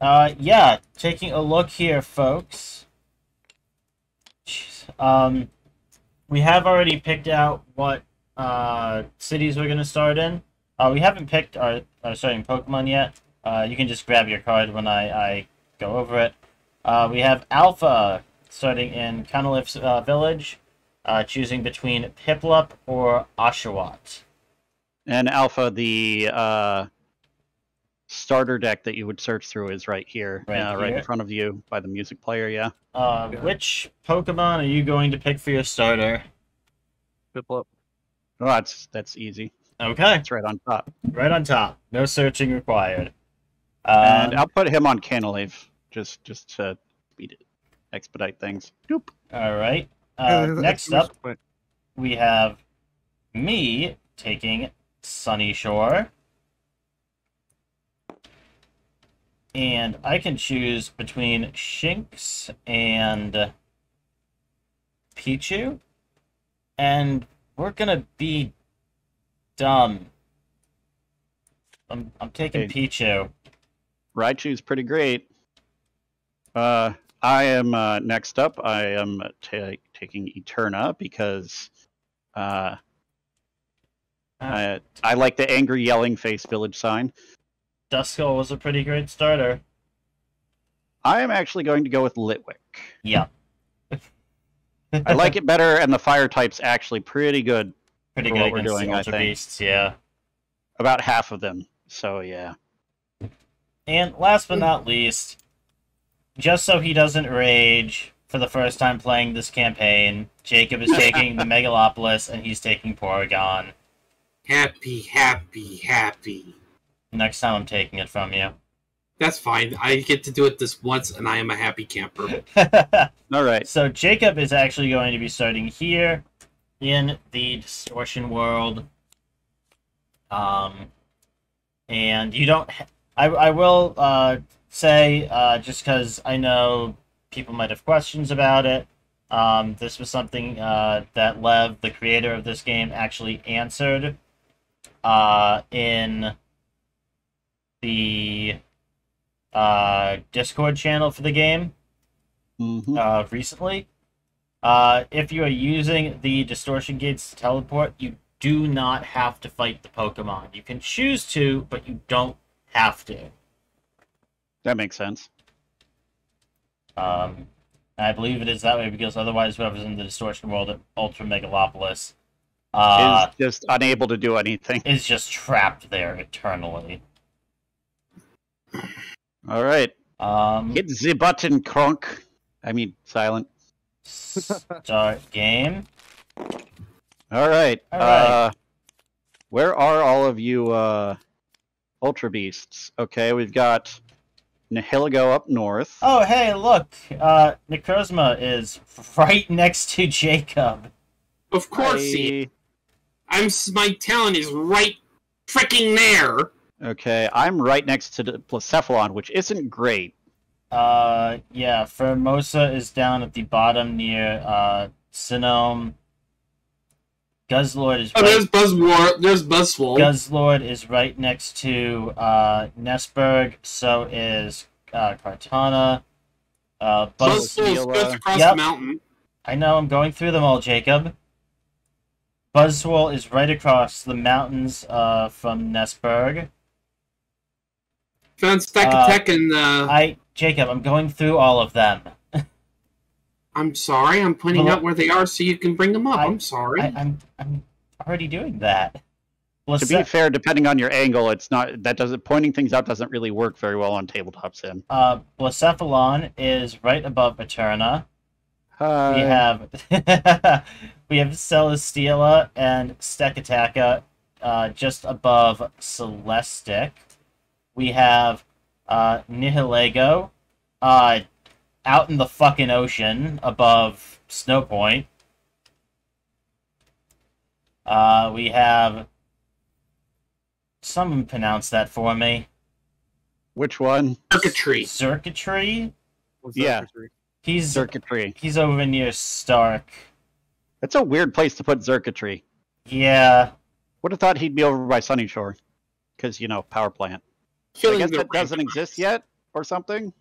Uh, yeah, taking a look here, folks. Um, we have already picked out what uh, cities we're going to start in. Uh, we haven't picked our, our starting Pokemon yet. Uh, you can just grab your card when I, I go over it. Uh, we have Alpha starting in Canalave's uh, village, uh, choosing between Piplup or Oshawott. And Alpha, the uh, starter deck that you would search through is right here, Right uh, right in front of you by the music player. Yeah. Uh, Yeah. Which Pokemon are you going to pick for your starter? Piplup. Oh, that's that's easy. Okay, It's right on top. right on top. No searching required. Um, and I'll put him on Canalave just just to speed it, expedite things. Doop. all right. Uh, that's- next up, quick. we have me taking Sunyshore. And I can choose between Shinx and Pichu. And we're gonna be dumb. I'm, I'm taking Okay. Pichu. Raichu's pretty great. Uh, I am uh, next up. I am ta- taking Eterna because uh, I, I like the angry yelling face village sign. Duskull was a pretty great starter. I am actually going to go with Litwick. Yeah. I like it better, and the fire type's actually pretty good. pretty good what we're against doing, the I Ultra think. Beasts, yeah. About half of them. So yeah. And last but not least, just so he doesn't rage for the first time playing this campaign, Jacob is taking the Megalopolis and he's taking Porygon. Happy, happy, happy. Next time I'm taking it from you. That's fine. I get to do it this once, and I am a happy camper. All right. so Jacob is actually going to be starting here in the distortion world. Um, and you don't. Ha- I I will uh, say uh, just because I know people might have questions about it. Um, this was something uh, that Lev, the creator of this game, actually answered uh, in the uh, Discord channel for the game Mhm. uh, recently. Uh, if you are using the distortion gates to teleport, you do not have to fight the Pokemon. You can choose to, but you don't have to. That makes sense. Um, I believe it is that way because otherwise, whoever's in the distortion world at Ultra Megalopolis uh, is just unable to do anything. is just trapped there eternally. All right. Um, Hit the button, Kronk. I mean, silent. start game. All right. All right. Uh, where are all of you uh, Ultra Beasts? Okay, we've got Nihilego up north. Oh, hey, look. Uh, Necrozma is right next to Jacob. Of course, he. I'm. s- My talent is right, freaking there. Okay, I'm right next to the Blacephalon, which isn't great. Uh, yeah, Pheromosa is down at the bottom near, uh, Sinome. Guzzlord is Oh, right. there's Buzzwar. There's Buzzwole. Guzzlord is right next to, uh, Nesberg. So is, uh, Kartana. Uh, Buzz. Buzzwole's Buzzwole, just across Yep. the mountain. I know, I'm going through them all, Jacob. Buzzwole is right across the mountains, uh, from Nesberg. Found Stack Uh, Attack and uh, I, Jacob, I'm going through all of them. I'm sorry. I'm pointing Well, out where they are so you can bring them up. I- I'm sorry. I, I'm I'm already doing that. To be Blace- fair, depending on your angle, it's not that doesn't pointing things out doesn't really work very well on tabletop sim. uh, Blacephalon is right above Eterna. Hi. We have we have Celesteela and Stakataka uh, just above Celestic. We have uh, Nihilego uh, out in the fucking ocean above Snowpoint. Uh, we have someone pronounce that for me. Which one? Xurkitree. Xurkitree. Yeah. that for three? He's Xurkitree. he's over near Stark. That's a weird place to put Xurkitree. Yeah. Would have thought he'd be over by Sunyshore, because you know power plant. I Feeling guess the that doesn't exist yet. or something.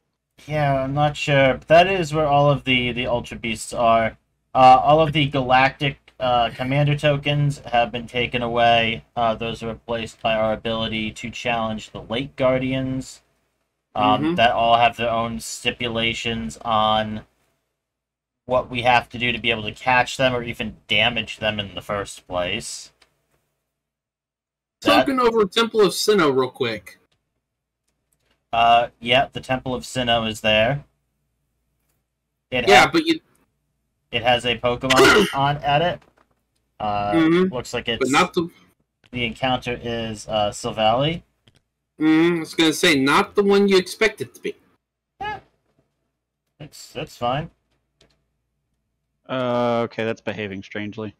Yeah, I'm not sure. But that is where all of the the Ultra Beasts are. Uh, all of the Galactic uh, Commander tokens have been taken away. Uh, those are replaced by our ability to challenge the Lake Guardians. Um, Mhm. That all have their own stipulations on what we have to do to be able to catch them or even damage them in the first place. That- Talking over Temple of Sinnoh real quick. Uh, yeah, the Temple of Sinnoh is there. It Yeah, ha- but you, it has a Pokemon on at it. Uh, Mhm. looks like it's but not the. the encounter is uh, Silvally. Mm, I was gonna say not the one you expect it to be. Yeah, It's that's fine. Uh, okay, that's behaving strangely.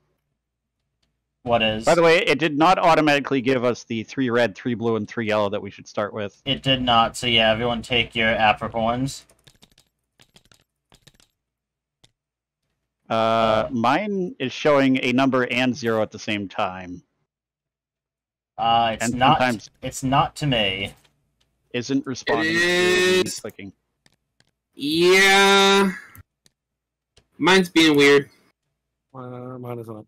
What is? By the way, it did not automatically give us the three red, three blue, and three yellow that we should start with. it did not. So yeah, everyone take your Apricorns. Uh, mine is showing a number and zero at the same time. Uh, it's and not. It's not to me. isn't responding to clicking. Yeah, mine's being weird. Uh, mine is not.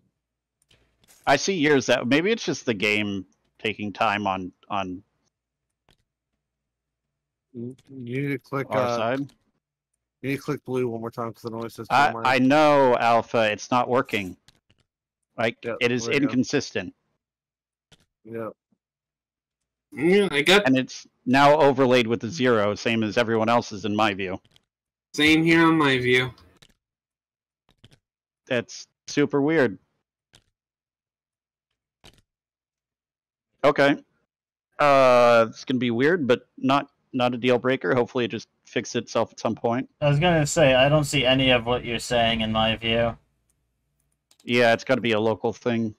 I see yours that maybe it's just the game taking time on on You you need to click. our Uh, side. you need to click blue one more time because the noise says. I, I know Alpha, it's not working. Like Yep, it is there you go. inconsistent, Yeah. Yeah, I got and it's now overlaid with the zero, same as everyone else's in my view. same here on my view. That's super weird. Okay. Uh, it's gonna be weird, but not not a deal breaker. Hopefully, it just fixes itself at some point. I was gonna say I don't see any of what you're saying in my view. Yeah, it's got to be a local thing.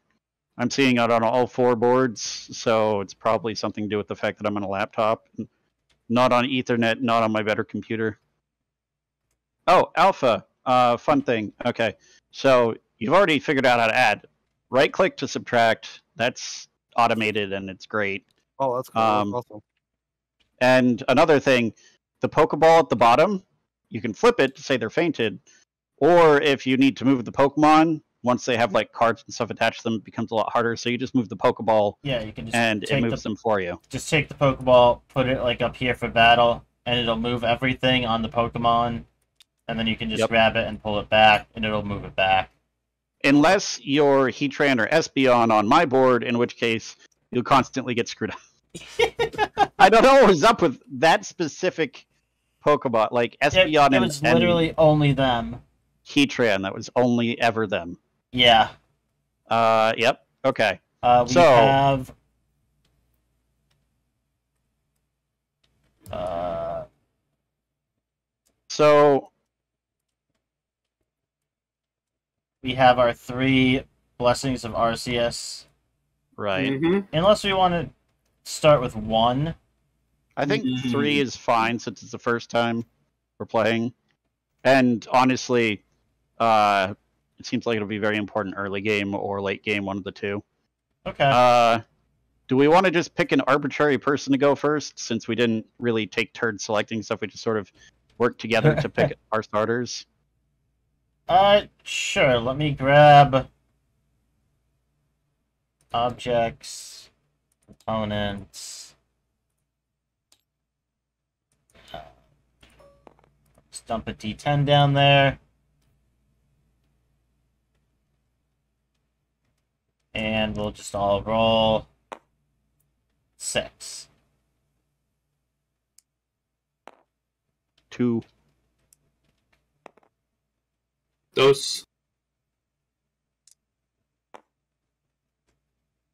I'm seeing it on all four boards, so it's probably something to do with the fact that I'm on a laptop, not on Ethernet, not on my better computer. Oh, Alpha, uh, fun thing. Okay, so you've already figured out how to add. Right click to subtract. That's automated and it's great. Oh, that's cool. Um, awesome. And another thing, the Pokeball at the bottom, you can flip it to say they're fainted. Or if you need to move the Pokemon, once they have like cards and stuff attached to them, it becomes a lot harder. So you just move the Pokeball Yeah, you can just and it take moves the them for you. just take the Pokeball, put it like up here for battle, and it'll move everything on the Pokemon, and then you can just Yep. grab it and pull it back, and it'll move it back. Unless you're Heatran or Espeon on my board, in which case you'll constantly get screwed up. I don't know what was up with that specific Pokemon, like It, Espeon it and, was and literally only them. Heatran. That was only ever them. Yeah. Uh, yep. Okay. Uh, we So- have. Uh, So we have our three blessings of Arceus. right. hmm Unless we want to start with one. I think Mhm. three is fine since it's the first time we're playing. And honestly, uh, it seems like it'll be very important early game or late game, one of the two. Okay. Uh, do we want to just pick an arbitrary person to go first since we didn't really take turns selecting stuff? We just sort of worked together to pick our starters. Uh, sure. Let me grab objects, components. Let's dump a D10 down there. And we'll just all roll six. Two. Those.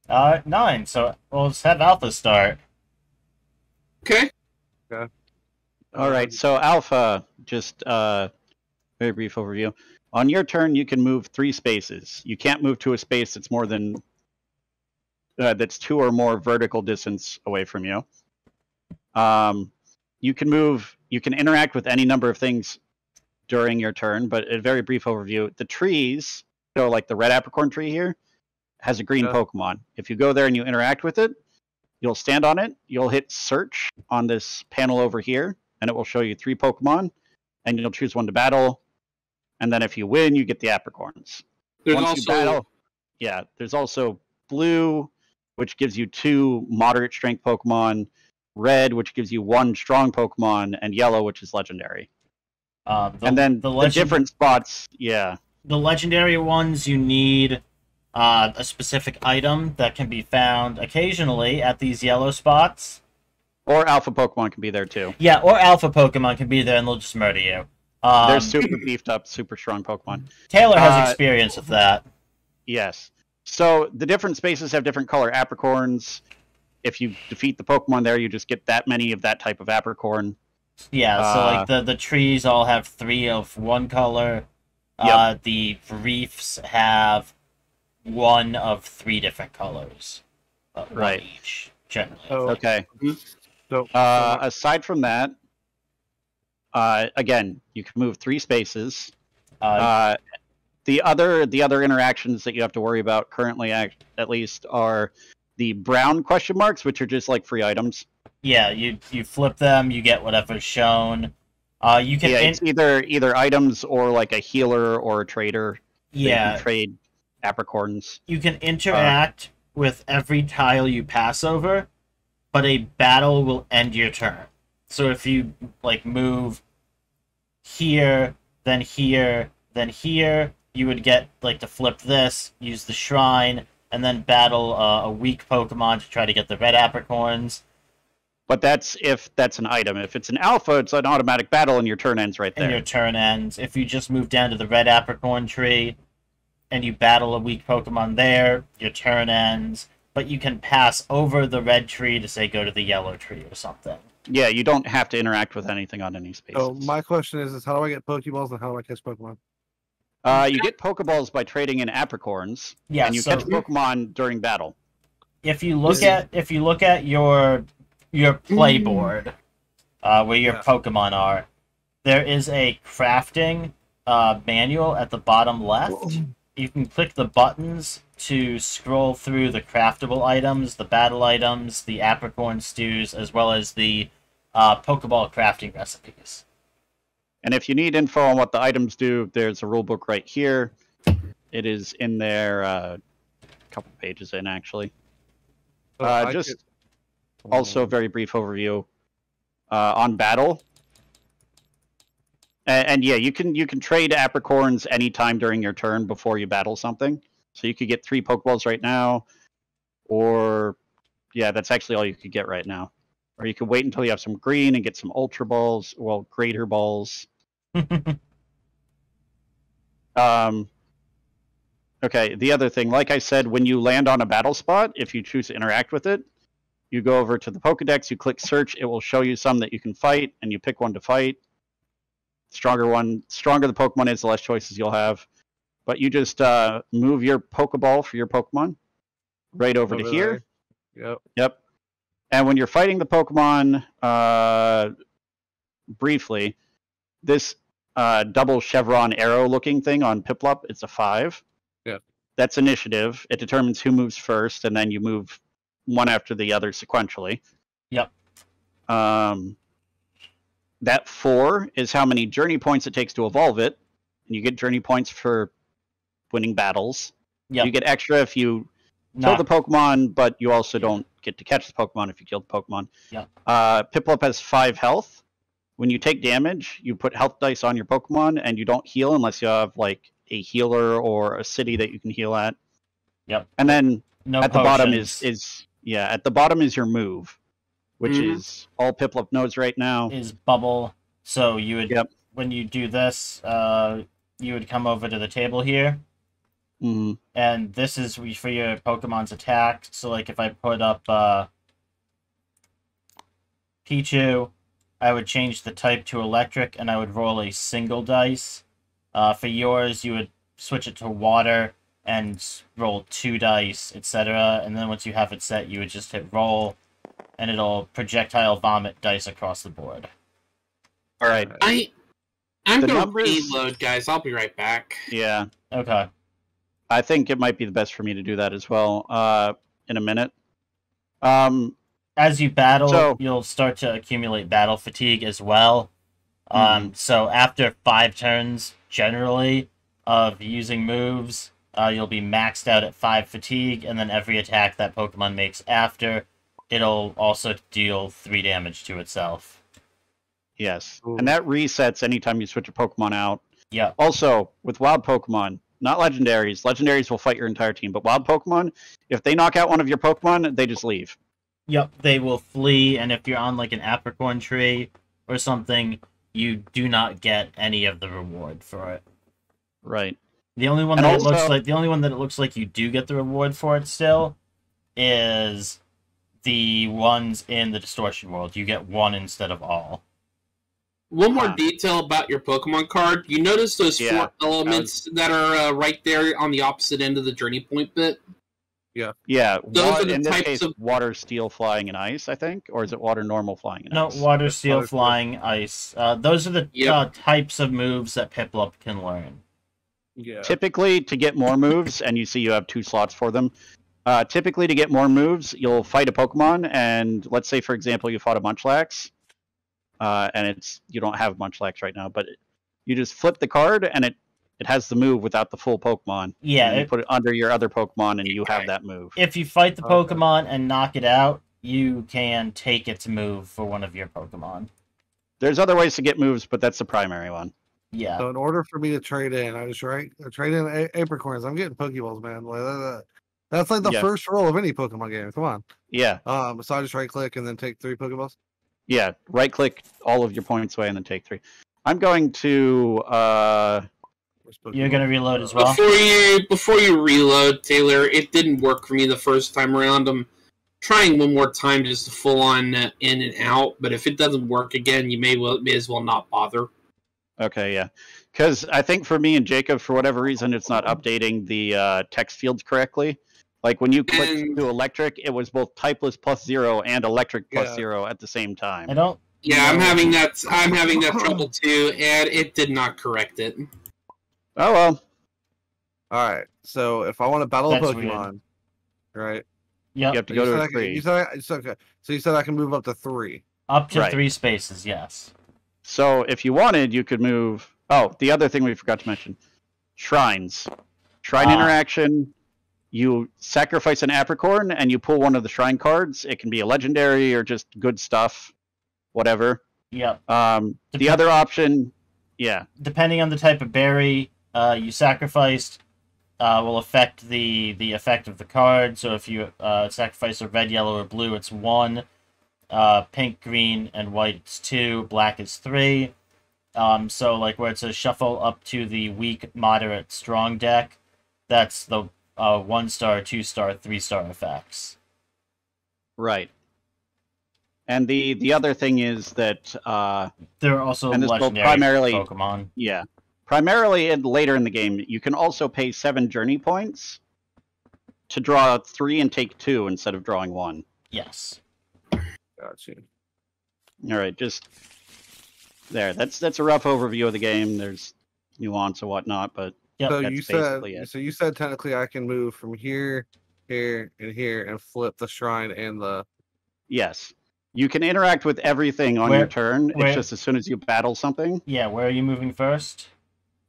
Uh, nine. So we'll just have Alpha start. Okay. All right, so Alpha, just uh, very brief overview. On your turn, you can move three spaces. You can't move to a space that's more than uh, that's two or more vertical distance away from you. Um, you can move. You can interact with any number of things during your turn, but a very brief overview. The trees, so like the red apricorn tree here, has a green Yeah. Pokemon. If you go there and you interact with it, you'll stand on it. You'll hit search on this panel over here and it will show you three Pokemon, and you'll choose one to battle. And then if you win, you get the apricorns. There's Once also you battle, yeah, there's also blue, which gives you two moderate strength Pokemon, red, which gives you one strong Pokemon, and yellow, which is legendary. Um, the, and then the, the, different spots, yeah, the legendary ones you need uh, a specific item that can be found occasionally at these yellow spots. or alpha Pokemon can be there too. Yeah, or alpha Pokemon can be there and they'll just murder you. Um, They're super beefed up, super strong Pokemon. Taylor has uh, experience with that. Yes. So the different spaces have different color apricorns. If you defeat the Pokemon there, you just get that many of that type of apricorn. Yeah, so uh, like the the trees all have three of one color. Yep. Uh, the reefs have one of three different colors. Uh, one Right. each, generally. Oh, Okay. so, Uh, so aside from that, uh, again, you can move three spaces. Uh, Uh, the other the other interactions that you have to worry about currently, act, at least, are the brown question marks, which are just like free items. Yeah, you you flip them, you get whatever's shown. Uh, you can yeah, in- it's either either items or like a healer or a trader. yeah can trade apricorns. you can interact with every tile you pass over, but a battle will end your turn. So if you like move here, then here, then here, you would get like to flip this, use the shrine, and then battle uh, a weak Pokemon to try to get the red apricorns, But that's if that's an item. If it's an alpha, it's an automatic battle, and your turn ends right there. and your turn ends. If you just move down to the red apricorn tree, and you battle a weak Pokemon there, your turn ends. But you can pass over the red tree to say go to the yellow tree or something. Yeah, you don't have to interact with anything on any spaces. so my question is, is how do I get Pokeballs and how do I catch Pokemon? uh, you get Pokeballs by trading in apricorns, Yeah, and you so catch Pokemon during battle. if you look at if you look at your your playboard, uh, where your Yeah. Pokemon are, there is a crafting uh, manual at the bottom left. You can click the buttons to scroll through the craftable items, the battle items, the apricorn stews, as well as the uh, Pokeball crafting recipes. And if you need info on what the items do, there's a rule book right here. It is in there, uh, a couple pages in actually. Uh, just could- also a very brief overview uh, on battle. And, and yeah, you can you can trade apricorns anytime during your turn before you battle something. So you could get three Pokeballs right now, or yeah, that's actually all you could get right now. Or you could wait until you have some green and get some Ultra Balls, well, Greater Balls. Um, okay, the other thing, like I said, when you land on a battle spot, if you choose to interact with it, you go over to the Pokedex, you click search, it will show you some that you can fight, and you pick one to fight. Stronger one, stronger the Pokemon is, the less choices you'll have. But you just uh, move your Pokeball for your Pokemon right over, to Over here. there. Yep. Yep. And when you're fighting the Pokemon, uh, briefly, this uh, double chevron arrow looking thing on Piplup, it's a five. Yeah. That's initiative. It determines who moves first, and then you move one after the other sequentially. Yep. Um, that four is how many journey points it takes to evolve it, and you get journey points for winning battles. Yep. You get extra if you Not- kill the Pokemon, but you also don't get to catch the Pokemon if you kill the Pokemon. Yeah. Uh, Piplup has five health. When you take damage, you put health dice on your Pokemon, and you don't heal unless you have like a healer or a city that you can heal at. Yep. And then no at the bottom is is yeah, at the bottom is your move, which Mhm. is all Piplup knows right now. is bubble. So you would Yep. when you do this, uh, you would come over to the table here, Mhm. and this is for your Pokemon's attack. So like if I put up uh, Pichu, I would change the type to electric, and I would roll a single dice. Uh, for yours, you would switch it to water and roll two dice, etc. And then once you have it set, you would just hit roll, and it'll projectile vomit dice across the board. All right. I I'm The gonna numbers- reload, guys. I'll be right back. Yeah. Okay. I think it might be the best for me to do that as well uh, in a minute. Um, as you battle, So- you'll start to accumulate battle fatigue as well. Um, so after five turns, generally, of using moves, uh, you'll be maxed out at five fatigue, and then every attack that Pokemon makes after, it'll also deal three damage to itself. Yes, Ooh. and that resets anytime you switch a Pokemon out. Yeah. Also, with wild Pokemon, not legendaries. Legendaries will fight your entire team, but wild Pokemon, if they knock out one of your Pokemon, they just leave. Yep, they will flee, and if you're on like an apricorn tree or something, you do not get any of the reward for it. Right. The only one And that it looks like the only one that it looks like you do get the reward for it still is the ones in the distortion world. You get one instead of all. One more Huh. detail about your Pokemon card. You notice those Yeah, four elements that are uh, right there on the opposite end of the journey point bit? Yeah. Yeah. Those wa- are the in this types case, of- water, steel, flying, and ice. I think, or is it water, normal, flying, and No, ice? water, steel, water, steel. flying, ice. Uh, those are the Yep. uh, types of moves that Piplup can learn. Yeah. Typically, to get more moves, and you see you have two slots for them. Uh, typically, to get more moves, you'll fight a Pokemon, and let's say, for example, you fought a Munchlax, uh, and it's you don't have Munchlax right now, but you just flip the card, and it it has the move without the full Pokemon. Yeah, and you put it under your other Pokemon, and you have that move. If you fight the Okay. Pokemon and knock it out, you can take its move for one of your Pokemon. There's other ways to get moves, but that's the primary one. Yeah. So in order for me to trade in, I just right I trade in a- apricorns. I'm getting Pokeballs, man. Like, that- that- That's like the Yeah. first roll of any Pokemon game. Come on. Yeah, Um, so I just right click and then take three Pokeballs. yeah. Right click all of your points away, and then take three. I'm going to. Uh, You're gonna reload as well. Before you before you reload, Taylor, it didn't work for me the first time around. I'm trying one more time just to full on uh, in and out. But if it doesn't work again, you may well may as well not bother. Okay, yeah. Because I think for me and Jacob, for whatever reason, it's not updating the uh, text fields correctly. Like when you clicked And- to electric, it was both typeless plus zero and electric plus Yeah. zero at the same time. I don't. Yeah, I'm having that. I'm having that trouble too, and it did not correct it. Oh well. All right. So if I want to battle a That's weird. Pokemon, right? Yep. You have to you go said to I a can- You said I, you okay. So you said I can move up to three. Up to Right. three spaces. Yes. So if you wanted, you could move. Oh, the other thing we forgot to mention shrines. Shrine Ah. interaction. You sacrifice an apricorn and you pull one of the shrine cards. It can be a legendary or just good stuff, whatever. Yep. Um, the other option, yeah, Depending on the type of berry uh, you sacrificed, uh, will affect the the effect of the card. So if you uh, sacrifice a red, yellow, or blue, it's one. Uh, pink, green, and white, is two. Black is three. Um, so like where it says shuffle up to the weak, moderate, strong deck, that's the uh, one star, two star, three star effects. Right. And the the other thing is that uh There are also And legendary primarily- Pokemon. yeah, primarily in, later in the game you can also pay 7 journey points to draw 3 and take 2 instead of drawing 1. Yes. Gotcha. All right, just there. That's that's a rough overview of the game. There's nuance and whatnot, but Yep. so that's you said it. so you said technically I can move from here, here, and here and flip the shrine and the yes. You can interact with everything on Where- your turn. where- It's just as soon as you battle something, Yeah, where are you moving first?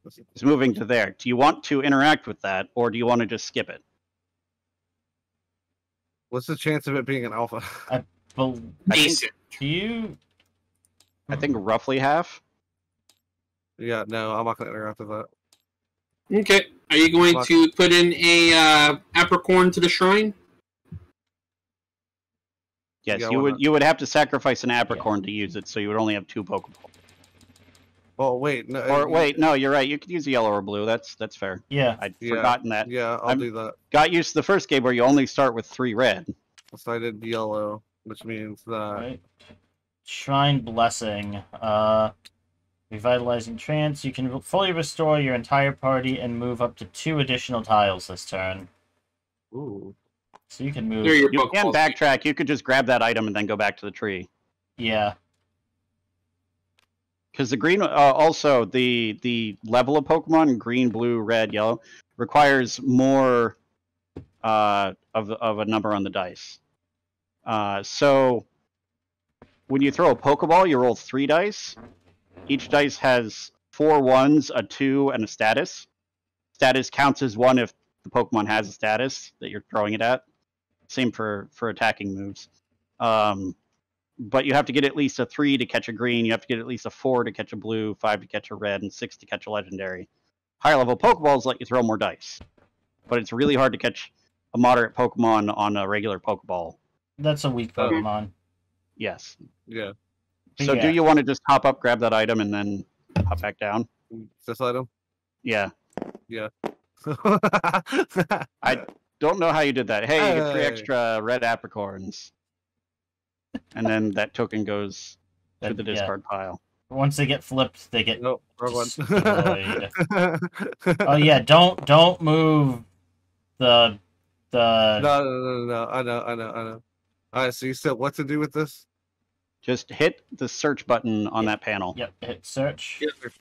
it's moving to there. Do you want to interact with that, or do you want to just skip it? what's the chance of it being an alpha? I think- Decent. do you I think roughly half. yeah, no, I'm not gonna interact with that. Okay. Are you going Fuck. to put in a uh, apricorn to the shrine? Yes, Yeah, you would not? you would have to sacrifice an apricorn to use it, so you would only have two Pokeballs. Well, wait, no, Or you- wait, no, you're right. You could use yellow or blue. That's that's fair. yeah. I'd Yeah. forgotten that. Yeah, I'll I'm- do that. Got used to the first game where you only start with three red. So I did yellow, which means that Right. Shrine Blessing. Uh revitalizing trance. You can fully restore your entire party and move up to two additional tiles this turn. ooh, So you can move There are your You can backtrack. You could just grab that item and then go back to the tree. Yeah. Because the green, uh, also the the level of Pokemon, green, blue, red, yellow, requires more uh, of of a number on the dice. Uh, so when you throw a Pokeball, you roll three dice. Each dice has four ones, a two, and a status. Status counts as one if the Pokemon has a status that you're throwing it at. Same for for attacking moves. Um, but you have to get at least a three to catch a green. You have to get at least a four to catch a blue, five to catch a red, and six to catch a legendary. Higher level Pokeballs let you throw more dice, but it's really hard to catch a moderate Pokemon on a regular Pokeball. That's a weak Um, Pokemon. Yes. Yeah. So Yeah. do you want to just hop up, grab that item, and then hop back down? This item. Yeah. Yeah. I don't know how you did that. Hey, you get three extra red apricorns. And then that token goes to That- the yeah. discard pile. Once they get flipped, they get. Nope, wrong one. Destroyed. Oh yeah, don't don't move the the. No, no, no, no, no. I know, I know, I know. All right, so you said what to do with this? Just hit the search button on Yeah. that panel. Yep, hit search. Yep.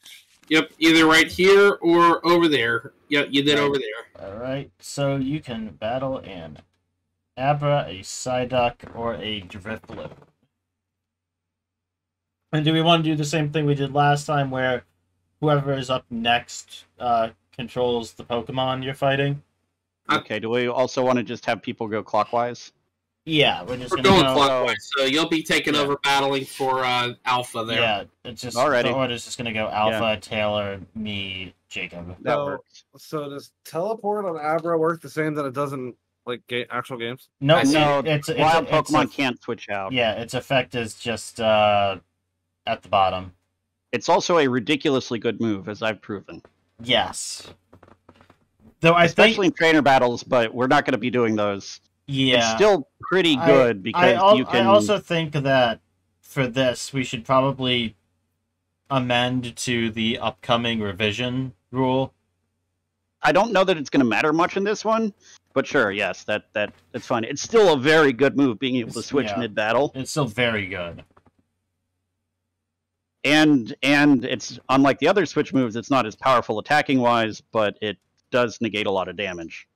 Yep, either right here or over there. Yep, you did Right. over there. All right, so you can battle an Abra, a Psyduck, or a Drifloon. And do we want to do the same thing we did last time, where whoever is up next uh, controls the Pokemon you're fighting? Uh, Okay, do we also want to just have people go clockwise? Yeah, we're just We're gonna going go. clockwise, so you'll be taking Yeah. over battling for uh, Alpha there. Yeah, it's just Alrighty. the order's just gonna go Alpha, Taylor, me, Jacob. That So- works. So does teleport on Abra work the same that it does in like ga- actual games? No, I. No, it's it's Wild it's Pokemon a- can't switch out. Yeah, its effect is just uh, at the bottom. It's also a ridiculously good move, as I've proven. Yes. Though I Especially think, in trainer battles, but we're not going to be doing those. Yeah, It's still pretty I- good because I, al- you can. I also think that for this, we should probably amend to the upcoming revision rule. I don't know that it's going to matter much in this one, but sure, yes, that that that's fine. It's still a very good move being able to switch yeah. mid battle, It's still very good. and and it's unlike the other switch moves. It's not as powerful attacking wise, but it does negate a lot of damage.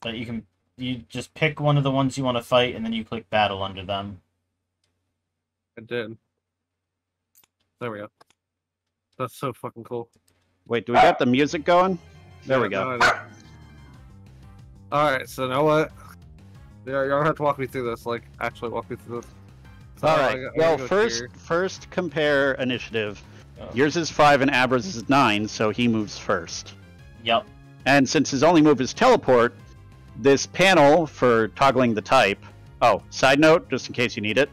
But you can you just pick one of the ones you want to fight, and then you click battle under them. I did. There we go. That's so fucking cool. Wait, do we got the music going? There we go. no, I. All right, so now what? Yeah, you don't have to walk me through this. Like, actually walk me through this. So All I right. got- I Well, go first here. first compare initiative. Oh. Yours is five and Abra's is nine, so he moves first. Yep. And since his only move is teleport, this panel for toggling the type. Oh, side note, just in case you need it.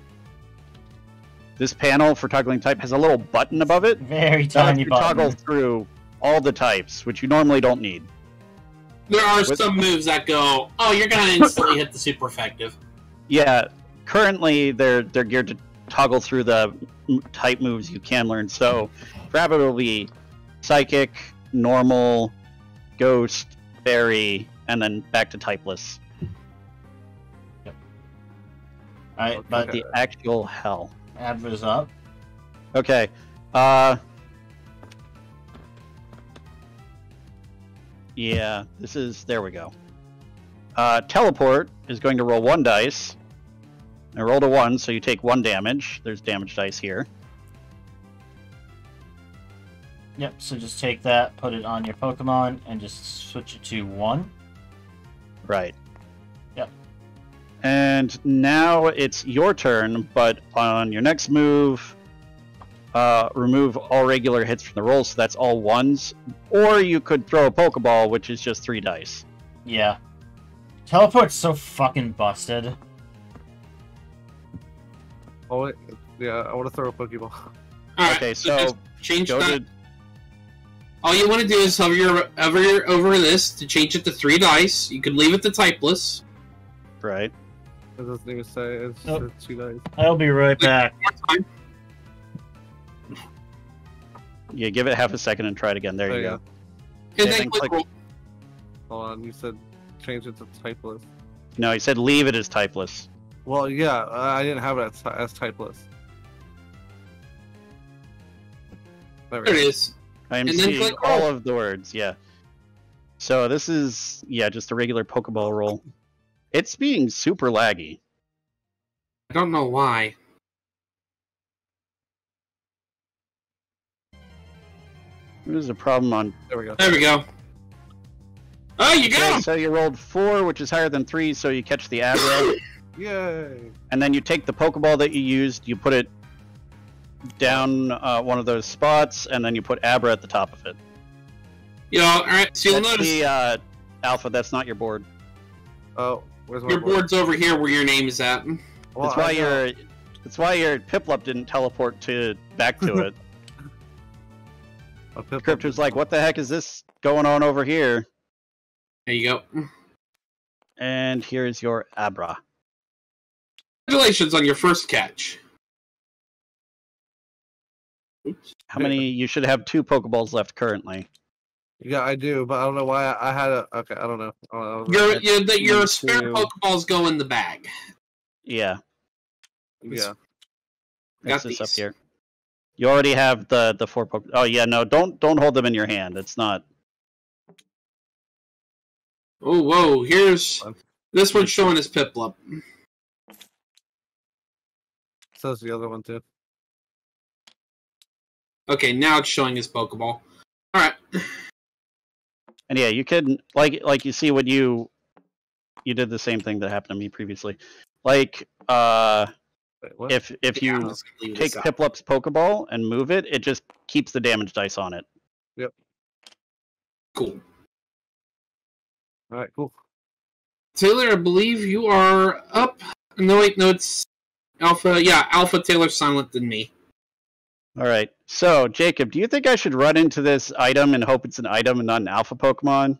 This panel for toggling type has a little button above it Very tiny lets you button. toggle through all the types, which you normally don't need. There are With- some moves that go, oh, you're gonna instantly hit the super effective. Yeah, currently they're they're geared to toggle through the type moves you can learn. So, Rabbit will be psychic, normal, ghost, fairy, and then back to typeless. Yep. All right, but The actual hell. Abra's up. Okay. Uh Yeah, this is there we go. Uh teleport is going to roll one dice. I rolled a one, so you take one damage. There's damage dice here. Yep. So just take that, put it on your Pokemon, and just switch it to one. Right. Yep. And now it's your turn, but on your next move, uh, remove all regular hits from the roll, so that's all ones. Or you could throw a Pokeball, which is just three dice. Yeah. Teleport's so fucking busted. Oh. Yeah, I want to throw a Pokeball. All right, Okay, so, so change Go that. to All you want to do is hover your hover your, over this to change it to three dice. You could leave it to typeless. right. It doesn't even say it's, Nope. it's two dice. I'll be right back. Yeah, give it half a second and try it again. There There you oh, you go. And Okay, then then click click- Hold on, you said change it to typeless. No, he said leave it as typeless. Well, yeah, I I didn't have it as, as typeless. There There go. it is. I am seeing all roll. of the words. Yeah. So this is yeah, just a regular Pokeball roll. It's being super laggy. I don't know why. There's a problem on. There we go. There we go. Oh, you got Okay, him! so you rolled four, which is higher than three, so you catch the Abra. Yay! and then you take the Pokeball that you used, you put it down uh, one of those spots, and then you put Abra at the top of it. You know, all right. So you'll That's notice the uh, Alpha. That's not your board. Oh, where's my your board? board's over here where your name is at. Well, that's why your. That's why your Piplup didn't teleport to back to it. A Piplup. Crypto's like, "What the heck is this going on over here?" There you go. And here's your Abra. Congratulations on your first catch. Oops. How many? You should have two Pokeballs left currently. Yeah, I do, but I don't know why I, I had a. Okay, I don't know. I don't know. Your your, the, your spare too. Pokeballs go in the bag. Yeah, yeah. Got it's this up here. You already have the the four Poke. Oh yeah, no, don't don't hold them in your hand. It's not. Oh whoa! Here's this one's showing his Piplup. So is the other one too. Okay, now it's showing his Pokeball. All right. And yeah, you can like like you see when you you did the same thing that happened to me previously. Like uh Wait, if if Yeah, you just gonna leave take this out. Piplup's Pokeball and move it, it just keeps the damage dice on it. Yep. Cool. All right, cool. Taylor, I believe you are up. No, wait, no, it's Alpha. Yeah, Alpha Taylor silent than me. All right. So, Jacob, do you think I should run into this item and hope it's an item and not an alpha Pokemon?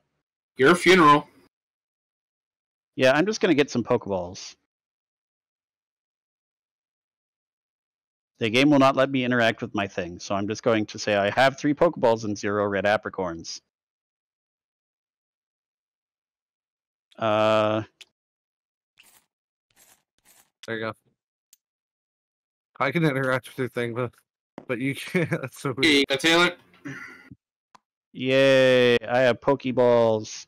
Your funeral. Yeah, I'm just going to get some Pokeballs. The game will not let me interact with my thing, so I'm just going to say I have three Pokeballs and zero red apricorns. Uh, There you go. I can interact with your thing, but but you can't. That's so Here weird. you go, Taylor. yay! I have Pokeballs.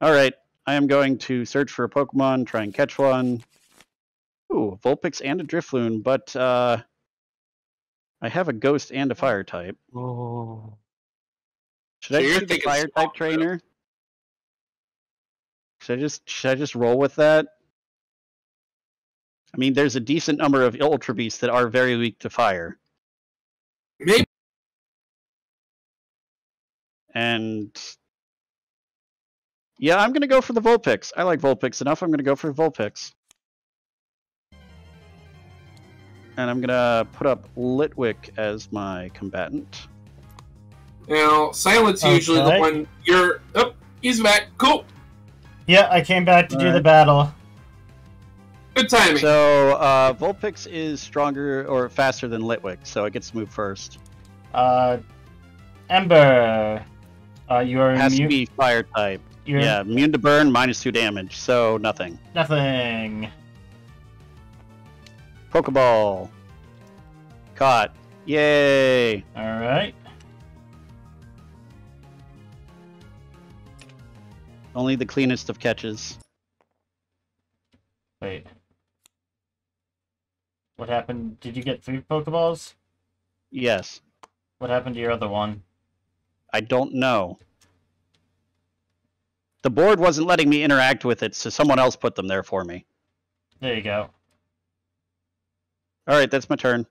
All right, I am going to search for a Pokemon, try and catch one. Ooh, Vulpix and a Drifloon, but uh, I have a Ghost and a Fire type. Oh. Should So I you're do the fire type trainer? Should I just should I just roll with that? I mean, there's a decent number of ultra beasts that are very weak to fire, Maybe and yeah, I'm gonna go for the Vulpix. I like Vulpix enough. I'm gonna go for Vulpix, and I'm gonna put up Litwick as my combatant. now silent's usually the one you're. Oh, he's back. Cool. Yeah, I came back to do the battle. Good timing. So uh, Vulpix is stronger or faster than Litwick, so it gets to move first. Uh, Ember, uh, you are It has to be fire type. You're Yeah, immune to burn, minus two damage, so nothing. nothing. Pokeball. Caught. Yay! All right. Only the cleanest of catches. Wait. What happened? Did you get three Pokeballs? Yes. What happened to your other one? I don't know. The board wasn't letting me interact with it, so someone else put them there for me. There you go. Alright, that's my turn.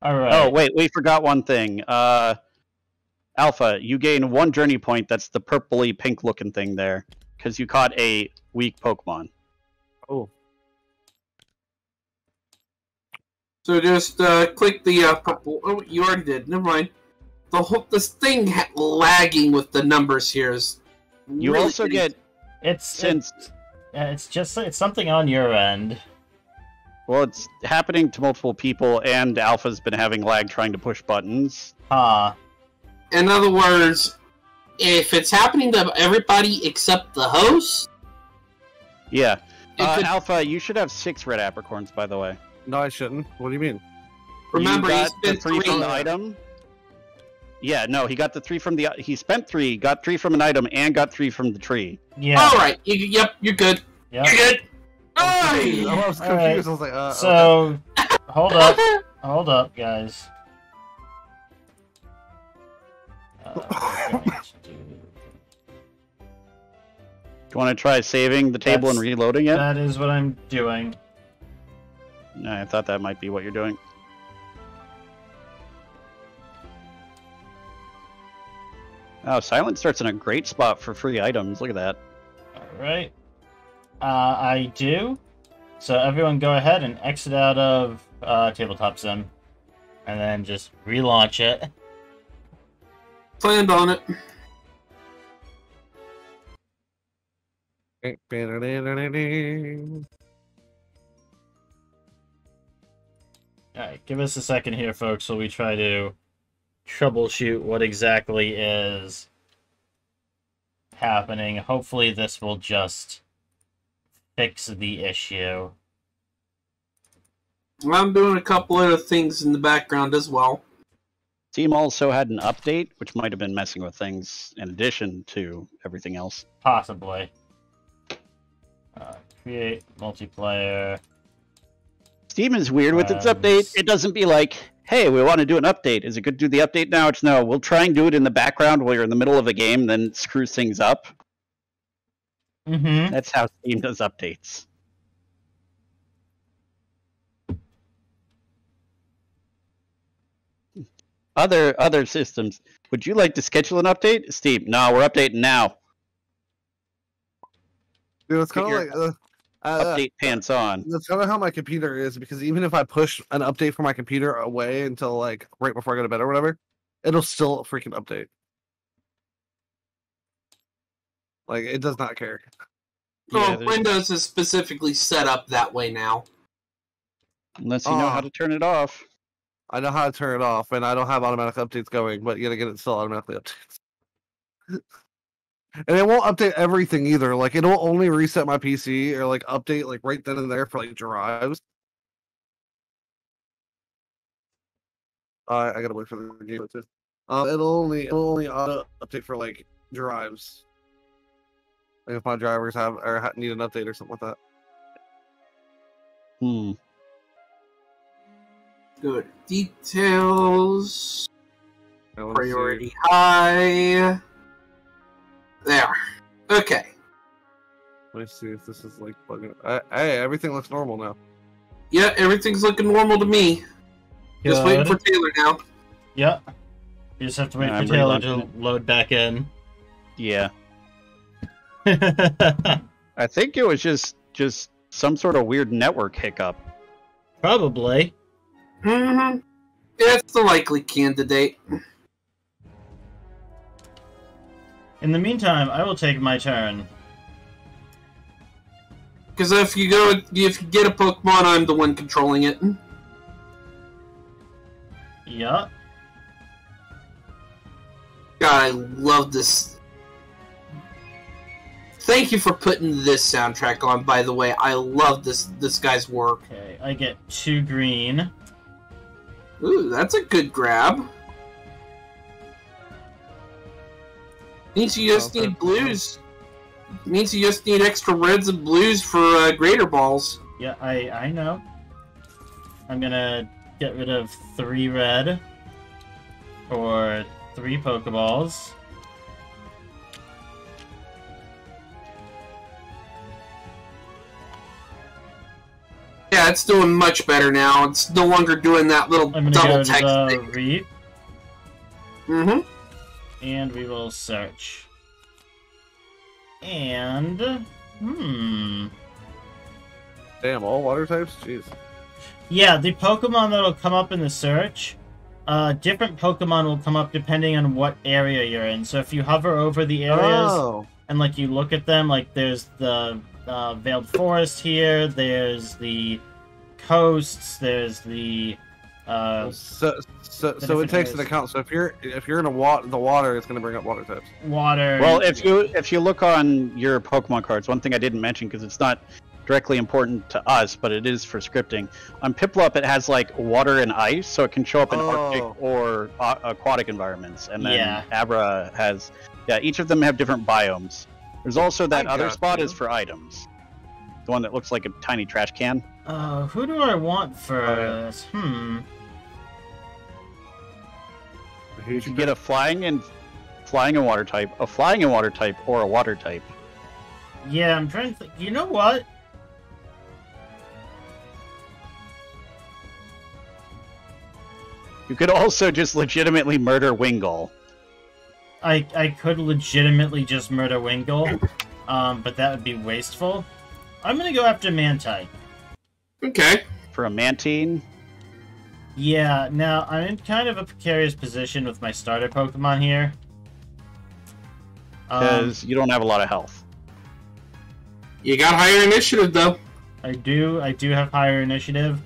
All right. Oh, wait, we forgot one thing. Uh, Alpha, you gain one journey point. That's the purpley pink looking thing there. Because you caught a weak Pokemon. Oh. So just uh, click the uh, purple. Oh, you already did. Never mind. The whole this thing ha- lagging with the numbers here is. You really also get, It's since it's, it's just it's something on your end. Well, it's happening to multiple people, and Alpha's been having lag trying to push buttons. Huh. In other words, if it's happening to everybody except the host, Yeah. Uh, could, Alpha, you should have six red apricorns, by the way. No, I shouldn't. What do you mean? remember you you got the spent three three. from the item. Yeah, no, he got the three from the. He spent three, got three from an item, and got three from the tree. Yeah. All right. You, yep. You're good. Yep. You're good. I Aye. was confused. All right. I was like, uh, okay. So, hold up, hold up, guys. Uh, we're going to do- Do you want to try saving the table and reloading it? that is what I'm doing. No, I thought that might be what you're doing. Oh, Silent starts in a great spot for free items. Look at that. All right. Uh, I do. So everyone, go ahead and exit out of uh, Tabletop Sim, and then just relaunch it. Planned on it. All right, give us a second here, folks, while we try to troubleshoot what exactly is happening. Hopefully, this will just fix the issue. I'm doing a couple other things in the background as well. Steam also had an update, which might have been messing with things in addition to everything else. Possibly. Uh, create multiplayer. Steam is weird with its Um, update. It doesn't be like, hey, we want to do an update. Is it good to do the update now? It's no, we'll try and do it in the background while you're in the middle of a game, then screws things up. Mm-hmm. That's how Steam does updates. Other other systems. Would you like to schedule an update? Steam, no, we're updating now. Dude, it's kind of like uh, uh, Update pants on. that's kind of how my computer is because even if I push an update for my computer away until like right before I go to bed or whatever, it'll still freaking update. Like it does not care. Yeah, there's- Windows is specifically set up that way now. Unless you know how to turn it off. I know how to turn it off, and I don't have automatic updates going, but yet again, it still automatically updates. and it won't update everything either. Like it'll only reset my PC or like update like right then and there for like drives. Uh, I gotta wait for the game too. Uh, it'll only it'll only auto update for like drives. Like if my drivers have or ha- need an update or something like that. Hmm. Good details. Now, let me see. Priority high. There. Okay. Let me see if this is like bugging. Uh, hey, everything looks normal now. Yeah, everything's looking normal to me. Just waiting for Taylor now. Yep. You just have to wait Yeah, for I'm Taylor to load back in. Yeah. I think it was just just some sort of weird network hiccup. Probably. Mm-hmm. It's the likely candidate. In the meantime, I will take my turn. Because if you go, if you get a Pokemon, I'm the one controlling it. Yup. God, I love this. Thank you for putting this soundtrack on. By the way, I love this this guy's work. Okay, I get two green. Ooh, that's a good grab. Means you just need blues. Means you just need extra reds and blues for uh, greater balls. Yeah, I I know. I'm gonna get rid of three red for three Pokeballs. Yeah, it's doing much better now. It's no longer doing that little double text the thing. Mm-hmm. And we will search. And hmm. Damn, all water types. Jeez. Yeah, the Pokemon that'll come up in the search, uh, different Pokemon will come up depending on what area you're in. So if you hover over the areas Oh, and like you look at them, like there's the uh, Veiled Forest here, there's the coasts, there's the uh, so so, so it different takes into account. So if you're if you're in a wa- the water, it's gonna bring up water types. water. Well, if you if you look on your Pokemon cards, one thing I didn't mention because it's not directly important to us, but it is for scripting. On Piplup, it has like water and ice, so it can show up in Oh. Arctic or uh, aquatic environments. And then Yeah. Abra has, yeah, each of them have different biomes. There's also that I other spot you. is for items. The one that looks like a tiny trash can. Uh, who do I want first? Hmm. You should get a flying and flying and water type, a flying and water type, or a water type. Yeah, I'm trying to think. You know what? You could also just legitimately murder Wingull. I I could legitimately just murder Wingull, um, but that would be wasteful. I'm gonna go after Mantyke. Okay. For a Mantine, Yeah, now I'm in kind of a precarious position with my starter Pokemon here. Um, because you don't have a lot of health. You got higher initiative though. I do, I do have higher initiative,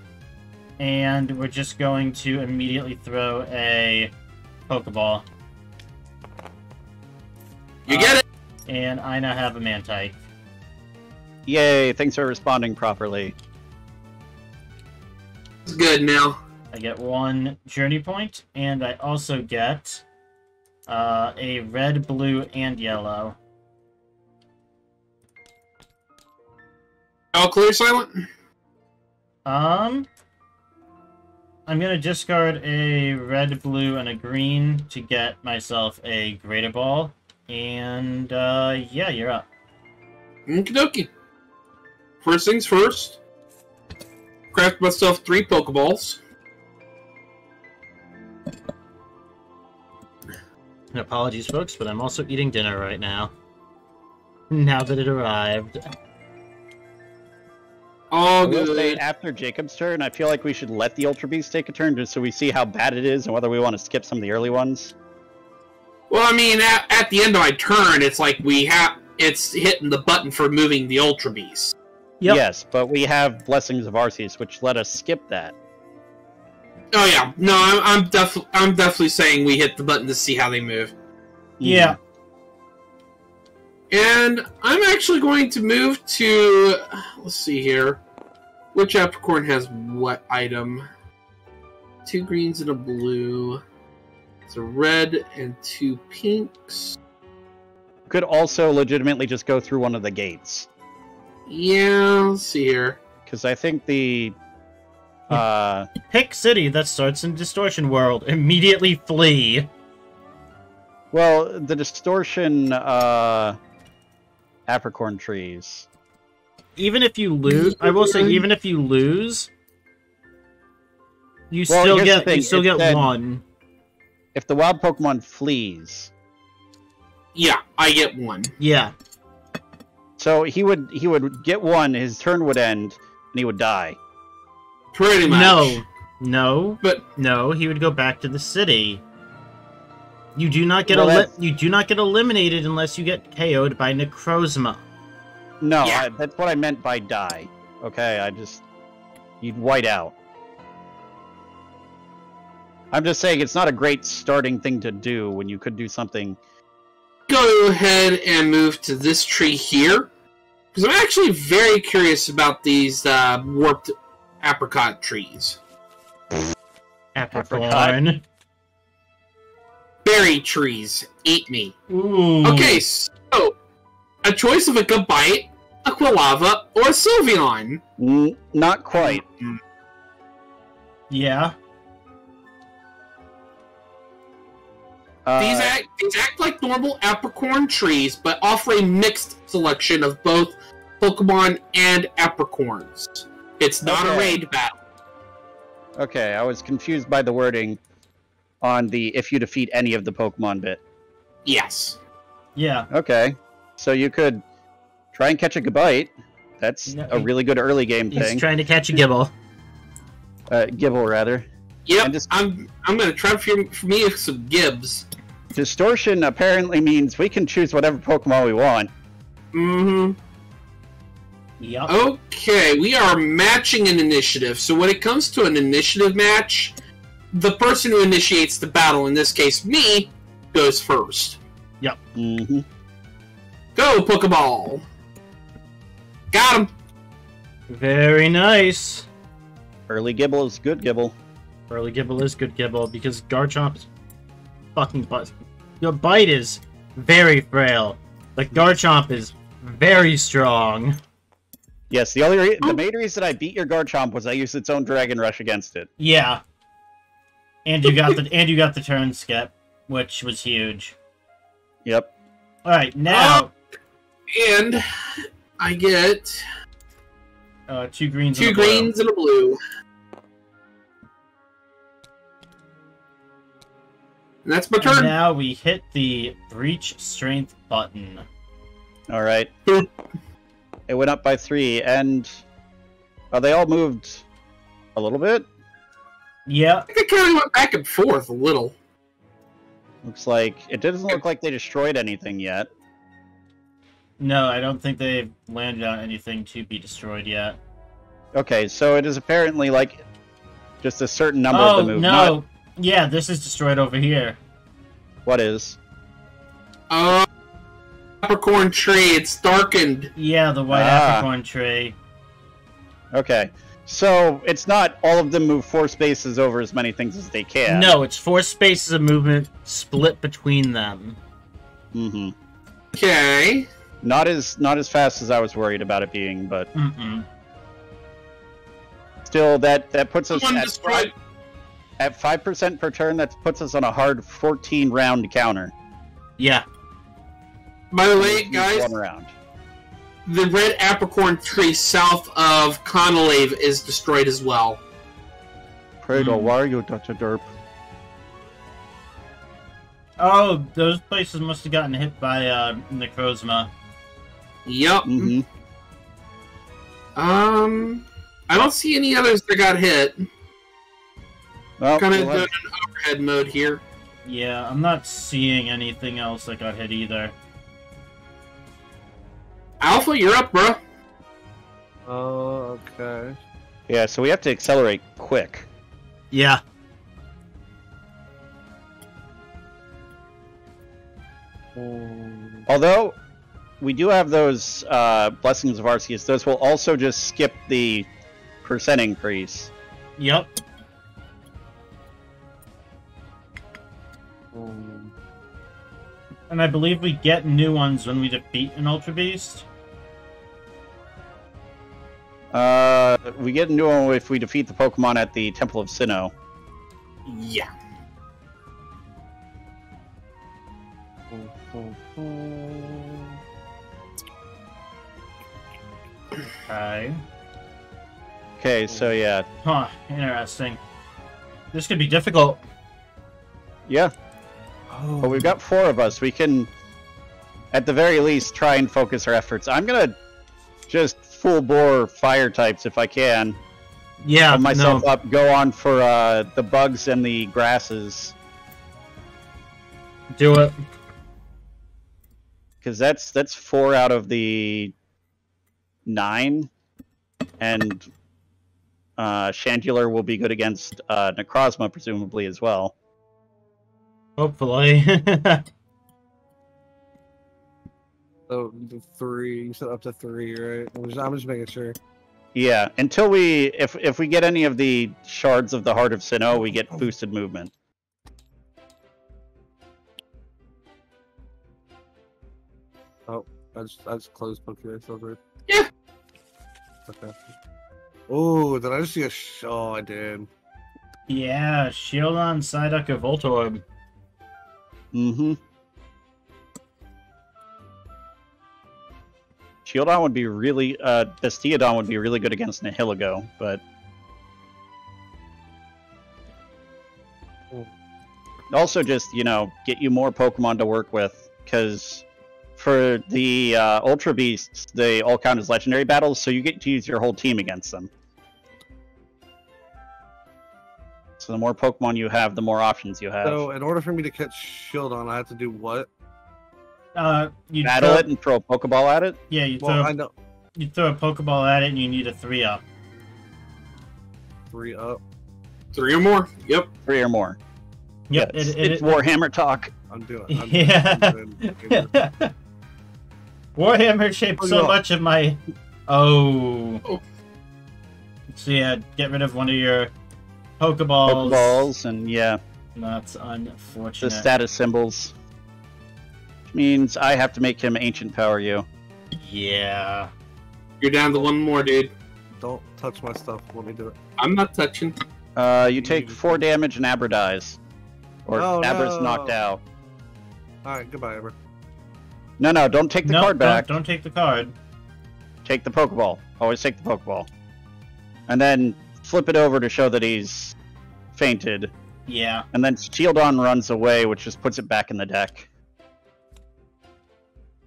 and we're just going to immediately throw a Pokeball, You Uh, get it. and I now have a Mantyke. Yay, thanks for responding properly. It's good now. I get one journey point, and I also get uh, a red, blue, and yellow. All clear, silent. Um, I'm gonna discard a red, blue, and a green to get myself a Greater Ball, and uh, yeah, you're up. Okie dokie. First things first. Craft myself three Pokeballs. And apologies, folks, but I'm also eating dinner right now. Now that it arrived. All I will say good. after Jacob's turn, I feel like we should let the Ultra Beast take a turn just so we see how bad it is and whether we want to skip some of the early ones. Well, I mean, at, at the end of my turn, it's like we have it's hitting the button for moving the Ultra Beast. Yep. Yes, but we have Blessings of Arceus, which let us skip that. Oh yeah, no, I'm I'm, def- I'm definitely saying we hit the button to see how they move. Yeah. And I'm actually going to move to let's see here. Which Apricorn has what item? Two greens and a blue. It's a red and two pinks. Could also legitimately just go through one of the gates. Yeah, let's see here. Because I think the. Uh, Pick city that starts in Distortion World. Immediately flee. well, the distortion uh, apricorn trees. Even if you lose, I will say, even if you lose, you Well, still get you still it get said- one. If the wild Pokemon flees, Yeah, I get one. Yeah. so he would he would get one, his turn would end, and he would die. Pretty much. No. No. But No. He would go back to the city. You do not get Well, you do not get eliminated unless you get KO'd by Necrozma. No, Yeah. I, that's what I meant by die. Okay, I just you'd white out. I'm just saying it's not a great starting thing to do when you could do something. go ahead and move to this tree here. Because I'm actually very curious about these uh, warped apricot trees. Apricorn. Berry trees. Eat me. Ooh. Okay, so a choice of a Gabite, a Quilava, or a Sylveon. N- not quite. Yeah. Uh, These act these act like normal apricorn trees, but offer a mixed selection of both Pokemon and apricorns. It's not a raid battle. okay, I was confused by the wording on the if you defeat any of the Pokemon bit. Yes. Yeah. Okay, so you could try and catch a Gabite. That's No, a really good early game thing. He's thing. trying to catch a Gible. uh, Gible, rather. Yep. Just- I'm I'm gonna try for, for me some Gibbs. Distortion apparently means we can choose whatever Pokemon we want. Mm-hmm. Yup. Okay, we are matching an initiative. So when it comes to an initiative match, the person who initiates the battle, in this case me, goes first. hmm Go, Pokeball! Got him! Very nice. Early Gible is good Gible. Early Gible is good Gible because Garchomp is fucking butt. Your bite is very frail. The Garchomp is very strong. Yes, the only re- the main reason I beat your Garchomp was I used its own Dragon Rush against it. Yeah. And you got the and you got the turn skip, which was huge. Yep. All right, now And I get uh, two greens. and two a blue. greens and a blue. And that's my And turn. now we hit the breach strength button. All right. It went up by three, and uh, they all moved a little bit. Yeah, I think it kind of went back and forth a little. Looks like it doesn't look like they destroyed anything yet. no, I don't think they've landed on anything to be destroyed yet. Okay, so it is apparently like just a certain number oh of the move. no, Not yeah, this is destroyed over here. what is? Uh, Capricorn tree, it's darkened. Yeah, the white Ah. apricorn tree. Okay, so it's not all of them move four spaces over as many things as they can. No, it's four spaces of movement split between them. Mm hmm Okay. Not as not as fast as I was worried about it being, but Mm-mm. still, that that puts us Someone at destroyed. at five percent per turn. That puts us on a hard fourteen round counter. Yeah, By the way, guys, one the red apricorn tree south of Canalave is destroyed as well. Prado, Hmm. why are you such a derp? Oh, those places must have gotten hit by uh, Necrozma. Yep. Mm -hmm. Um, I don't see any others that got hit. Well, Kind of we'll doing have- an overhead mode here. Yeah, I'm not seeing anything else that got hit either. Alpha, you're up, bro. Oh, okay. yeah, so we have to accelerate quick. Yeah. Um, Although we do have those uh, blessings of Arceus, those will also just skip the percent increase. Yep. um, And I believe we get new ones when we defeat an Ultra Beast. Uh, we get a new one if we defeat the Pokemon at the Temple of Sinnoh. Yeah. Okay. Okay, so yeah, Huh, interesting. This could be difficult. yeah. Oh. But we've got four of us. We can, at the very least, try and focus our efforts. I'm gonna just full bore fire types if I can. Yeah, Put myself no. up. Go on for uh, the bugs and the grasses Do it. because that's that's four out of the nine, and uh, Chandelure will be good against uh, Necrozma presumably as well. Hopefully. So three, you said up to three, right? I'm just, I'm just making sure. Yeah, until we if if we get any of the shards of the Heart of Sinnoh, we get boosted movement. Oh, I just, I just closed Pokédex over. Yeah. Okay. Oh, did I just see a? Sh- oh, I did. yeah, Shieldon, Psyduck, or Voltorb. Mm-hmm. Shieldon would be really uh Bastiodon would be really good against Nihilego, but Hmm. also just, you know, get you more Pokemon to work with, because for the uh, Ultra Beasts, they all count as legendary battles, so you get to use your whole team against them. So the more Pokemon you have, the more options you have. So, in order for me to catch Shieldon, I have to do what? Uh, you Battle throw, it and throw a Pokeball at it. Yeah, you Well, throw I know you throw a Pokeball at it, and you need a three up. three up. Three or more. Yep. Three or more. Yep, Yes, it, it, it's it- Warhammer talk. I'm doing. I'm Yeah. I'm doing- Warhammer shaped so Pokeball. much of my. Oh. So yeah, get rid of one of your Pokeballs. Pokeballs and yeah, That's unfortunate. the status symbols. Which means I have to make him ancient power you. yeah. You're down to one more, dude. Don't touch my stuff. Let me do it. I'm not touching. Uh, you take four damage and Abra dies. Or Oh, Abra's no. knocked out. All right, goodbye, Amber. No, no, don't take the no, card back. Don't, don't take the card. Take the Pokeball. Always take the Pokeball. And then flip it over to show that he's fainted. Yeah. And then Shieldon runs away, which just puts it back in the deck.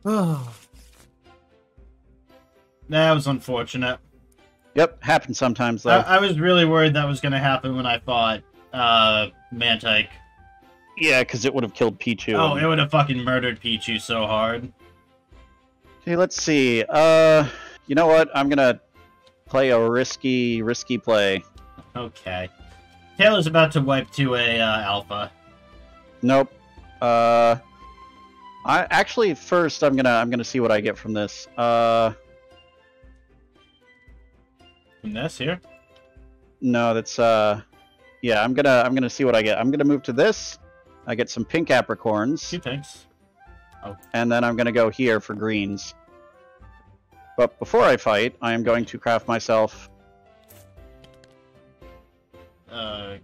That was unfortunate. Yep, happens sometimes I, though. I was really worried that was going to happen when I fought uh, Mantyke. yeah, because it would have killed Pichu. Oh, it would have fucking murdered Pichu so hard. Okay, let's see. Uh, you know what? I'm gonna play a risky, risky play. Okay. Taylor's about to wipe to a uh, alpha. Nope. Uh, I actually first I'm gonna I'm gonna see what I get from this. Uh, From this here. no, that's uh, yeah. I'm gonna I'm gonna see what I get. I'm gonna move to this. I get some pink apricorns, Two tanks. and then I'm gonna go here for greens. But before I fight, I am going to craft myself. Uh,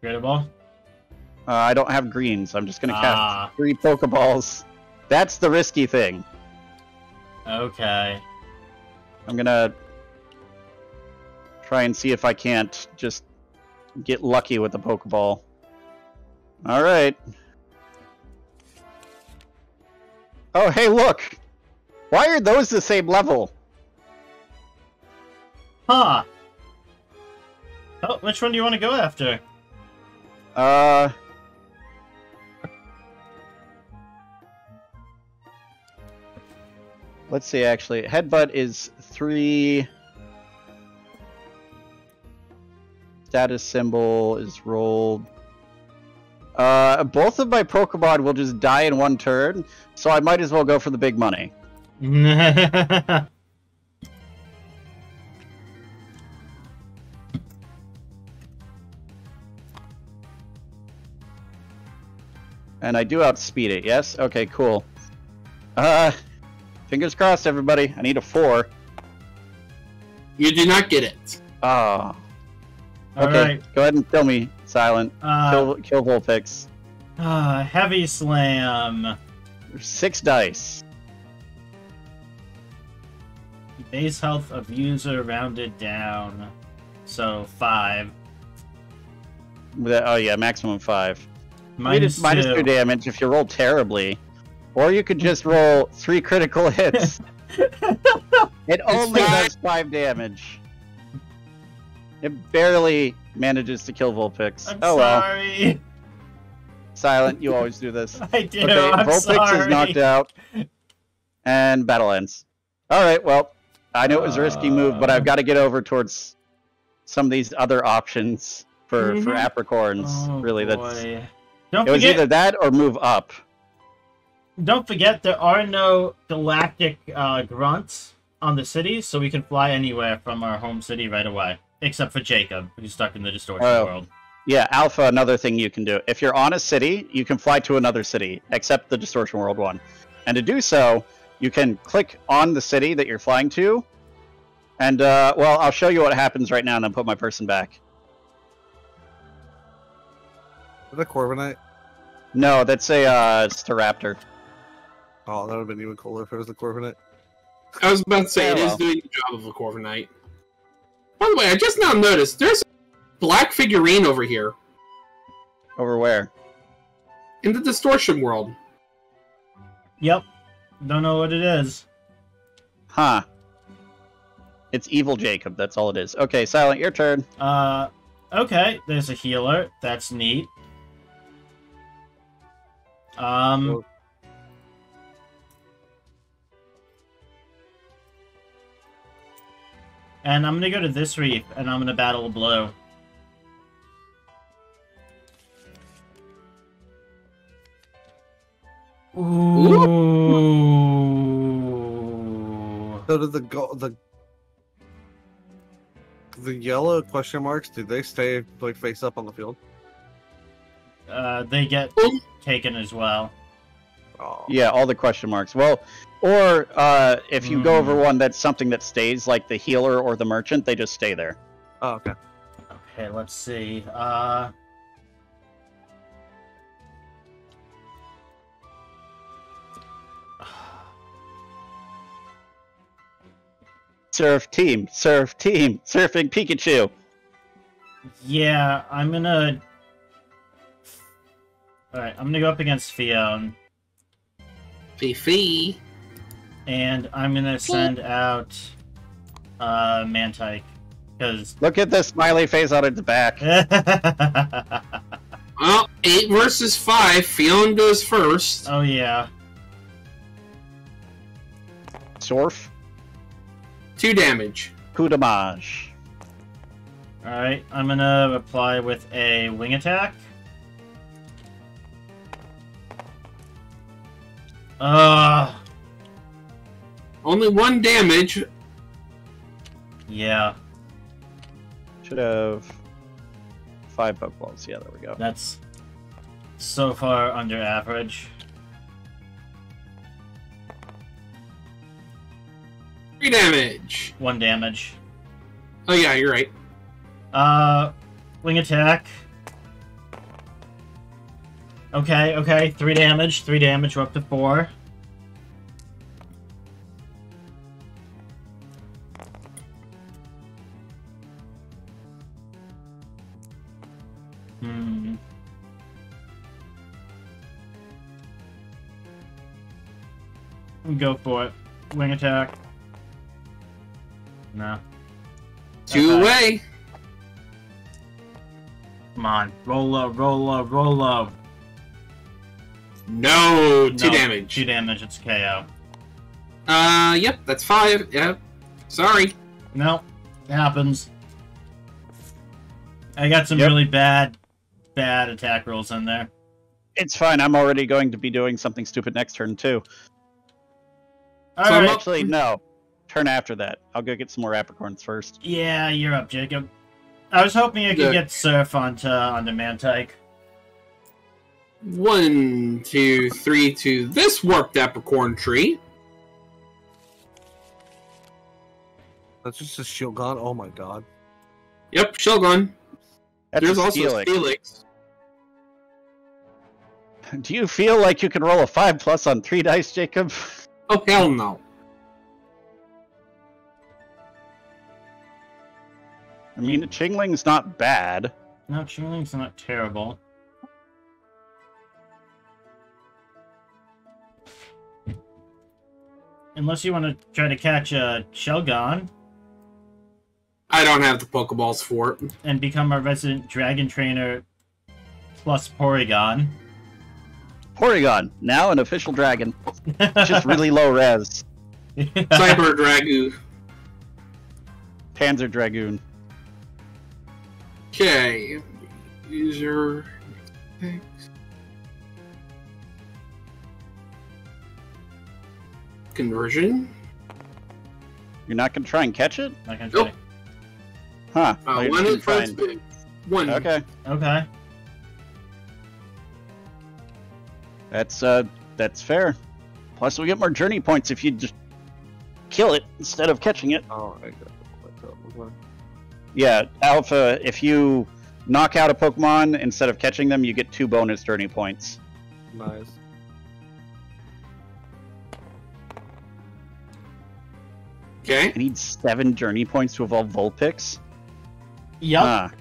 Greater Ball. Uh, I don't have greens. I'm just gonna cast Ah, three Pokeballs. That's the risky thing. okay. I'm gonna try and see if I can't just get lucky with the Pokeball. All right. Oh, hey, look! Why are those the same level? Huh. Oh, which one do you want to go after? Uh. Let's see, actually. Headbutt is three. Status symbol is rolled. Uh, both of my Pokemon will just die in one turn, so I might as well go for the big money. And I do outspeed it, yes? Okay, cool. Uh, fingers crossed, everybody. I need a four. You do not get it. Ah. Okay, right. go ahead and kill me, Silent. Uh, Kill, kill Vulpix. uh, heavy slam. Six dice. Base health of user rounded down. So five. With- Oh yeah, maximum five. Minus, minus two. two damage if you roll terribly, or you could just roll three critical hits. it only does five damage. It barely manages to kill Vulpix. I'm oh well, sorry. silent. You always do this. I do. Okay, I'm Vulpix sorry. is knocked out, and battle ends. All right, well, I know it was a risky move, but Uh. I've got to get over towards some of these other options for for Mhm. apricorns. Oh, really, that's boy. Don't it was either that or move up. Don't forget there are no galactic uh, grunts on the city, so we can fly anywhere from our home city right away, except for Jacob, who's stuck in the distortion Oh. world. Yeah, Alpha, another thing you can do. If you're on a city, you can fly to another city, except the Distortion World one. And to do so, you can click on the city that you're flying to. And, uh, well, I'll show you what happens right now and then put my person back. Is that Corviknight? No, that's a, uh, Staraptor. Oh, that would have been even cooler if it was the Corviknight. I was about to say Yeah, it is well. doing the job of a Corviknight. By the way, I just now noticed there's a black figurine over here Over where? in the distortion world. Yep. Don't know what it is. Huh. It's Evil Jacob, that's all it is. Okay, Silent, your turn. Uh, okay. There's a healer. That's neat. Um. Well- And I'm gonna go to this reef, and I'm gonna battle a blow. Ooh. So did the go- the the the yellow question marks, do they stay like face up on the field? Uh, they get taken as well. Oh. Yeah, all the question marks. Well, or uh, if you go over Hmm. one that's something that stays, like the healer or the merchant, they just stay there. Oh, okay. Okay, let's see. Uh, Surf team, surf team, surfing Pikachu. yeah, I'm gonna. All right, I'm gonna go up against Phione, Fifi. and I'm gonna send out uh Mantyke because. Look at the smiley face on its back. Well, eight versus five. Phione goes first. oh yeah. Surf, Two damage. coup de mage. All right, I'm gonna reply with a wing attack. Uh, Only one damage. yeah, Should have five Pokeballs. Yeah, there we go. that's so far under average. Three damage. One damage. Oh yeah, you're right. Uh, wing attack. Okay, okay, three damage, three damage, we're up to four. Hmm. Go for it. Wing attack. No. Two Okay. away. Come on. Roll up, roll up, roll up. No, two No, damage. Two damage, it's KO. Uh, yep, that's five. Yep. Sorry. No, it happens. I got some Yep. really bad, bad attack rolls in there. It's fine. I'm already going to be doing something stupid next turn too. All So I'm right. Actually, no. Turn after that. I'll go get some more apricorns first. Yeah, you're up, Jacob. I was hoping I could Yeah. get Surf onto onto Mantyke. One, two, three to this warped apricorn tree. That's just a Shelgon. Oh my god. Yep, Shelgon. That's There's a also Steelix. Felix. Do you feel like you can roll a five plus on three dice, Jacob? Oh hell no. I mean, Chingling's not bad. No, Chingling's not terrible. Unless you want to try to catch a Shelgon I don't have the Pokeballs for it. and become our resident dragon trainer plus Porygon. Porygon, now an official dragon. Just really low res. Cyber Dragoon. Panzer Dragoon. Okay. User. Conversion. You're not gonna try and catch it? Not gonna Nope. try. Huh. Uh, Oh, one just in gonna first. and- One. Okay. Okay. That's uh that's fair. Plus we get more journey points if you just kill it instead of catching it. Oh, I got what Yeah, Alpha, if you knock out a Pokemon instead of catching them, you get two bonus journey points. Nice. Okay. I need seven journey points to evolve Vulpix. Yup. Huh.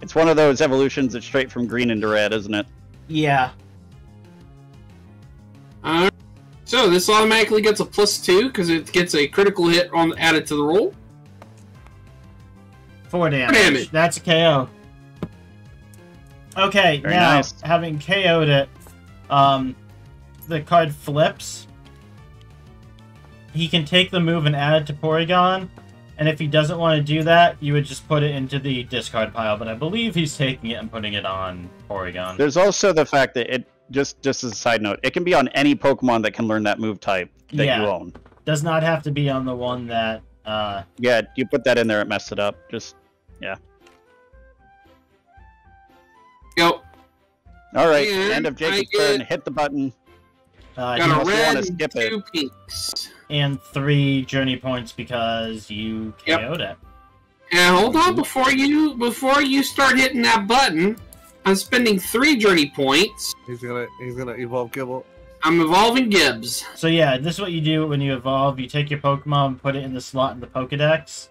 It's one of those evolutions that's straight from green into red, isn't it? Yeah. Uh, so this automatically gets a plus two because it gets a critical hit on added to the roll. Four damage. damage. That's a KO. Okay, Very now nice. having KO'd it, um, the card flips. He can take the move and add it to Porygon, and if he doesn't want to do that, you would just put it into the discard pile. But I believe he's taking it and putting it on Porygon. There's also the fact that it just just as a side note, it can be on any Pokemon that can learn that move type that Yeah. you own. Does not have to be on the one that Uh, Yeah, you put that in there, it messed it up. Just Go. all right. And end of I Jacob's get- turn. Hit the button. uh, Got you a must red wanna and skip it. two pinks. and three journey points because you Yep. KO'd it. And hold on before you before you start hitting that button. I'm spending three journey points. He's gonna he's gonna evolve Gible. I'm evolving Gibbs. So yeah, this is what you do when you evolve. You take your Pokemon, and put it in the slot in the Pokedex,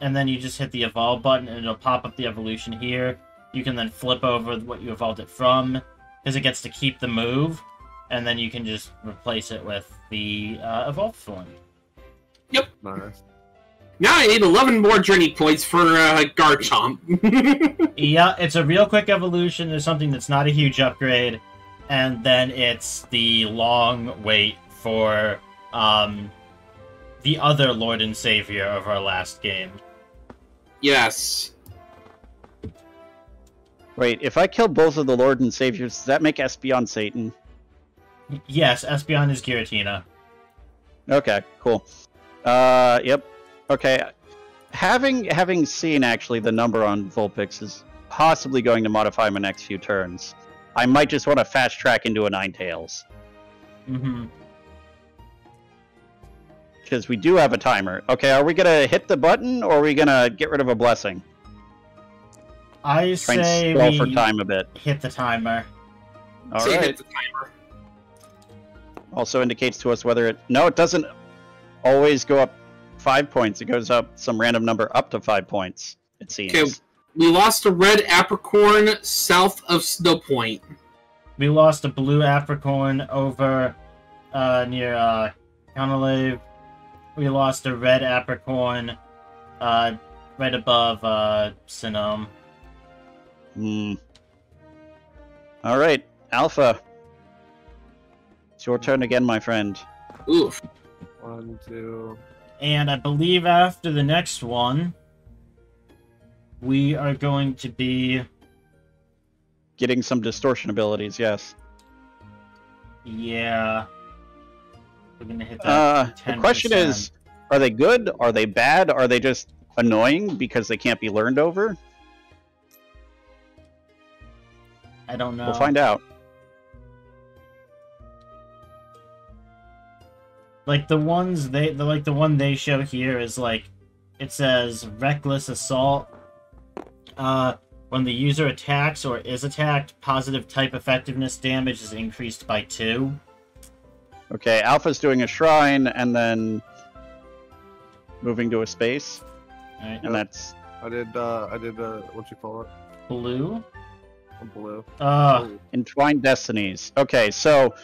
and then you just hit the evolve button, and it'll pop up the evolution here. You can then flip over what you evolved it from, because it gets to keep the move, and then you can just replace it with the uh, evolved form. Nice. Now I need 11 more journey points for uh, Garchomp. Yeah, it's a real quick evolution. There's something that's not a huge upgrade, and then it's the long wait for um, the other Lord and Savior of our last game. Yes. Wait, if I kill both of the Lord and Saviors, does that make Espeon Satan? Yes, Espeon is Giratina. Okay, cool. Uh, yep. Okay. Having having seen actually the number on Vulpix is possibly going to modify my next few turns. I might just want to fast track into a Ninetales Mm-hmm. Because we do have a timer. Okay, are we gonna hit the button or are we gonna get rid of a blessing? I Try and say stall we for time a bit. hit the timer. All So right. hit the timer. Also indicates to us whether it. No, it doesn't always go up five points. It goes up some random number up to five points. It seems. Okay. We lost a red apricorn south of Snow Point. We lost a blue apricorn over uh, near uh, Canalave. We lost a red apricorn uh, right above uh, Sinome. Hmm. All right, Alpha. It's your turn again, my friend. Oof. One, two. And I believe after the next one, we are going to be. Getting some distortion abilities, yes. Yeah. We're to hit that. Uh, the 10%. question is, are they good? Are they bad? Are they just annoying because they can't be learned over? I don't know. We'll find out. like the ones they the like the one they show here is like it says reckless assault uh when the user attacks or is attacked positive type effectiveness damage is increased by two Okay, Alpha's doing a shrine and then moving to a space, Alright, and that's I did uh I did uh what you call it? blue Blue. uh Entwined Destinies. Okay, so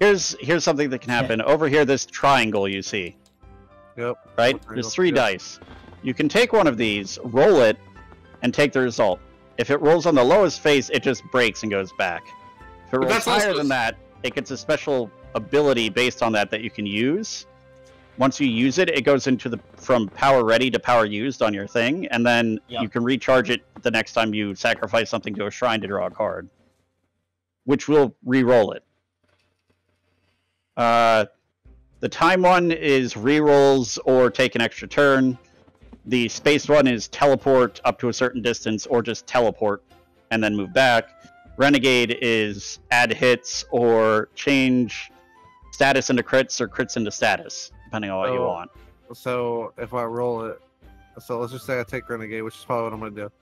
here's here's something that can happen. Over here, this triangle you see, Yep. right? There's three yep. dice. You can take one of these, roll it, and take the result. If it rolls on the lowest face, it just breaks and goes back. If it But rolls higher than that, it gets a special ability based on that that you can use. Once you use it, it goes into the from power ready to power used on your thing, and then Yep. you can recharge it the next time you sacrifice something to a shrine to draw a card, which will re-roll it. Uh, the time one is re-rolls or take an extra turn. The space one is teleport up to a certain distance or just teleport and then move back. Renegade is add hits or change status into crits or crits into status, depending on what you Oh. want. So if I roll it, so let's just say I take Renegade, which is probably what I'm gonna do.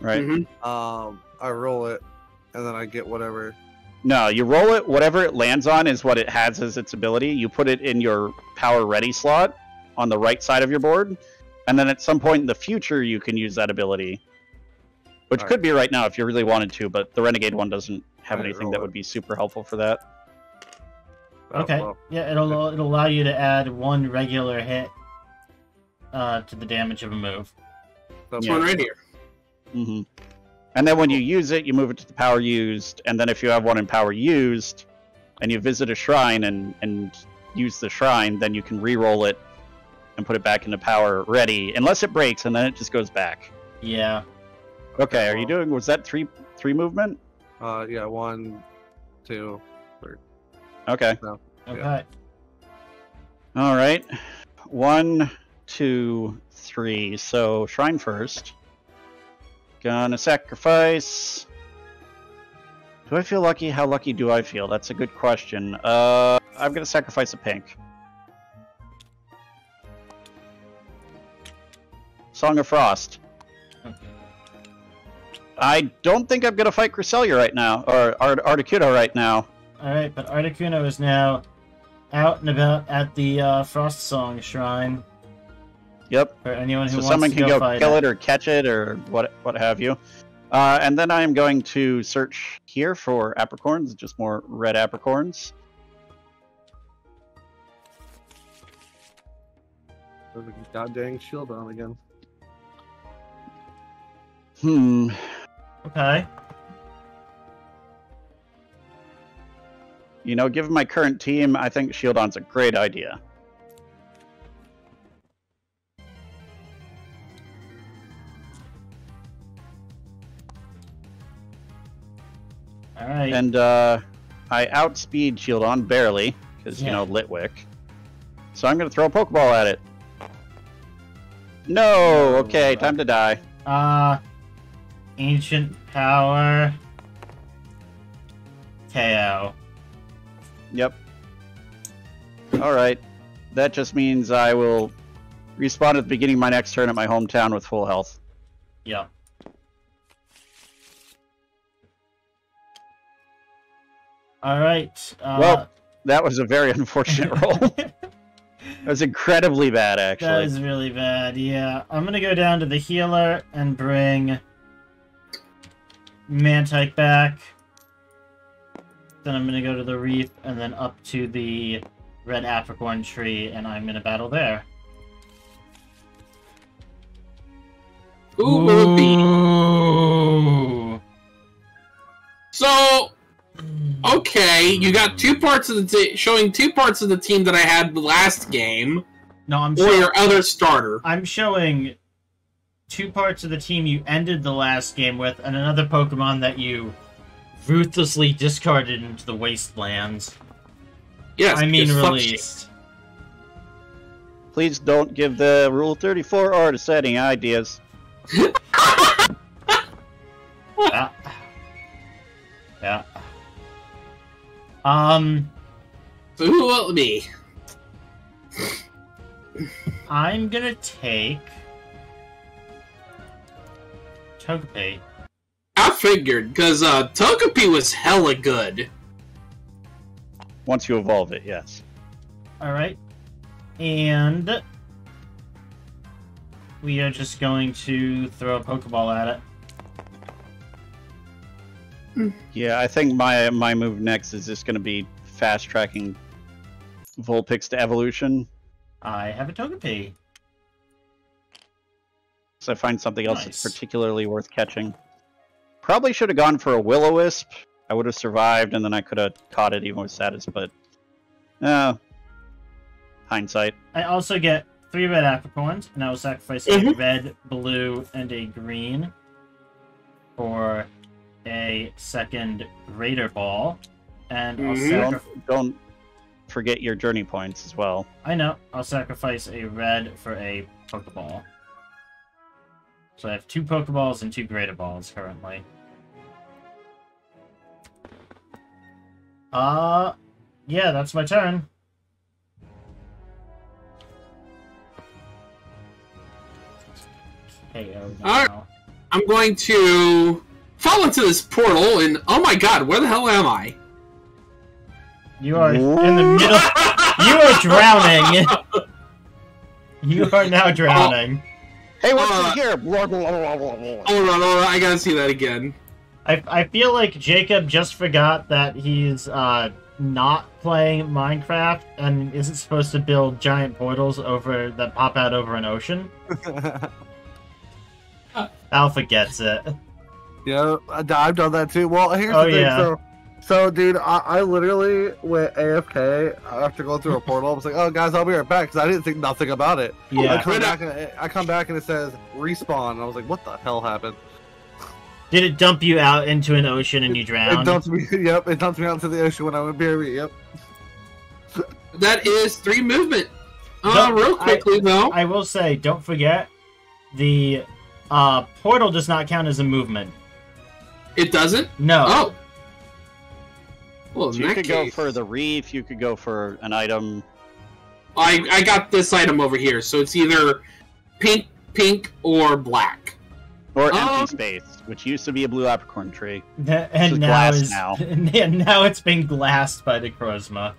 Right? Mhm. Um, I roll it, and then I get whatever. No, you roll it. Whatever it lands on is what it has as its ability. You put it in your power ready slot on the right side of your board, and then at some point in the future, you can use that ability. Which Alright. could be right now if you really wanted to, but the Renegade one doesn't have Alright, anything that it. would be super helpful for that. Oh, okay well, yeah it'll it'll allow you to add one regular hit uh to the damage of a move that's Yeah. one right here. hmm And then when you use it, you move it to the power used, and then if you have one in power used, and you visit a shrine and and use the shrine, then you can re-roll it and put it back into power ready, unless it breaks, and then it just goes back. yeah Okay, are you doing? Was that three three movement? Uh, yeah, one, two. Okay, okay all right. One, two, three. So shrine first. Gonna sacrifice. Do I feel lucky? How lucky do I feel? That's a good question. Uh, I'm gonna sacrifice a pink. Song of Frost. I don't think I'm gonna fight Cresselia right now, or Art- Articuno right now. Alright, but Articuno is now out and about at the uh, Frost Song Shrine Yep. for anyone who So wants someone to can go, go fight kill it. it or catch it or what what have you. Uh, and then I am going to search here for apricorns, just more red apricorns. God dang Shieldon again. Hmm. Okay. You know, given my current team, I think Shieldon's a great idea. Alright. And uh, I outspeed Shieldon barely, because, you know, Litwick. So I'm going to throw a Pokeball at it. No! Okay, time to die. Uh, ancient power. KO. Yep. Alright. That just means I will respawn at the beginning of my next turn at my hometown with full health. Yep. All right. Uh, Well, That was a very unfortunate roll. That was incredibly bad, actually. that is really bad. Yeah, I'm gonna go down to the healer and bring Mantyke back. Then I'm gonna go to the reef and then up to the red apricorn tree, and I'm gonna battle there. Who will it be? Ooh. So, okay, you got two parts of the t- showing two parts of the team that I had the last game, No, I'm or showing, your other starter. I'm showing two parts of the team you ended the last game with, and another Pokemon that you ruthlessly discarded into the wastelands. Yes, I mean, because released. Please don't give the Rule 34 artist any ideas. Yeah. Yeah. Um, So who will it be? I'm gonna take Togepi. I figured because uh, Togepi was hella good. Once you evolve it, yes. All right, and we are just going to throw a Pokeball at it. Yeah, I think my my move next is just going to be fast tracking Vulpix to evolution. I have a Togepi. So I find something else that's particularly worth catching. Probably should have gone for a will o wisp. I would have survived, and then I could have caught it even with status. But, uh, hindsight. I also get three red apricorns, and I will sacrifice a Mhm. red, blue, and a green for a second Greater Ball. And I'll Mhm. sacrifice. Don't don't forget your journey points as well. I know. I'll sacrifice a red for a Pokeball. So I have two Pokeballs and two Greater Balls currently. Uh, yeah, that's my turn. KO now. I'm going to fall into this portal, and oh my god, where the hell am I? You are in the middle. You are drowning. You are now drowning. Hey, what's Uh, in here? Blah, blah, blah, blah, blah. Hold on, hold on, I gotta see that again. I, I feel like Jacob just forgot that he's uh, not playing Minecraft and isn't supposed to build giant portals over that pop out over an ocean. Alpha gets it. yeah, I- I've done that too. Well, here's Oh, the thing. yeah. So, so, dude, I, I literally went AFK after going through a portal. I was like, "Oh, guys, I'll be right back," because I didn't think nothing about it. I Yeah. come back and I come back and it says respawn. And I was like, "What the hell happened?" Did it dump you out into an ocean and you drown? It drowned? dumped me. Yep, it dumped me out into the ocean when I went BRB. Yep. That is three movement. Uh, real quickly though, I will say, don't forget, the uh, portal does not count as a movement. it doesn't. No. Oh. Well, So you that could go for the reef. You could go for an item. I I got this item over here, so it's either pink, pink, or black. Or Um, empty space, which used to be a blue apricorn tree. Th- and is now glass is now. and now it's been glassed by the Krozma.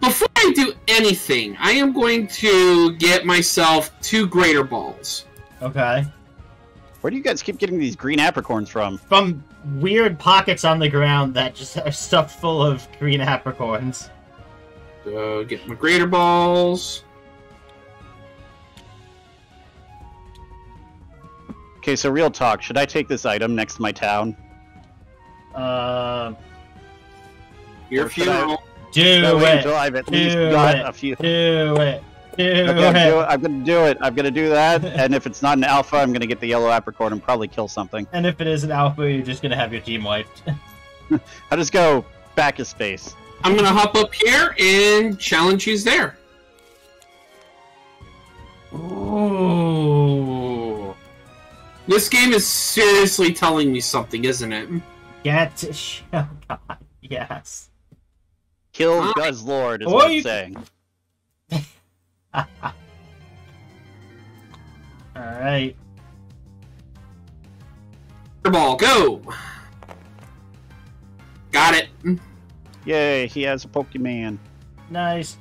Before I do anything, I am going to get myself two greater balls. Okay. Where do you guys keep getting these green apricorns from? From weird pockets on the ground that just are stuffed full of green apricorns. So get my greater balls. Okay, so real talk. Should I take this item next to my town? Uh, Your Or should I- do That way it. until I've at least Do got it. a few. Do it. Do Okay, I'm, do- I'm gonna do it. I'm gonna do that. and if it's not an alpha, I'm gonna get the yellow apricorn and probably kill something. And if it is an alpha, you're just gonna have your team wiped. I'll just go back a space. I'm gonna hop up here and challenge who's there. Ooh. This game is seriously telling me something, isn't it? Get Shogun. Yes. Kill Ah. Guzzlord is Or what I'm you- saying. Alright. Ball, go. Got it. Yay, he has a Pokemon. Nice.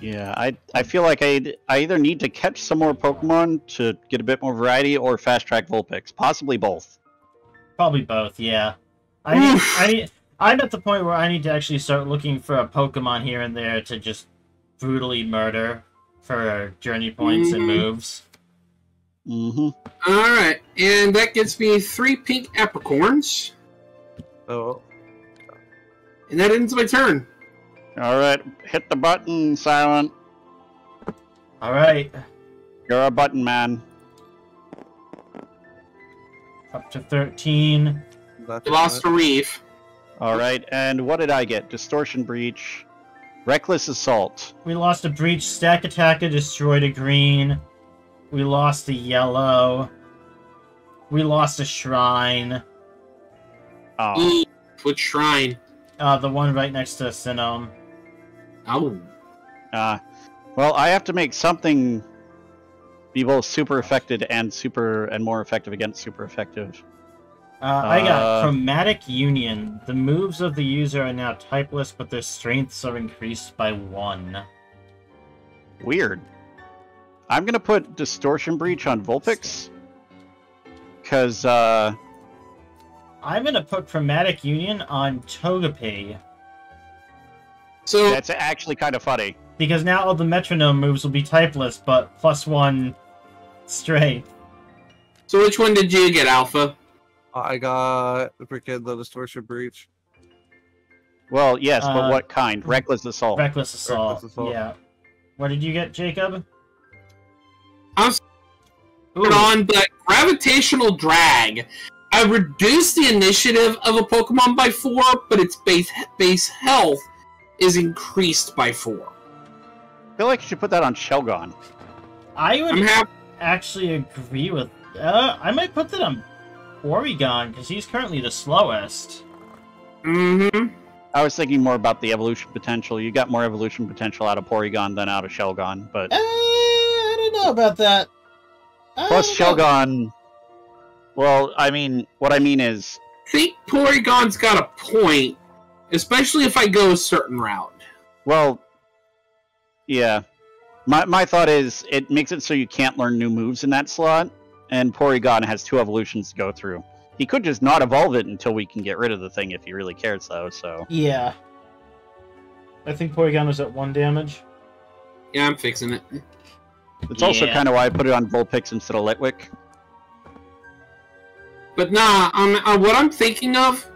Yeah, I I feel like I I either need to catch some more Pokemon to get a bit more variety, or fast track Vulpix. Possibly both. Probably both, yeah. I need, I need, I'm at the point where I need to actually start looking for a Pokemon here and there to just brutally murder for journey points and Mhm. moves. Mm-hmm. All right, and that gets me three pink apricorns, Oh, and that ends my turn. All right, hit the button, Silent. Alright. You're a button man. Up to 13. that's I lost a reef. All right, and what did I get? Distortion breach, reckless assault. We lost a breach, stack attack, attacker, destroyed a green. We lost a yellow. We lost a shrine. Oh, Ooh, Which shrine? Uh, the one right next to Sinome. Oh, uh, well, I have to make something be both super effective and super and more effective against super effective. Uh, I got Uh, Chromatic Union. The moves of the user are now typeless, but their strengths are increased by one. Weird. I'm gonna put distortion breach on Vulpix. Cause uh I'm gonna put Chromatic Union on Togepi so that's actually kind of funny. because now all the metronome moves will be typeless, but plus one strength. so which one did you get, Alpha? I got the freaking the distortion breach. Well, yes, Uh, but what kind? Reckless assault. Reckless Assault. Reckless Assault. Yeah. What did you get, Jacob? I was Ooh, put on, but gravitational drag. I reduced the initiative of a Pokemon by four, but its base base health is increased by four. I feel like you should put that on Shelgon. I would I'm actually agree with. Uh, I might put that on Porygon because he's currently the slowest. Mm-hmm. I was thinking more about the evolution potential. You got more evolution potential out of Porygon than out of Shelgon, but Uh, I don't know about that. I plus don't. Shelgon. Well, I mean, what I mean is, I think Porygon's got a point, especially if I go a certain route. well, yeah. My my thought is it makes it so you can't learn new moves in that slot, and Porygon has two evolutions to go through. He could just not evolve it until we can get rid of the thing if he really cares, though. So Yeah. I think Porygon was at one damage. Yeah, I'm fixing it. it's also kind of why I put it on Vulpix instead of Litwick. But nah, um, uh, what I'm thinking of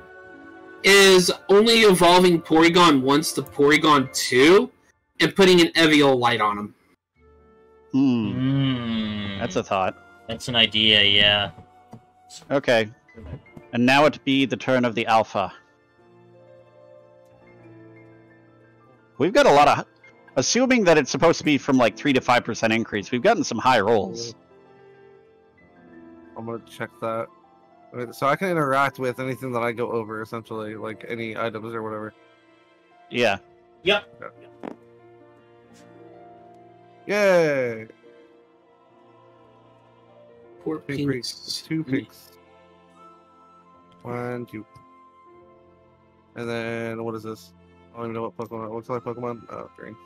is only evolving Porygon once to Porygon 2 and putting an Eviolite on him. Hmm, Mm, that's a thought. That's an idea. Yeah. Okay, and now it be the turn of the Alpha. We've got a lot of. assuming that it's supposed to be from like three to five percent increase, we've gotten some high rolls. I'm gonna check that. So I can interact with anything that I go over, essentially, like any items or whatever. Yeah. Yep. Yeah. Yay! Poor Two pinks. pinks. Two pinks. One, two. And then what is this? I don't even know what Pokemon. It looks like Pokemon. Oh, green.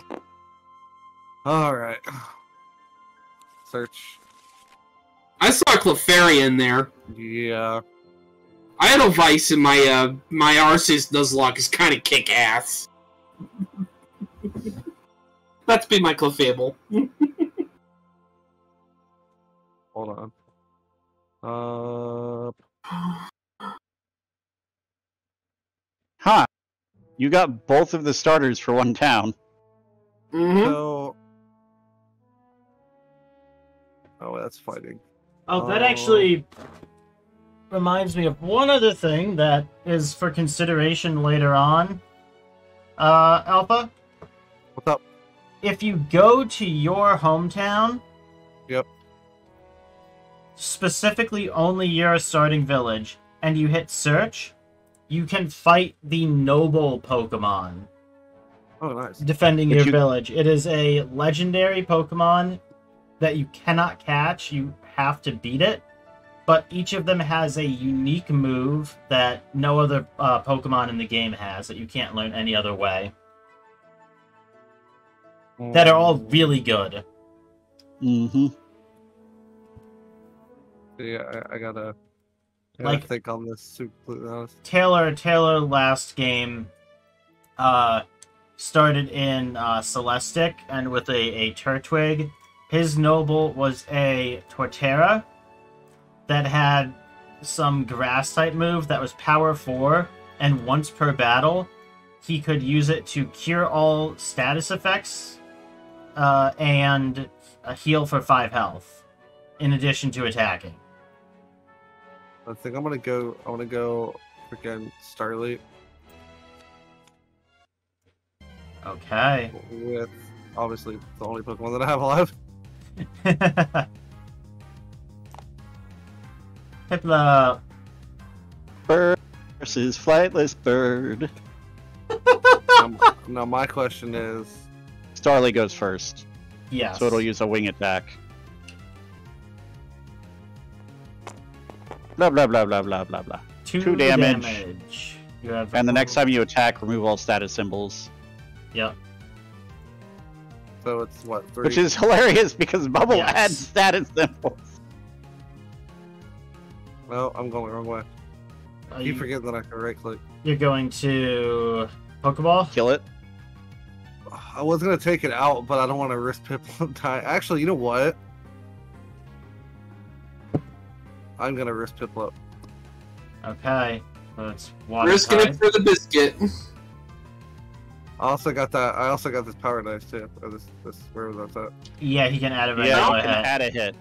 All right. Search. I saw Clefairy in there. Yeah. I had a vice in my uh my Arceus Nuzlocke is kind of kick ass. That's been my Clefable. Hold on. Uh. Huh. You got both of the starters for one town. hmm So. Oh, that's fighting. Oh, that Oh. actually reminds me of one other thing that is for consideration later on. Uh, Alpha, What's up? if you go to your hometown, Yep. Specifically only your starting village, and you hit search, you can fight the noble Pokemon Oh, nice. defending But your you- village. It is a legendary Pokemon that you cannot catch. You have to beat it. But each of them has a unique move that no other uh, Pokemon in the game has that you can't learn any other way. That are all really good. Mm-hmm. Yeah, I, I gotta. I Like- gotta think on this. Completely. Taylor Taylor last game uh started in uh Celestic and with a, a Turtwig. His noble was a Torterra that had some grass type move that was power four, and once per battle, he could use it to cure all status effects uh, and uh, heal for five health, in addition to attacking. I think I'm gonna go. I want to go freaking Starlight Okay. with obviously the only Pokemon that I have alive. Piplup. Bird versus flightless bird. um, now my question is, Starly goes first, Yes. so it'll use a wing attack. Blah blah blah blah blah blah blah. two, two damage. damage. You have And the next time you attack, remove all status symbols. Yep. so it's what three? Which is hilarious because Bubble Yes. had status symbols. no, I'm going the wrong way. Uh, You you, forget that I can right click. you're going to Pokeball. Kill it. I was gonna take it out, but I don't want to risk Piplup die. Actually, you know what? I'm gonna risk Piplup. Okay. So it's water Risking type. it for the biscuit. I also got that. I also got this power dice too. Or this, this, where was that? Yeah, he can add a Yeah, regular you can hit. add a hit.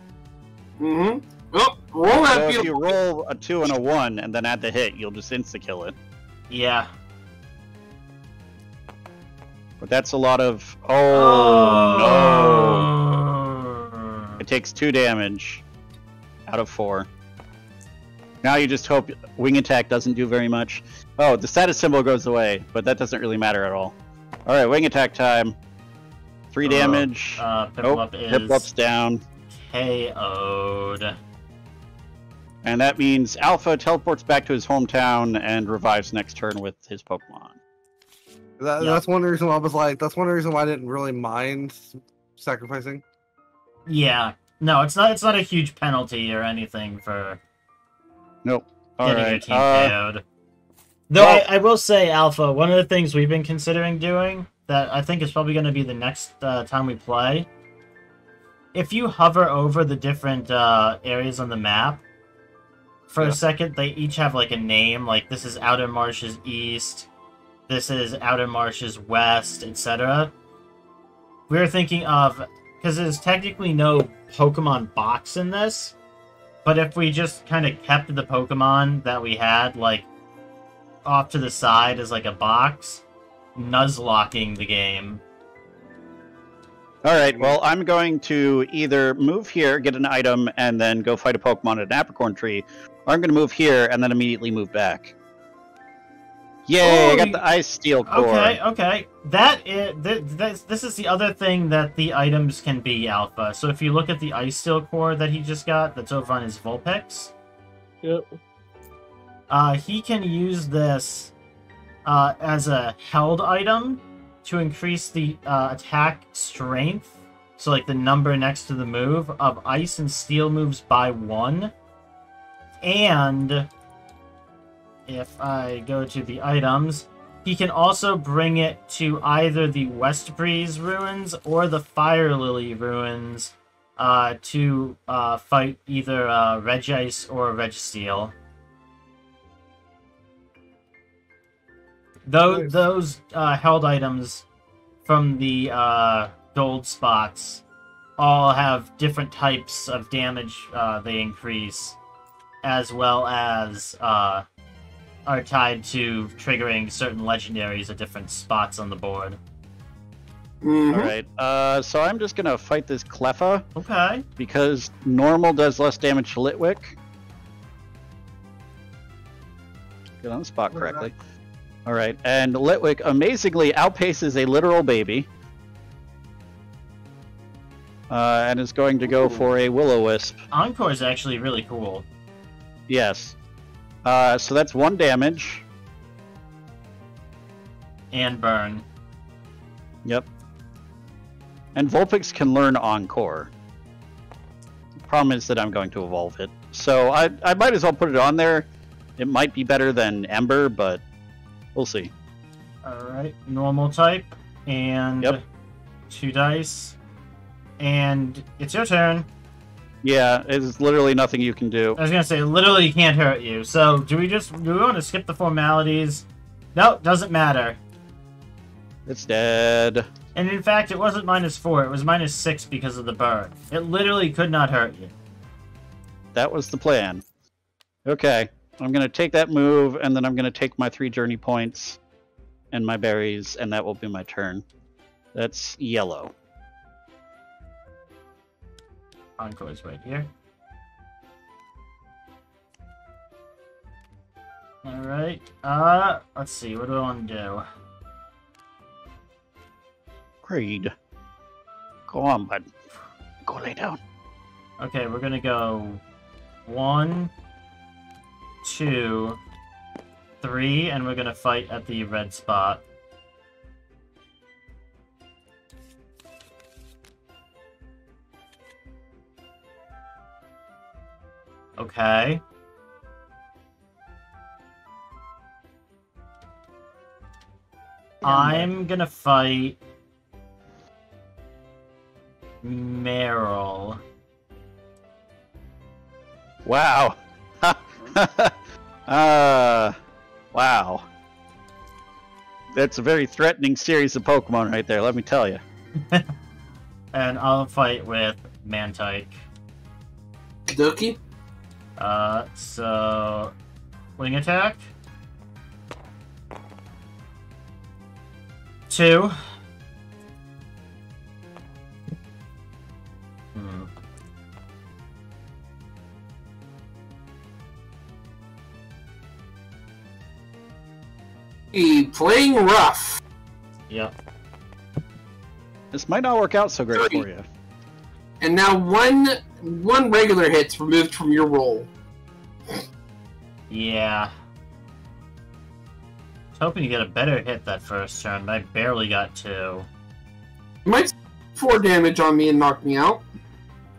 Mm-hmm. Oh, roll that So if you roll a two and a one and then add the hit, you'll just insta kill it. Yeah. But that's a lot of oh, no. no. It takes two damage out of four. Now you just hope wing attack doesn't do very much. Oh, the status symbol goes away, but that doesn't really matter at all. All right, wing attack time. Three Uh, damage. Uh, nope, Piplup is Piplup's down, KO'd. and that means Alpha teleports back to his hometown and revives next turn with his Pokemon. That, Yeah. That's one reason why I was like. That's one reason why I didn't really mind sacrificing. Yeah. No, it's not. It's not a huge penalty or anything for Nope. All getting your right. team Uh, Though well- I, I will say, Alpha, one of the things we've been considering doing that I think is probably going to be the next uh, time we play. If you hover over the different uh, areas on the map, for Yeah. a second, they each have like a name. Like this is Outer Marshes East, this is Outer Marshes West, etc. We were thinking of because there's technically no Pokemon box in this, but if we just kind of kept the Pokemon that we had, like off to the side as like a box, nuzlocking the game All right. Well, I'm going to either move here, get an item, and then go fight a Pokemon at an apricorn tree, or I'm going to move here and then immediately move back. Yay! Oh, I got you- the Ice Steel core. Okay, okay. That is th- this, this is the other thing that the items can be alpha. So if you look at the ice steel core that he just got, that's over on his Vulpix, Yep. uh, he can use this uh, as a held item to increase the uh, attack strength. So like the number next to the move of ice and steel moves by one, and if I go to the items, he can also bring it to either the West Breeze ruins or the Fire Lily ruins uh, to uh, fight either uh, Regice or Registeel. Those Nice. those uh, held items from the uh, gold spots all have different types of damage uh, they increase, as well as uh, are tied to triggering certain legendaries at different spots on the board. Mhm. All right. Uh, so I'm just going to fight this Cleffa Okay. because normal does less damage to Litwick. Get on the spot correctly. All right, and Litwick amazingly outpaces a literal baby, uh, and is going to go Ooh. for a Willow Wisp. Encore is actually really cool. Yes. Uh, so that's one damage. And burn. Yep. And Vulpix can learn Encore. The problem is that I'm going to evolve it. So I, I might as well put it on there. It might be better than Ember, but we'll see. Alright. Normal type. And Yep. two dice. And it's your turn. Yeah, it's literally nothing you can do. I was gonna say literally can't hurt you. So do we just do we want to skip the formalities? No, doesn't matter. It's dead. And in fact, it wasn't minus four. It was minus six because of the burn. It literally could not hurt you. That was the plan. Okay, I'm going to take that move, and then I'm going to take my three journey points and my berries, and that will be my turn. That's yellow. Encore's right here. Alright. Uh, let's see. What do I want to do? Creed. Go on, bud. Go lay down. Okay, we're gonna go one, two, three, and we're gonna fight at the red spot. Okay. I'm gonna fight Marill. Wow. uh, wow. That's a very threatening series of Pokemon right there, let me tell you. And I'll fight with Mantyke. Doki? Uh, so wing attack. Two. Hmm. He playing rough. Yep. This might not work out so great Three. for you. And now one one regular hit's removed from your roll. Yeah. Was hoping to get a better hit that first turn, but I barely got two. You might four damage on me and knock me out.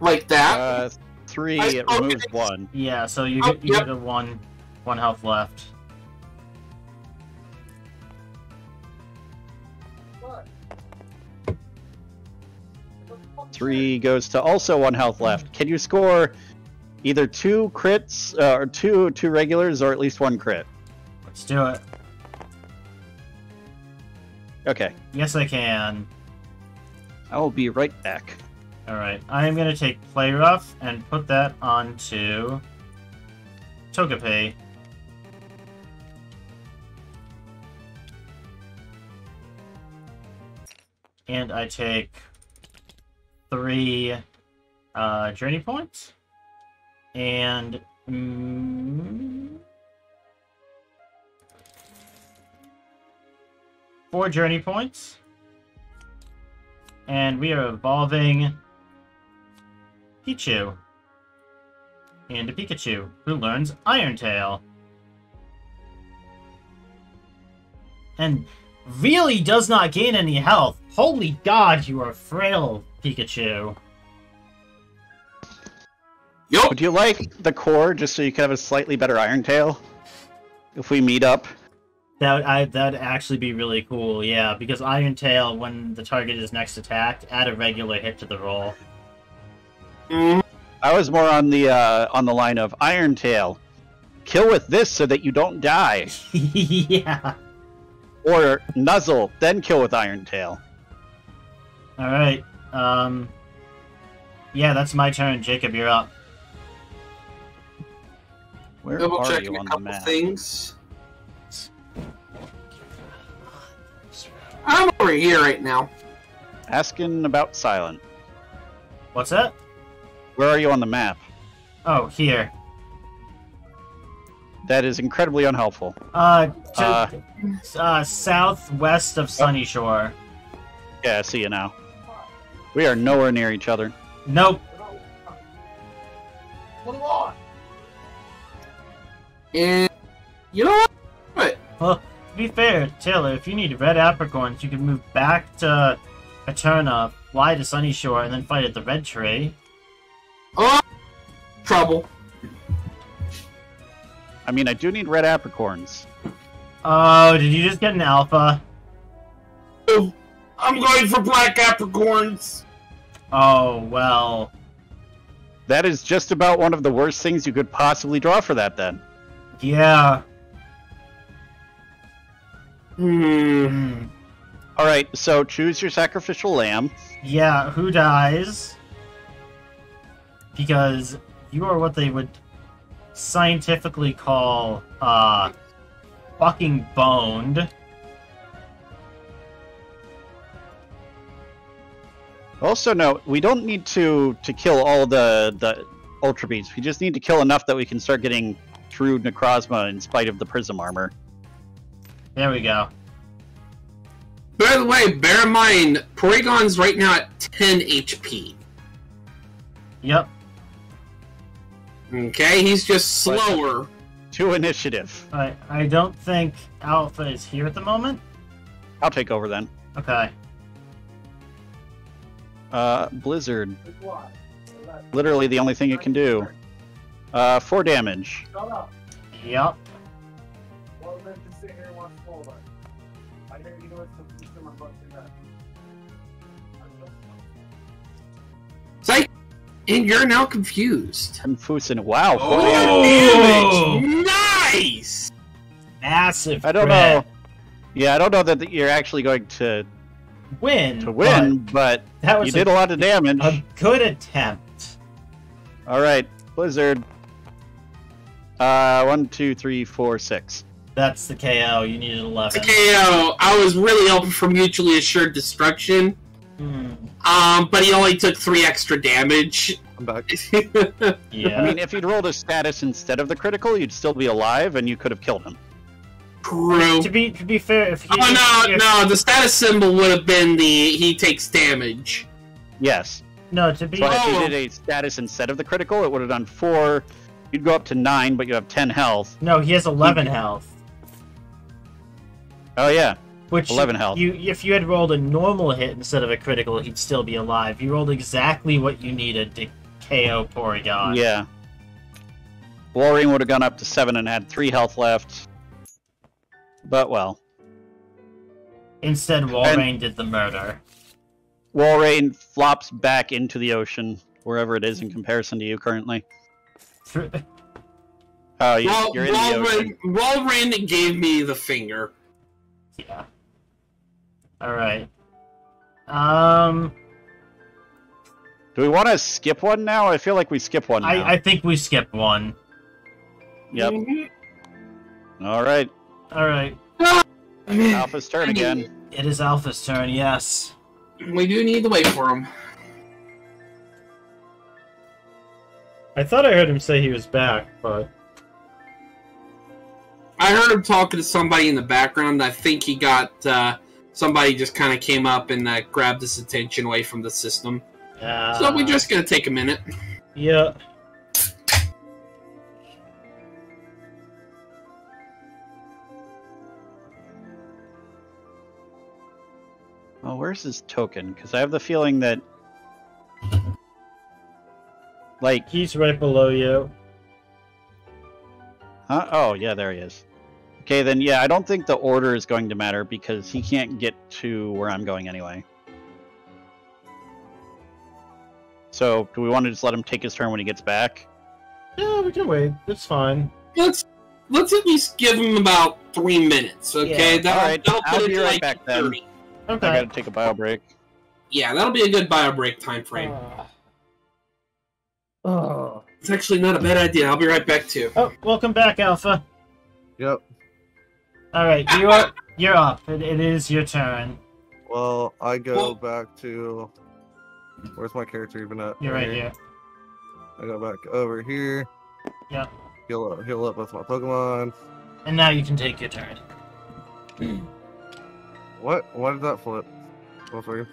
Like that. Uh, three, I- it oh, removes one. Yeah, so you Oh, get you yep. get a one one health left. Three goes to also one health left. Can you score either two crits, uh, or two two regulars, or at least one crit? Let's do it. Okay, Yes, I can. I will be right back. Alright, I am going to take Play Rough and put that onto Togepi. And I take three uh, journey points and mm, four journey points. And we are evolving Pichu into Pikachu, who learns Iron Tail. And really does not gain any health. Holy god, you are frail, Pikachu. Yup. Would you like the core just so you can have a slightly better Iron Tail? If we meet up? That would, I, that'd actually be really cool, yeah, because Iron Tail, when the target is next attacked, add a regular hit to the roll. Mhm. I was more on the uh, on the line of Iron Tail. Kill with this so that you don't die. yeah. Or Nuzzle, then kill with Iron Tail. Alright, um... Yeah, that's my turn. Jacob, you're up. Where Double are checking you a on the map? things. I'm over here right now. Asking about Silent. What's that? Where are you on the map? Oh, here. That is incredibly unhelpful. Uh, to, Uh. uh, southwest of Sunyshore. Yeah, I see you now. We are nowhere near each other. Nope. What a lot. And you know what? What? Well, to be fair, Taylor, if you need red apricorns, you can move back to Eterna, fly to Sunyshore, and then fight at the red tree. Oh, trouble. I mean, I do need red apricorns. Oh, did you just get an alpha? Oh, I'm going for black apricorns. Oh, well. That is just about one of the worst things you could possibly draw for that, then. Yeah. Hmm. Hmm. Alright, so choose your sacrificial lamb. Yeah, who dies? Because you are what they would scientifically call, uh, fucking boned. Also, note we don't need to to kill all the the ultra beasts. We just need to kill enough that we can start getting through Necrozma in spite of the prism armor. There we go. By the way, bear in mind, Porygon's right now at 10 HP. Yep. Okay, he's just slower. To initiative. I, I don't think Alpha is here at the moment. I'll take over then. Okay. Uh, Blizzard. Literally the only thing it can do. Uh, four damage. Yep. Psych! And you're now confused. Confusin. Wow. four Oh, damage. Damage! Nice! Massive. I don't crit. know. Yeah, I don't know that you're actually going to Win. to win, but but that was you did a, a lot of damage. a good attempt. All right, Blizzard. Uh, one, two, three, four, six. That's the KO. You needed 11. The KO, I was really hoping for mutually assured destruction, Hmm. um, but he only took three extra damage. I'm back. Yeah. I mean, if you'd rolled a status instead of the critical, you'd still be alive, and you could have killed him. True. to be to be fair, if you Oh no, if- no, the status symbol would have been the he takes damage. Yes. no to be So if you Oh. did a status instead of the critical, it would have done four. You'd go up to nine, but you have ten health. no, he has 11 health. Oh yeah. Which 11 health. You if you had rolled a normal hit instead of a critical, he'd still be alive. You rolled exactly what you needed to KO Porygon. Yeah. Walrein would have gone up to seven and had three health left. But well, Instead, Walrein did the murder. Walrein flops back into the ocean, wherever it is in comparison to you currently. Oh, you, Wal- you're in the ocean. Walrein, Walrein gave me the finger. yeah. All right. Um, Do we want to skip one now? I feel like we skip one now. I I think we skipped one. Yep. Mhm. All right. All right. Alpha's turn again. It is Alpha's turn. Yes. We do need to wait for him. I thought I heard him say he was back, but I heard him talking to somebody in the background. I think he got uh, somebody just kind of came up and uh, grabbed his attention away from the system. Uh, so we're ah. just gonna take a minute. Yeah. Where's his token? Because I have the feeling that, like, He's right below you. huh? Oh, yeah, there he is. Okay, then yeah, I don't think the order is going to matter because he can't get to where I'm going anyway. So, do we want to just let him take his turn when he gets back? Yeah, we can wait. It's fine. Let's let's at least give him about three minutes, okay? Yeah. That'll, Alright, that'll I'll be right like back then. 30. I gotta take a bio break. Yeah, that'll be a good bio break time frame. Uh, oh. It's actually not a bad idea. I'll be right back too. oh, welcome back, Alpha. Yep. All right, you are you're up. It, it is your turn. Well, I go Well- back to. Where's my character even at? You're right here. I go back over here. Yep. Heal up, heal up with my Pokemon. And now you can take your turn. What? Why did that flip? One second.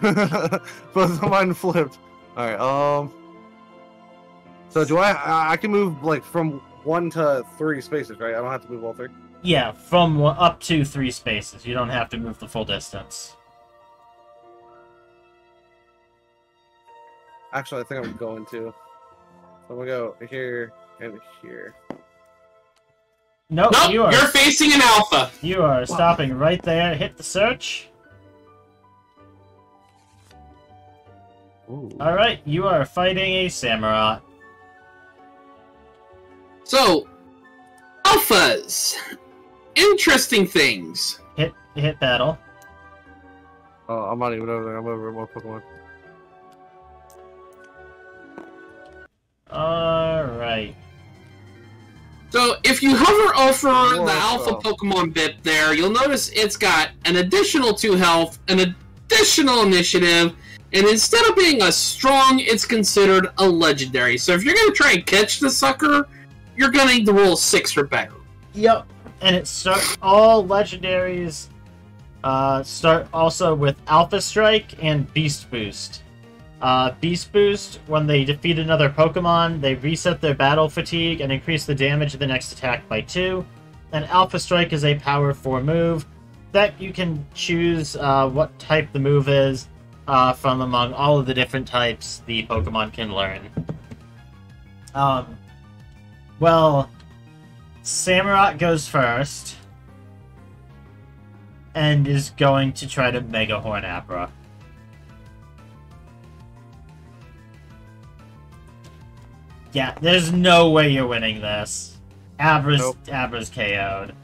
Both of mine flipped. All right. Um. So do I? I- I can move like from one to three spaces, right? I don't have to move all three. Yeah, from up to three spaces. You don't have to move the full distance. Actually, I think I'm going to. So I'm gonna go here and here. Nope, nope, you are you're facing an alpha. you are stopping right there. Hit the search. Ooh. All right, you are fighting a Samurott. So, alphas. Interesting things. Hit hit battle. Oh, I'm not even over there. I'm over more Pokemon. All right. So, if you hover over More the alpha alpha. Pokemon bit there, you'll notice it's got an additional two health, an additional initiative, and instead of being a strong, it's considered a legendary. So, if you're going to try and catch the sucker, you're going to need to roll six or better. Yep. And it start all legendaries uh, start also with Alpha Strike and Beast Boost. Uh, Beast Boost, when they defeat another Pokemon, they reset their battle fatigue and increase the damage of the next attack by two. And Alpha Strike is a power 4 move that you can choose uh, what type the move is uh, from among all of the different types the Pokemon can learn. Um, well, Samurott goes first and is going to try to Mega Horn Abra. Yeah, there's no way you're winning this. Abra's Nope. Abra's KO'd.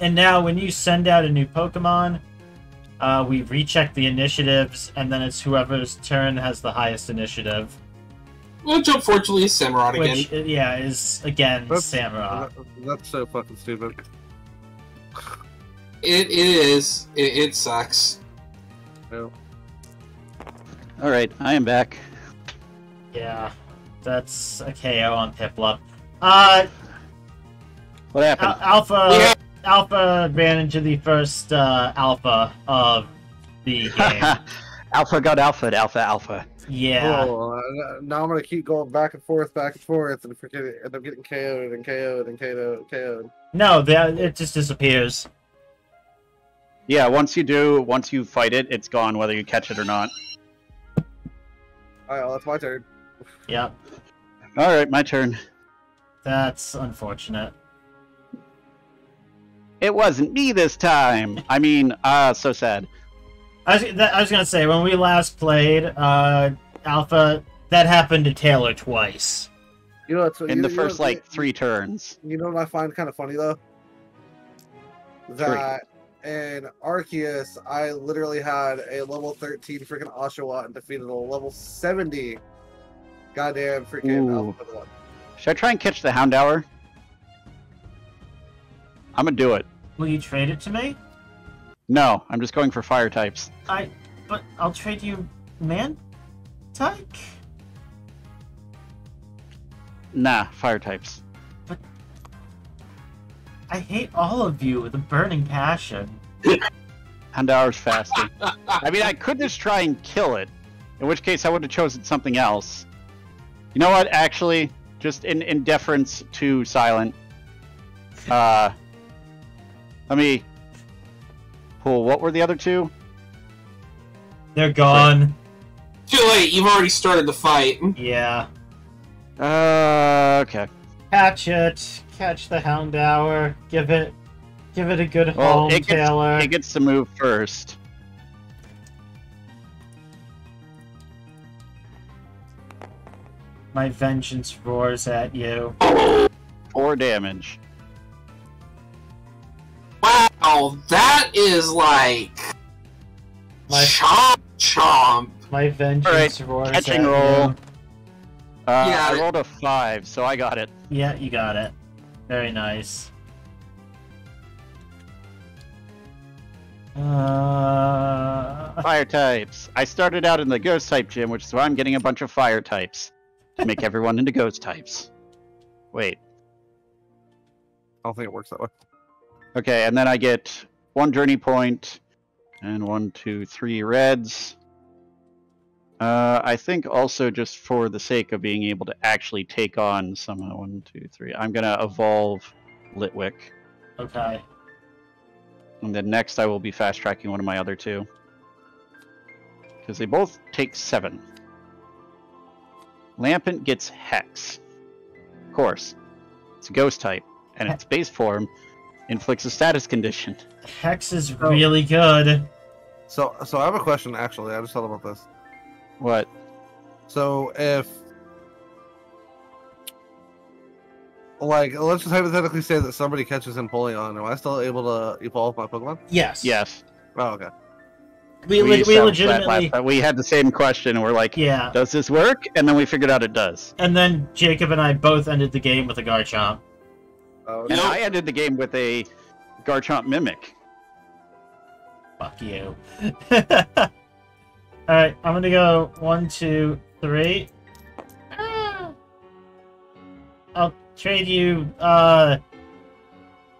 And now, when you send out a new Pokemon, uh, we recheck the initiatives, and then it's whoever's turn has the highest initiative. Which, unfortunately, is Samurott again. Which, uh, yeah, is again That's- Samurott. That's so fucking stupid. It, it is. It, it sucks. No. All right, I am back. Yeah, that's a KO on Piplup. Uh, What happened? Al- Alpha, We have- Alpha ran into the first uh, Alpha of the game. alpha got alpha, alpha, alpha. yeah, Oh, uh, now I'm gonna keep going back and forth, back and forth, and forget end up getting KO'd and KO'd and KO'd, KO'd. no, that it just disappears. Yeah, once you do, once you fight it, it's gone whether you catch it or not. All right, well, that's my turn. Yep, All right, my turn. that's unfortunate. It wasn't me this time. I mean, uh, so sad. I was, that, I was gonna say when we last played uh, Alpha, that happened to Taylor twice. You know, it's In you, the you know first what- like three turns. You know what I find kind of funny though? That in Arceus, I literally had a level 13 freaking Oshawott and defeated a level 70 goddamn freaking Ooh. Alpha Pokemon. Should I try and catch the Houndour? I'm gonna do it. Will you trade it to me? No, I'm just going for fire types. I, but I'll trade you man type. Nah, fire types. I hate all of you with a burning passion. Houndour's faster. I mean, I could just try and kill it, in which case I would have chosen something else. You know what? Actually, just in, in deference to Silent, uh, let me pull. What were the other two? They're gone. Too late. You've already started the fight. Yeah. Uh, okay. Catch it. Catch the Houndour. Give it. Give it a good Well, home, it gets, Taylor. it gets to move first. My vengeance roars at you. Four damage. Wow, that is like My chomp chomp. my vengeance roars catching at roll. you. Uh, Yeah, I rolled a five, so I got it. Yeah, you got it. Very nice. Uh, Fire types. I started out in the ghost type gym, which is why I'm getting a bunch of fire types to make everyone into ghost types. Wait. I don't think it works that way. Okay, and then I get one journey point and one, two, three reds. Uh, I think also just for the sake of being able to actually take on some uh, one, two, three. I'm gonna evolve Litwick, okay. and then next I will be fast tracking one of my other two because they both take seven. Lampent gets Hex. Of course, it's a ghost type, and its base form inflicts a status condition. Hex is really good. So, so I have a question. Actually, I just thought about this. What? So, if like, let's just hypothetically say that somebody catches Empoleon, am I still able to evolve my Pokemon? Yes. Yes. Oh, okay. We, we, we established that legitimately. last we had the same question, and we're like, Yeah. "Does this work?" And then we figured out it does. And then Jacob and I both ended the game with a Garchomp. Oh, And Nope. I ended the game with a Garchomp Mimic. Fuck you. Alright, I'm gonna go one, two, three. Ah. I'll trade you uh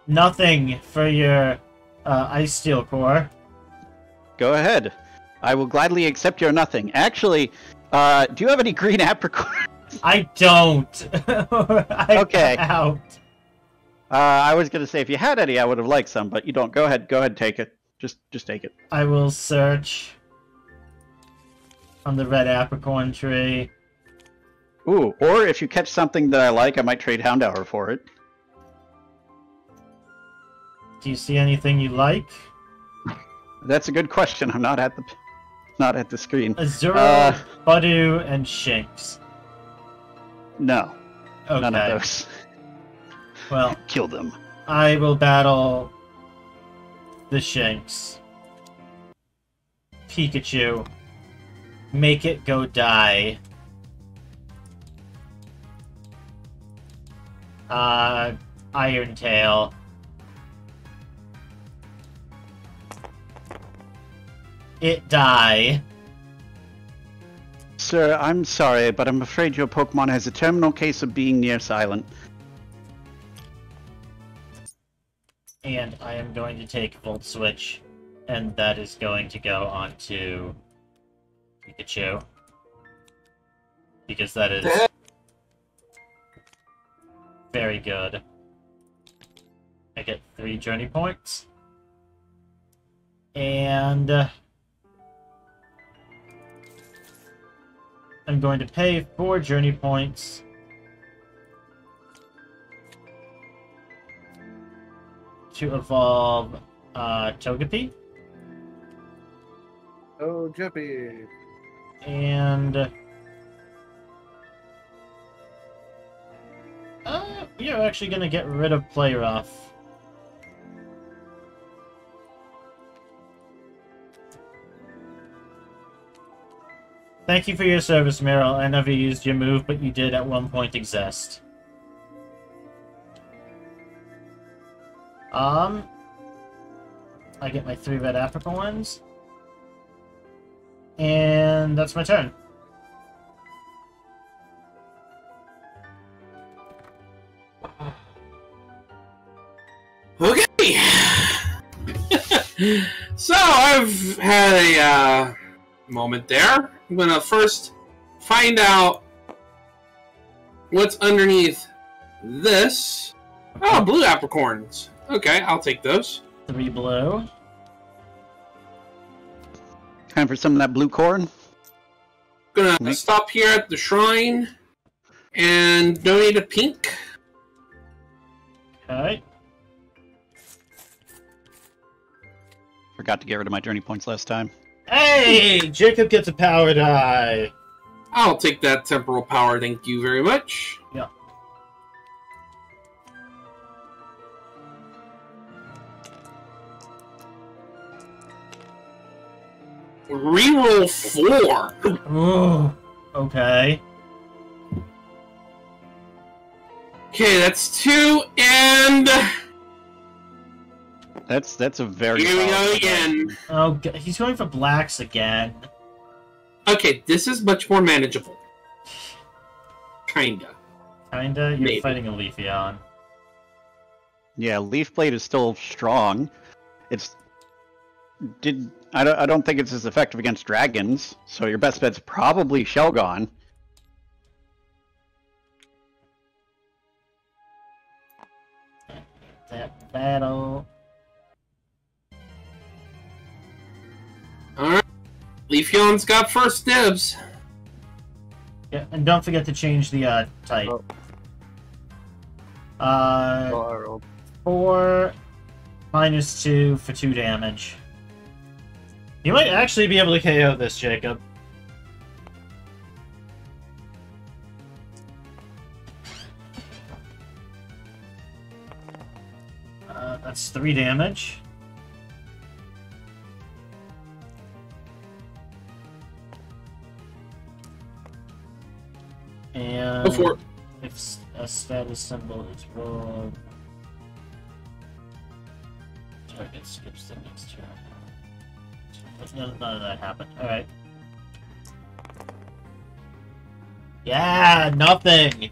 nothing for your uh, ice steel core. Go ahead. I will gladly accept your nothing. Actually, uh, do you have any green apricot? I don't. I Okay. Out. Uh, I was gonna say if you had any, I would have liked some, but you don't. Go ahead. Go ahead. Take it. Just, just take it. I will search on the red apricorn tree. Ooh. Or if you catch something that I like, I might trade Houndour for it. Do you see anything you like? That's a good question. I'm not at the, not at the screen. Azura, Uh. Budew, and Shinx. No, Okay. none of those. Well, Kill them. I will battle the Shinx. Pikachu. Make it go die. Uh, Iron Tail. It die. Sir, I'm sorry, but I'm afraid your Pokemon has a terminal case of being near silent. And I am going to take Volt Switch, and that is going to go onto Pikachu. Because that is very good. I get three journey points. And uh, I'm going to pay four journey points to evolve uh, Togepi. Oh, Jippy. And uh, we are actually going to get rid of Play Rough. Thank you for your service, Marill. I never used your move, but you did at one point exist. Um, I get my three red apricorns. And that's my turn. Okay. so I've had a uh, moment there. I'm gonna first find out what's underneath this. Oh, blue apricorns. Okay, I'll take those. Three blue. Time for some of that blue corn. Gonna Make- stop here at the shrine and donate a pink. Okay. Forgot to get rid of my journey points last time. Hey! Jacob gets a power die! I'll take that temporal power, thank you very much. Reroll four. Ooh. Okay. Okay, that's two, and That's that's a very. here we go again. Oh, g- he's going for blacks again. Okay, this is much more manageable. Kinda. Kinda. You're Maybe. fighting a Leafeon. Yeah, Leaf Blade is still strong. It's did I don't I don't think it's as effective against dragons. So your best bet's probably Shelgon. That battle. Alright. Leafeon's got first dibs. Yeah, and don't forget to change the uh, type. Oh. Uh, Oh, four minus two for two damage. You might actually be able to KO this, Jacob. Uh, that's three damage. And Before if a status symbol is rolled, target skips the next turn. None, none of that happened. Alright. Yeah, nothing!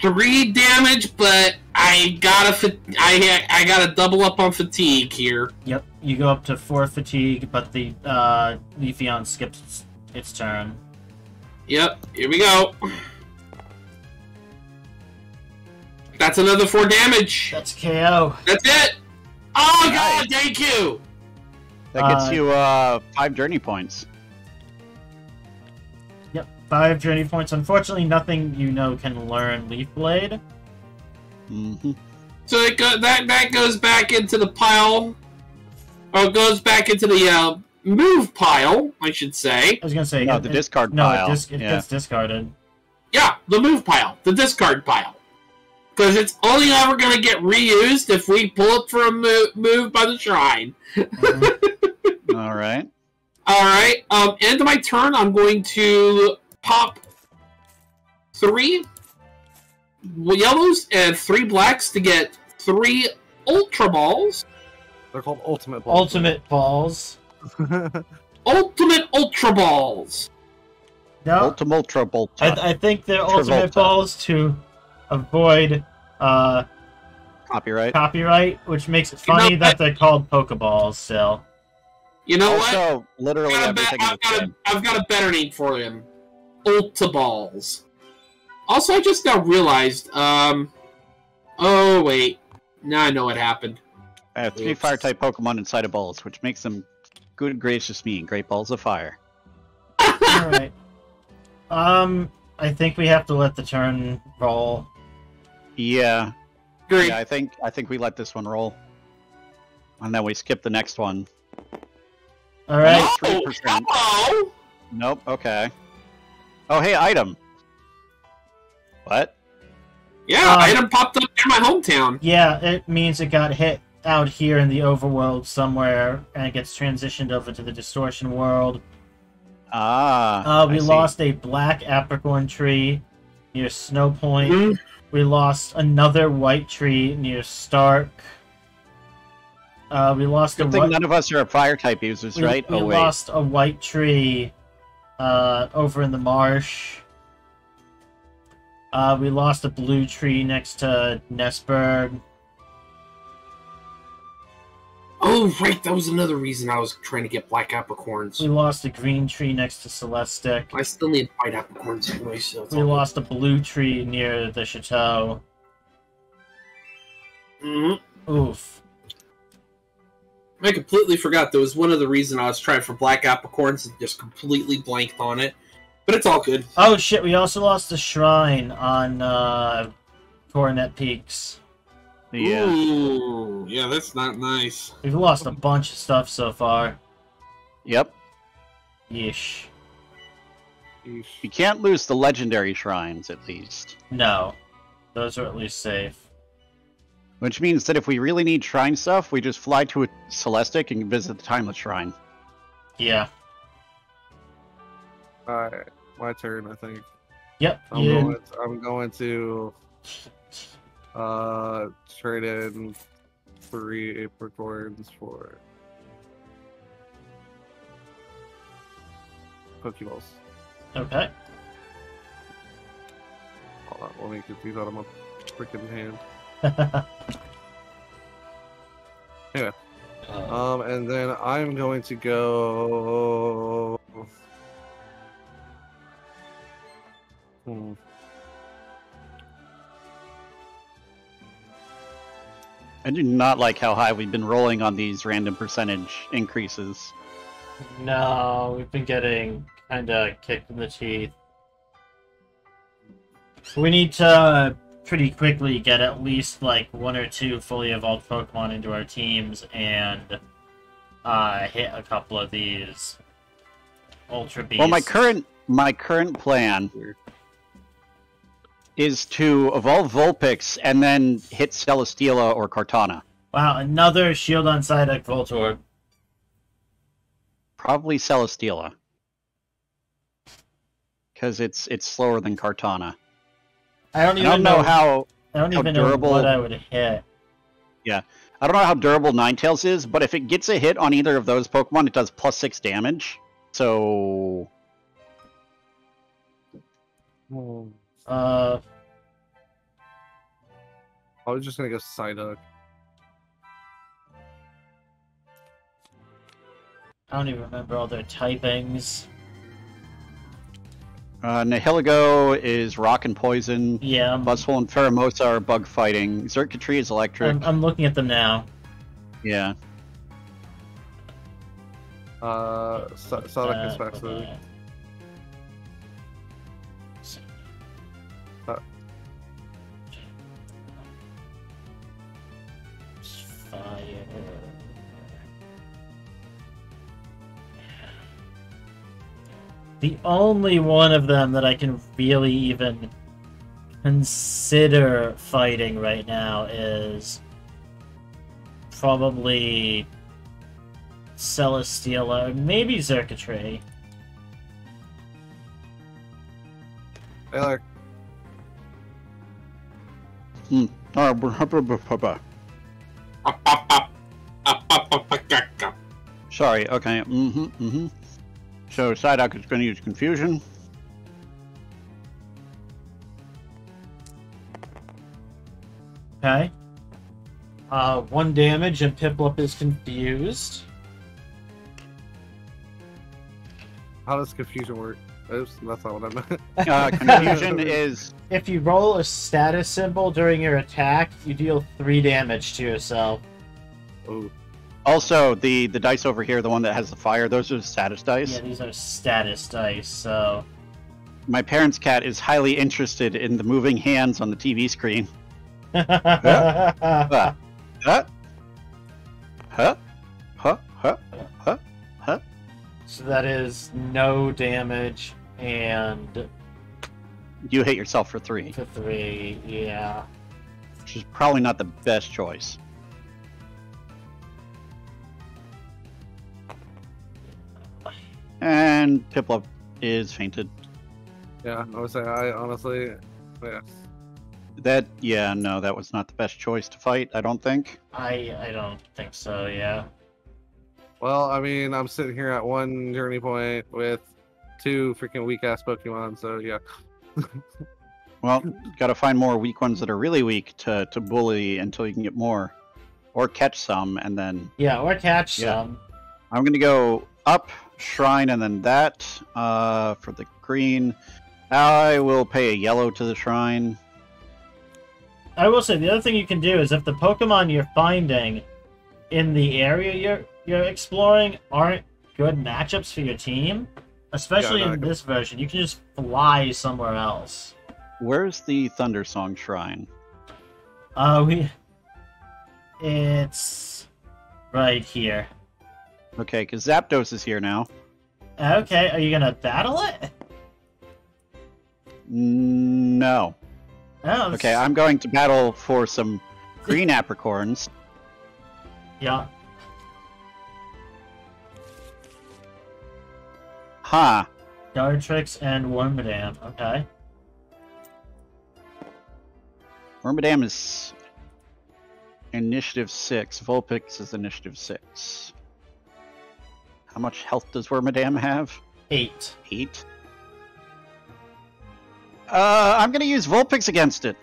three damage, but I gotta I I gotta double up on fatigue here. Yep, you go up to four fatigue, but the uh, Leafeon skips its turn. Yep, here we go. That's another four damage. That's KO. That's it. Oh Nice. god, thank you. That gets Uh, you uh five journey points. Yep, five journey points. Unfortunately, nothing you know can learn Leaf Blade. hmm So it go- that that goes back into the pile. Or goes back into the uh, move pile, I should say. I was gonna say No, it- the it- discard No, pile. it, dis- it yeah. gets discarded. Yeah, the move pile, the discard pile. Because it's only ever going to get reused if we pull it for a mo- move by the shrine. Mhm. All right. All right. Um, end of my turn. I'm going to pop three yellows and three blacks to get three ultra balls. They're called ultimate balls. Ultimate balls. Ultimate ultra balls. No, Ultimate Ultra Bolt. I, I think they're ultimate Travolta. balls to avoid uh, Copyright. copyright, which makes it You know funny that what? they're called Pokeballs still. You know what? also, literally I've got, a everything I've, got a, game. I've got a better name for them. Ultra balls. Also, I just now realized. Um. Oh wait. Now I know what happened. I have three fire type Pokemon inside of balls, which makes them good gracious me, great balls of fire. All right. Um, I think we have to let the turn roll. Yeah, Great. yeah, I think I think we let this one roll, and then we skip the next one. All right. Oh, 3%. hello. Nope. Okay. Oh, hey, item. What? Yeah, Um, item popped up in my hometown. Yeah, it means it got hit out here in the overworld somewhere, and it gets transitioned over to the distortion world. Ah. Uh, we I see. lost a black apricorn tree near Snow Point. Mhm. We We lost another white tree near Stark. Uh, we lost a Good thing whi- none of us are fire type users, we, right? we oh lost a white tree uh, over in the marsh. Uh, we lost a blue tree next to Nestberg. Oh, right. That was another reason I was trying to get black apricorns. We lost a green tree next to Celestic. I still need white apricorns anyway, so We lost a blue tree near the chateau. Mhm. Oof. I completely forgot that was one of the reasons I was trying for black apricorns and just completely blanked on it. But it's all good. Oh shit, we also lost a shrine on uh, Coronet Peaks. Yeah. Ooh, yeah, that's not nice. We've lost a bunch of stuff so far. Yep. Yeesh. You can't lose the legendary shrines, at least. No. Those are at least safe. Which means that if we really need shrine stuff, we just fly to a Celestic and visit the Timeless Shrine. Yeah. Alright, my turn. I think Yep. I'm you- going. I'm going to uh trade in three apricorns for Pokeballs. Okay. Hold on, let me get these out of my freaking hand. Anyway. Um, and then I'm going to go. Hmm. I do not like how high we've been rolling on these random percentage increases. no, we've been getting kind of kicked in the teeth. We need to pretty quickly get at least like one or two fully evolved Pokemon into our teams and uh, hit a couple of these Ultra Beasts. Well, my current my current plan is to evolve Vulpix and then hit Celesteela or Kartana. Wow, another Shieldon Psyduck Voltorb. Probably Celesteela. Because it's it's slower than Kartana. I don't I even don't know how I don't how even durable- know what I would hit. Yeah. I don't know how durable Ninetales is, but if it gets a hit on either of those Pokemon, it does plus six damage. So Hmm. Uh, I was just gonna go Psyduck. I don't even remember all their typings. uh, Nihilego is Rock and Poison. Yeah, I'm, Buzzwole and Pheromosa are bug fighting. Xurkitree is Electric. I'm, I'm looking at them now. yeah. Uh, so- Sonic Uh, is faster. The only one of them that I can really even consider fighting right now is probably Celesteela, or maybe up, up, up, up. Sorry, okay. Mm-hmm, mm-hmm. So Psyduck is going to use Confusion. Okay. Uh, one damage and Piplup is confused. how does confusion work? Oops, that's not what I meant. Uh, confusion is If you roll a status symbol during your attack, you deal three damage to yourself. Oh, also the the dice over here, the one that has the fire. Those are the status dice. Yeah, these are status dice, so. My parents' cat is highly interested in the moving hands on the TV screen. so Huh? Huh? Huh? Huh? Huh? that is no damage and You hit yourself for three, for three, yeah. which is probably not the best choice. And Piplup is fainted. yeah, I would say I honestly, yeah. That yeah, no, that was not the best choice to fight. I don't think. I I don't think so. Yeah. Well, I mean, I'm sitting here at one journey point with two freaking weak ass Pokemon, so yeah. Well, got to find more weak ones that are really weak to to bully until you can get more, or catch some, and then Yeah, or catch Yeah. some. I'm gonna go up shrine and then that uh, for the green. I will pay a yellow to the shrine. I will say the other thing you can do is if the Pokemon you're finding in the area you're you're exploring aren't good matchups for your team, especially Yeah, no, in this version, you can just fly somewhere else. Where's the Thunder Song shrine? Uh, we. It's right here. Okay, because Zapdos is here now. Okay, are you gonna battle it? No. Oh, Okay, I'm going to battle for some green apricorns. yeah. Ha! Dartrix and Wormadam. Okay. Wormadam is initiative six. Vulpix is initiative six. How much health does Wormadam have? Eight. Eight. Uh, I'm gonna use Vulpix against it.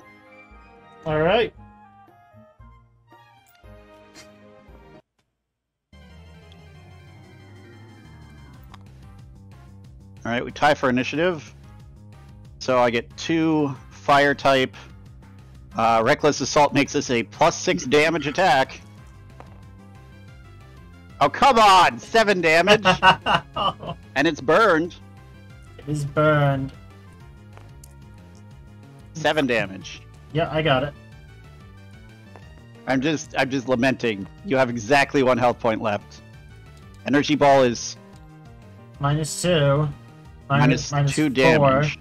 All right. All right, we tie for initiative. So I get two fire type. Uh, Reckless Assault makes this a plus six damage attack. Oh come on, seven damage, and it's burned. It is burned. Seven damage. Yeah, I got it. I'm just, I'm just lamenting. You have exactly one health point left. Energy ball is Minus two. minus, minus two four damage.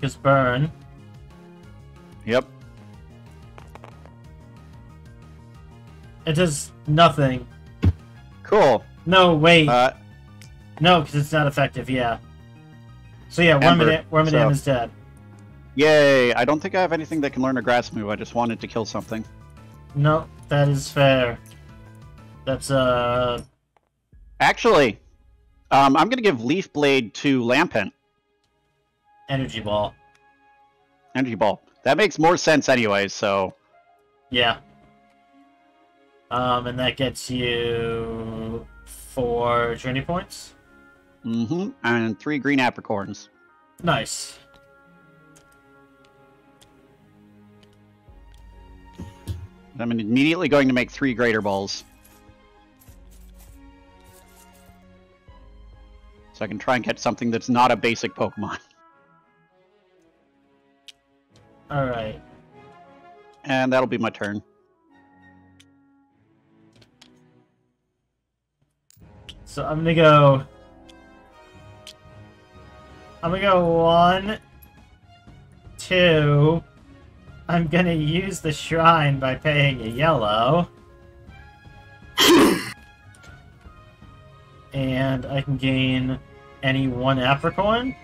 is burn. Yep. It does nothing. Cool. No, wait. Uh, no, because it's not effective. Yeah. So yeah, Ember, Wormadam, Wormadam so- is dead. yay! I don't think I have anything that can learn a grass move. I just wanted to kill something. No, that is fair. That's uh Actually, um, I'm gonna give Leaf Blade to Lampent. energy ball. Energy Ball. That makes more sense anyway. so Yeah. Um, and that gets you four journey points. hmm And three green apricorns. Nice. I'm immediately going to make three greater balls. So I can try and catch something that's not a basic Pokemon. All right. And that'll be my turn. So I'm gonna go. I'm gonna go one, two. I'm gonna use the shrine by paying a yellow. and I can gain any one apricorn.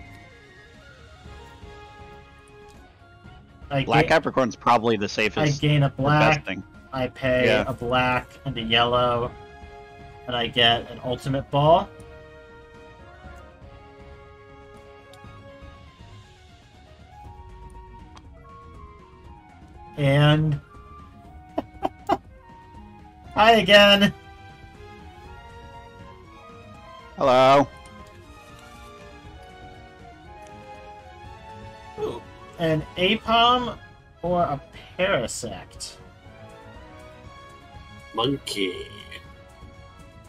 I Black ga- Apricorn's probably the safest. I gain a black. thing. I pay Yeah. a black and a yellow, and I get an ultimate ball. And hi again. Hello. An Aipom or a Parasect. Monkey.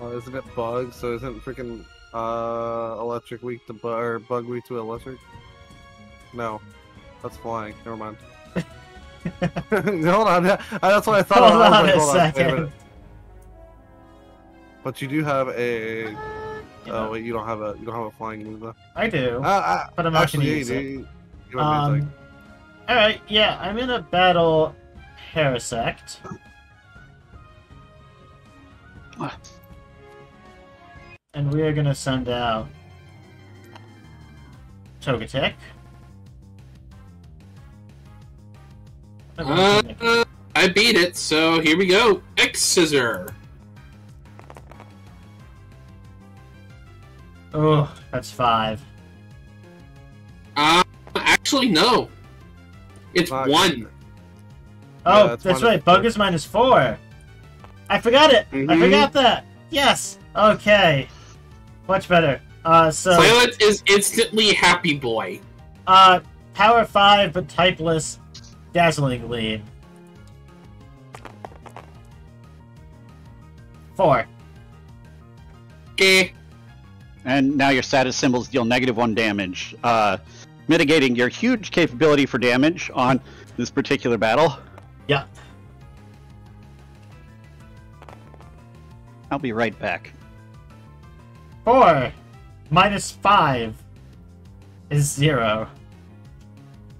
Uh, isn't it bug? So isn't freaking uh electric weak to bug or bug weak to electric? No, that's flying. Never mind. hold on, that's what I thought. Hold I on like, a hold on, a second. minute. But you do have a. Yeah, Oh wait, you don't have a you don't have a flying move though. I do. Uh, uh, But I'm not actually, gonna use you it. You, you Um, Alright, yeah, I'm gonna battle Parasect. And we are gonna send out Togetic. Uh, uh, I beat it, so here we go. X scissor. Oh, that's five. Uh, actually, no. It's Fuck. one. Oh, that's that's minus right. four. Bug is minus four. I forgot it. I Mhm. forgot that. Yes. Okay. Much better. Uh, so Silent is instantly happy boy. uh, power five, but typeless, dazzling lead. Four. Okay. And now your status symbols deal negative one damage, uh, mitigating your huge capability for damage on this particular battle. Yeah. I'll be right back. Four minus five is zero.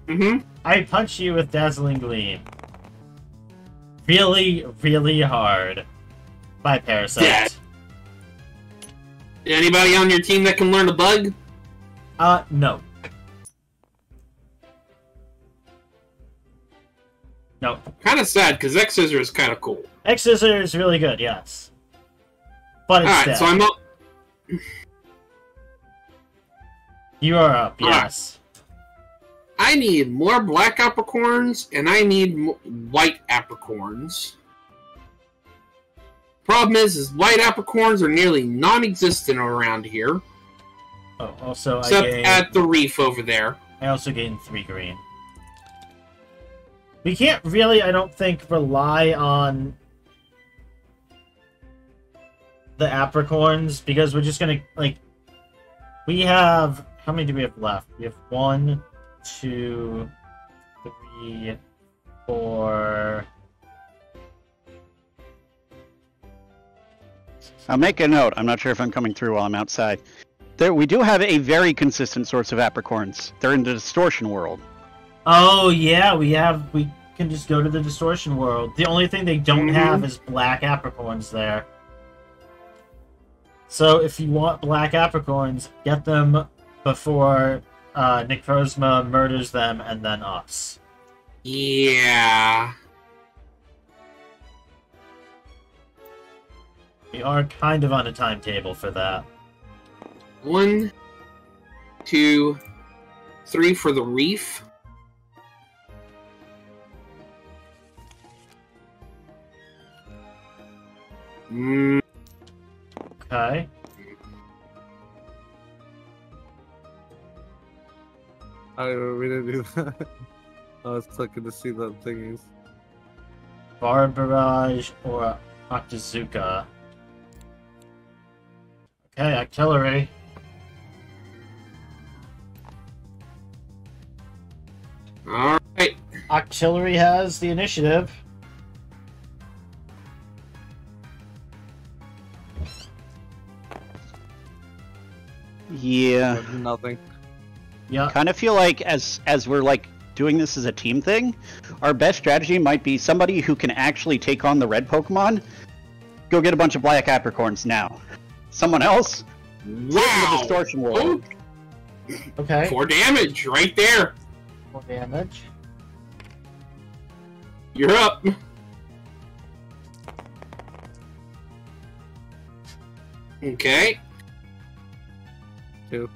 Mm-hmm. I punch you with dazzling gleam. Really, really hard. By parasite. Yeah. Anybody on your team that can learn a bug? Uh, no. No. Kind of sad because X scissor is kind of cool. X scissor is really good, yes. But it's All right, dead. so I'm up. You are up, yes. I need more black apricorns and I need white apricorns. Problem is, is white apricorns are nearly non-existent around here, Oh, also, I except at the reef over there. I also gained three green. We can't really, I don't think, rely on the apricorns because we're just gonna like. We have how many do we have left? We have one, two, three, four. I'll make a note. I'm not sure if I'm coming through while I'm outside. There, we do have a very consistent source of apricorns. They're in the distortion world. Oh yeah, we have. We can just go to the distortion world. The only thing they don't Mhm. have is black apricorns there. So if you want black apricorns, get them before uh, Necrozma murders them and then us. Yeah. We are kind of on a timetable for that. One, two, three for the reef. Mm, Okay. I we didn't do that. I was clicking to see the thingies. Bar Barrage or Octazuka. Okay, Octillery. all right. Octillery has the initiative. Yeah. Nothing. Yeah. kind of feel like as as we're like doing this as a team thing, our best strategy might be somebody who can actually take on the red Pokemon. Go get a bunch of black apricorns now. Someone else, sit in the Wow. distortion Oh, world. Okay. four damage right there. Four damage. You're up. Okay. Two.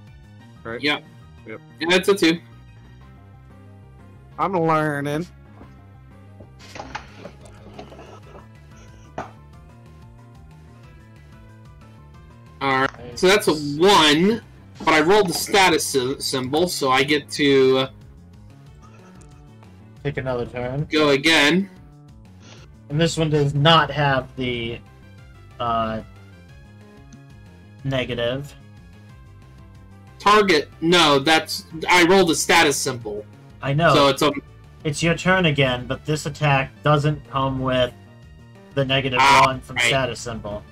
Right? Yep. Yep. And that's a two. I'm learning. Alright. So that's a one, but I rolled the status symbol, so I get to Take another turn. go again. And this one does not have the uh, negative. Target. No, that's I rolled a status symbol, I know. so it's a It's your turn again, but this attack doesn't come with the negative Ah, one from right. status symbol.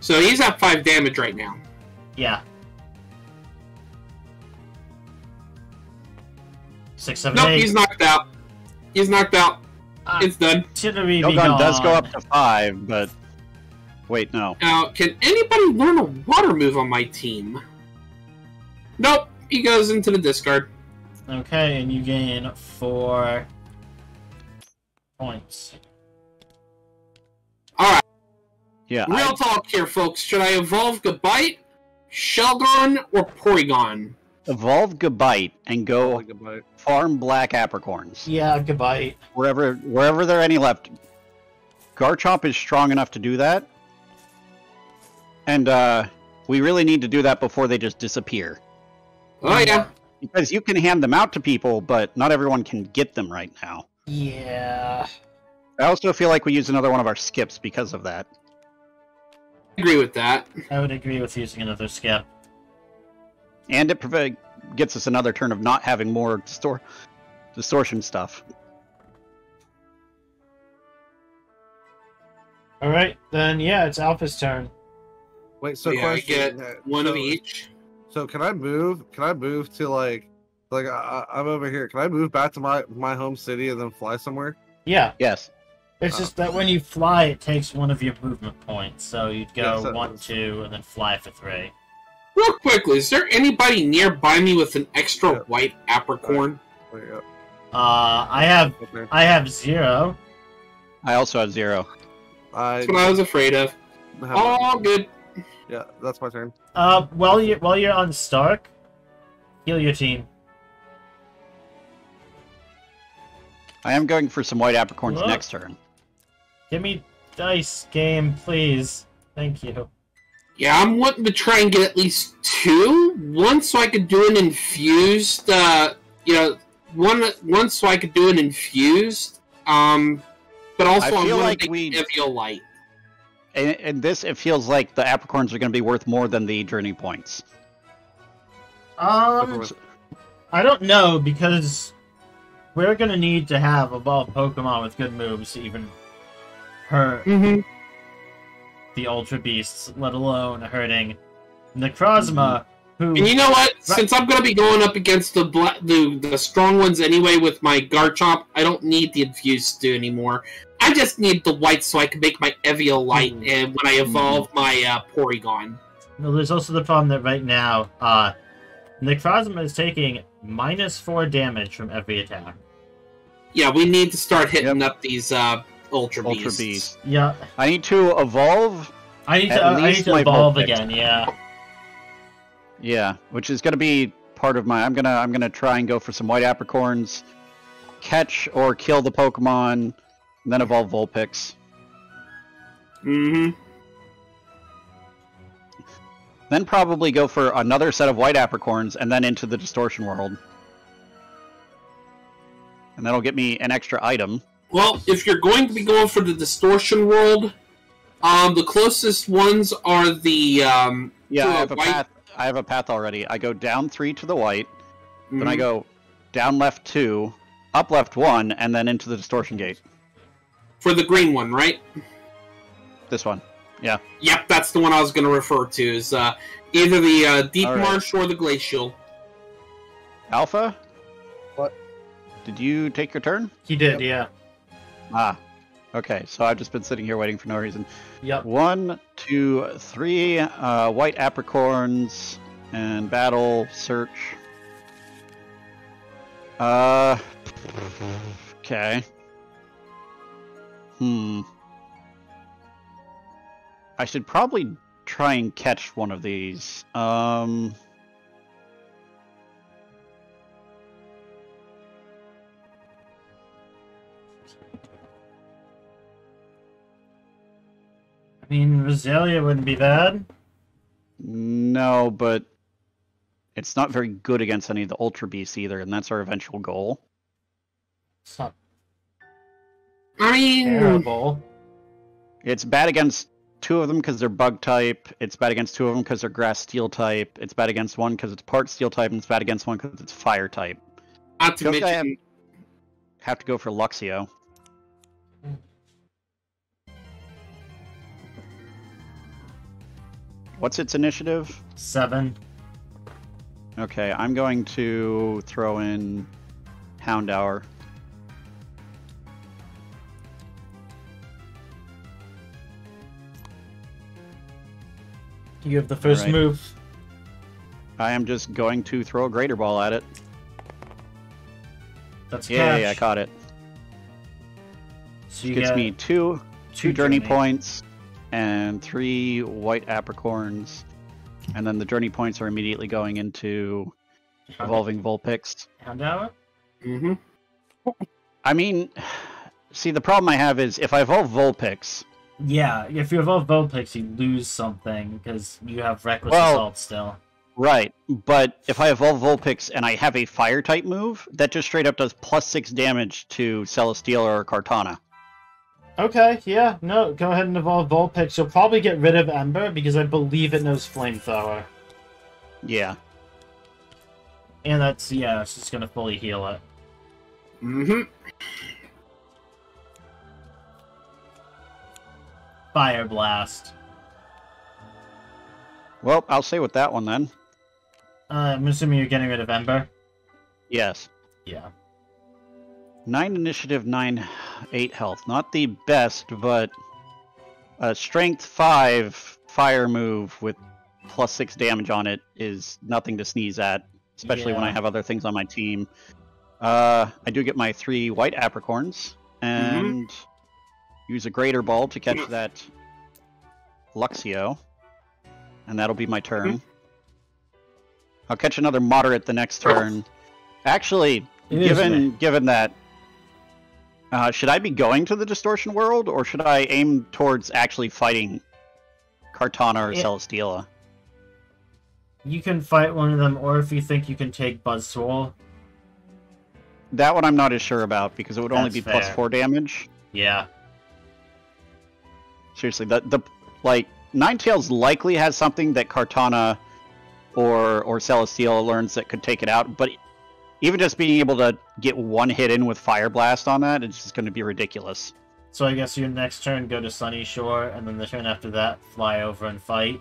so he's at five damage right now. Yeah. Six, seven, Nope, eight. he's knocked out. He's knocked out. Ah, It's done. Octillery be Yogon does go up to five, but wait, no. Now, can anybody learn a water move on my team? Nope. He goes into the discard. Okay, and you gain four points. Alright, Yeah, real I talk here, folks. Should I evolve Gabite, Shelgon, or Porygon? evolve Gabite and go Like a bite. farm black apricorns. Yeah, goodbye. Wherever wherever there are any left. Garchomp is strong enough to do that. And uh we really need to do that before they just disappear. Oh yeah. Because you can hand them out to people, but not everyone can get them right now. Yeah. I also feel like we use another one of our skips because of that. agree with that. I would agree with using another skip. And it prov- gets us another turn of not having more distor- distortion stuff. Alright, then yeah, it's Alpha's turn. Wait, so yeah, I question. get uh, one of each. So can I move? Can I move to like, like I, I- I'm over here. Can I move back to my my home city and then fly somewhere? Yeah, Yes. it's Oh. just that when you fly, it takes one of your movement points. So you'd go Yes, one, was- two, and then fly for three. Real quickly, is there anybody nearby me with an extra Yeah. white apricorn? There you go. Uh, I have Okay. I have zero. I also have zero. I That's what I was afraid of. have All good. Yeah, that's my turn. Uh, while you while you're on Stark, heal your team. I am going for some white apricorns Look. next turn. Give me dice game, please. Thank you. Yeah, I'm wanting to try and get at least two. One so I could do an infused. Uh, you know, one one so I could do an infused. Um, but also I I am feel want like to we- make Eviolite. And, and this, it feels like the apricorns are going to be worth more than the journey points. Um, I don't know because we're gonna need to have evolved Pokemon with good moves to even hurt Mm-hmm. the Ultra Beasts, let alone hurting Necrozma, who And you know what? Since I'm going to be going up against the, bla- the the strong ones anyway with my Garchomp, I don't need the infused stew anymore. I just need the white so I can make my Eviolite Mhm. and when I evolve my uh, Porygon. Well, there's also the problem that right now, uh, Necrozma is taking minus four damage from every attack. Yeah, we need to start hitting up these uh, Ultra, beasts. Ultra Beasts. Beast. Yeah, I need to evolve. I need At to. Uh, I need to evolve Vulpix. again. Yeah. Yeah, which is going to be part of my. I'm gonna I'm gonna try and go for some white apricorns, catch or kill the Pokemon, and then evolve Vulpix. Mm-hmm. Then probably go for another set of white apricorns, and then into the distortion world. And that'll get me an extra item. Well, if you're going to be going for the Distortion World, um, the closest ones are the um, Yeah, I have a path. I have a path already. I go down three to the white, then I Mhm. go down left two, up left one, and then into the distortion gate. For the green one, right? This one. Yeah. Yep, that's the one I was going to refer to. Is uh, either the uh, Deep All right. Marsh or the Glacial. Alpha. What? Did you take your turn? He did. Yeah. Ah. Okay, so I've just been sitting here waiting for no reason. Yep. One, two, three, uh, white apricorns, and battle, search. Uh. Okay. Hmm. I should probably try and catch one of these. Um. I mean, Roselia wouldn't be bad. No, but it's not very good against any of the Ultra Beasts either, and that's our eventual goal. It's not I mean, terrible. It's bad against two of them because they're bug type. It's bad against two of them because they're grass steel type. It's bad against one because it's part steel type, and it's bad against one because it's fire type. not to Don't I have- mention, Have to go for Luxio. What's its initiative? Seven. Okay, I'm going to throw in Houndour. You have the first Alright. move. I am just going to throw a greater ball at it. That's Yeah, catch. yeah, I caught it. So you Gets get me two two two journey points and three white apricorns. And then the journey points are immediately going into evolving Vulpix. Hound hour? Mm-hmm. I mean, see, the problem I have is if I evolve Vulpix, Yeah, if you evolve Vulpix, you lose something because you have Reckless Well- Assault still. right? But if I evolve Vulpix and I have a fire type move, that just straight up does plus six damage to Celesteela or Kartana. Okay, yeah, no, go ahead and evolve Vulpix. You'll probably get rid of Ember because I believe it knows Flamethrower. Yeah. And that's, yeah, it's just gonna fully heal it. Mm-hmm. Fire Blast. Well, I'll stay with that one then. Uh, I'm assuming you're getting rid of Ember? Yes. Yeah. Nine initiative, nine, eight health. Not the best, but a strength five fire move with plus six damage on it is nothing to sneeze at, especially when I have other things on my team. Uh, I do get my three white apricorns and use a greater ball to catch that Luxio, and that'll be my turn. I'll catch another moderate the next turn. Actually, It is given given that uh, should i be going to the distortion world or should i aim towards actually fighting Kartana or Yeah. celesteela You can fight one of them, or if you think you can take Buzzwole. that one i'm not as sure about because it would only be fair. four damage Yeah. Seriously the the like Ninetales likely has something that Kartana or or celesteela learns that could take it out but even just being able to get one hit in with fire blast on that it's just going to be ridiculous So I guess your next turn go to Sunyshore, and then the turn after that fly over and fight.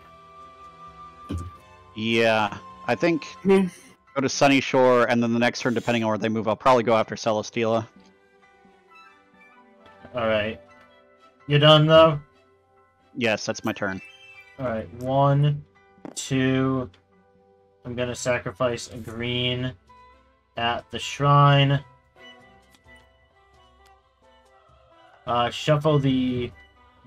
Yeah, I think Hmm. go to Sunyshore, and then the next turn, depending on where they move, I'll probably go after Celesteela. Alright. You're done though? Yes, that's my turn. Alright, one, two. I'm gonna sacrifice a green at the shrine. Uh, shuffle the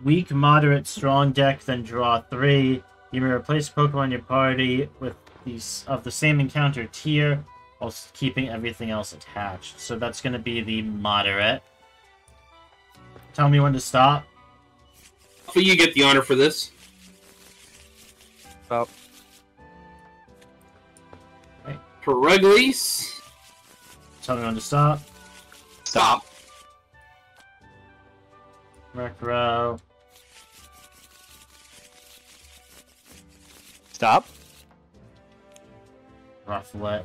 weak, moderate, strong deck, then draw three. You may replace Pokemon your party with these of the same encounter tier, while keeping everything else attached. So that's gonna be the moderate. Tell me when to stop. So you get the honor for this. Stop. Purugly. Tell me when to stop. Stop. Recro. Stop. Rufflet.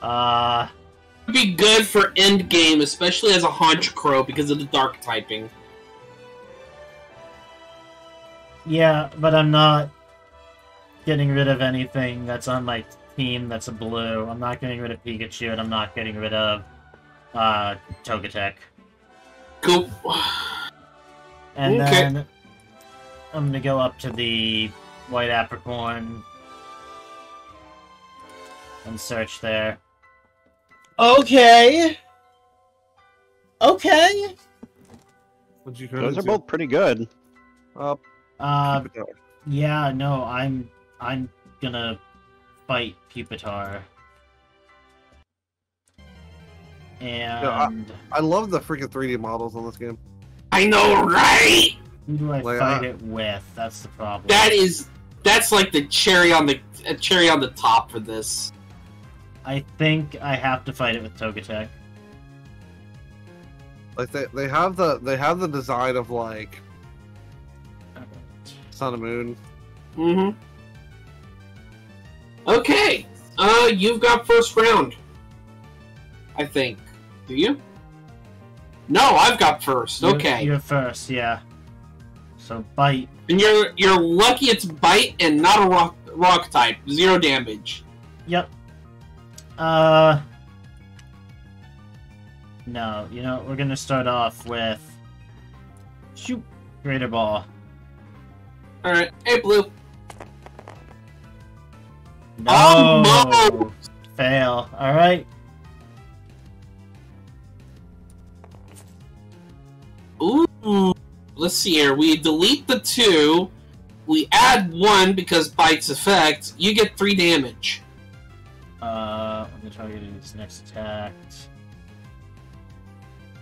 Uh, Would be good for end game, especially as a Honchkrow because of the dark typing. Yeah, but I'm not getting rid of anything that's on my team that's a blue. I'm not getting rid of Pikachu, and I'm not getting rid of uh, Togetic. Cool. And Okay. then I'm gonna go up to the White Apricorn and search there. Okay. Okay. What'd you Those are into? both pretty good. Uh, Uh, Pupitar. yeah, no, I'm I'm gonna fight Pupitar. And I love the freaking 3D models on this game. I know, right? who do I Like, fight uh, it with? That's the problem. That is that's like the cherry on the a cherry on the top for this. I think I have to fight it with Togetic. Like they, they have the they have the design of like Sun and Moon. Mm-hmm. Okay. Uh you've got first round. I think. Do you? No, I've got first. You're- Okay. You're first, yeah. So bite. And you're you're lucky it's bite and not a rock rock type. Zero damage. Yep. Uh. No, you know, we're gonna start off with. Shoot! Greater Ball. Alright. Hey blue. No! Oh, Fail. Alright. Ooh. Let's see here. We delete the two. We add one because bites effect. You get three damage. Uh, I'm gonna try to do this next attack.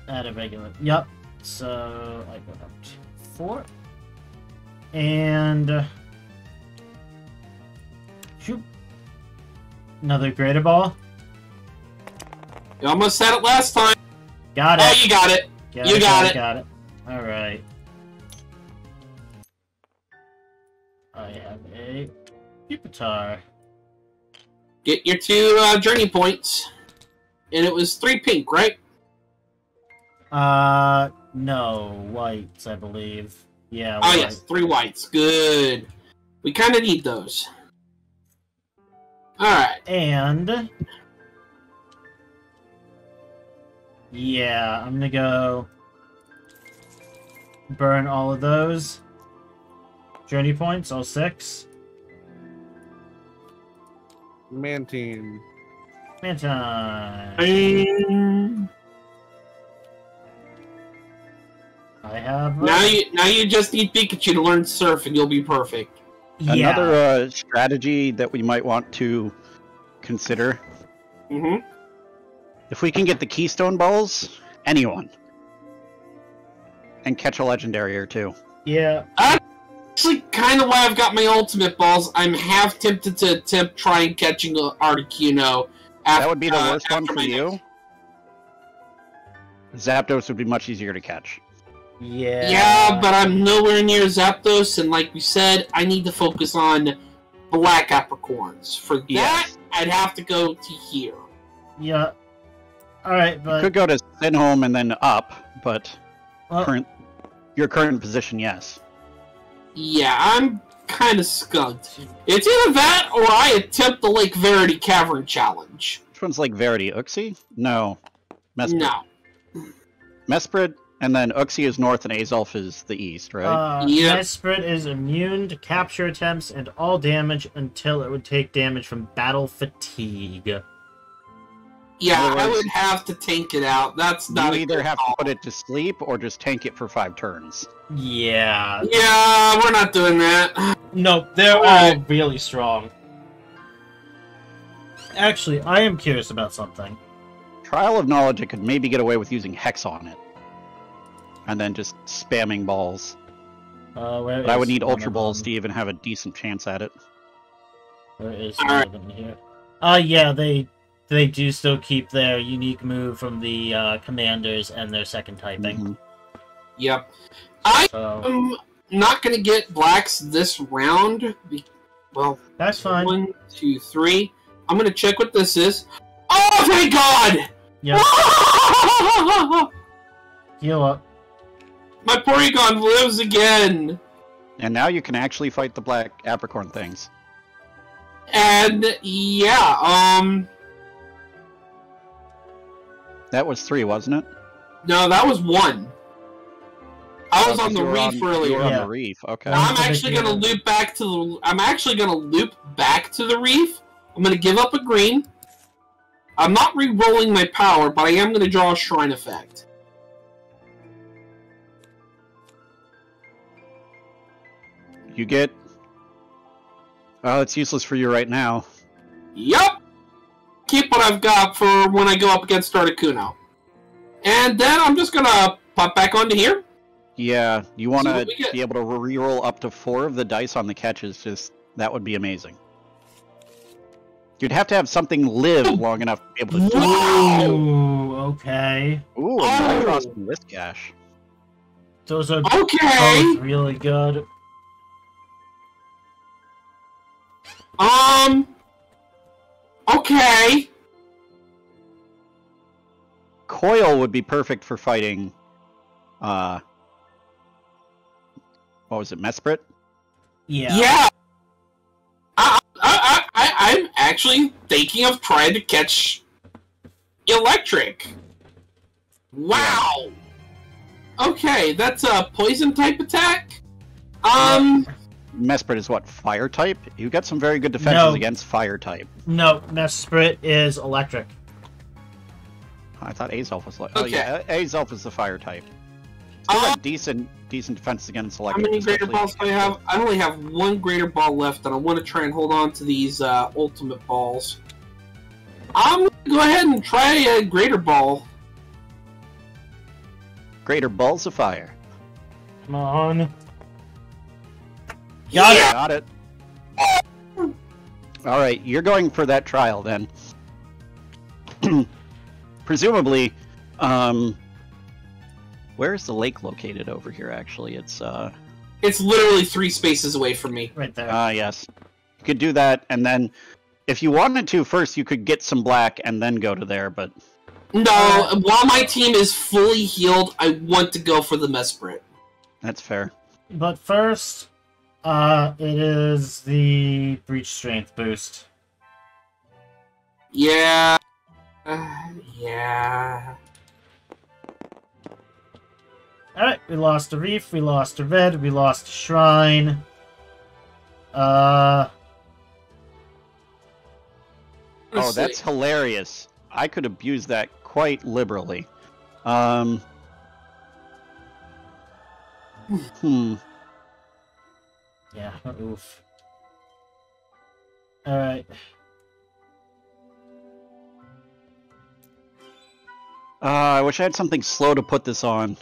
Add a regular. Yep. So I go up to four. And. Uh, shoot. Another greater ball. You almost said it last time. Got it. Oh, you got it. Got you got it. Got it. All right. I have a Pupitar. Get your two uh, journey points. And it was three pink, right? Uh, no whites, I believe. Yeah. Ah, oh white. yes, three whites. Good. We kind of need those. All right. And yeah, I'm gonna go burn all of those journey points, all six. Mantine. Man time. I have uh, now you now you just need Pikachu to learn Surf, and you'll be perfect. yeah. Another uh, strategy that we might want to consider Mm-hmm. if we can get the Keystone Balls, anyone, and catch a legendary or two. yeah. Actually, kind of why I've got my ultimate balls. I'm half tempted to attempt trying catching a Articuno. That would be the uh, worst one for my you. Zapdos would be much easier to catch. Yeah. Yeah, but I'm nowhere near Zapdos, and like we said, I need to focus on black apricorns. For that, Yes. I'd have to go to here. Yeah. All right, but Could go to Sinholm and then up, but well, current your current position, yes. Yeah, I'm kind of skunked. It's either that or I attempt the Lake Verity Cavern Challenge. Which one's Lake Verity? Uxie? No. Mesprit. No. Mesprit, and then Uxie is north and Azelf is the east, right? uh, Yep. Mesprit is immune to capture attempts and all damage until it would take damage from battle fatigue. Yeah, other I would have to tank it out. That's not you a either good have to put it to sleep or just tank it for five turns. Yeah. Yeah, we're not doing that. No, they're all Alright. really strong. Actually, I am curious about something. Trial of Knowledge, I could maybe get away with using Hex on it. And then just spamming balls. Uh, where But I would need Ultra Balls them? to even have a decent chance at it. Where is Alright. one here? Uh, yeah, they they do still keep their unique move from the uh, commanders and their second typing. Mhm. Yep. I So am not going to get blacks this round. Well, that's fine. one, two, three. I'm going to check what this is. Oh, thank God! Yep, heal up. My Porygon lives again! And now you can actually fight the black apricorn things. And yeah, um, That was three, wasn't it? no, that was one. I was Oh, on 'cause the you were reef You were earlier. on the reef. Okay. Um, I'm That's a big actually gonna loop back to the. I'm actually gonna loop back to the reef. I'm gonna give up a green. I'm not re-rolling my power, but I am gonna draw a shrine effect. You get. Oh, it's useless for you right now. Yep. Keep what I've got for when I go up against Articuno. And then I'm just gonna pop back onto here. Yeah, you want to be able to re-roll up to four of the dice on the catches. Just that would be amazing. You'd have to have something live oh. long enough to be able to do it. Ooh, okay. Ooh, Oh. Micross and Whiscash. Those are Okay. both really good. Um. Okay. Coil would be perfect for fighting. Uh, what was it, Mesprit? Yeah. Yeah. I, I, I, I, I'm actually thinking of trying to catch electric. Wow. Okay, that's a poison type attack. Um, Mesprit is what fire type. You got some very good defenses No. against fire type. No, Mesprit is electric. I thought Azelf was like. Oh Okay. yeah, Azelf is the fire type. still Uh, got decent decent defense against electric. How many greater balls do I have? I only have one greater ball left, and I want to try and hold on to these uh, ultimate balls. I'm gonna go ahead and try a greater ball. Greater balls of fire. Come on. Got it. Got it. All right, you're going for that trial then. Presumably, um, where's the lake located over here? Actually, it's uh, It's literally three spaces away from me. Right there. ah, yes. You could do that, and then, if you wanted to, first you could get some black and then go to there. But No, while my team is fully healed, I want to go for the Mesprit. that's fair. But first, uh, it is the breach strength boost. Yeah. Uh, yeah. Alright, we lost a reef, we lost a red, we lost a shrine. Uh, Oh, that's hilarious. I could abuse that quite liberally. Um. Hmm. Yeah, oof. Alright. Uh, I wish I had something slow to put this on.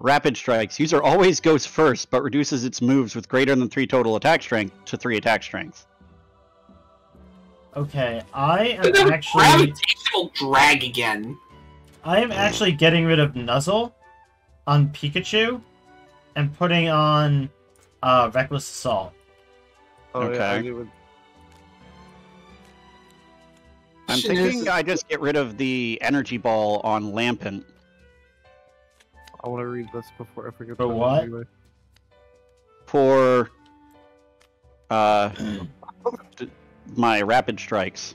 Rapid strikes. User always goes first, but reduces its moves with greater than three total attack strength to three attack strength. Okay, I am then actually gravitational drag again. I am actually getting rid of Nuzzle on Pikachu and putting on uh Reckless Assault. Oh yeah, I Okay. knew it- I'm Shit thinking is- I just get rid of the energy ball on Lampent. I want to read this before I forget. For what? anyway. for uh, my rapid strikes.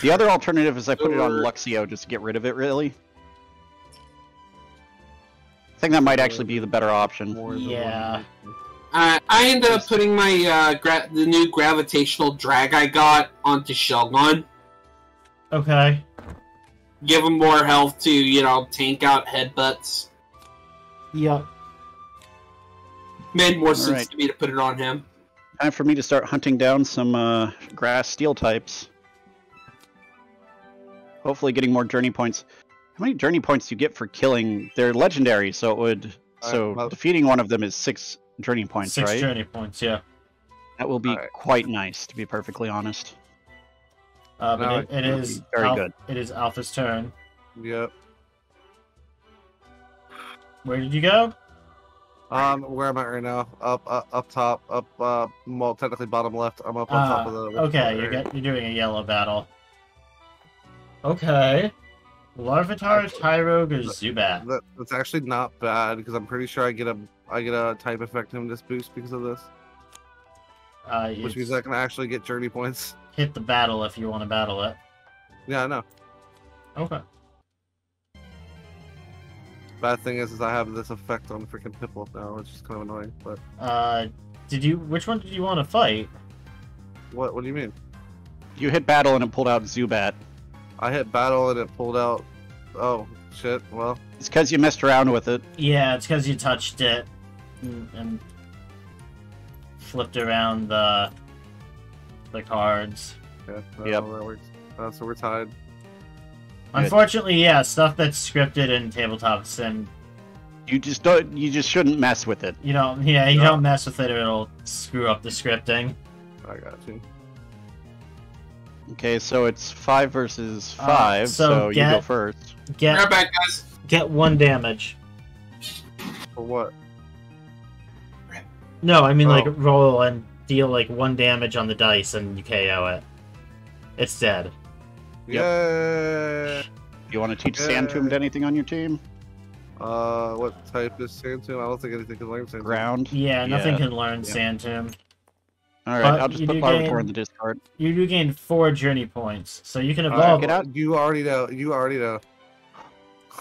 The other alternative is I put it on Luxio just to get rid of it, really. I think that might actually be the better option. Yeah. Uh, I ended up putting my uh, gra- the new gravitational drag I got onto Shelgon. Okay. Give him more health to you know tank out headbutts. Yep. Made more sense Alright. to me to put it on him. Time for me to start hunting down some uh, grass steel types. Hopefully, getting more journey points. How many journey points do you get for killing? They're legendary, so it would. Uh, So well- defeating one of them is six journey points, Six right? journey points, yeah. That will be Alright. quite nice, to be perfectly honest. Uh, but No, it, it it would is be very Al- good. It is Alpha's turn. Yep. Where did you go? Um, where am I right now? Up, up, up top, up. Uh, well, technically bottom left. I'm up on top Uh, of the. okay, you're get, you're doing a yellow battle. Okay. Larvitar, Tyrogue, or Zubat? That, that's actually not bad because I'm pretty sure I get a I get a type effect in this boost because of this, Uh, which means I can actually get journey points. hit the battle if you want to battle it. Yeah, I know. Okay. Bad thing is, is I have this effect on freaking Piplup now, which is kind of annoying. But Uh, did you? Which one did you want to fight? what? What do you mean? You hit battle and it pulled out Zubat. I hit battle and it pulled out. Oh shit! Well, It's because you messed around with it. Yeah, it's because you touched it and, and flipped around the the cards. yeah. No, Yep. that works. Uh, so we're tied. Good. Unfortunately, yeah, stuff that's scripted in tabletop sim, You just don't. You just shouldn't mess with it. you don't. Yeah, you No. don't mess with it, or it'll screw up the scripting. I got you. Okay, so it's five versus Uh, five. so so you go first. Get Right back, guys. get one damage. For what? No, I mean like Oh. roll and deal like one damage on the dice and you KO it. It's dead. Yeah. You want to teach Yeah. Sand to anything on your team? Uh, what type is Sand Tomb? I don't think anything can learn Sand Tomb. Ground. Yeah, nothing Yeah. can learn Yeah. Sand Tomb. All right, But I'll just put do Larvitar in the discard. You do gain four journey points, so you can All evolve. get out. You already know. You already know.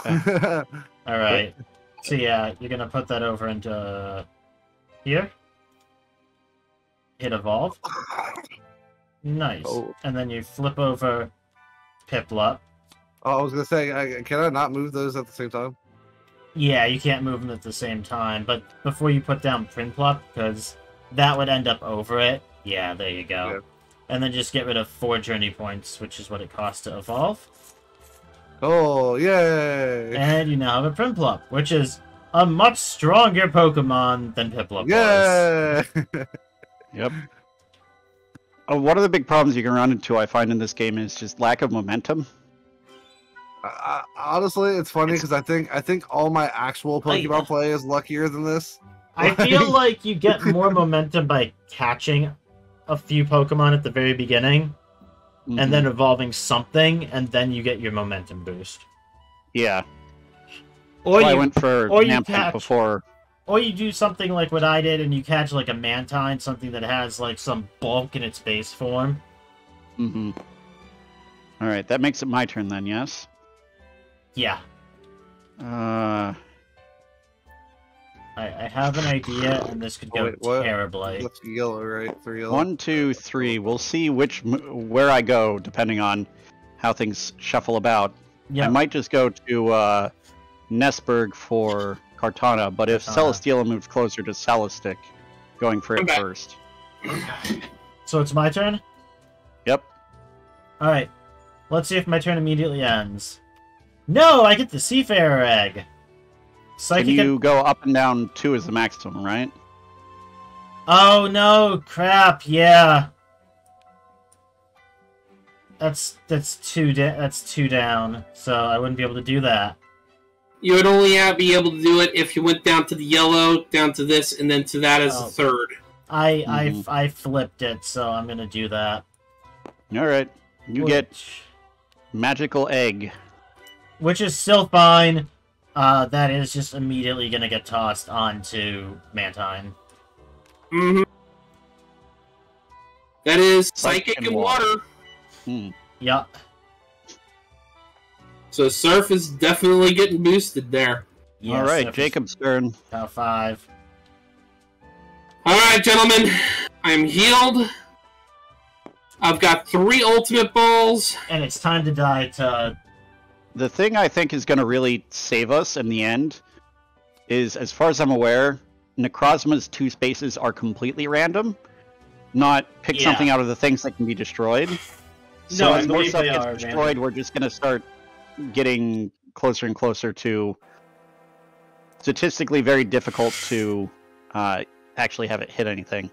All right. So yeah, you're gonna put that over into uh, here. Hit evolve. Nice. Oh. And then you flip over Piplup. Oh, I was gonna say, I, can I not move those at the same time? Yeah, you can't move them at the same time, but before you put down Prinplup, because that would end up over it. Yeah, there you go. Yeah. And then just get rid of four journey points, which is what it costs to evolve. Oh, yay! And you now have a Prinplup, which is a much stronger Pokemon than Piplup was. Yay! Yep. Uh, one of the big problems you can run into, I find in this game, is just lack of momentum. I, I, honestly, it's funny because I think I think all my actual I- Pokemon play is luckier than this. I feel like you get more momentum by catching a few Pokemon at the very beginning Mhm. and then evolving something, and then you get your momentum boost. yeah, Or Well, I went for or you catch- before. or you do something like what I did, and you catch like a Mantine, something that has like some bulk in its base form. hmm All right, that makes it my turn then. Yes. Yeah, Uh, I, I have an idea, and this could Oh, go wait, what? terribly. That's yellow, right? Three yellow. one, two, three. We'll see which where I go depending on how things shuffle about. I might just go to uh, Nesberg for Kartana, but if Kartana. Celesteela moves closer to Celestic, going for it Okay. first. so it's my turn. Yep. All right, let's see if my turn immediately ends. No, I get the Seafarer egg. Can Psychic. you go up and down two is the maximum, right? Oh no, crap! Yeah, that's that's two. Da- that's two down. So I wouldn't be able to do that. You would only uh, be able to do it if you went down to the yellow, down to this, and then to that as Oh. the third. I Mhm. I I flipped it, so I'm gonna do that. All right. You get magical egg. which is still fine. Uh, that is just immediately gonna get tossed onto Mantine. hmm That is Psychic psychic and and water. water. Hmm. Yup. So surf is definitely getting boosted there. Yes, All right, that was Jacob's turn. About five. All right, gentlemen, I'm healed. I've got three ultimate balls. And it's time to die to. The thing I think is going to really save us in the end is, as far as I'm aware, Necrozma's two spaces are completely random. Not pick Yeah. something out of the things that can be destroyed. So No, as more stuff gets are destroyed, random. we're just going to start getting closer and closer to statistically very difficult to uh, actually have it hit anything.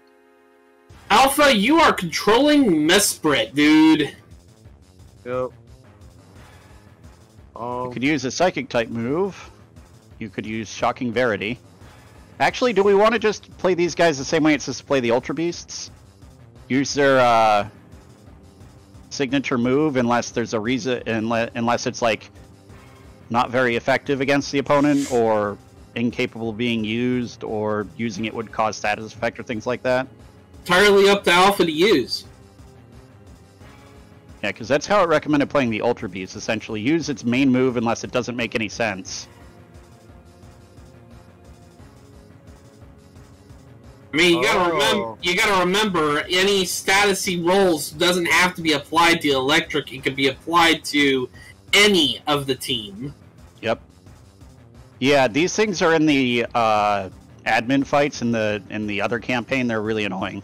Alpha, you are controlling Mesprit, dude. Yep. You Um, could use a psychic type move. You could use shocking verity. Actually, do we want to just play these guys the same way it's just to play the Ultra Beasts? Use their uh, signature move unless there's a reason, unless, unless it's like not very effective against the opponent or incapable of being used or using it would cause status effect or things like that. Entirely up to Alpha to use. Yeah, because that's how it recommended playing the Ultra Beast. Essentially, use its main move unless it doesn't make any sense. I mean, you gotta Oh. remember. You gotta remember, any statusy rolls doesn't have to be applied to electric. It could be applied to any of the team. Yep. Yeah, these things are in the uh, admin fights in the in the other campaign. They're really annoying.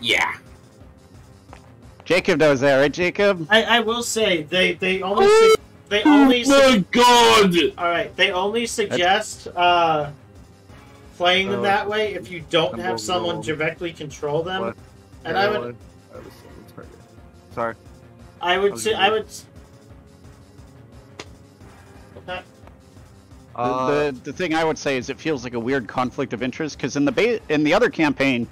Yeah. Jacob knows that, right, Jacob? I, I will say they they only su- they only oh my god! all right they only suggest uh playing them Oh, that way if you don't have someone directly control them. And I would I was- sorry. Sorry. I would say gonna- I would. Okay. Uh, the, the the thing I would say is it feels like a weird conflict of interest because in the ba- in the other campaign,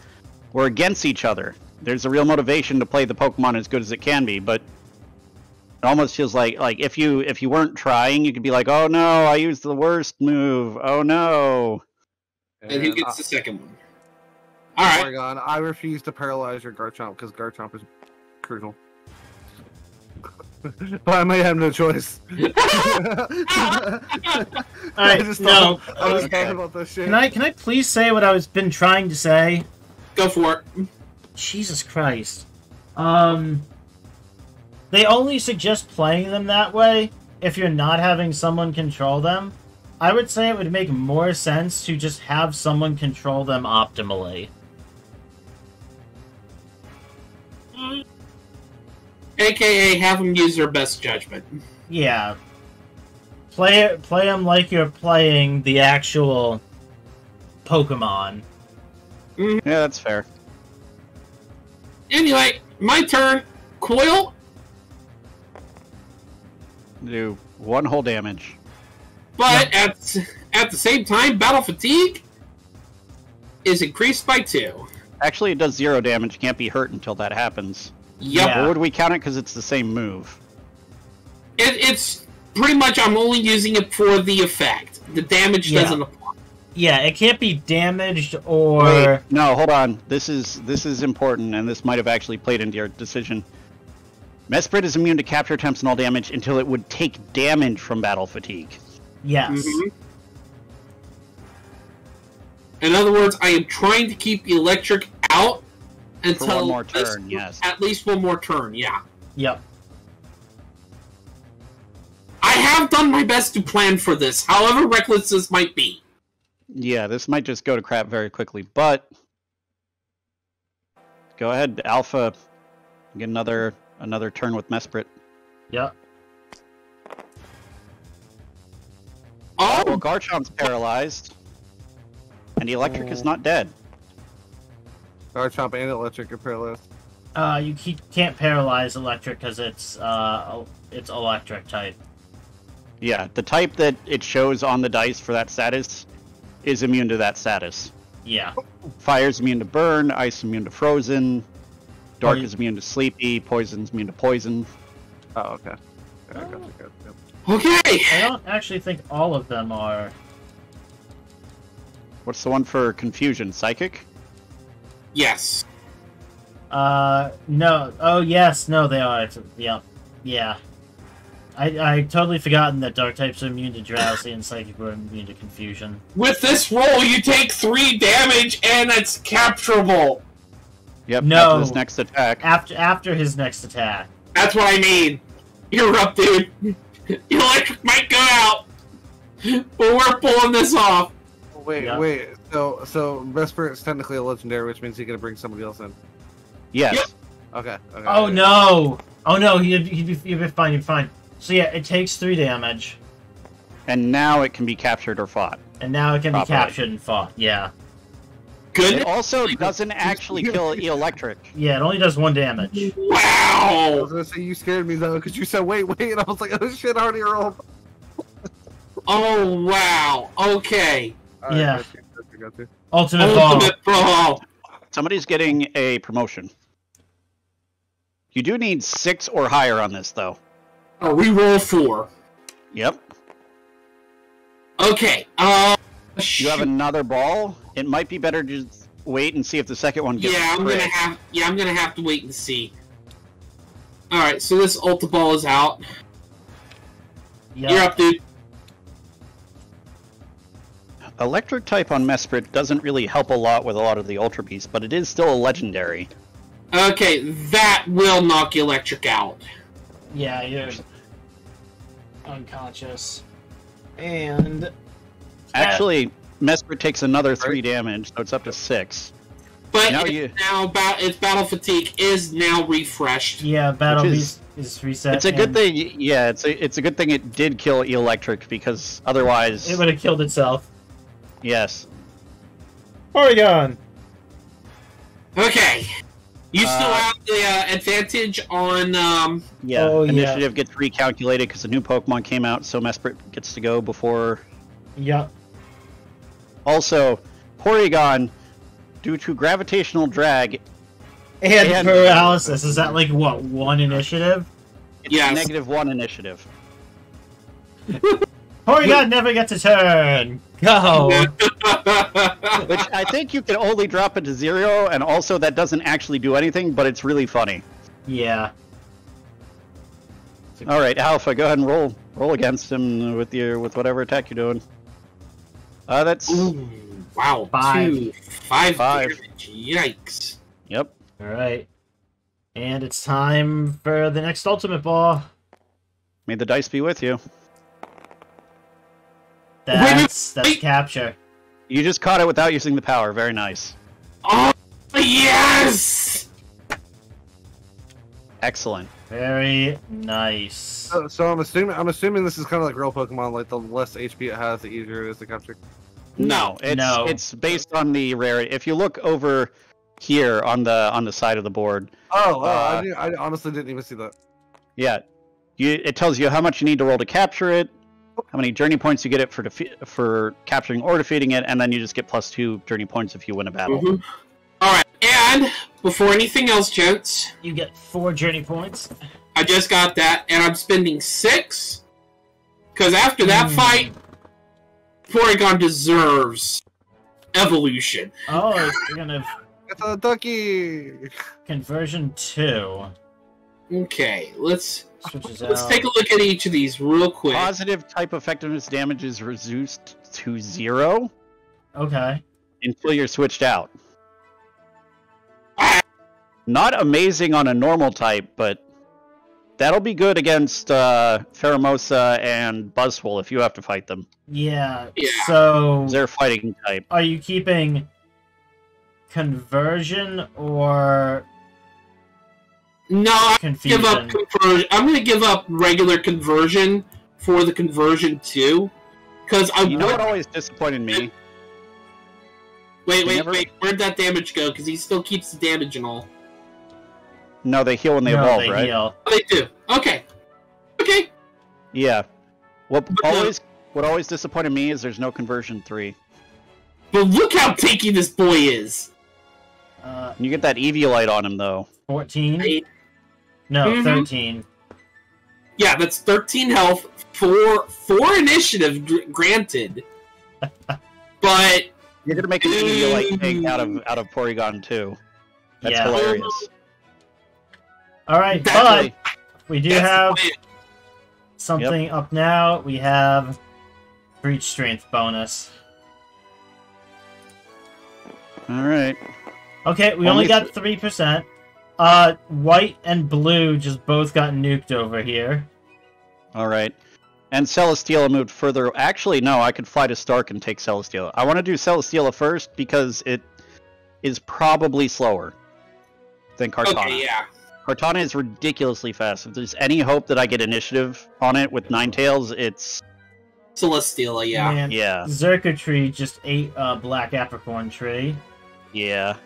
we're against each other. There's a real motivation to play the Pokemon as good as it can be, but it almost feels like like if you if you weren't trying, you could be like, oh no, I used the worst move. Oh no. And who gets I- the second one? All right. Oh Oregon, I refuse to paralyze your Garchomp because Garchomp is crucial. but I may have no choice. All I just No. thought I was Okay. talking about this shit. Can I can I please say what I was been trying to say? Go for it. Jesus Christ. Um. They only suggest playing them that way if you're not having someone control them. I would say it would make more sense to just have someone control them optimally. AKA have them use their best judgment. Yeah. Play it. Play them like you're playing the actual Pokemon. Yeah, that's fair. Anyway, my turn. Coil. Do one whole damage. But at at the same time, battle fatigue is increased by two. Actually, it does zero damage. Can't be hurt until that happens. Yep. Yeah. Or would we count it because it's the same move? It, it's pretty much I'm only using it for the effect. The damage Yeah. doesn't apply. Yeah, it can't be damaged or. Wait, no, hold on. This is this is important, and this might have actually played into your decision. Mesprit is immune to capture attempts and all damage until it would take damage from battle fatigue. Yes. Mhm. In other words, I am trying to keep electric out until For one more at least- turn, yes. At least one more turn, yeah. Yep. I have done my best to plan for this, however reckless this might be. Yeah, this might just go to crap very quickly, but go ahead, Alpha. Get another another turn with Mesprit. Yep. Well, Oh, Garchomp's paralyzed, and the electric is not dead. Garchomp and electric are paralyzed. Uh, you keep, can't paralyze electric because it's uh, it's electric type. Yeah, the type that it shows on the dice for that status is immune to that status. Yeah. Fire's immune to burn, ice immune to frozen, dark Oh, you- is immune to sleepy, poison's immune to poison. Oh, okay. Yeah, I gotcha, gotcha, okay. I don't actually think all of them are. What's the one for confusion? Psychic? Yes. Uh, no. Oh, yes. No, they are. It's, yeah. Yeah. I I totally forgotten that dark types are immune to drowsy and psychic were immune to confusion. With this roll, you take three damage and it's capturable. Yep, No. after this next attack. After after his next attack. That's what I mean. You're up, dude. Electric might go out, but we're pulling this off. Wait, Yeah. wait. So, so Vesper is technically a legendary, which means he can bring somebody else in. Yes. Yep. Okay. okay Oh okay. no! Oh no! He'd, he'd, be, he'd be fine. He'd be fine. So yeah, it takes three damage, And now it can be captured or fought. and now it can be captured and fought. Yeah. Good. It also doesn't actually kill electric. Yeah, it only does one damage. Wow! I was gonna say you scared me though, because you said wait, wait, and I was like, oh shit, I already rolled. Oh wow. Okay. Alright, Yeah. got you, got you, got. Ultimate ball. Ultimate ball. Somebody's getting a promotion. You do need six or higher on this, though. Oh, we roll four. Yep. Okay. Uh. You have another ball. It might be better to just wait and see if the second one gets Yeah, I'm gonna have. Yeah, I'm gonna have to wait and see. All right. So this ulti ball is out. You're up, dude. Electric type on Mesprit doesn't really help a lot with a lot of the Ultra Beasts, but it is still a legendary. Okay, that will knock electric out. Yeah, you're unconscious. And Actually, Mesprit takes another three damage, so it's up to six. But Now it's you- now ba- its battle fatigue is now refreshed. yeah, battle is- is reset. It's a good thing, yeah. It's a it's a good thing it did kill electric because otherwise, It would have killed itself. yes. Porygon. Okay. You still Uh, have the uh, advantage on. Um, Yeah, Oh, yeah. initiative gets recalculated because a new Pokemon came out, so Mesprit gets to go before. Yep. Also, Porygon, due to gravitational drag, And, And- paralysis. Is that like what one initiative? it's Yes. negative one initiative. Porygon never gets a turn. Go. Which I think you can only drop it to zero, and also that doesn't actually do anything, but it's really funny. yeah. All right, Alpha, go ahead and roll roll against him with your with whatever attack you're doing. Uh, that's ooh, wow. Five. Two, five. Five. Yikes. yep. All right. And it's time for the next ultimate ball. May the dice be with you. That's that's wait. capture. You just caught it without using the power. Very nice. Oh yes! Excellent. Very nice. So, so I'm assuming I'm assuming this is kind of like real Pokemon. Like the less HP it has, the easier it is to capture. No. it's No. it's based on the rarity. If you look over here on the on the side of the board, Oh, oh Uh, I, didn't- I honestly didn't even see that. yeah, you it tells you how much you need to roll to capture it, how many journey points you get it for for capturing or defeating it, and then you just get plus two journey points if you win a battle. Mhm. All right, and before anything else, gents, You get four journey points. I just got that, and I'm spending six because after that Hmm. fight, Porygon deserves evolution. Oh, you're gonna It's a ducky. conversion two. Okay, let's Switches let's out. take a look at each of these real quick. Positive type effectiveness damage is reduced to zero Okay. until you're switched out. Not amazing on a normal type, but that'll be good against uh, Pheromosa and Buzzwole if you have to fight them. Yeah. Yeah. So, They're fighting type. are you keeping conversion or No, I confusion? give up conversion. I'm going to give up regular conversion for the conversion too, because I You know what always disappointed me? wait, wait, never- wait. Where'd that damage go? Because he still keeps the damage and all. No, they heal when they no, evolve, they right? heal. Oh, they do. Okay. Okay. Yeah. What But the- always what always disappointed me is there's no conversion three. But look how tanky this boy is. Uh, You get that Eviolite on him though. 14? Eight. No, Mhm. 13. Yeah, that's 13 health, four four initiative gr- granted. but You're gonna make an Eviolite tank out of out of Porygon too. That's Yeah. hilarious. All right, That's but we do that's have the way- something up now. We have breach strength bonus. All right. Okay, we Only only got three percent. Uh, white and blue just both got nuked over here. All right. And Celesteela moved further. Actually, no, I could fly to Stark and take Celesteela. I want to do Celesteela first because it is probably slower than Kartana. Okay, yeah. Kartana is ridiculously fast. If there's any hope that I get initiative on it with Ninetales, it's Celesteela, yeah. Man, yeah, Xurkitree just ate a black apricorn tree. yeah.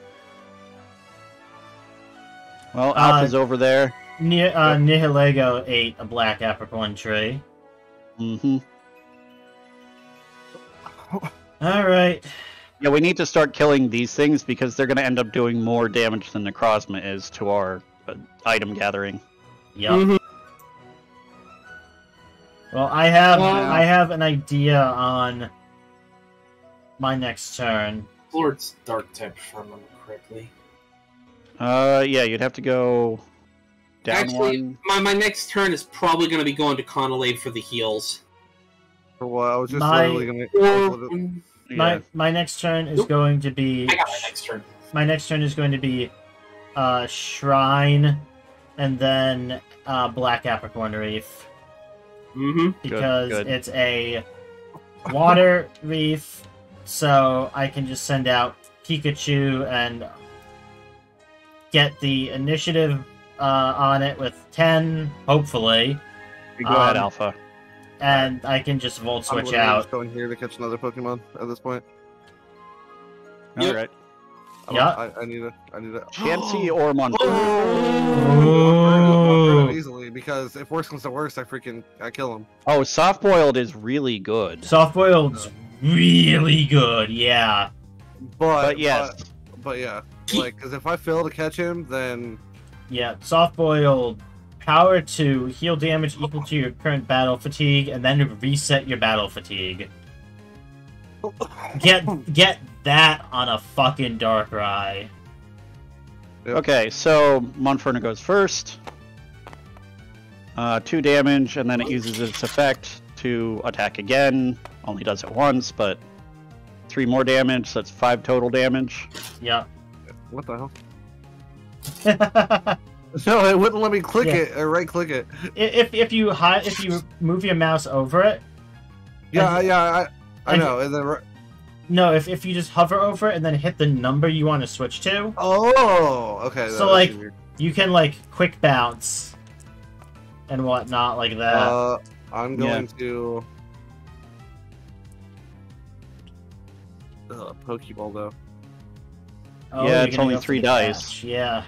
Well, Uh, Alpha's over there. Ni- uh, Nihilego ate a black apricorn tree. hmm All right. Yeah, we need to start killing these things because they're going to end up doing more damage than Necrozma is to our uh, item gathering. Yep. Mhm. Well, I have Wow. I have an idea on my next turn. Lord's Dark type, if I remember correctly. Uh, yeah, you'd have to go down Actually, one. my, my next turn is probably going to be going to Canalave for the heals. For what? I was just My- literally gonna. I Or, was mm, Yeah. My my next turn is Nope. going to be I got my next turn. my next turn is going to be uh shrine and then uh black apricorn reef Mm-hmm. because good. it's a water reef so I can just send out Pikachu and get the initiative uh, on it with 10 hopefully go ahead, um, Alpha. and I can just volt I'm switch literally out just going here to catch another Pokemon at this point. All yep. right. I, Yeah. I, I need a. I need a. Chansey or Monferno? Monferno easily because if worse comes to worse, I freaking I kill him. Oh, soft boiled is really good. soft boiled's really good yeah But But yes, but, but yeah, like because if I fail to catch him, then Yeah, soft boiled power to heal damage equal to your current battle fatigue, and then reset your battle fatigue. Get get that on a fucking dark Darkrai. Okay, so Monferno goes first. Uh, two damage, and then it uses its effect to attack again. Only does it once, but three more damage, so that's five total damage. Yep. What the hell? No, it wouldn't let me click Yeah. it or right click it. if if you hi- if you move your mouse over it, Yeah, yeah. I, I know. And then No, if, if you just hover over it and then hit the number you want to switch to, oh, okay. So, like, you can like quick bounce and whatnot like that. uh, I'm Yeah. going to. Ugh, Pokeball though. Oh, yeah, it's only three dice. catch, Yeah.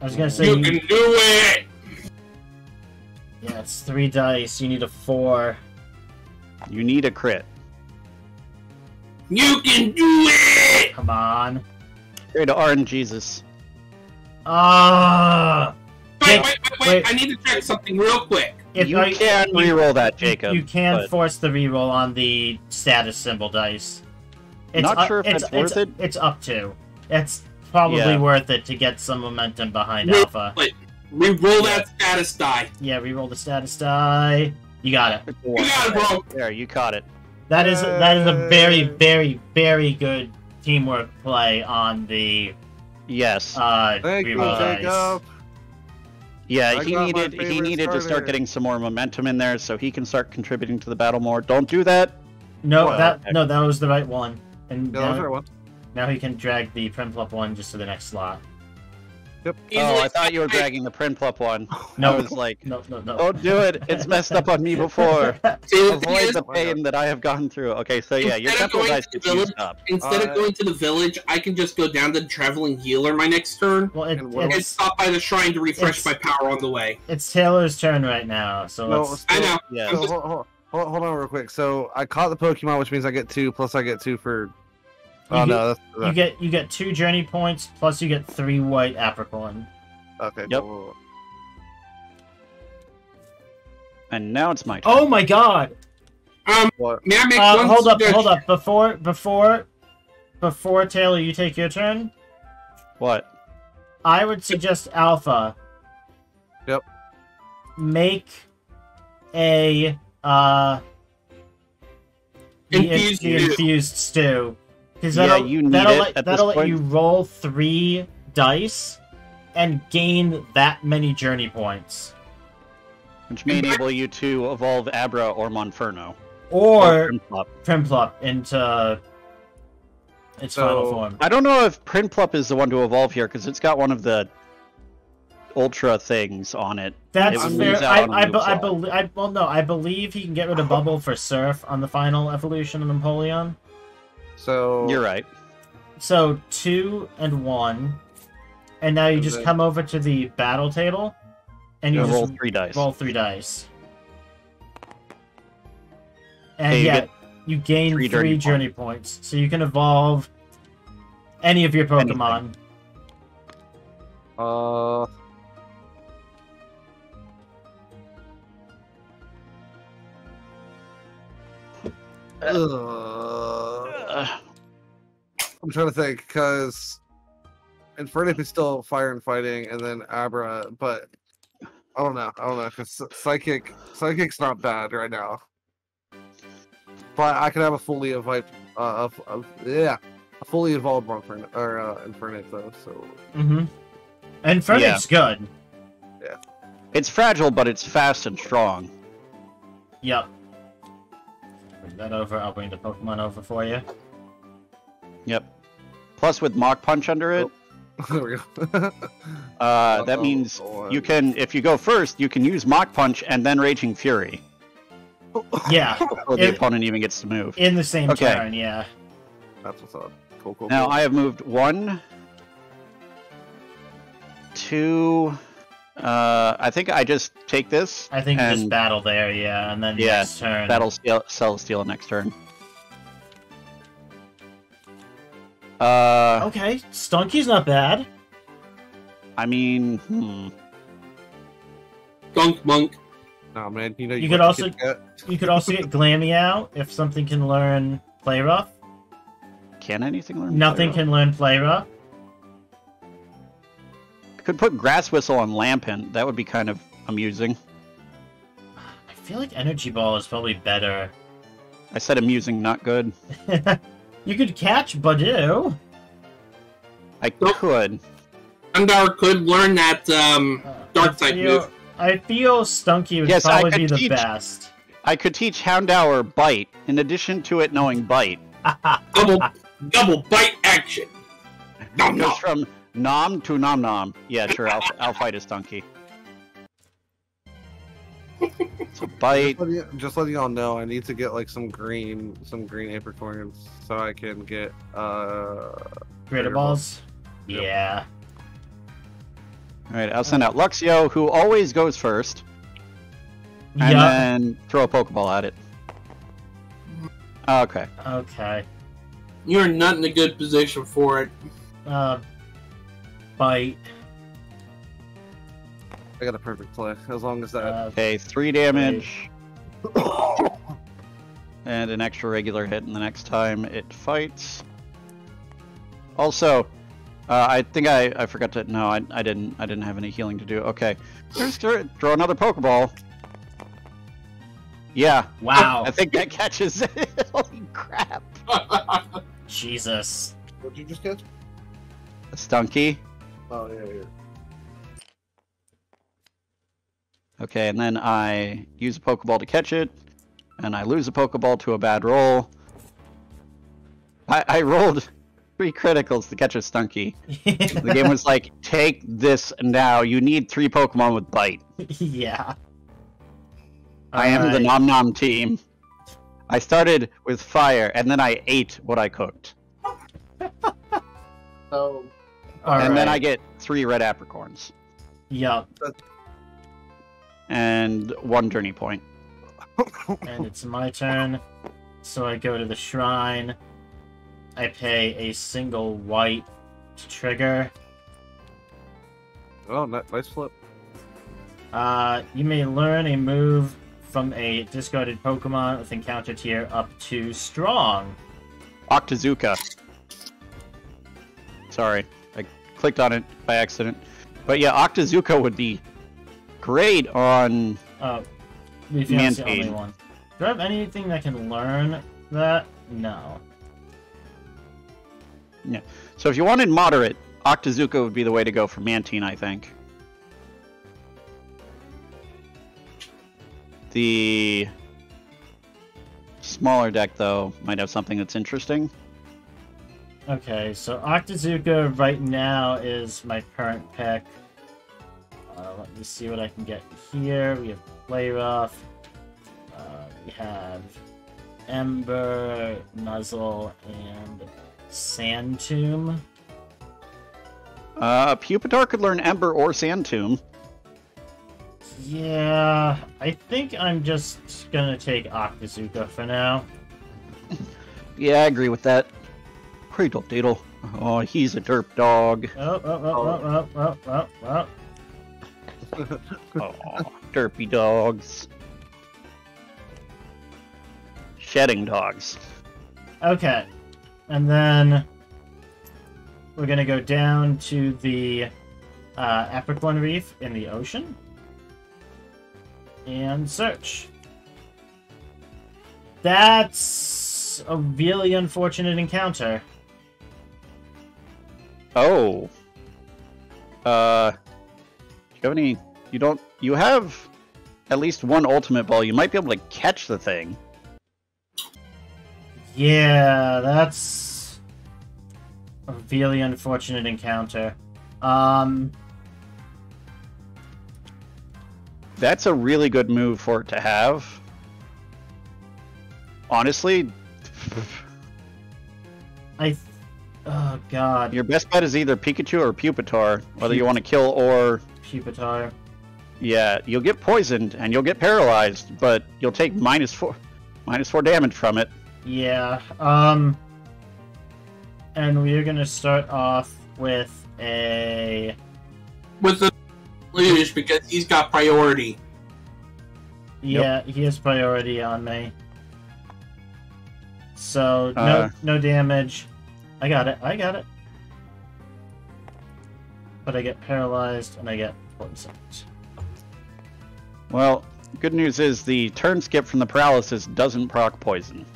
I was gonna say You you- can do it! yeah, it's three dice. You need a four. You need a crit. You can do it! Come on. Pray to RNGesus. Ah. Wait, wait, wait, wait, wait. I need to check something real quick. If You I- can you- reroll that, Jacob. You can but- force the reroll on the status symbol dice. Not up- sure if it's, that's it's, worth it. It's up to. It's probably Yeah. worth it to get some momentum behind Re- Alpha. Reroll that status die. Yeah, reroll the status die. You got it. You got it, bro. There, you caught it. That is that is a very very very good teamwork play on the Yes. uh Thank you, dice. Jacob. Yeah, I he needed he favorite needed to start starter. getting some more momentum in there so he can start contributing to the battle more. Don't do that. No, Well, that okay. no, that was the right one. And Yeah, that was now, our one. now he can drag the Prinplup one just to the next slot. Oh, I thought you were dragging the Prinplup one. No. I was like, No, no, no. don't do it. It's messed up on me before. See, Avoid is, the pain that I have gone through. Okay, so yeah, your Instead of temple going dice to gets the used up. instead Uh, of going to the village, I can just go down to the traveling healer my next turn well, it, And what and stop by the shrine to refresh my power on the way. it's Taylor's turn right now, so No, let's. I know. Yeah. So, hold, hold, hold, hold on real quick. So I caught the Pokemon, which means I get two, plus I get two for. Oh You no, that's, You get you get two journey points plus you get three white apricorn. okay. Yep. cool, cool, cool. And now it's my turn. Oh my god! What? May I make Uh, one hold up, hold up. Before before before Taylor, you take your turn. What? I would suggest Alpha. Yep. Make a uh the, in- Infused stew. infused stew. Because Yeah, that'll, you need that'll it let, at that'll let point. you roll three dice and gain that many journey points. Which may enable you to evolve Abra or Monferno. Or Prinplup. Primplup into uh, its So- final form. I don't know if Prinplup is the one to evolve here because it's got one of the ultra things on it. That's would fair. lose out I, on a I, new be- I, claw. I, well, no, I believe he can get rid of Bubble for Surf on the final evolution of Napoleon. So You're right. So two and one, and now you And just then- come over to the battle table, and you You just roll three dice. roll three dice. And Okay, you yeah, get you gain three three, journey journey, points. so you can evolve any of your Pokemon. Uh. Ugh. Ugh. I'm trying to think because Infernape is still fire and fighting, and then Abra, but I don't know. I don't know because psychic psychic's not bad right now. But I could have a fully evolved, uh, of, of, yeah, a fully evolved Infernape or uh, Infernape though. So Mm-hmm. Infernape's good. Yeah. It's fragile, but it's fast and strong. Yep. Bring that over. I'll bring the Pokemon over for you. Yep. Plus, with Mach Punch under it, there we go. uh, that Oh, means boy. you can, if you go first, you can use Mach Punch and then Raging Fury Yeah, before the It- opponent even gets to move. in the same Okay. turn. Yeah. That's what's up. Cool, cool. Now cool. I have moved one, two. Uh, I think I just take this. I think you just battle there. Yeah, and then Yeah, next turn. That'll steal, sell steal next turn. Uh, Okay, Stunky's not bad. I mean, hmm. Gunk monk. No man, you know You what could also- get. You could also get Glammy out if something can learn Play Rough. Can anything learn? Nothing Play can learn Play Rough. Rough? Could put Grass Whistle on Lampent. That would be kind of amusing. I feel like Energy Ball is probably better. I said amusing, not good. you could catch Badu. I Nope. could. Houndour could learn that um Uh, Dark type feel- move. I feel Stunky would Yes, I probably could be the teach- best. I could teach Houndour Bite in addition to it knowing Bite. Double, double bite action. Nom, nom. Goes from Nom to Nom Nom. Yeah, sure. I'll, I'll fight a Stunky. So Bite. Just letting, you- just letting y'all know, I need to get like some green, some green apricorns so I can get uh. Greater Greater balls. Yep. Yeah. All right, I'll send out Luxio, who always goes first, and Yeah. then throw a Pokeball at it. Okay. Okay. You're not in a good position for it. Uh, bite. I got a perfect play as long as that. Uh, Okay, three damage. and an extra regular hit in the next time it fights. Also, uh, I think I, I forgot to. No, I, I didn't. I didn't have any healing to do. Okay, just throw, throw another Pokeball. Yeah, wow. I think that catches it. Holy crap! Jesus. What'd you just get? A Stunky. Oh yeah, yeah. Okay, and then I use a Pokeball to catch it, and I lose a Pokeball to a bad roll. I, I rolled three criticals to catch a Stunky. The game was like, take this now. You need three Pokemon with Bite. yeah. I am the Nom Nom team. I started with fire, and then I ate what I cooked. Oh. So and then I get three red apricorns Yup. And one journey point. And it's my turn. So I go to the shrine. I pay a single white to trigger. oh, ni- nice flip. Uh, you may learn a move from a discarded Pokemon with encounter tier up to strong. Octazooka. Sorry, I clicked on it by accident. But yeah, Octazooka would be great on. Oh, Leafeon's the only Mantine. one. Do I have anything that can learn that? No. So if you wanted moderate, Octazooka would be the way to go for Mantine, I think. The smaller deck, though, might have something that's interesting. Okay, so Octazooka right now is my current pick. Uh, let me see what I can get here. We have Play Rough. Uh, we have Ember, Nuzzle, and Sand Tomb. Uh, Pupitar could learn Ember or Sand Tomb. Yeah, I think I'm just gonna take Octazooka for now. Yeah, I agree with that. Cradle Daddle. Oh, he's a derp dog. Oh, oh, oh, oh, oh, oh, oh, oh. Oh, derpy dogs. Shedding dogs. Okay. And then we're going to go down to the uh, Apricorn Reef in the ocean and search. That's a really unfortunate encounter. Oh. Uh, you have any? You don't. You have at least one ultimate ball. You might be able to catch the thing. Yeah, that's a really unfortunate encounter. Um, That's a really good move for it to have. Honestly, I. Th- oh, God. your best bet is either Pikachu or Pupitar, whether you want to kill or Pupitar. yeah, you'll get poisoned and you'll get paralyzed, but you'll take minus four, minus four damage from it. Yeah. Um. And we're gonna start off with a. With the Luge because he's got priority. Yeah, he has priority on me. So no, Uh. no damage. I got it. I got it. But I get paralyzed and I get poisoned. Well, good news is the turn skip from the paralysis doesn't proc poison.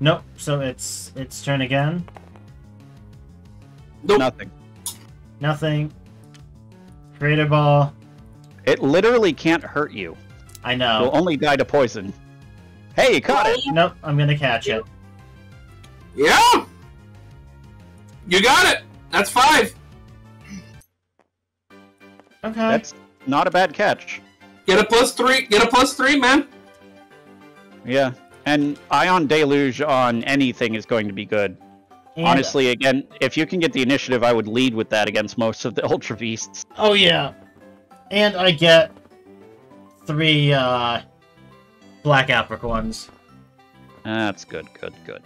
Nope. So it's it's turn again. Nope. Nothing. Nothing. Greater ball. It literally can't hurt you. I know. You'll only die to poison. Hey, you caught it! Nope, I'm gonna catch it. Yeah! You got it! That's five! Okay. That's not a bad catch. Get a plus three, get a plus three, man! Yeah. And Ion Deluge on anything is going to be good. And- Honestly, again, if you can get the initiative, I would lead with that against most of the Ultra Beasts. Oh yeah. And I get three uh black apricorns. That's good, good, good.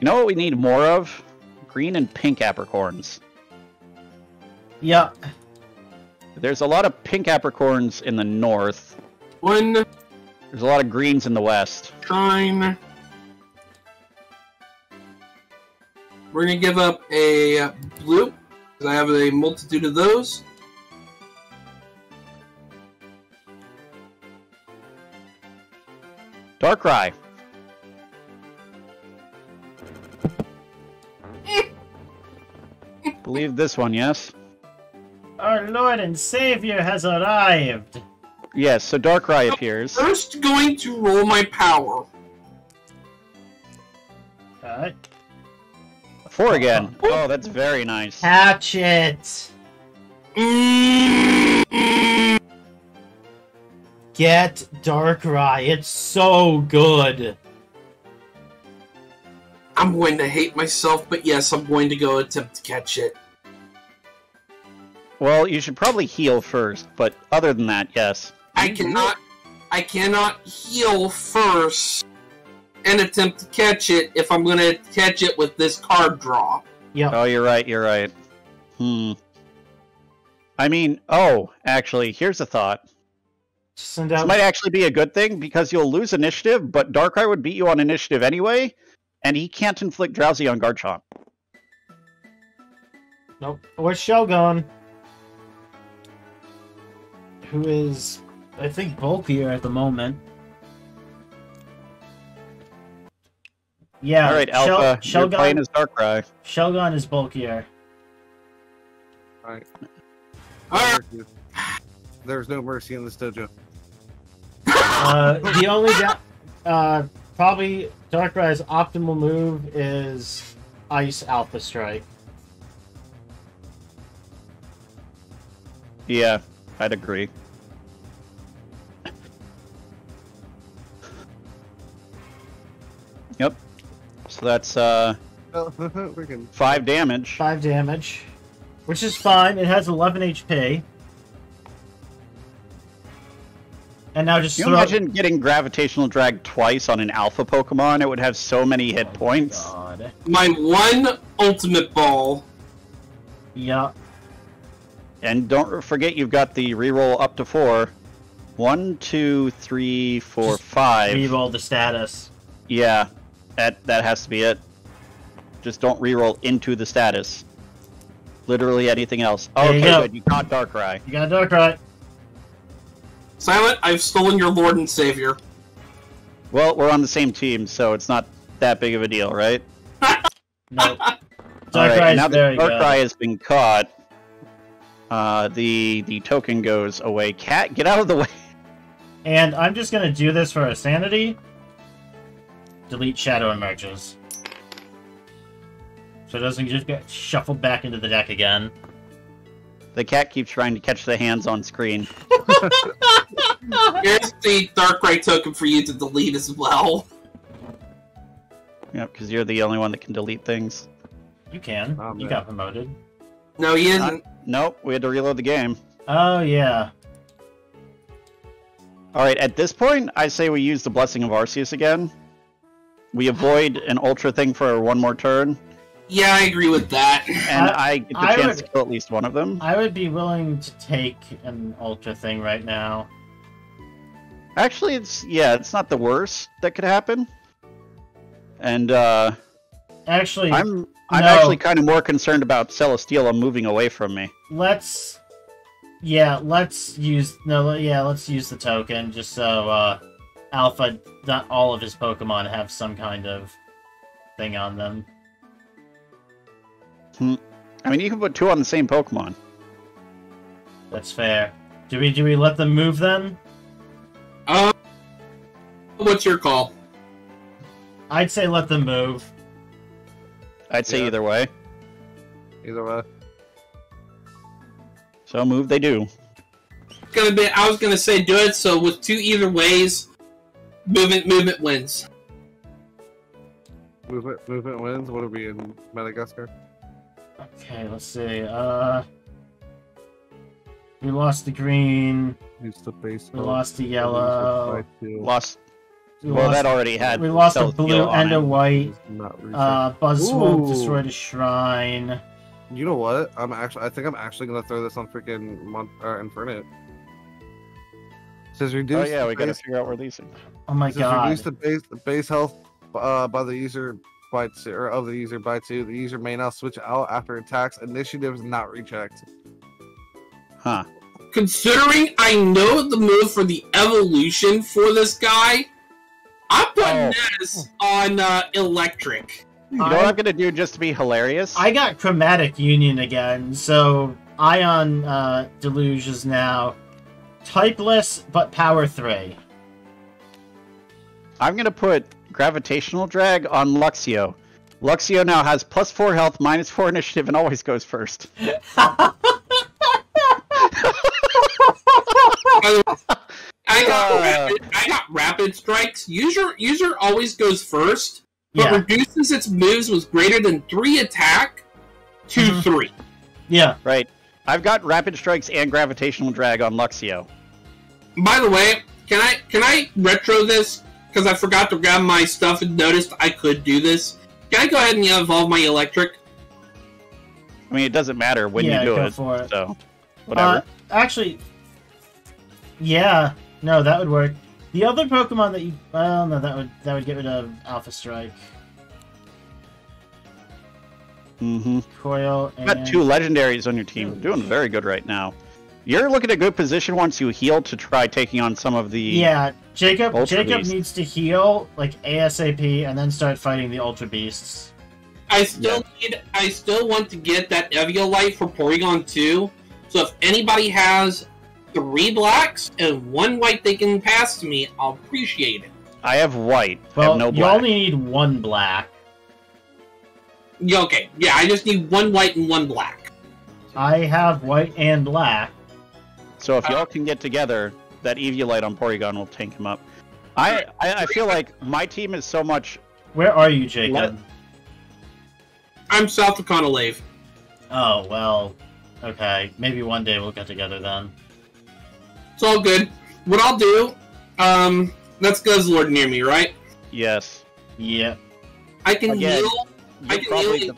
You know what we need more of? Green and pink apricorns. Yeah. There's a lot of pink apricorns in the north. One, There's a lot of greens in the west. nine. We're gonna give up a blue, because I have a multitude of those. Darkrai. Believe this one, yes? Our Lord and Savior has arrived. Yes, so Darkrai appears. First, going to roll my power. Okay. Four uh-huh. again. Oh, that's very nice. Catch it. Get Darkrai. It's so good. I'm going to hate myself, but yes, I'm going to go attempt to catch it. Well, you should probably heal first, but other than that, yes. I cannot, I cannot heal first and attempt to catch it if I'm going to catch it with this card draw. Yep. Oh, you're right, you're right. Hmm. I mean, oh, actually, here's a thought. Send This out. might actually be a good thing because you'll lose initiative, but Darkrai would beat you on initiative anyway, and he can't inflict drowsy on Garchomp. Nope. Where's Shelgon? Who is, I think, bulkier at the moment. Yeah. All right, Shel- Alpha, you're playing as Darkrai. Shelgon is bulkier. Alright. Alright. There's no mercy in this dojo. Uh, the only da- uh, probably Darkrai's optimal move is Ice Alpha Strike. Yeah, I'd agree. Yep. So that's uh Oh, we can. five damage. Five damage, which is fine. It has 11 HP. And now just Can you throw. imagine getting gravitational drag twice on an alpha Pokemon? It would have so many hit points. God. My one ultimate ball. Yeah. And don't forget you've got the reroll up to four. One, two, three, four, five. Reroll the status. Yeah, that that has to be it. Just don't reroll into the status. Literally anything else. There you okay, go. good. You caught Darkrai. You got Darkrai. Silent, I've stolen your Lord and Savior. Well, we're on the same team, so it's not that big of a deal, right? Nope. All right, Darkrai and is now that very Darkrai has been caught, uh, the the token goes away. Cat, get out of the way. And I'm just gonna do this for a sanity. Delete Shadow Emerges. So it doesn't just get shuffled back into the deck again. The cat keeps trying to catch the hands on screen. Here's the Darkrai token for you to delete as well. Yep, because you're the only one that can delete things. You can. Oh, you got promoted. No, he isn't. Nope, we had to reload the game. Oh yeah. All right, at this point, I say we use the Blessing of Arceus again. We avoid an Ultra thing for one more turn, Yeah, I agree with that. and I- I, get the I chance would- to kill at least one of them. I would be willing to take an ultra thing right now. Actually, it's yeah, it's not the worst that could happen. And uh, Actually, I'm I'm No. actually kind of more concerned about Celesteela moving away from me. let's. Yeah, let's use no. Yeah, let's use the token just so uh, Alpha, not all of his Pokemon have some kind of thing on them. Hmm. I mean, you can put two on the same Pokemon. That's fair. Do we do we let them move then? Uh, what's your call? I'd say let them move. I'd say Yeah. either way. Either way. So move they do. Gonna be. I was gonna say do it. So with two either ways, movement movement wins. Movement, movement wins. What are we in Madagascar? Okay, let's see. Uh, we lost the green. Use the base. We lost the yellow. Lost. We well, lost, that already had. we lost a blue and a white. Not reset. Uh, Buzzwole Ooh. destroyed a shrine. you know what? I'm actually. I think I'm actually gonna throw this on freaking Mon- uh, Inferno. Says reduce. Oh yeah, we gotta figure out where these. Are. Oh my god. reduce the base the base health uh, by the user by two, or of the user by two. The user may now switch out after attacks. Initiative is not rechecked. Huh. Considering I know the move for the evolution for this guy, I'm putting Oh. this on uh, electric. You know what I'm gonna do just to be hilarious? I got Chromatic Union again, so Ion uh, Deluge is now typeless but power 3. I'm gonna put gravitational drag on Luxio. Luxio now has plus four health, minus four initiative, and always goes first. I got Uh. rapid, I got rapid strikes. User user always goes first, but yeah, reduces its moves with greater than three attack to Mhm. three. yeah. Right. I've got rapid strikes and gravitational drag on Luxio. By the way, can I can I retro this? Because I forgot to grab my stuff and noticed I could do this. Can I go ahead and evolve my electric? I mean, it doesn't matter when yeah, you do go it. for it. So, whatever. Uh, actually, yeah, no, that would work. The other Pokemon that you, well, no, that would that would get rid of Alpha Strike, mm-hmm. Coil, and Got two legendaries on your team. Doing very good right now. You're looking at a good position once you heal to try taking on some of the. Yeah, Jacob. Ultra Jacob Beast. needs to heal like ASAP and then start fighting the Ultra Beasts. I still need. I still want to get that Eviolite for Porygon 2. So if anybody has three blacks and one white they can pass to me, I'll appreciate it. I have white. I Well, have no you only need one black. Yeah, okay. Yeah, I just need one white and one black. I have white and black. So if y'all can get together, that Eviolite on Porygon will tank him up. I, I I feel like my team is so much. Where are you, Jacob? Let- I'm South of Lave. Oh well, okay. Maybe one day we'll get together then. It's all good. What I'll do, um, that's Guzzlord near me, right? Yes. Yeah. I can Again, heal. I can probably heal.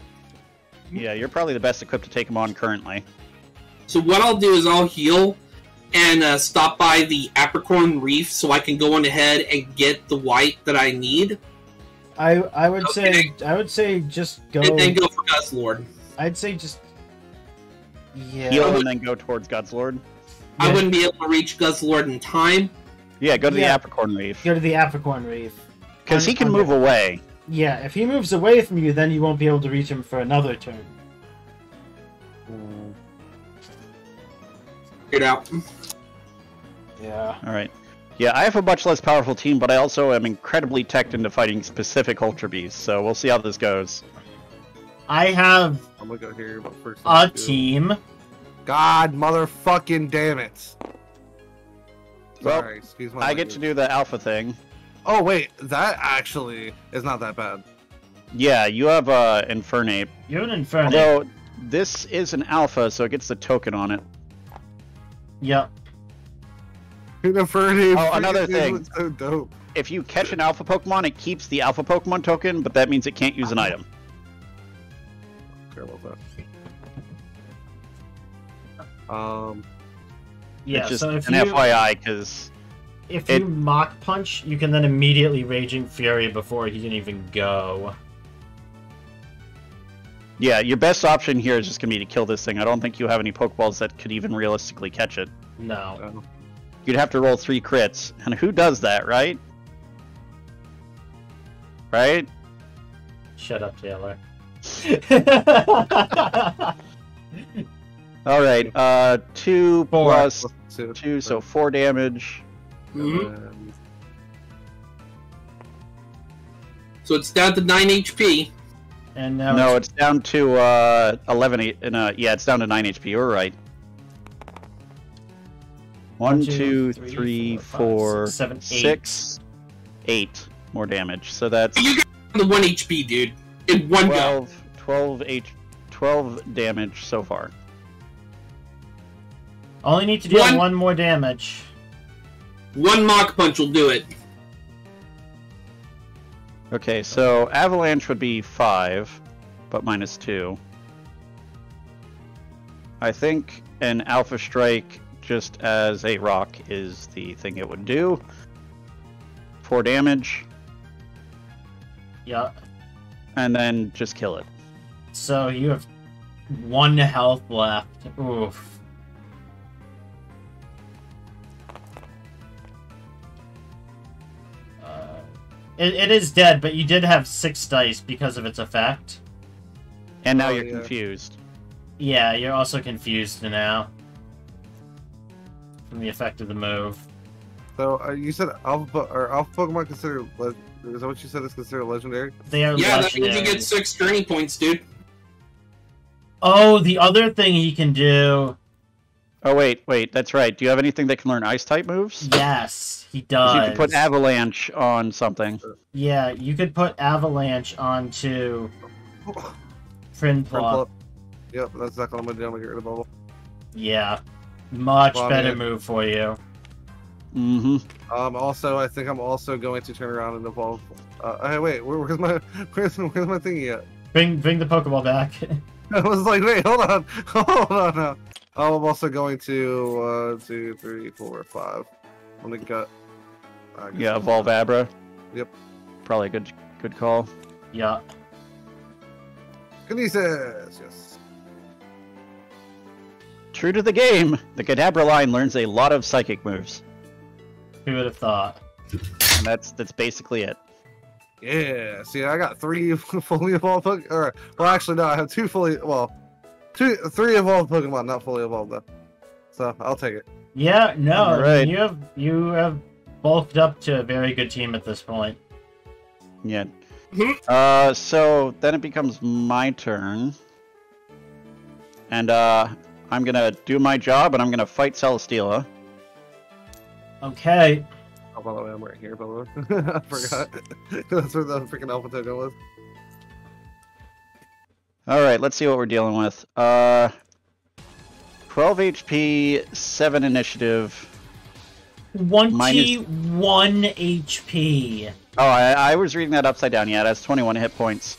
the, yeah, you're probably the best equipped to take him on currently. So what I'll do is I'll heal and uh, stop by the Apricorn Reef so I can go on ahead and get the white that I need, I I would Okay. say I would say just go. and then go for Guzzlord. I'd say just yeah. Heal and then go towards Guzzlord. I Yeah. wouldn't be able to reach Guzzlord in time. Yeah, go to Yeah. the Apricorn Reef Go to the Apricorn Reef. because he can move away. Yeah, if he moves away from you, then you won't be able to reach him for another turn. Get out. Yeah. All right. Yeah, I have a much less powerful team, but I also am incredibly teched into fighting specific Ultra Beasts. So we'll see how this goes. I have I'm gonna go here, but first. a team. God, motherfucking damn it! Well, Sorry, excuse my I get to do the Alpha thing. Oh wait, that actually is not that bad. Yeah, you have uh, Infernape. You're an Inferno. Although this is an Alpha, so it gets the token on it. Yep. Inferno. Oh, another thing. So dope. If you catch an Alpha Pokemon, it keeps the Alpha Pokemon token, but that means it can't use an item. Care about that. Um, Yeah. it's just so if an you FYI, because if it- you Mach Punch, you can then immediately Raging Fury before he can even go. yeah, your best option here is just gonna be to kill this thing. I don't think you have any Pokeballs that could even realistically catch it. No. uh, You'd have to roll three crits, and who does that, right? Right? Shut up, Taylor. All right. Uh, two Four. plus two, two, so four damage. Mhm. So it's down to 9 HP. And now no, it's, it's down to uh, 11. e- Uh, yeah, it's down to 9 HP. You're right. One, two, three, four, five, six, seven, eight. six, eight more damage. So that's You got the 1 HP, dude. In one go. 12, 12, H, 12 damage so far. only need to deal One- one more damage. One Mach Punch will do it. Okay, so avalanche would be five, but minus two. I think an alpha strike just as a rock is the thing it would do. Four damage, Yeah. and then just kill it. So you have one health left. Oof. Uh, it, it is dead, but you did have six dice because of its effect. And now Oh, you're yeah. confused. Yeah, you're also confused now. From the effect of the move. So uh, you said alpha po- or alpha Pokemon considered le- is that what you said is considered legendary? They are Yeah, that means you legendary. get 6 journey points, dude. Oh, the other thing he can do. Oh wait, wait, that's right. Do you have anything that can learn ice type moves? Yes, he does. You can put avalanche on something. Yeah, you could put avalanche onto Prinplup. Prinplup. Yep, that's exactly what I'm gonna do. I'm gonna get rid of bubble. Yeah, much Well, I better mean- move for you. Mm-hmm. Um, also, I think I'm also going to turn around and evolve. Uh, hey, wait, where, where's my where's, where's my thingy at? Bring bring the Pokeball back. I was like, wait, hold on, hold on now. Oh, I'm also going to one, two, three, four, five. I'm gonna gut. I guess Yeah, I'm- evolve Abra. Yep. Probably a good good call. yeah. Kinesis, yes. True to the game, the Kadabra line learns a lot of psychic moves. Who would have thought? And that's that's basically it. Yeah. See, I got three fully evolved Pokemon. Or, well, actually, no, I have two fully. Well, two, three evolved Pokemon, not fully evolved though. So I'll take it. Yeah, no, I mean, you have you have bulked up to a very good team at this point. Yeah. Mhm. Uh, so then it becomes my turn, and uh, I'm gonna do my job, and I'm gonna fight Celesteela. Okay. Oh, by the way, I'm right here, by the way. I forgot. That's where the freaking Alpha token was. All right, let's see what we're dealing with. Uh, 12 HP, seven initiative. Twenty-one HP. Oh, I, I was reading that upside down. Yeah, that's 21 hit points.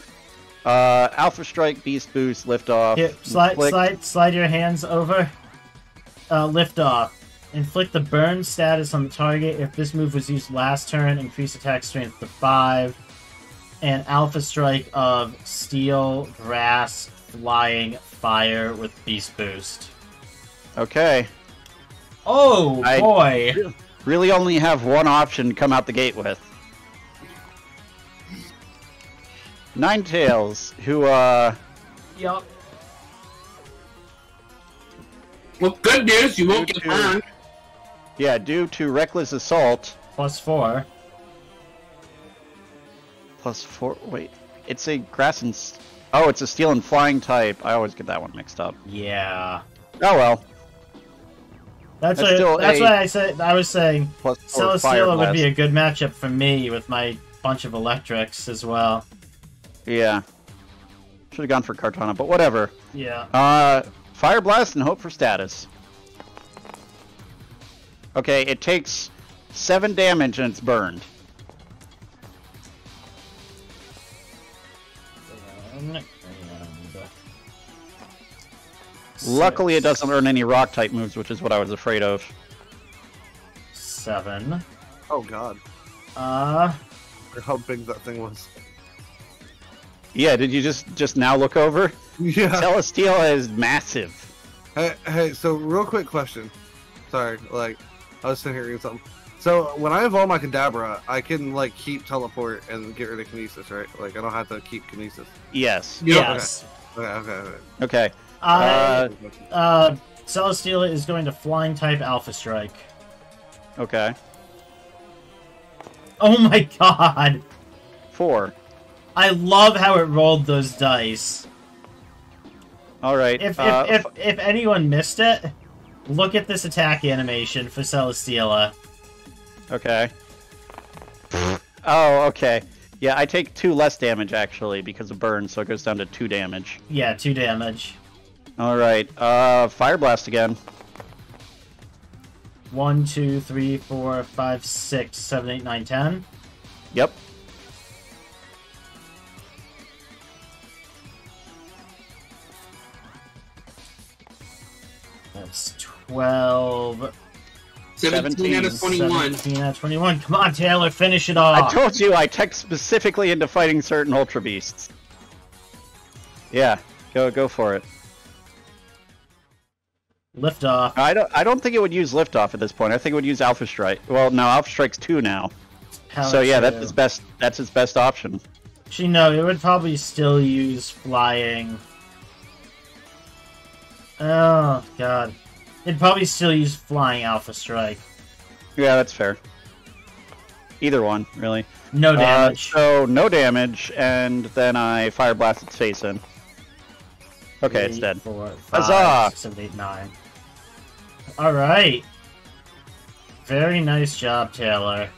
Uh, Alpha Strike, Beast Boost, Lift Off. Here, slide, Flick. slide, slide your hands over. Uh, lift off. Inflict the burn status on the target. If this move was used last turn, increase attack strength to five. And Alpha Strike of Steel, Grass, Flying, Fire with Beast Boost. Okay. Oh I- boy! Really only have one option to come out the gate with. Ninetales, who, uh, Yup. Well, good news, you won't get to- burned. yeah, due to Reckless Assault, Plus four. plus four, wait, it's a grass and, s- oh, it's a steel and flying type. I always get that one mixed up. Yeah. Oh well, That's, That's what, that's a- why I said I was saying plus four fire Celesteela would be a good matchup for me with my bunch of electrics as well. Yeah. Should have gone for Kartana, but whatever. Yeah. Uh, Fire Blast and hope for status. Okay, it takes seven damage and it's burned. And- Luckily, it doesn't learn any rock type moves, which is what I was afraid of. Seven. Oh god. Uh, Or how big that thing was. Yeah, did you just just now look over? Yeah. Celesteela is massive. Hey, hey, so real quick question. Sorry, like, I was sitting here reading something. So when I evolve my Kadabra, I can like keep teleport and get rid of Kinesis, right? Like I don't have to keep Kinesis. Yes. yes. Okay, okay, okay. Okay. I, Uh, uh, Celesteela is going to flying type Alpha Strike. Okay. Oh my god! Four. I love how it rolled those dice. All right. If uh, if, if if anyone missed it, look at this attack animation for Celesteela. Okay. Oh, okay. Yeah, I take two less damage actually because of burn, so it goes down to two damage. Yeah, two damage. All right. Uh, fire blast again. One, two, three, four, five, six, seven, eight, nine, ten. Yep. That's twelve. 17 out of 21. 17 out of 21. Come on, Taylor, finish it off. I told you I tech specifically into fighting certain ultra beasts. Yeah, go go for it. Lift off. I don't I don't think it would use liftoff at this point. I think it would use Alpha Strike. Well, no, Alpha Strike's two now. so yeah, that's its best. That's its best option. Actually, no, it would probably still use flying. Oh, God. It'd probably still use flying Alpha Strike. Yeah, that's fair. Either one, really. No Uh, damage. so no damage, and then I fire blast its face in. Okay, it's dead. Four, five, Huzzah! six, seven, eight, nine. Alright. Very nice job, Taylor.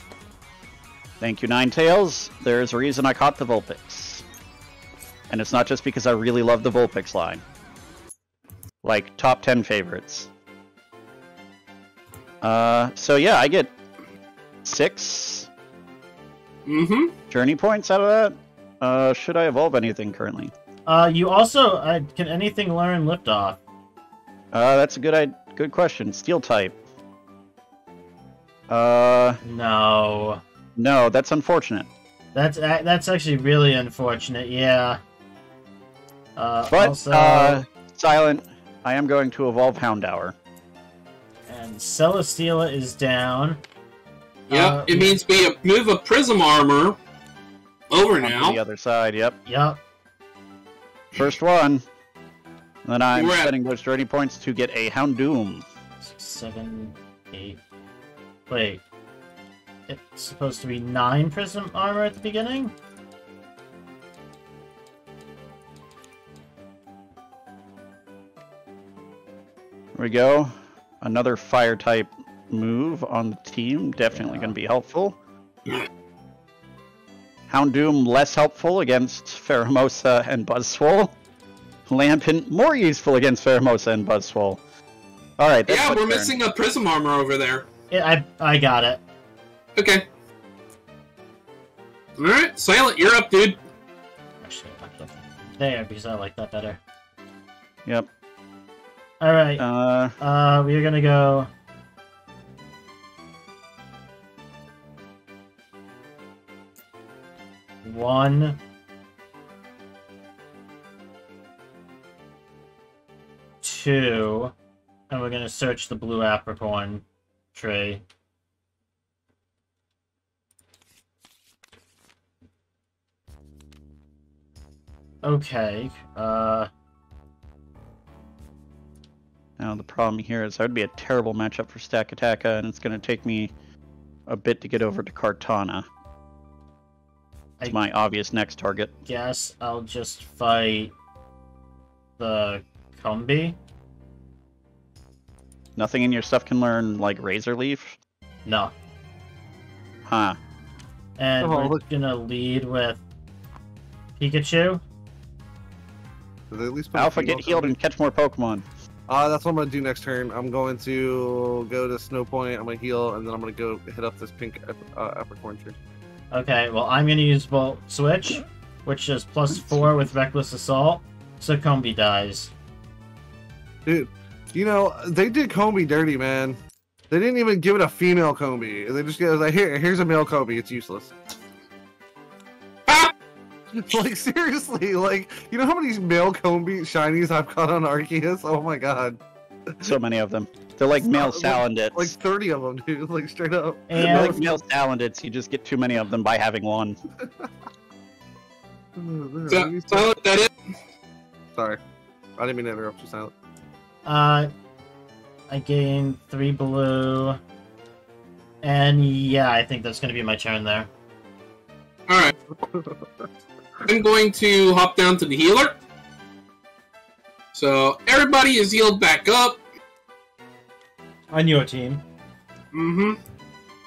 Thank you, Ninetales. There's a reason I caught the Vulpix. And it's not just because I really love the Vulpix line. Like, top 10 favorites. Uh, so yeah, I get six Mm-hmm. journey points out of that. Uh, should I evolve anything currently? Uh, you also, uh, can anything learn liftoff? Uh, that's a good I- good question. Steel type. Uh, No. no, that's unfortunate. That's a- that's actually really unfortunate, yeah. Uh, But, also, uh, Silent, I am going to evolve Houndour. And Celesteela is down. Yep, Uh, it means we move a prism armor over now. the other side, yep. Yep. First one. Then I'm We're at- spending those journey points to get a Houndoom. Six, seven, eight. Wait. It's supposed to be nine prism armor at the beginning? There we go. Another fire type move on the team. Definitely Yeah. going to be helpful. Houndoom less helpful against Pheromosa and Buzzwole. Lampent more useful against Pheromosa and Buzzwole. Alright, that's Yeah, we're turn. missing a prism armor over there. Yeah, I I got it. Okay. Alright, Silent, you're up, dude. Actually, I put there because I like that better. Yep. All right. Uh, Uh, we're gonna go. One. Two. And we're gonna search the blue apricorn tree. Okay. Uh. Now the problem here is that would be a terrible matchup for Stakataka, and it's going to take me a bit to get over to Kartana. It's my obvious next target. guess I'll just fight the Combee. Nothing in your stuff can learn like Razor Leaf? No. Huh. And Oh, we're look. gonna lead with Pikachu. At least Alpha, get healed and catch more Pokemon. Uh, that's what I'm gonna do next turn. I'm going to go to Snowpoint. I'm gonna heal, and then I'm gonna go hit up this pink ap- uh, apricorn tree. Okay, well I'm gonna use Bolt Switch, which is plus four with Reckless Assault, so Combee dies. Dude, you know they did Combee dirty, man. They didn't even give it a female Combee. They just get like, here, here's a male Combi. It's useless. Like seriously, like you know how many male Combee shinies I've caught on Arceus? Oh my god, So many of them. They're like male Like- Salandits. like 30 of them, dude. Like straight up. They're And like male Salandits. You just get too many of them by having one. So, Silent, that it? Sorry, I didn't mean to interrupt you, Silent. uh, I gain three blue, and yeah, I think that's gonna be my turn there. Alright. I'm going to hop down to the healer. So everybody is healed back up. On your team. Mm-hmm.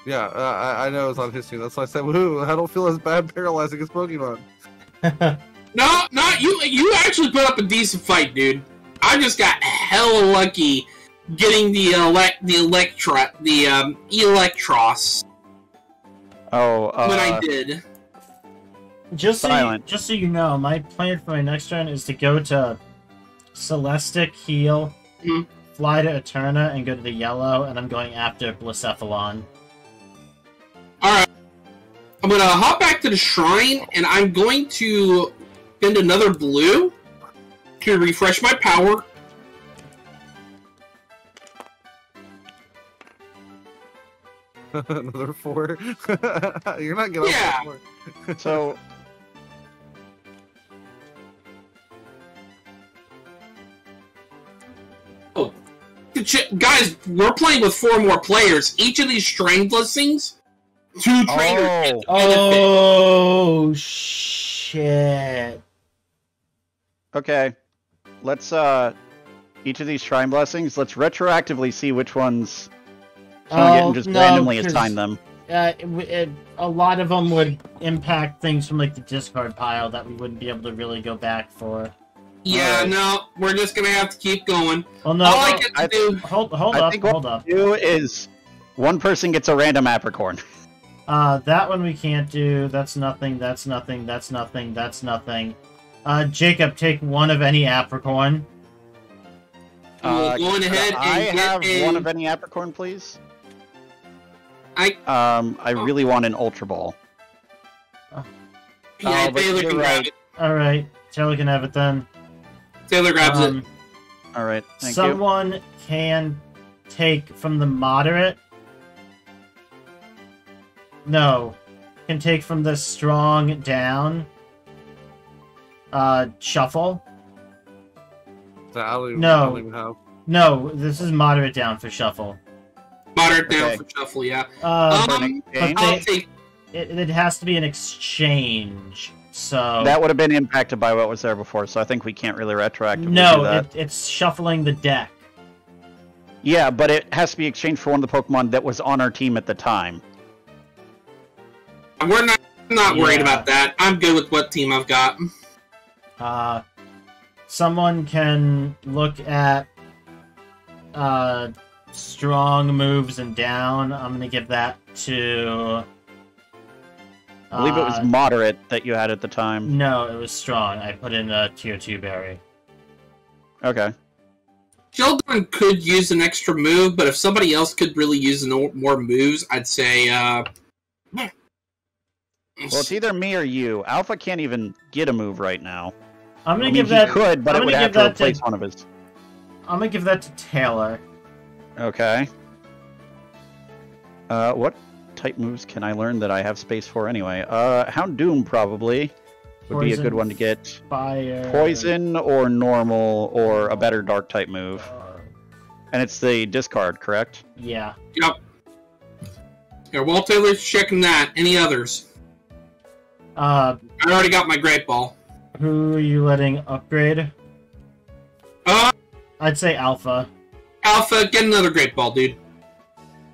Yeah, uh, I, I know it's on his team. That's why I said, "Woo!" I don't feel as bad paralyzing his Pokemon. No, no, you you actually put up a decent fight, dude. I just got hella lucky getting the elect the electra the um electros Oh, uh, when I did. Just so you, just so you know, my plan for my next turn is to go to Celestic, heal, Mhm. fly to Eterna, and go to the yellow, and I'm going after Blacephalon. Alright. I'm gonna hop back to the shrine and I'm going to spend another blue to refresh my power. Another four. You're not getting Yeah. off so Guys, we're playing with four more players. Each of these shrine blessings, two trainers. oh, Oh shit! okay. Let's uh, each of these shrine blessings. Let's retroactively see which ones someone get and just Oh, no, randomly 'cause, assign them. Uh, it, it, a lot of them would impact things from like the discard pile that we wouldn't be able to really go back for. Yeah, Alright. no, we're just gonna have to keep going. Well, no, All I get to I- do. hold hold I up, think what hold up. Do is one person gets a random apricorn. Uh, that one we can't do. That's nothing. That's nothing. That's nothing. That's nothing. Uh, Jacob, take one of any apricorn. We'll Uh, go on could ahead I and have get a- one of any apricorn, please. I- um I really want an ultra ball. Yeah, Oh, but Taylor you're can grab right. it. All right, Taylor can have it then. Taylor grabs it. Um, All right, thank you. someone can take from the moderate. No, can take from the strong down. Uh, shuffle. one. I No. I don't even have. No, this is moderate down for shuffle. Moderate down Okay. for shuffle, yeah. Uh, Um, but game? I'll they- take. it, it has to be an exchange. So that would have been impacted by what was there before, so I think we can't really retroactively do no, that. it, it's shuffling the deck. Yeah, but it has to be exchanged for one of the Pokemon that was on our team at the time. We're not not worried Yeah. about that. I'm good with what team I've got. Uh, someone can look at uh, strong moves and down. I'm gonna give that to. I believe it was uh, moderate that you had at the time. No, it was strong. I put in a tier two berry. Okay. Shieldon could use an extra move, but if somebody else could really use no- more moves, I'd say. uh... Well, it's either me or you. Alpha can't even get a move right now. I'm gonna mean, give he that. could, but I'm it would gonna have to that to- replace one of his. I'm gonna give that to Taylor. Okay. Uh, what type moves can I learn that I have space for anyway? Uh, Houndoom probably would be a good one to get. Fire. Poison or normal or a better dark type move. Uh, And it's the discard, correct? yeah. Yep. Yeah, Walt Taylor's checking that. Any others? Uh, I already got my great ball. who are you letting upgrade? Uh, I'd say Alpha. Alpha, get another great ball, dude.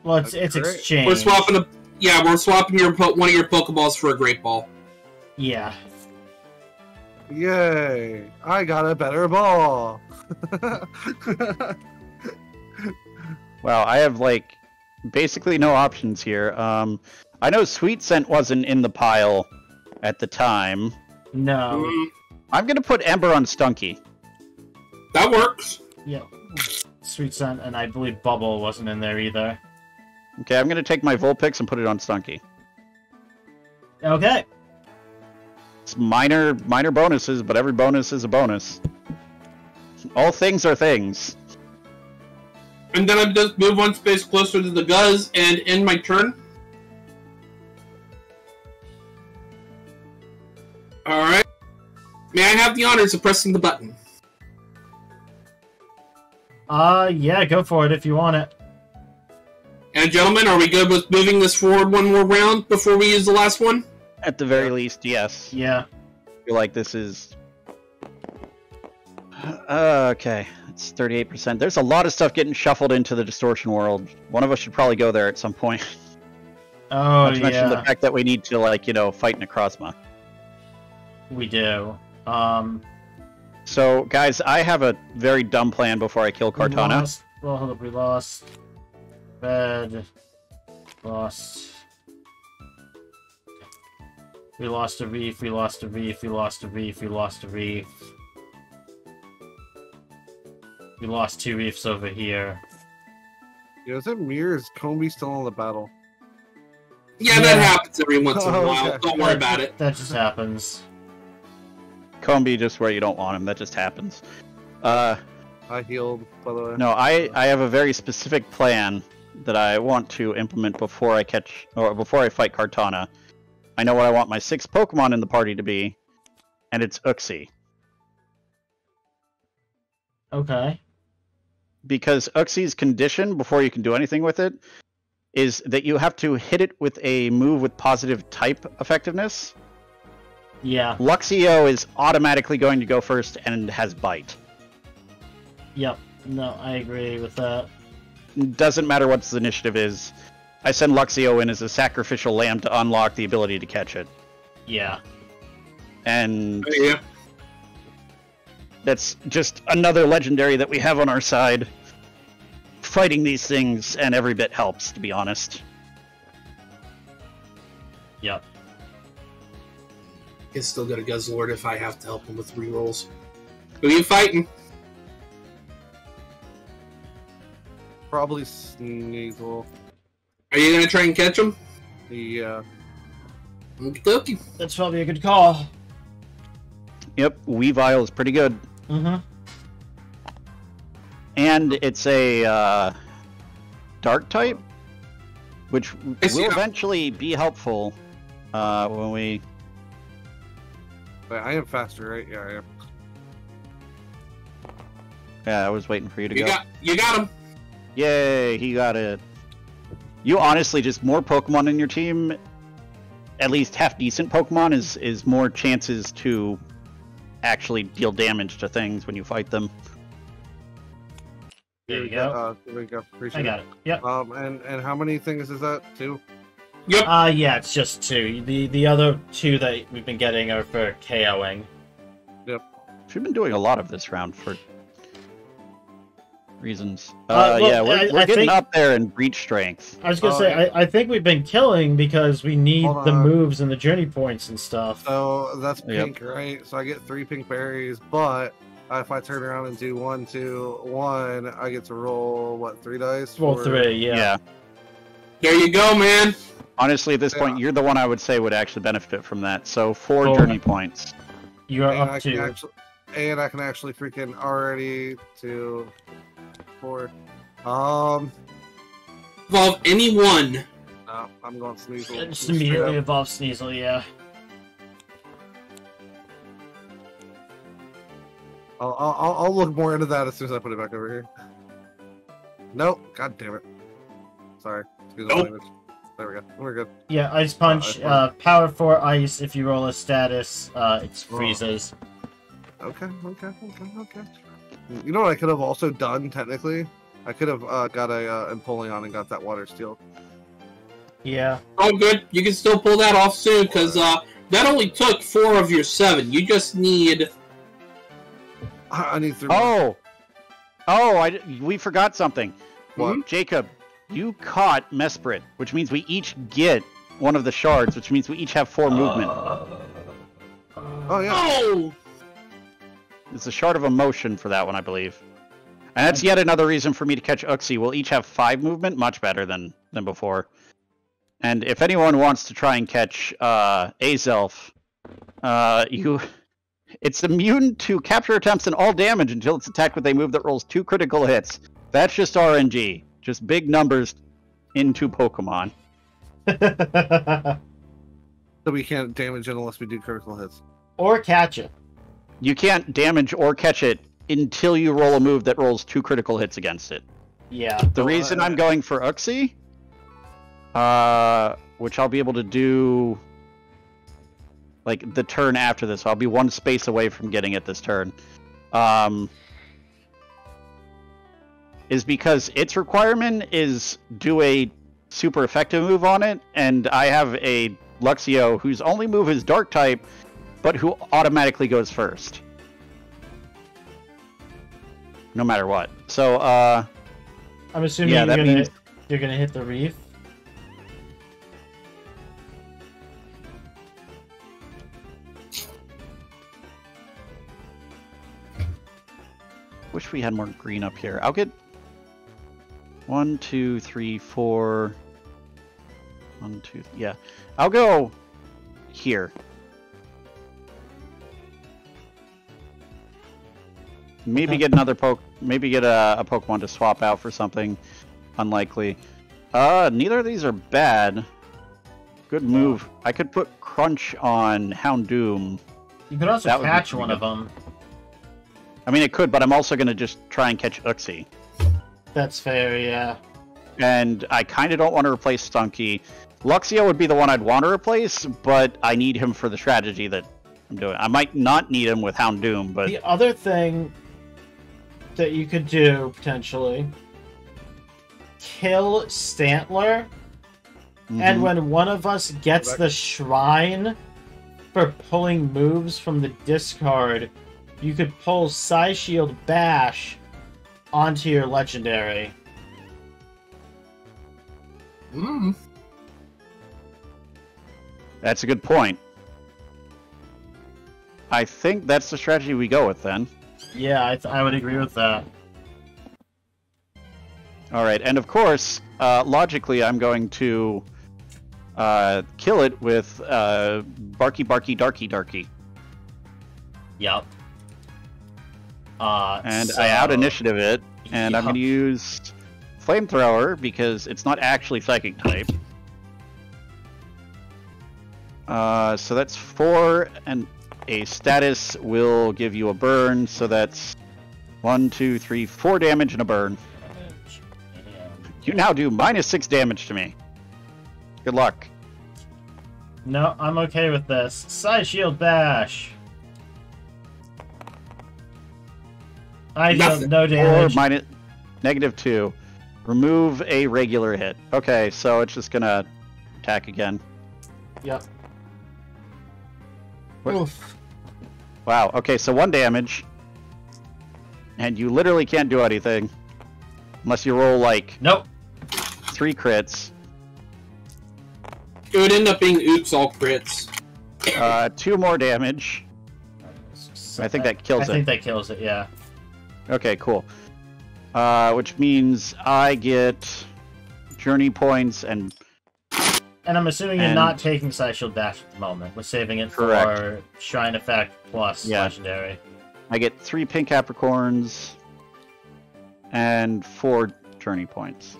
Well, it's it's exchange. We're swapping a. Yeah, we're swapping your po- one of your Pokeballs for a great ball. Yeah. Yay! I got a better ball. Wow, I have like basically no options here. Um, I know Sweet Scent wasn't in the pile at the time. No. Mm, I'm gonna put Ember on Stunky. that works. Yeah. Sweet Scent, and I believe Bubble wasn't in there either. Okay, I'm gonna take my Vulpix and put it on Stunky. Okay. It's minor minor bonuses, but every bonus is a bonus. All things are things. And then I just move one space closer to the Guzz and end my turn. Alright. May I have the honors of pressing the button? Uh, yeah, go for it if you want it. And gentlemen, are we good with moving this forward one more round before we use the last one? At the very least, yes. Yeah. I feel like this is. Uh, okay, it's 38%. There's a lot of stuff getting shuffled into the distortion world. One of us should probably go there at some point. Oh Not to mention the fact that we need to, like, you know, fight Necrozma. we do. Um, So, guys, I have a very dumb plan before I kill we Kartana. lost- Well, hold up, we lost. Red. Lost. We lost a reef. We lost a reef. We lost a reef. We lost a reef. We lost two reefs over here. Yeah, is it me or is Combee still on the battle? Yeah, that happens every once in a Oh, while. okay. Don't worry about it. That just happens. Combee just where you don't want him. That just happens. Uh, I healed, by the way. no, I, I have a very specific plan that I want to implement before I catch or before I fight Kartana. I know what I want my six Pokemon in the party to be, and it's Uxie. Okay. Because Uxie's condition before you can do anything with it is that you have to hit it with a move with positive type effectiveness. Yeah. Luxio is automatically going to go first and has bite. Yep. No, I agree with that. Doesn't matter what the initiative is. I send Luxio in as a sacrificial lamb to unlock the ability to catch it. Yeah. And oh, Yeah. that's just another legendary that we have on our side. Fighting these things, and every bit helps, to be honest. Yep. Can still go to Guzzlord if I have to help him with rerolls. Who are you fighting? Probably Sneasel. Are you gonna try and catch him? Yeah. Okie. That's probably a good call. Yep, Weavile is pretty good. Mm-hmm. And it's a uh, dark type, which I see will how- eventually be helpful uh, when we. Wait, I am faster, right? Yeah, I am. Yeah, I was waiting for you to You go. got you got him. Yay, he got it. You honestly just more Pokemon in your team, at least half decent Pokemon, is is more chances to actually deal damage to things when you fight them. There you we go. Uh, there we go. Appreciate I got it. Yep. Um, and and how many things is that? Two. Yep. Uh yeah, it's just two. The the other two that we've been getting are for KOing. Yep. We've been doing a lot of this round for reasons. Uh, Uh, well, yeah, we're, I- we're I getting think- up there in breach strength. I was gonna Oh, say yeah. I, I think we've been killing because we need Hold the on. moves and the journey points and stuff. So that's Yep. pink, right? So I get three pink berries, but if I turn around and do one, two, one, I get to roll what three dice? Roll for- three, Yeah. yeah. There you go, man. Honestly, at this point, you're the one I would say would actually benefit from that. So four journey points. You are And I up can to actually, and I can actually freaking already two, four. Um, Evolve any one. no, I'm going Sneasel. Yeah, just immediately up. above Sneasel, yeah. I'll, I'll, I'll- I'll look more into that as soon as I put it back over here. Nope. God damn it. Sorry. Excuse Nope. There we go. We're good. Yeah, Ice Punch, Ice uh, Power 4 Ice, if you roll a status, uh, it Oh. freezes. Okay, okay, okay, okay. You know what I could have also done technically? I could have uh, got a uh, Empoleon and got that water steel. Yeah. Oh, good. You can still pull that off soon because uh, that only took four of your seven. You just need. I, I need three. Oh, oh, I d- we forgot something. What? Jacob, you caught Mesprit, which means we each get one of the shards, which means we each have four movement. Oh yeah. Oh! It's a shard of emotion for that one, I believe. And that's yet another reason for me to catch Uxie. We'll each have five movement, much better than than before. And if anyone wants to try and catch uh, Azelf, uh, you, it's immune to capture attempts and all damage until it's attacked with a move that rolls two critical hits. That's just RNG, just big numbers into Pokemon. So we can't damage it unless we do critical hits. or catch it. You can't damage or catch it until you roll a move that rolls two critical hits against it. Yeah. The reason I- I'm going for Uxie, uh, which I'll be able to do like the turn after this. I'll be one space away from getting it this turn. Um, is because its requirement is do a super effective move on it, and I have a Luxio whose only move is Dark type, but who automatically goes first. No matter what. So, uh, I'm assuming Yeah, you're gonna means- you're gonna hit the reef. wish we had more green up here. I'll get one, two, three, four. One, two, yeah. I'll go here. Maybe Okay. get another poke. Maybe get a, a Pokemon to swap out for something unlikely. Uh, neither of these are bad. Good move. I could put Crunch on Houndoom. You could also That catch pretty one of them. I mean, it could, but I'm also going to just try and catch Uxie. That's fair, yeah. and I kind of don't want to replace Stunky. Luxio would be the one I'd want to replace, but I need him for the strategy that I'm doing. I might not need him with Houndoom, but The other thing that you could do potentially kill Stantler, and Mhm. when one of us gets Correct. the shrine for pulling moves from the discard, you could pull Psy Shield Bash onto your legendary. Mm. that's a good point. I think that's the strategy we go with then. Yeah, I, th- I would agree with that. All right, and of course, uh, logically, I'm going to uh, kill it with uh, Barky Barky Darky Darky, Yep. Uh, and so- I out initiative it, and I'm going to use Flamethrower because it's not actually Psychic type. Uh, so that's four, and a status will give you a burn. So that's one, two, three, four damage and a burn. You now do minus six damage to me. Good luck. No, I'm okay with this. Psy Shield Bash. I deal Nothing. no Or damage. minus negative two. Remove a regular hit. Okay, so it's just gonna attack again. Yep. What- Oof. Wow. Okay, so one damage, and you literally can't do anything unless you roll like Nope. three crits. It would end up being oops all crits. Uh, two more damage. I think that kills I it. I think that kills it. Yeah. Okay, cool. Uh, which means I get journey points and And I'm assuming you're And- not taking side Dash at the moment. We're saving it Correct. for shrine effect plus Yeah. legendary. I get three pink apricorns and four journey points.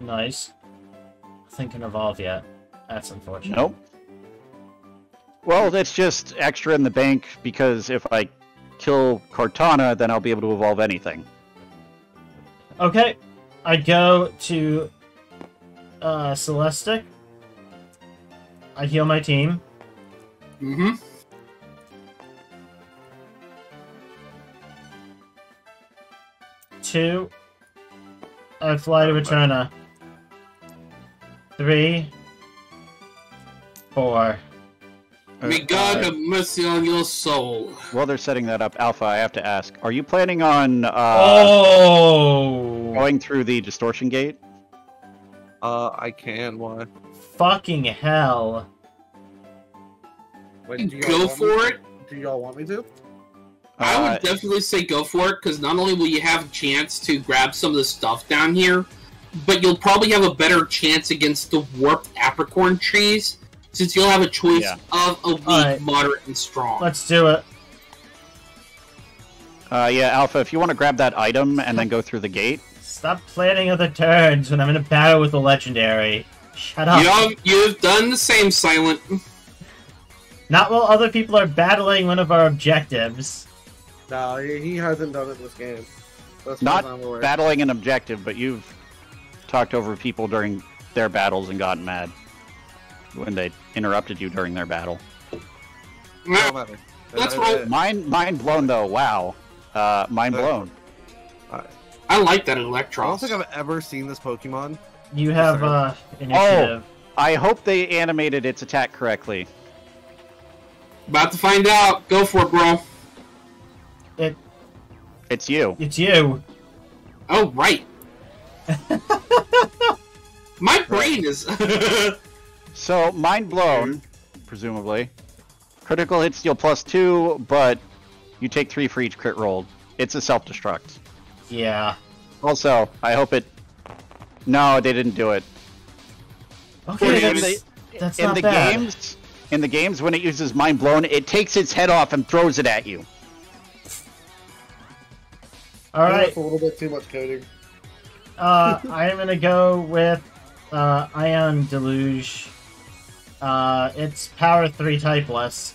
Nice. Thinking evolve yet? That's unfortunate. Nope. Well, that's just extra in the bank because if I kill Kartana, then I'll be able to evolve anything. Okay, I go to uh, Celestic. I heal my team. Mm-hmm. Two. I fly to Eterna. Three. Four. May God have mercy on your soul. while they're setting that up, Alpha, I have to ask: Are you planning on uh, oh! going through the distortion gate? Uh, I can. Why? Fucking hell. Wait, do y'all Go want me for to? it. Do y'all want me to? I Uh, would definitely say go for it because not only will you have a chance to grab some of the stuff down here, but you'll probably have a better chance against the warped apricorn trees since you'll have a choice Yeah. of a weak, Alright. moderate, and strong. Let's do it. Uh, yeah, Alpha, if you want to grab that item and then go through the gate. Stop planning other turns when I'm in a battle with a legendary. Shut up. You know, you've done the same, Silent. Not while other people are battling one of our objectives. No, he, he hasn't done it this game. That's Not battling an objective, but you've talked over people during their battles and gotten mad when they interrupted you during their battle. Don't matter. That's right. Mind mind blown though. Wow. Uh, mind blown. I like that I don't think I've ever seen this Pokemon. You have Sorry. uh, initiative. I hope they animated its attack correctly. About to find out. Go for it, bro. It It's you. it's you. Oh, right. My brain is. So mind blown, presumably. Critical hit steal plus two, but you take three for each crit rolled. It's a self destruct. Yeah. Also, I hope it. No, they didn't do it. Okay, that's, it's- that's in not the bad. games, in the games when it uses mind blown, it takes its head off and throws it at you. All right. That's a little bit too much coding. Uh, I am gonna go with uh, Ion Deluge. Uh, it's power three typeless.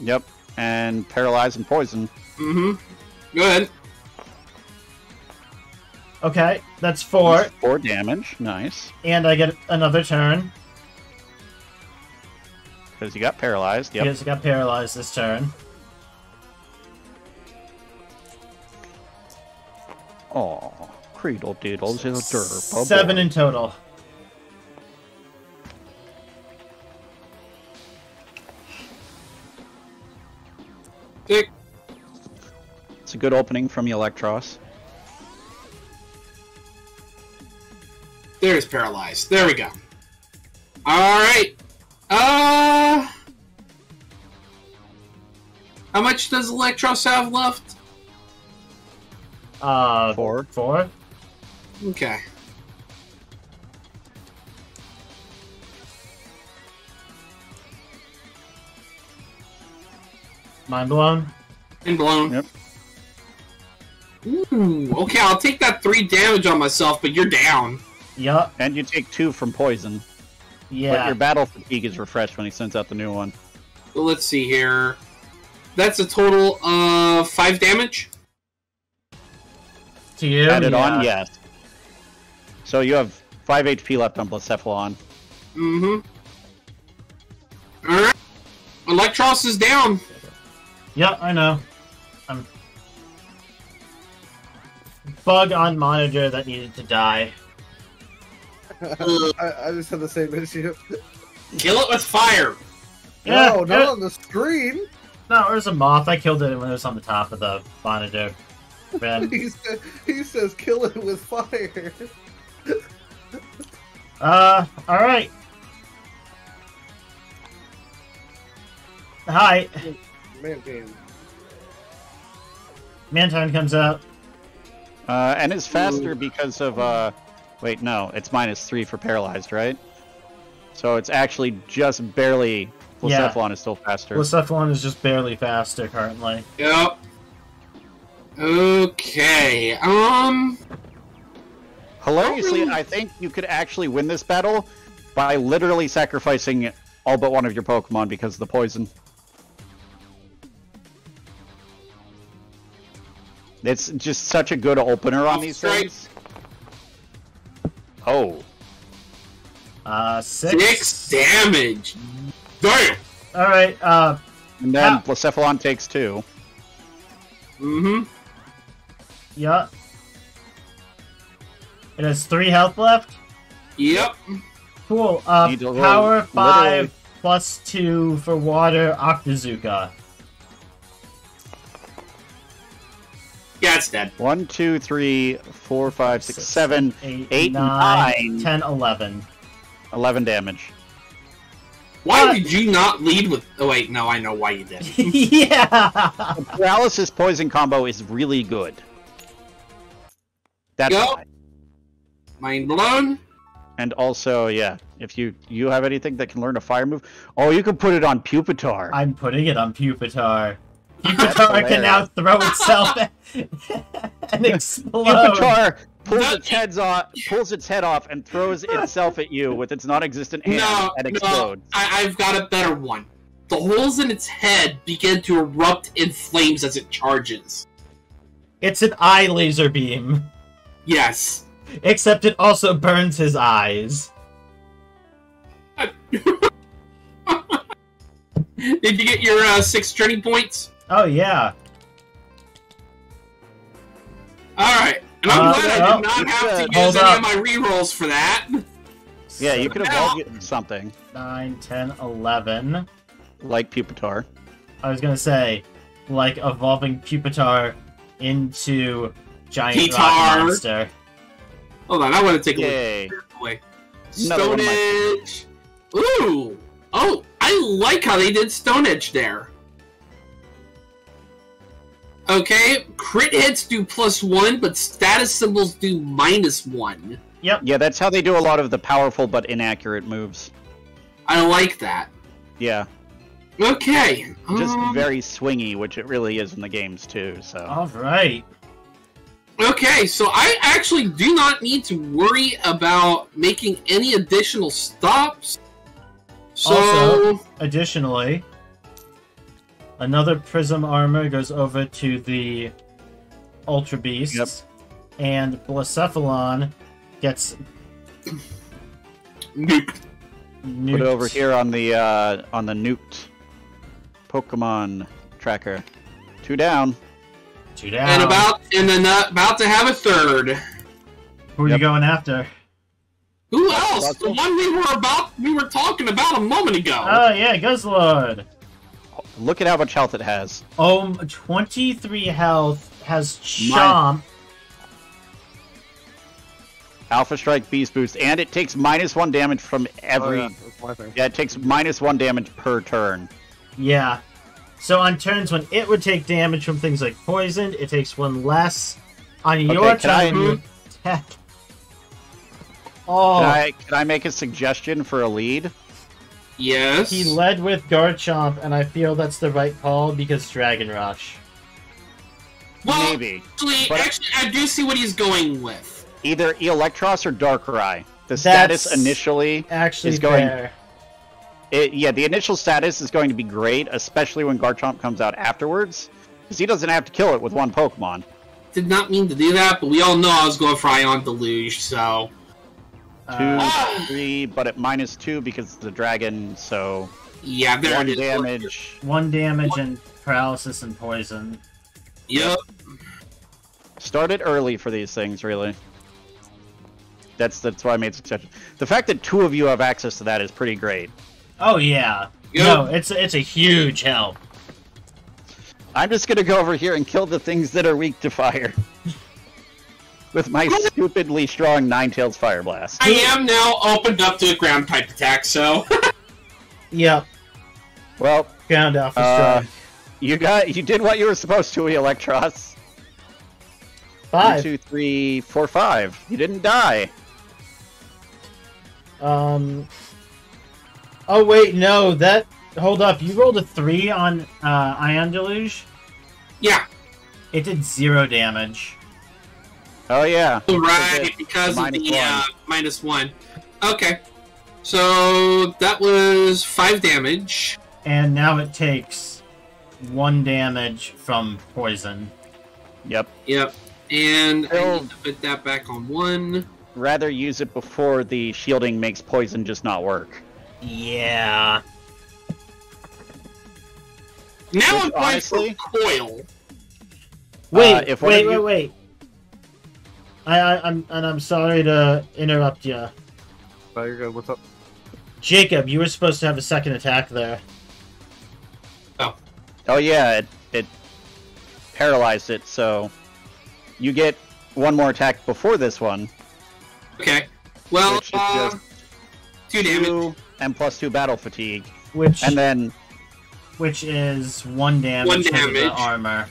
Yep, and paralyze and poison. mm-hmm. Go ahead. Okay, that's four, Four damage. Nice, and I get another turn because you got paralyzed. Yep. because I got paralyzed this turn. Oh, Creedle Doodles is a derp. Oh Seven in total. It's a good opening from the Eelektross. There's paralyzed. There we go. All right. Uh, how much does Eelektross have left? Uh, Four. Four. Okay. Mind blown. And blown. Yep. Ooh. Okay, I'll take that three damage on myself, but you're down. Yup. And you take two from poison. Yeah. But your battle fatigue is refreshed when he sends out the new one. So let's see here. That's a total of five damage. To you. Added yeah. on, yes. So you have five HP left on Blacephalon. Mm-hmm. All right. Eelektross is down. Yep, I know. I'm bug on monitor that needed to die. I, I just had the same issue. Kill it with fire. Yeah, no, yeah. not on the screen. No, there's a moth. I killed it when it was on the top of the monitor. Man. He, said, he says kill it with fire. Uh, alright. Hi. Man, man. Mantine comes out. Uh, and it's faster because of, uh, wait, no, it's minus three for paralyzed, right? So it's actually just barely, Yeah. Is still faster. Blacephalon is just barely faster currently. Yep. Okay. Um. Hilariously. I think you could actually win this battle by literally sacrificing all but one of your Pokemon because of the poison. It's just such a good opener on Off these strike. things. Oh, Uh, six. Six damage. Damn. Alright, uh, and then Ah. Blacephalon takes two. Mm-hmm. yeah. It has three health left. Yep. Cool. Uh, Need to roll power five literally- plus two for water Octazooka. Yeah, it's dead. One, two, three, four, five, six, Six, seven, Eight, eight, nine, nine. 10, 11. 11 damage. Why What? did you not lead with? Oh wait, no, I know why you did. yeah. Paralysis poison combo is really good. That's Yep. why. Mind blown. And also, yeah, if you you have anything that can learn a fire move, oh, you can put it on Pupitar. I'm putting it on Pupitar. That's Pupitar can now throw itself and explode. Pupitar pulls its heads off, pulls its head off, and throws itself at you with its non-existent hand No, and no, explodes. I, I've got a better one. The holes in its head begin to erupt in flames as it charges. It's an eye laser beam. Yes. Except it also burns his eyes. Did you get your uh, six journey points? Oh yeah. Alright. And I'm Uh, glad I oh, did not have to use any up. of my rerolls for that. Yeah, you could Now- evolve it something 9, 10, 11. like Pupitar. I was gonna say, like evolving Pupitar into giant rock monster. Hold on, I want to take a look Yay! away. Another Stone one of my Edge. Ooh. Oh, I like how they did Stone Edge there. Okay, crit hits do plus one, but status symbols do minus one. Yep. Yeah, that's how they do a lot of the powerful but inaccurate moves. I like that. Yeah, Okay. just um, very swingy, which it really is in the games too. So Alright. Okay, so I actually do not need to worry about making any additional stops. So, Also- Additionally, another prism armor goes over to the Ultra Beasts. Yep. And Blacephalon gets nuke. nuked. put it over here on the uh, on the nuked Pokemon tracker. Two down. Two down. and about and then uh, about to have a third. Who are Yep. you going after? Who else? The one we were about we were talking about a moment ago. Oh yeah, Guzzlord. Look at how much health it has. Um, 23 health, has Mine- Chomp. Alpha Strike, Beast Boost, and it takes minus one damage from Oh, every. yeah, that's my thing. yeah, it takes minus one damage per turn. Yeah. So on turns when it would take damage from things like poison, it takes one less. On your can I- turn, you attack. Oh, Can I can I make a suggestion for a lead? Yes. he led with Garchomp, and I feel that's the right call because Dragon Rush. well, Maybe actually, but- actually, I do see what he's going with. either Eelektross or Darkrai. The status That's- initially, Actually, He's going- fair. it, yeah, the initial status is going to be great, especially when Garchomp comes out afterwards, because he doesn't have to kill it with one Pokemon. Did not mean to do that, but we all know I was going for Ion Deluge, so Two, Uh, three, but at minus two because it's the dragon, so yeah, there one damage. one damage and paralysis and poison. Yep. Start it early for these things, really. That's that's why I made suggestion. The fact that two of you have access to that is pretty great. Oh yeah. Yep. No, it's it's a huge help. I'm just gonna go over here and kill the things that are weak to fire. With my stupidly strong Ninetales Fire Blast. I am now opened up to a ground type attack, so yeah. Well, Ground Alpha Uh, Strike. you got you did what you were supposed to, Eelektross. One, Five. two, three, four, five. You didn't die. Um. Oh wait, no. That hold up. You rolled a three on uh, Ion Deluge. yeah, It did zero damage. Oh yeah. right, because the of the minus one. uh, minus one. Okay, so that was five damage. And now it takes one damage from poison. Yep. Yep, and I Still- need to put that back on one. Rather use it before the shielding makes poison just not work. Yeah. Now Which, I'm going honestly- for coil. Wait, Uh, if one wait, wait, you- wait. I, I, I'm and I'm sorry to interrupt you, No, you're good. What's up? Jacob. You were supposed to have a second attack there. Oh Oh yeah, it, it paralyzed it, so you get one more attack before this one. Okay, well, uh, two damage. Two and plus two battle fatigue. Which And then which is one damage, One because of the damage. armor.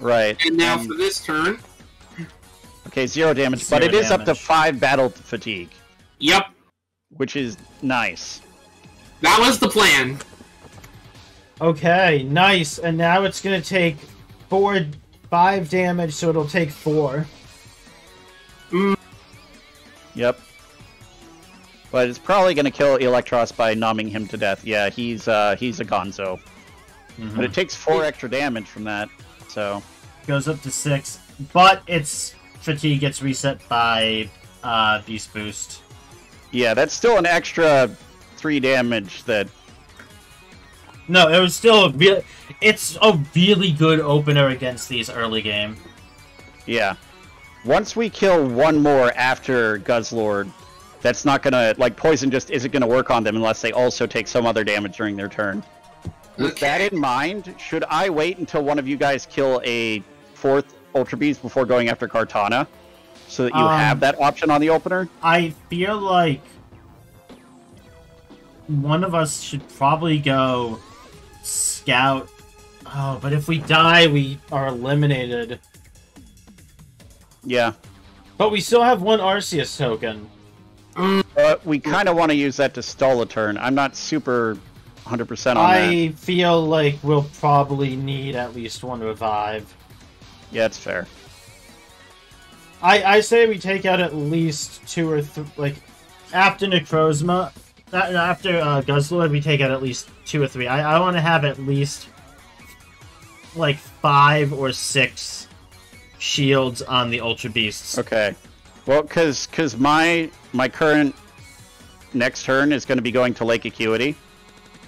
right. And now and- for this turn, okay, zero damage. but Zero it is up to five battle fatigue, yep, which is nice. that was the plan. Okay, nice. And now it's gonna take four, five damage, so it'll take four. Yep. But it's probably gonna kill Eelektross by numbing him to death. Yeah, he's uh he's a gonzo. But it takes four extra damage from that. So Goes up to six, but its fatigue gets reset by uh, Beast Boost. yeah, that's still an extra three damage that No, it was still a. It's a really good opener against these early game. Yeah. Once we kill one more after Guzzlord, that's not gonna like poison just isn't gonna work on them unless they also take some other damage during their turn. With that in mind, should I wait until one of you guys kill a fourth Ultra Beast before going after Kartana? So that you Um, have that option on the opener? I feel like one of us should probably go scout. Oh, but if we die, we are eliminated. Yeah. But we still have one Arceus token. But we kind of want to use that to stall a turn. I'm not super 100% on that. I feel like we'll probably need at least one revive. Yeah, it's fair. I, I say we take out at least two or three, like, after Necrozma, after uh, Guzzlord, we take out at least two or three. I, I want to have at least, like, five or six shields on the Ultra Beasts. Okay. Well, because cause my my current next turn is going to be going to Lake Acuity.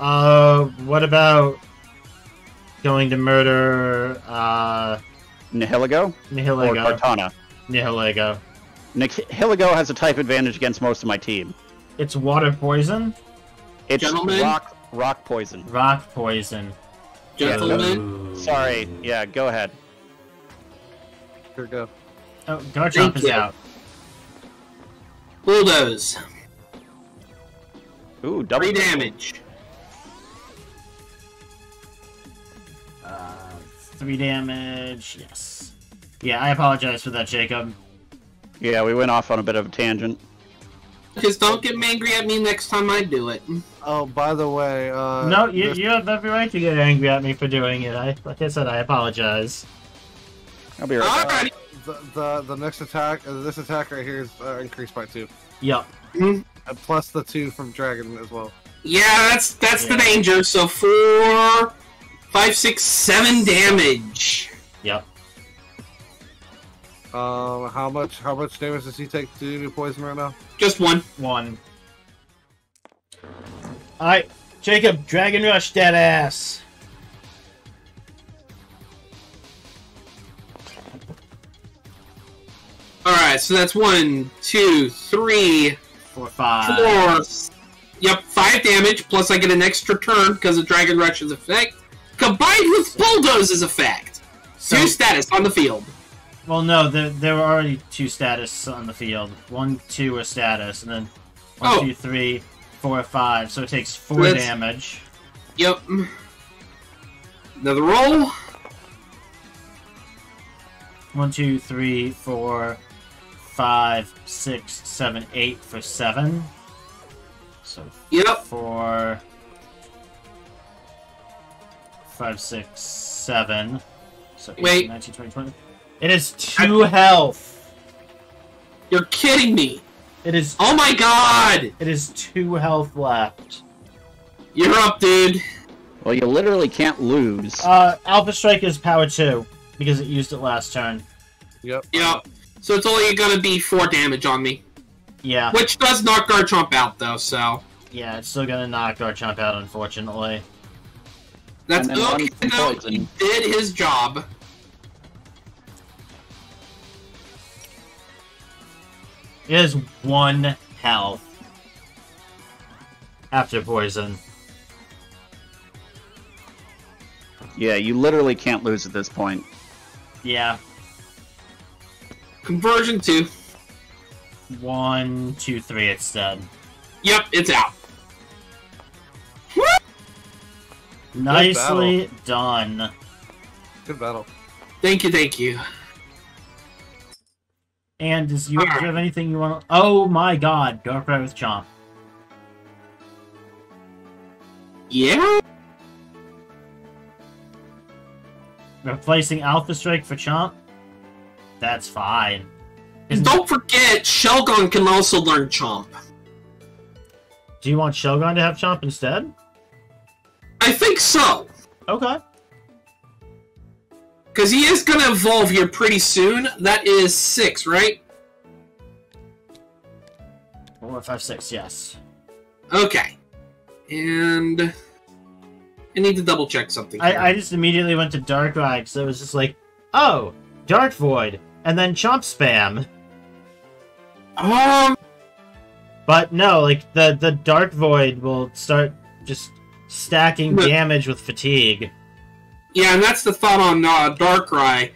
Uh, what about going to murder, uh, Nihilego or Nihilego? Kartana. Nihilego. Nihilego has a type advantage against most of my team. It's water poison, It's Gentlemen? rock rock poison. rock poison. Gentlemen, oh. Sorry. Yeah, go ahead. Here we go. Oh, Garchomp Thank is you. out. bulldoze. Ooh, double Three damage. Three damage. Yes. Yeah, I apologize for that, Jacob. Yeah, we went off on a bit of a tangent. Just don't get angry at me next time I do it. Oh, by the way, uh, no, you, this- you have every right to get angry at me for doing it. I, like I said, I apologize. I'll be right back. Alrighty. the, the the next attack, uh, this attack right here is uh, increased by two, Yup. and plus the two from Dragon as well. Yeah, that's that's the danger. So four, five, six, seven damage. Yep. Um, how much how much damage does he take to do poison right now? Just one. One. Alright, Jacob, Dragon Rush that ass. Alright, so that's one, two, three, For five. four. Yep, five damage, plus I get an extra turn because of Dragon Rush's effect. Combined with Bulldoze's effect. So, Two status on the field. well, no, there, there were already two status on the field. One, two are status, and then one, Oh. two, three, four, five. So it takes four damage. Yep. Another roll. One, two, three, four, five, six, seven, eight for seven. So Yep. four, five, six, seven. So 18, Wait. 19, 20, 20. It is two health. You're kidding me. It is. Oh my god! It is two health left. You're up, dude. Well, you literally can't lose. Uh, Alpha Strike is power two because it used it last turn. Yep. Yep. So it's only gonna be four damage on me. Yeah, Which does knock Garchomp out, though, so. yeah, it's still gonna knock Garchomp out, unfortunately. That's And then one okay, from though. poison. He did his job. It is one health after poison. Yeah, you literally can't lose at this point. Yeah, Conversion 2. one, two, three. It's dead. Yep, it's out. Nicely done. Good battle. Thank you, thank you. And does you, do you have anything you want? Oh my God, Dark Darkrai with Chomp. Yeah? Replacing Alpha Strike for Chomp. That's fine. And don't forget, Shelgon can also learn Chomp. Do you want Shelgon to have Chomp instead? I think so. Okay. Because he is going to evolve here pretty soon. That is six, right? Four, five, six. Yes. Okay. And I need to double check something. I, I just immediately went to Darkrai because it was just like, oh, Dark Void, and then Chomp Spam. um, But no, like the the Dark Void will start just stacking But- damage with fatigue. yeah, and that's the thought on uh, Darkrai.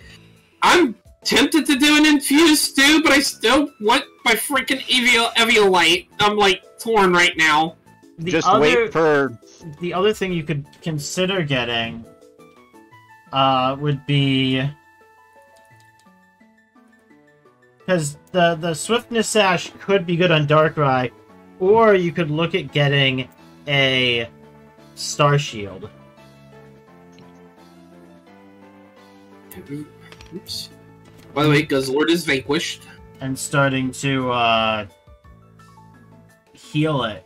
I'm tempted to do an infuse too, but I still want my freaking Evio Eviolite. I'm like torn right now. The Just other, wait for the other thing you could consider getting uh would be because the the swiftness sash could be good on Darkrai, or you could look at getting a Star Shield. Oops. By the way, Guzzlord is vanquished. and starting to uh, heal it.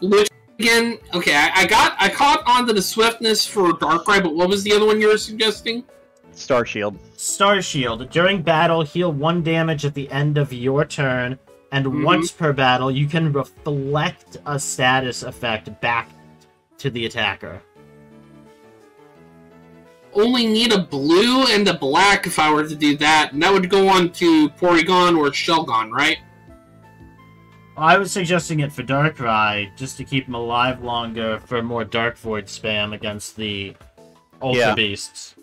Which again, okay, I, I got I caught onto the swiftness for Darkrai, but what was the other one you were suggesting? Star Shield. Star Shield. During battle, heal one damage at the end of your turn, and Mhm. once per battle, you can reflect a status effect back to the attacker. Only need a blue and a black if I were to do that, and that would go on to Porygon or Shelgon, right? I was suggesting it for Darkrai, just to keep him alive longer for more Dark Void spam against the Ultra Yeah. Beasts.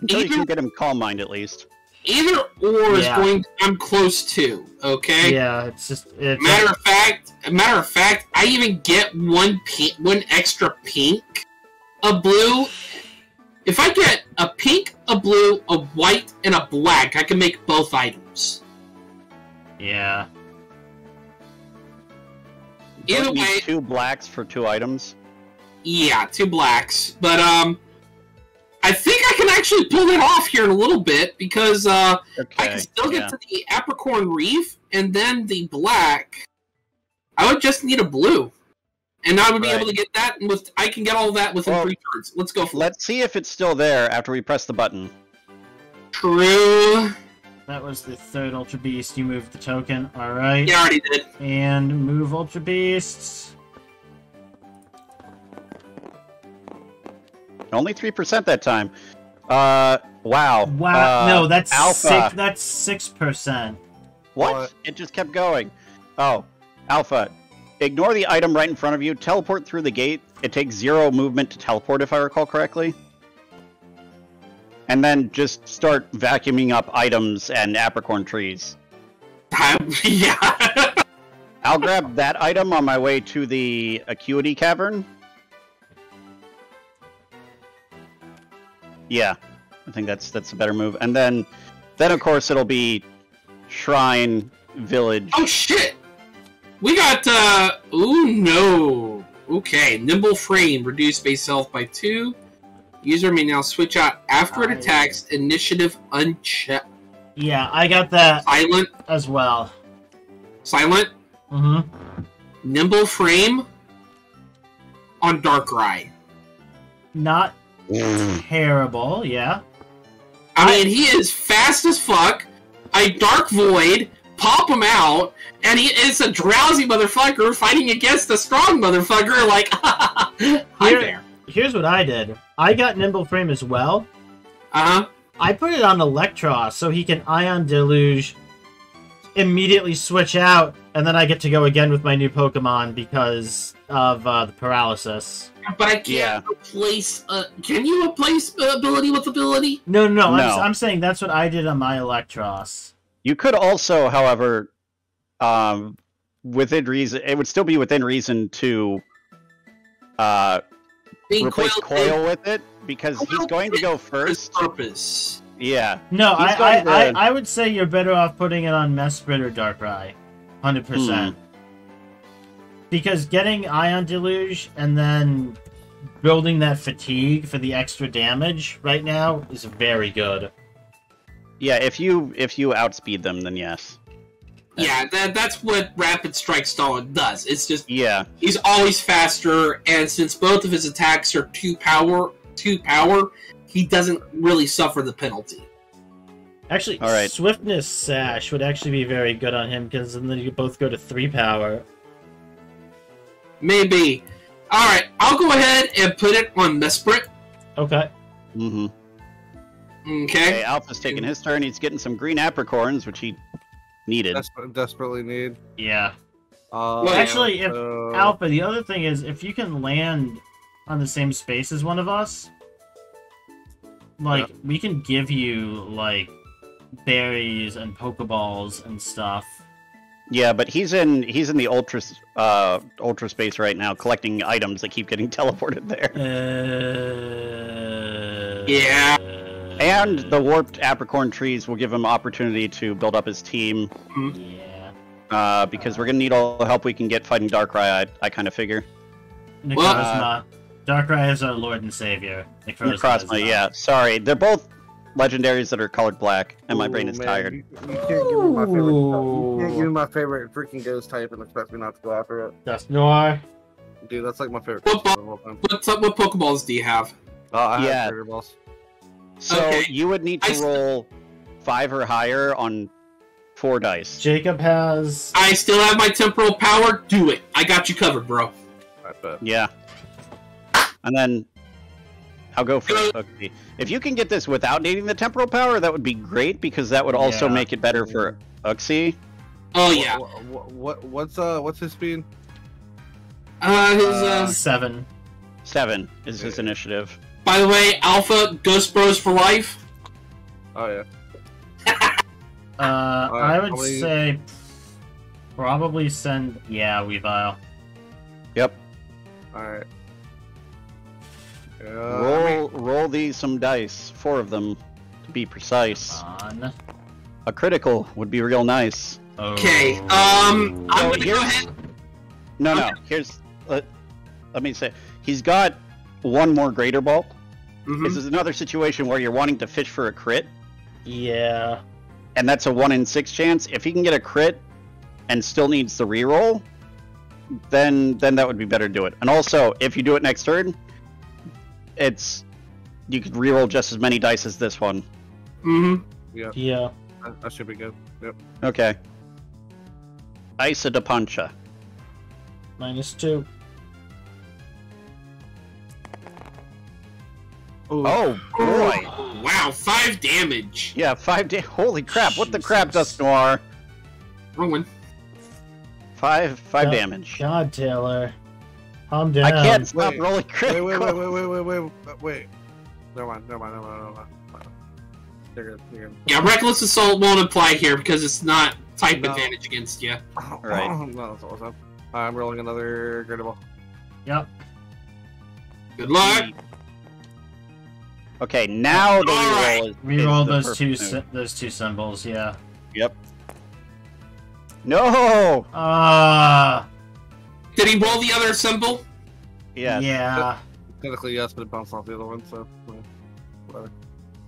Until you can get him Calm Mind at least. Either or is going. I'm close to. Okay. Yeah, it's just it's Matter of fact, matter of fact, I even get one pink, one extra pink, a blue. If I get a pink, a blue, a white, and a black, I can make both items. yeah. Either way, two blacks for two items. yeah, two blacks. But um, I think I can actually pull it off here in a little bit because uh, Okay. I can still get yeah. to the apricorn reef and then the black. I would just need a blue, and I would be Right. able to get that. With I can get all that within Well, three turns. Let's go for it. Let's see if it's still there after we press the button. True. That was the third Ultra Beast. You moved the token. Alright. Yeah, I already did. And move Ultra Beasts. Only three percent that time. Uh, wow. Wow. Uh, no, that's Alpha. six that's six percent. What? What? It just kept going. Oh, Alpha. Ignore the item right in front of you. Teleport through the gate. It takes zero movement to teleport, if I recall correctly. And then just start vacuuming up items and apricorn trees. yeah. I'll grab that item on my way to the Acuity Cavern. Yeah, I think that's that's a better move. And then, then of course it'll be Shrine Village. oh shit. We got. uh Ooh no. Okay. Nimble frame. Reduce base health by two. User may now switch out after it I- attacks. Initiative unchecked. Yeah, I got that Silent. as well. Silent. Mm-hmm. Nimble frame. On dark Darkrai. Not terrible, yeah. I mean, he is fast as fuck. I dark void, pop him out, and he is a drowsy motherfucker fighting against a strong motherfucker. Like, hi Here- there. Here's what I did. I got Nimble Frame as well. Uh huh. I put it on Eelektross so he can Ion Deluge, immediately switch out, and then I get to go again with my new Pokemon because of uh, the paralysis. But I can't Yeah. replace. Uh, can you replace uh, ability with ability? No, no, no. No. I'm, I'm saying that's what I did on my Eelektross. You could also, however, um, within reason, it would still be within reason to uh, Being replace coiled Coil with it because he's going to go first. purpose. Yeah, No, I, I, to- I, I would say you're better off putting it on Mesprit or Darkrai. 100%. Because getting Ion Deluge and then building that fatigue for the extra damage right now is very good. yeah. If you if you outspeed them, then yes. Yeah, that, that's what Rapid Strike Stalin does. It's just Yeah, he's always faster, and since both of his attacks are two power, two power, he doesn't really suffer the penalty. Actually, All right. Swiftness Sash would actually be very good on him because then you both go to 3 power. Maybe. All right, I'll go ahead and put it on Mesprit. Okay. Mm-hmm. Okay. Okay, Alpha's taking his turn. He's getting some green apricorns, which he needed. Desper- desperately need. Yeah. Uh, Well, actually, if so- Alpha, the other thing is if you can land on the same space as one of us, like we can give you like berries and pokeballs and stuff. Yeah, but he's in he's in the ultra uh ultra space right now, collecting items that keep getting teleported there. Uh, Yeah. And the warped apricorn trees will give him opportunity to build up his team. yeah. Uh, because we're gonna need all the help we can get fighting Darkrai. I, I kind of figure. Necro's Well- not. Darkrai is our Lord and Savior. Necro's Cross is my not. yeah. Sorry, they're both legendaries that are colored black, and my Ooh, brain is man, tired. You, you can't give me my favorite. You can't give me my favorite freaking ghost type and expect me not to go after it, Dust Noir. dude. That's like my favorite. What of all. What what Pokeballs do you have? Oh, I Yeah. have Trader Balls. So Okay. you would need to s- roll five or higher on four dice. Jacob has. I still have my temporal power. Do it. I got you covered, bro. I bet. Yeah. And then I'll go for Good. Uxie. If you can get this without needing the temporal power, that would be great because that would also Yeah. make it better for Uxie. Oh yeah. What, what, what what's uh what's his speed? Uh, his, Uh, uh, seven. Seven is his initiative. by the way, Alpha Ghost Bros for life. Oh yeah. Uh, Alright, I would how many- say probably send. Yeah, Weavile. Yep. All right. Yeah. roll roll these some dice. Four of them to be precise. On. A critical would be real nice. Okay. Um, I'm gonna go ahead. No, no. Okay. Here's let, let me say he's got one more greater bulk. Mhm. This is another situation where you're wanting to fish for a crit, Yeah. and that's a one in six chance. If he can get a crit and still needs the reroll, then then that would be better to do it. And also, if you do it next turn, it's you could reroll just as many dice as this one. Mm-hmm. Yeah. That, that should be good. Yep. Okay. Isa de Pancha. Minus two. Ooh. Oh boy! Wow, five damage. Yeah, five da- Holy crap! What the crap, Jesus. Dusknoir? Wrong one. Five five Yeah. damage. God, Taylor. Calm down. I can't stop Wait, rolling Wait, critical. wait, wait, wait, wait, wait, wait, wait, wait. Never mind, never mind, never mind, never mind. Never mind. You're good, you're good. Yeah, reckless assault won't apply here because it's not type No. advantage against you. Right. no, that's awesome. I'm rolling another greater ball. Yep. Good luck. Okay, now the All reroll right. is Reroll the those two perfect move. those two symbols. Yeah. Yep. No. Ah. Did he roll the other symbol? Yeah. Yeah. Technically, yes, but it bounced off the other one, so. yeah, Whatever.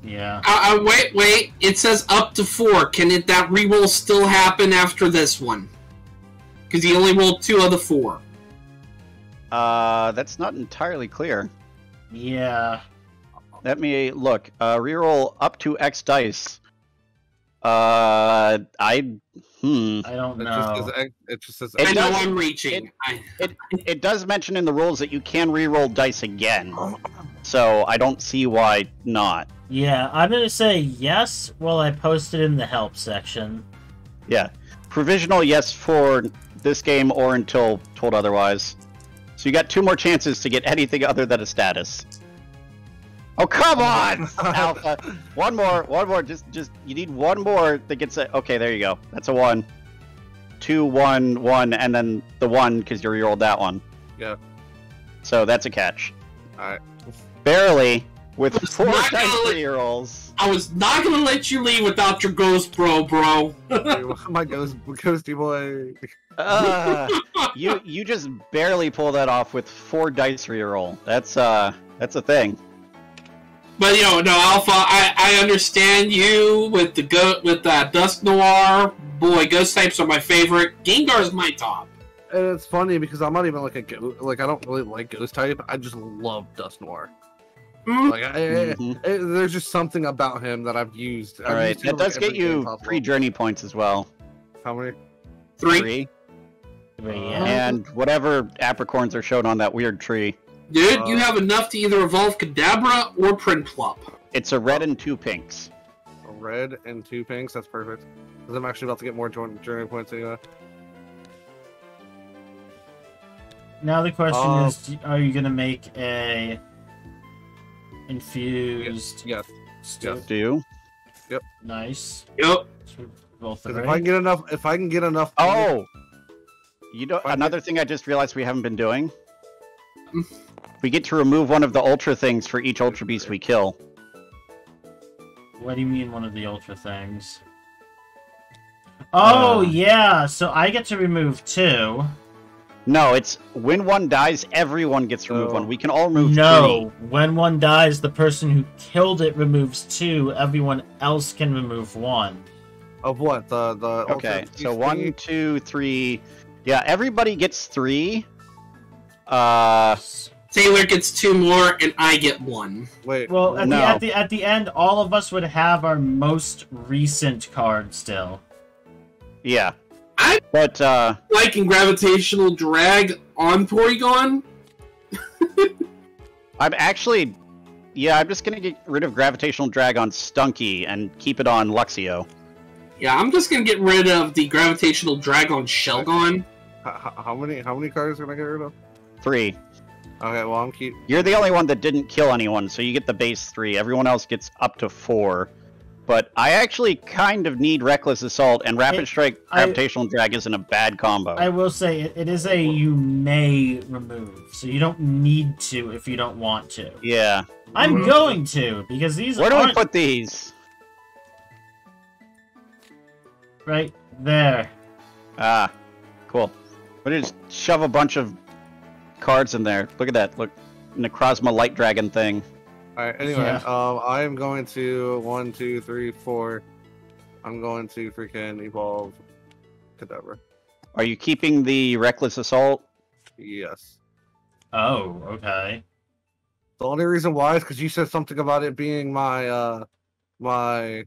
Yeah. Uh, uh, wait, wait. It says up to four. Can it that reroll still happen after this one? Because he only rolled two of the four. Uh, that's not entirely clear. Yeah. Let me look. Uh, reroll up to X dice. Uh, I hmm. I don't It just know. says, it just says. It I know does- I'm reaching. I, It does mention in the rules that you can re-roll dice again, so I don't see why not. Yeah, I'm gonna say yes. While I posted in the help section. Yeah, provisional yes for this game or until told otherwise. So you got two more chances to get anything other than a status. Oh come on, Alpha! One more, one more. Just, just you need one more that gets a. Okay, there you go. That's a one. Two, one, one, and then the one because you re rolled that one. Yeah. So that's a catch. Alright. Barely with four not dice gonna let- rerolls. I was not gonna let you leave without your ghost, bro, bro. My ghost, ghosty boy. Uh, you you just barely pull that off with four dice reroll. That's uh that's a thing. But you know, no, Alpha. I, I understand you with the go with that Dusknoir. Boy, ghost types are my favorite. Gengar's my top. And it's funny because I'm not even like a ghost. Like I don't really like ghost type. I just love Dusknoir. Mm, Like I, I- Mhm. I- there's just something about him that I've used. I've All right, used that in, like, does get you possible. free journey points as well. How many? Three. Give Three, Uh, yeah. and whatever apricorns are shown on that weird tree. Dude, you Uh, have enough to either evolve Kadabra or Prinplup. It's a red and two pinks. A red and two pinks. That's perfect. Because I'm actually about to get more journey, journey points anyway. Now the question Uh, is, are you gonna make a infused? Yes. stew? yes. Do you? Nice. Yep. Roll 'Cause three. if I can get enough, if I can get enough. Oh, you know If I get- another thing I just realized we haven't been doing. We get to remove one of the ultra things for each ultra beast we kill. What do you mean one of the ultra things? Oh Uh. yeah, so I get to remove two. No, it's when one dies, everyone gets to remove Oh. one. We can all remove No, when one dies, the person who killed it removes two. Everyone else can remove one. Of what? The the. Okay, ultimate so beast one, thingy? two, three. Yeah, everybody gets three. Uh, Taylor gets two more, and I get one. Wait. Well, at No. the at the at the end, all of us would have our most recent card still. yeah. I- But uh, Liking gravitational drag on Porygon. I'm actually, yeah, I'm just gonna get rid of gravitational drag on Stunky and keep it on Luxio. Yeah, I'm just gonna get rid of the gravitational drag on Shelgon. H- h- how many how many cards can I get rid of? Three. Okay, well I'm keep. You're the only one that didn't kill anyone, so you get the base three. Everyone else gets up to four. But I actually kind of need Reckless Assault, and Rapid It- Strike I- Gravitational Drag isn't a bad combo. I will say it, it is a you may remove, so you don't need to if you don't want to. yeah. I'm going to because these Where do we aren't put these? right there. Ah, cool. We're just shove a bunch of cards in there. Look at that. Look, Necrozma Light Dragon thing. All right. Anyway, Yeah. um, I am going to one, two, three, four. I'm going to freaking evolve Kadabra. Are you keeping the Reckless Assault? Yes. Oh, okay. The only reason why is because you said something about it being my uh my.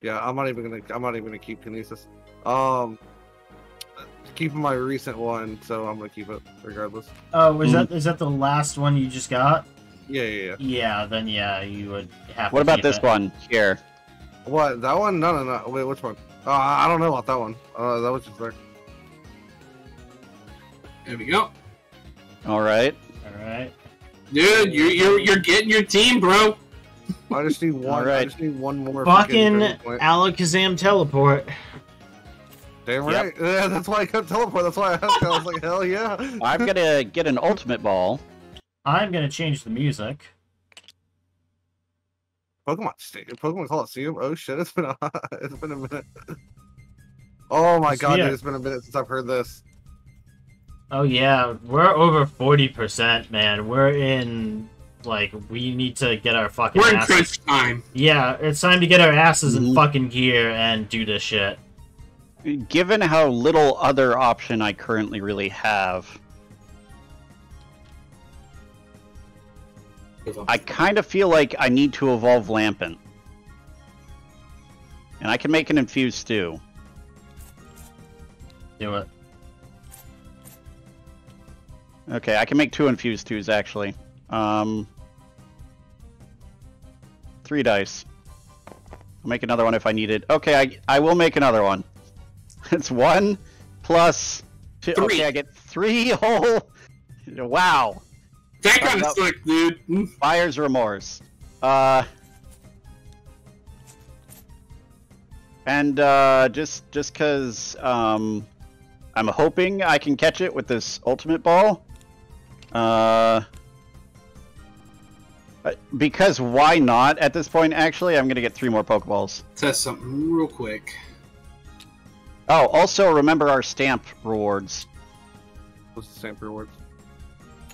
Yeah, I'm not even gonna. I'm not even gonna keep Kinesis. Um, keeping my recent one, so I'm gonna keep it regardless. Oh, is Mhm. that is that the last one you just got? Yeah, yeah, yeah. Yeah, then yeah, you would have. What to about keep this it. one here? What? That one? No, no, no. Wait, which one? Uh, I don't know about that one. Uh, that was just there. There we go. All right. All right. Dude, you're you're you're getting your team, bro. I just need one. I Alright. just need one more. Fucking freaking point. Alakazam teleport. Damn Yep. right. Yeah, that's why I couldn't teleport. That's why I asked. I was like, hell yeah. I'm gonna get an Ultimate Ball. I'm gonna change the music. Pokemon State, Pokemon Colosseum. Oh shit, it's been a, it's been a minute. Oh my god, dude, it's been a minute since I've heard this. Oh yeah, we're over forty percent, man. We're in like we need to get our fucking We're in crunch time. Yeah, it's time to get our asses in Mhm. fucking gear and do this shit. Given how little other option I currently really have, I kind of feel like I need to evolve Lampent. And I can make an infused stew. Do it. Okay, I can make two infused stews actually. Um, three dice. I'll make another one if I need it. Okay, I I will make another one. It's one plus two. Three. Okay, I get three whole. Wow. That kind of sucked, dude. Mm. Buyer's remorse. Uh, and uh, just just because um, I'm hoping I can catch it with this ultimate ball. Uh, uh, because why not? At this point, actually, I'm gonna get three more Pokeballs. Test something real quick. Oh, also remember our stamp rewards. What's the stamp rewards?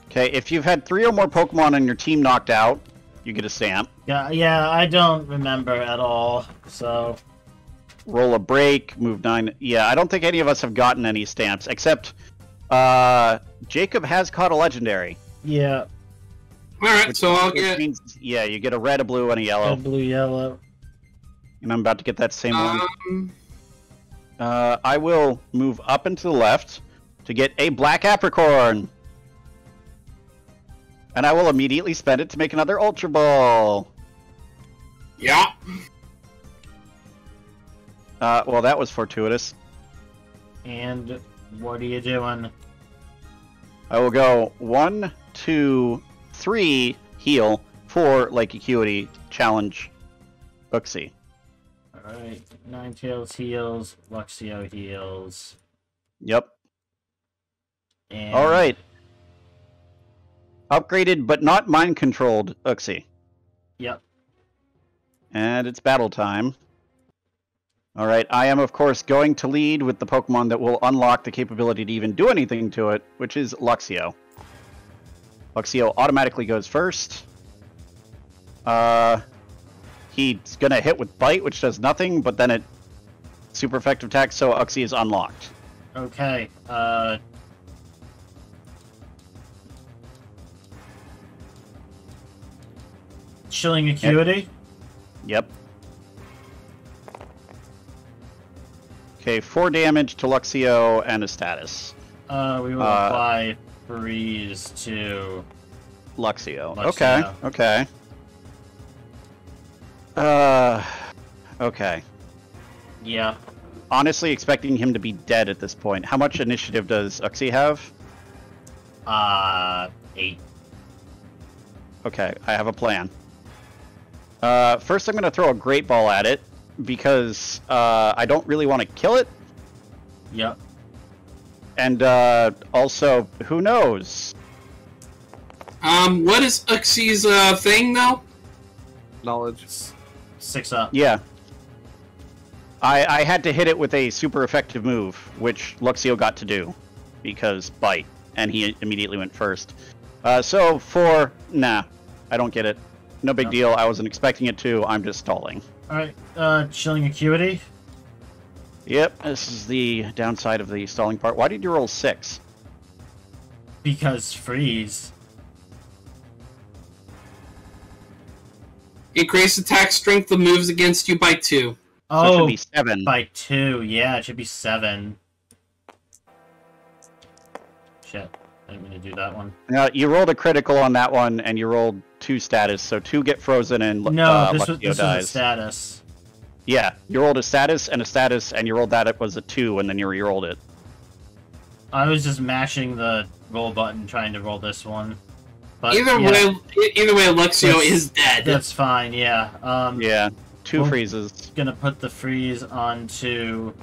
Okay, if you've had three or more Pokemon on your team knocked out, you get a stamp. Yeah, yeah, I don't remember at all. So roll a break, move nine. Yeah, I don't think any of us have gotten any stamps except uh, Jacob has caught a legendary. yeah, All right, so I'll Which get. means yeah, you get a red, a blue, and a yellow. red, blue, yellow. And I'm about to get that same one. Uh, I will move up and to the left to get a black apricorn. And I will immediately spend it to make another Ultra Ball. Yeah. Uh, well, that was fortuitous. And what are you doing? I will go one, two, three, heal, four, like acuity, challenge, Uxie. Alright, Ninetales heals, Luxio heals, Yep. and... All right. Upgraded but not mind controlled Uxie. Yep. And it's battle time. All right, I am of course going to lead with the Pokemon that will unlock the capability to even do anything to it, which is Luxio. Luxio automatically goes first. Uh, he's gonna hit with Bite, which does nothing, but then it super effective attack, so Uxie is unlocked. Okay, uh... Chilling Acuity? Yep. Okay, four damage to Luxio and a status. Uh, we will Uh, apply Freeze to... Luxio. Luxio. Okay, okay. Uh, okay. Yeah. Honestly, expecting him to be dead at this point. How much initiative does Uxie have? Uh, 8. Okay, I have a plan. Uh, first, I'm going to throw a Great Ball at it because uh, I don't really want to kill it, Yep. and uh, also, who knows? Um, what is Uxie's uh thing though? Knowledge. Six up. Yeah. I, I had to hit it with a super effective move, which Luxio got to do because bite, and he immediately went first. Uh, so for nah, I don't get it. No big No. deal. I wasn't expecting it to. I'm just stalling. Alright, uh, Chilling Acuity? Yep, this is the downside of the stalling part. Why did you roll six? Because Freeze. Increase attack strength of moves against you by two. So it Oh, should be seven. by 2. Yeah, it should be 7. Shit. I didn't mean to do that one. Uh, you rolled a critical on that one, and you rolled two status, so two get frozen and No, uh, this was Luxio this was a status. Yeah, you rolled a status and a status, and you rolled that it was a two, and then you re-rolled it. I was just mashing the roll button trying to roll this one. But either yeah, way, either way, Luxio That's- is dead. that's fine. Yeah. Um, Yeah, two Well- freezes. gonna put the freeze onto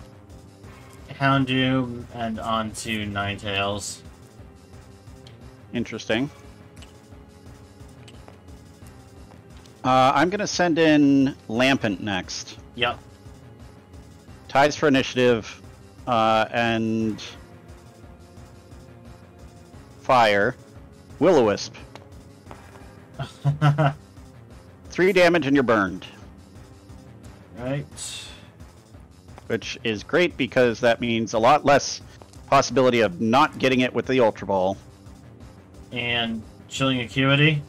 Houndoom and onto Ninetales. Interesting. Uh, I'm gonna send in Lampent next. Yep. Ties for initiative, uh, and fire. Will-O-Wisp. Three damage and you're burned, right. which is great because that means a lot less possibility of not getting it with the Ultra Ball. And chilling acuity.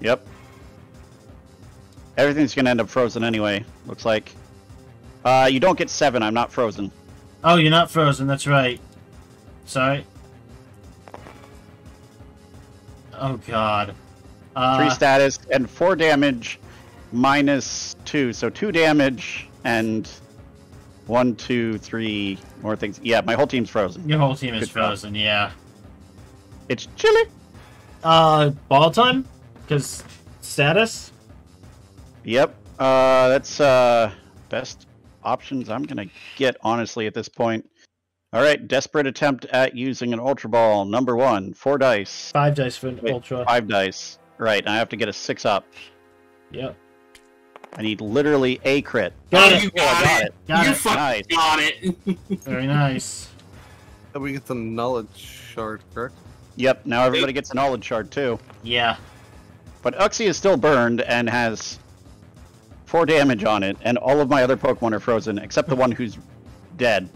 Yep. Everything's gonna end up frozen anyway. Looks like. Uh, you don't get seven. I'm not frozen. Oh, you're not frozen. That's right. Sorry. Oh God. Uh, Three status and four damage, minus two. So two damage and one, two, three more things. Yeah, my whole team's frozen. your whole team is Good frozen. Yeah. It's chilly. Uh, ball time. Because status. Yep. Uh, that's uh best options I'm gonna get honestly at this point. All right, desperate attempt at using an ultra ball. Number one, four dice, Five dice for an Wait, ultra. five dice. Right, and I have to get a six up. Yep. I need literally a crit. Got oh, it. you Oh, got, got it. it. Got you it. fucking Nice. got it. Very nice. And we get the knowledge shard, correct? Yep. Now everybody gets a knowledge shard too. Yeah. But Uxie is still burned and has four damage on it, and all of my other Pokemon are frozen except the one who's dead.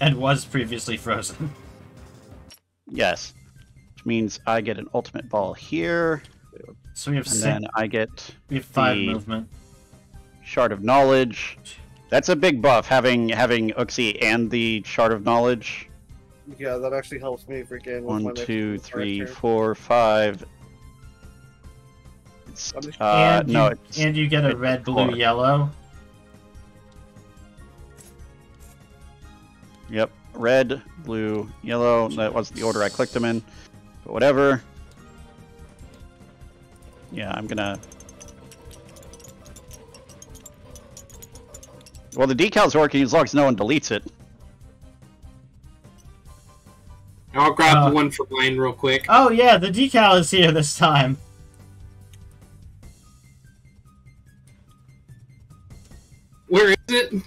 And was previously frozen. Yes. Which means I get an ultimate ball here, So we have and six. then I get we have five the- movement. Shard of Knowledge, That's a big buff having having Uxie and the Shard of Knowledge. Yeah, that actually helps me freaking. with my One, next two, character. three, four, five. It's, uh, and, no, you, it's and you get a red, blue, four. yellow. Yep. Red, blue, yellow. That was the order I clicked them in. But whatever. Yeah, I'm gonna. Well, the decal's working as long as no one deletes it. I'll grab Uh, the one for mine real quick. Oh yeah, the decal is here this time. Where is it?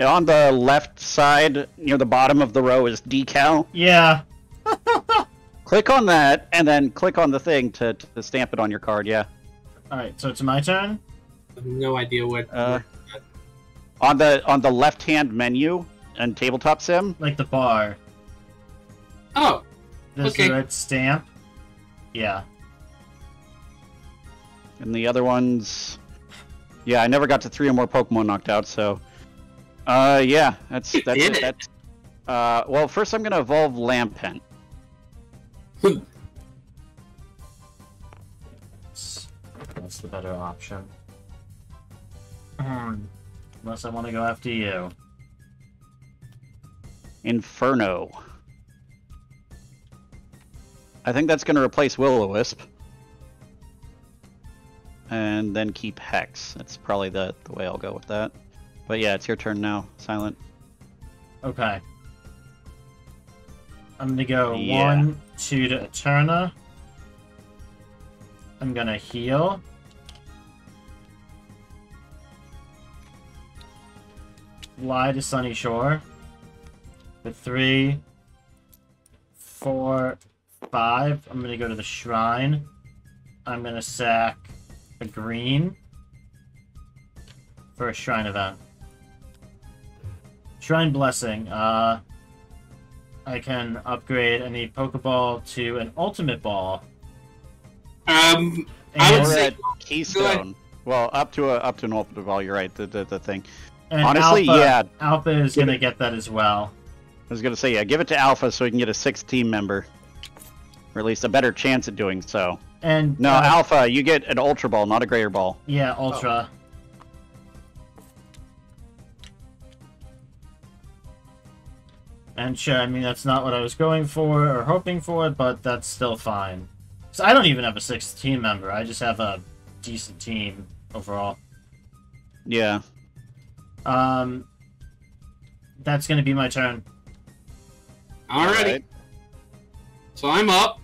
On the left side, near the bottom of the row, is decal. Yeah. Click on that, and then click on the thing to, to stamp it on your card. Yeah. All right, so it's my turn. No idea what. Uh, on the on the left hand menu and tabletop sim. Like the bar. oh, There's Okay. the red stamp. Yeah. And the other ones, yeah, I never got to three or more Pokemon knocked out. So, uh, yeah, that's You that's did it. That's, uh, well, first I'm gonna evolve Lampent. That's the better option. Hmm. Unless I want to go after you. Inferno. I think that's gonna replace Will-O-Wisp. And then keep Hex. That's probably the, the way I'll go with that. But yeah, it's your turn now, Silent. Okay. I'm gonna go Yeah. one, two to Eterna. I'm gonna heal. Fly to Sunyshore. For three, four, five. I'm gonna go to the shrine. I'm gonna sack a green for a shrine event. Shrine Blessing. Uh, I can upgrade any Pokeball to an Ultimate Ball. um, I would say- Keystone. Well, up to a up to an ultimate ball. You're right. The the, the thing. and Honestly, Alpha, yeah. Alpha is gonna get that as well. I was gonna say yeah. Give it to Alpha so he can get a sixth team member, or at least a better chance at doing so. And No, uh, Alpha, you get an Ultra Ball, not a Greater Ball. Yeah, Ultra. And sure, I mean that's not what I was going for or hoping for, but that's still fine. So I don't even have a sixth team member. I just have a decent team overall. Yeah. Um, that's gonna be my turn. alrighty. Alright. So I'm up.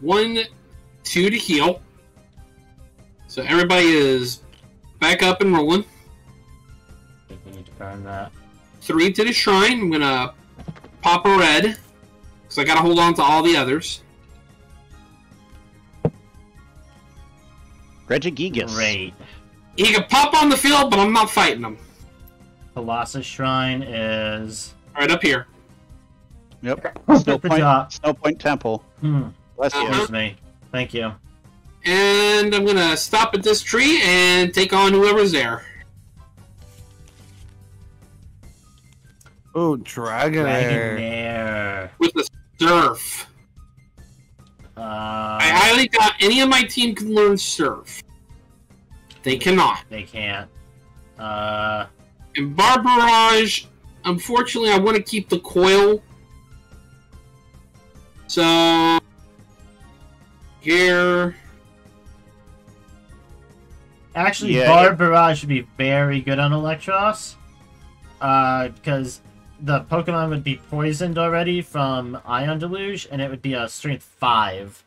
One, two to heal. So everybody is back up and rolling. I think we need to burn that. Three to the shrine. I'm gonna pop a red. Because I gotta hold on to all the others. Regigigas. Great. He can pop on the field, but I'm not fighting him. Colossus Shrine is Right up here. Yep. Snowpoint. Snow Point Temple. Hmm. Bless you. Uh-huh. Excuse me. Thank you. And I'm gonna stop at this tree and take on whoever's there. Ooh, Dragonair. Dragonair. With the surf. Uh, I highly doubt any of my team can learn surf. They cannot. they can't. Uh, And Barb Barrage, unfortunately, I want to keep the coil. So here, actually, Yeah, Bar it- Barrage would be very good on Eelektross. Uh, because the Pokemon would be poisoned already from Ion Deluge, and it would be a Strength 5.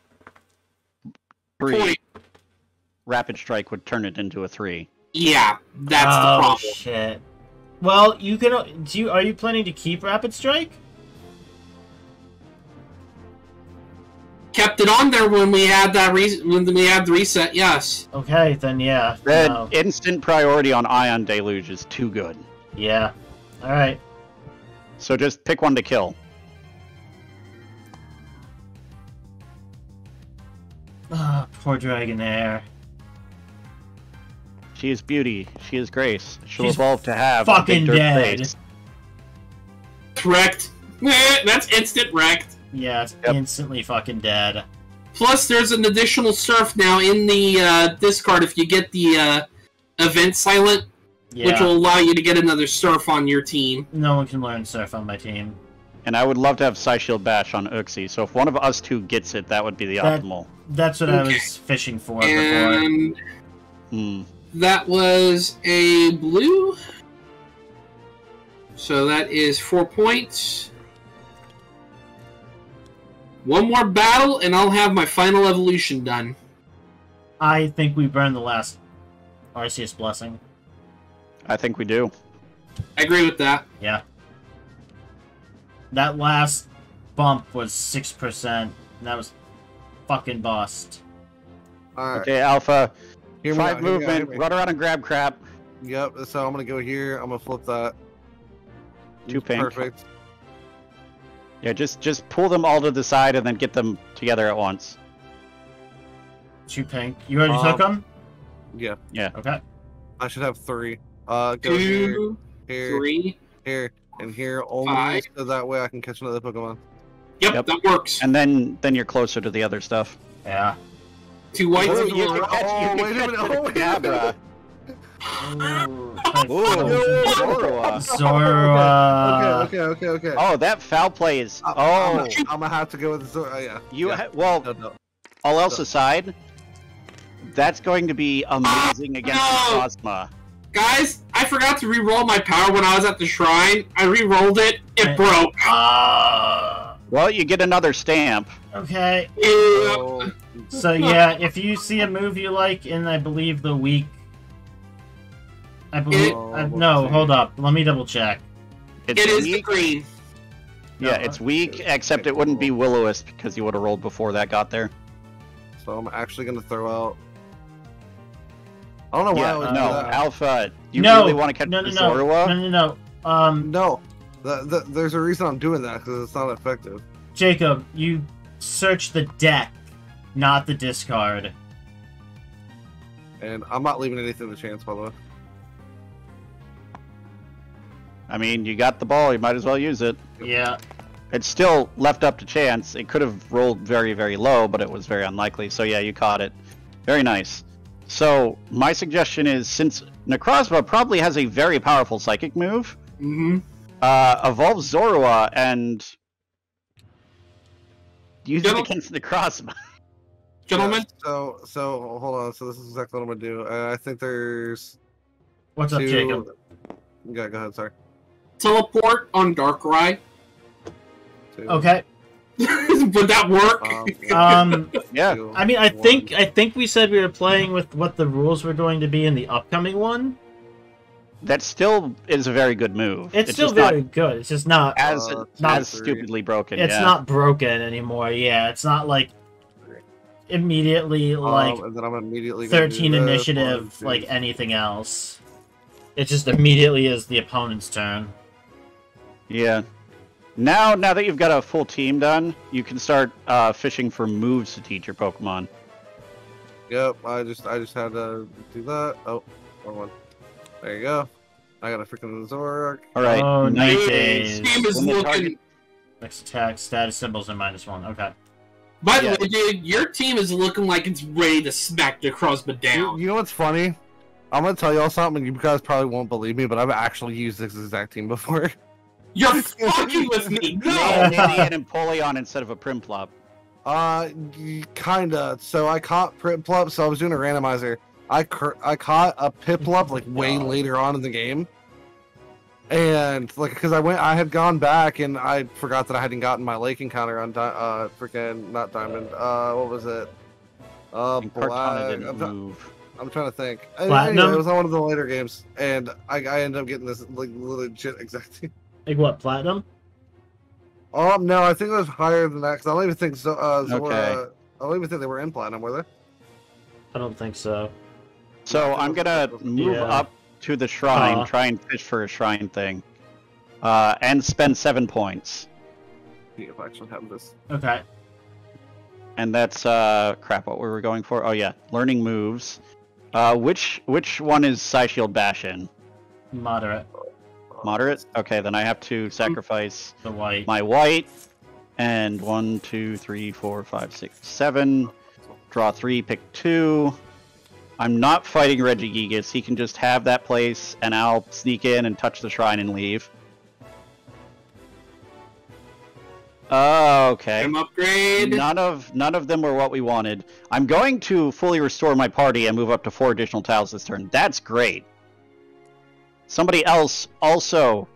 Three. Rapid Strike would turn it into a three. Yeah, that's oh, the problem. shit. Well, you can. Do you, are you planning to keep Rapid Strike? Kept it on there when we had that re- when we had the reset. Yes. Okay, then yeah. Red no. instant priority on Ion Deluge is too good. Yeah. Alright. So just pick one to kill. Ah, poor Dragonair. She is beauty. She is grace. She'll She's evolve to have fucking a dead. face. Wrecked. That's instant wrecked. Yeah, it's Yep. instantly fucking dead. Plus, there's an additional surf now in the uh, discard if you get the uh, event silent, Yeah. which will allow you to get another surf on your team. No one can learn surf on my team. And I would love to have Psy Shield Bash on Uxie. So if one of us two gets it, that would be the That- optimal. That's what I was fishing for before. And Hmm. that was a blue. So that is four points. One more battle, and I'll have my final evolution done. I think we burned the last Arceus blessing. I think we do. I agree with that. Yeah. That last bump was six percent. And that was fucking bust. All right. Okay, Alpha. Hear Five out, hear me out, hear movement. me. Run around and grab crap. Yep. So I'm gonna go here. I'm gonna flip that. Two pink. Perfect. Yeah, just just pull them all to the side and then get them together at once. Two pink. You already Um, took them? Yeah. Yeah. Okay. I should have three. Uh, go Two, here, three. here, and here only Five. so that way I can catch another Pokemon. Yep, Yep. that works. And then then you're closer to the other stuff. Yeah. Two whites Oh, and you one can catch- Oh, wait a minute, oh, wait a minute. Ooh, Ooh, Zorua. Zorua. okay, okay, okay, okay. Oh, that foul play is. I- Oh, I'm, I'm gonna have to go with Zor. Oh, yeah. you. yeah. Ha- well, No, no. all else aside, that's going to be amazing against no. Cosma. Guys, I forgot to re-roll my power when I was at the shrine. I re-rolled it. It Okay. broke. Ah. Well, you get another stamp. okay. Yeah. Oh, So yeah, if you see a move you like in, I believe the week. I believe. Oh, uh, no, hold up. Let me double check. It's It is the weak. green. Yeah, No, it's weak, except it wouldn't be Will-O-Wisp because you would have rolled before that got there. so I'm actually gonna throw out. I don't know why I Yeah, would no, do that. Alpha. You no, really want to catch no, no, the no, Zorua? no, no, no. Um, No, the, the, there's a reason I'm doing that because it's not effective. Jacob, you search the deck, not the discard. And I'm not leaving anything to chance, by the way. I mean, you got the ball. You might as well use it. Yeah. It's still left up to chance. It could have rolled very, very low, but it was very unlikely. So yeah, you caught it. Very nice. So my suggestion is, since Necrozma probably has a very powerful psychic move, Mm-hmm. uh, evolve Zorua and use it against Necrozma. Gentlemen, Yeah, so, so hold on. So this is exactly what I'm gonna do. Uh, I think there's What's up. Jacob? Yeah, go ahead. Sorry. teleport on Darkrai. Two, Okay. Would that work? um, Um, yeah. I mean, I one. think I think we said we were playing with what the rules were going to be in the upcoming one. That still is a very good move. It's, still just very not good. It's just not. as Uh, not as stupidly broken. it's yeah. not broken anymore. Yeah, it's not like immediately like um, and then I'm immediately 13 initiative one, like two, anything else. It just immediately is the opponent's turn. Yeah. Now, now that you've got a full team done, you can start uh, fishing for moves to teach your Pokemon. Yep, I just I just had to do that. Oh, wrong one. There you go. I got a freaking Zoroark. All right. Oh, nice. nice. This team is When looking. target- Next attack status symbols and minus one. Okay. By the Yeah. way, dude, your team is looking like it's ready to smack the You, down. you know what's funny? I'm gonna tell y'all something. You guys probably won't believe me, but I've actually used this exact team before. You're fucking with me. No. Name an Empoleon instead of a Prinplup. Uh, kinda. So I caught Piplup. So I was doing a randomizer. I cur- I caught a Piplup like way No. later on in the game, and like because I went, I had gone back and I forgot that I hadn't gotten my lake encounter on di- uh freaking not diamond. Uh, what was it? Uh, And black. Didn't I'm, try- move. I'm trying to think. Platinum? Anyway, it was on one of the later games, and I, I ended up getting this like legit exact team. Like what? Platinum? Oh no, I think it was higher than that because I don't even think so. Uh, Zora, Okay. I don't even think they were in platinum, were they? I don't think so. So I'm gonna move Yeah. up to the shrine, Uh. try and fish for a shrine thing, uh, and spend seven points. See if I actually have this. Okay. And that's uh, crap. What we were we going for? Oh yeah, learning moves. Uh, which which one is Psy Shield Bash in? Moderate. Moderate. Okay, then I have to sacrifice The white. my white and one, two, three, four, five, six, seven. Draw three, pick two. I'm not fighting Regigigas. He can just have that place, and I'll sneak in and touch the shrine and leave. Oh, okay. Item upgrade. None of none of them were what we wanted. I'm going to fully restore my party and move up to four additional tiles this turn. That's great. Somebody else also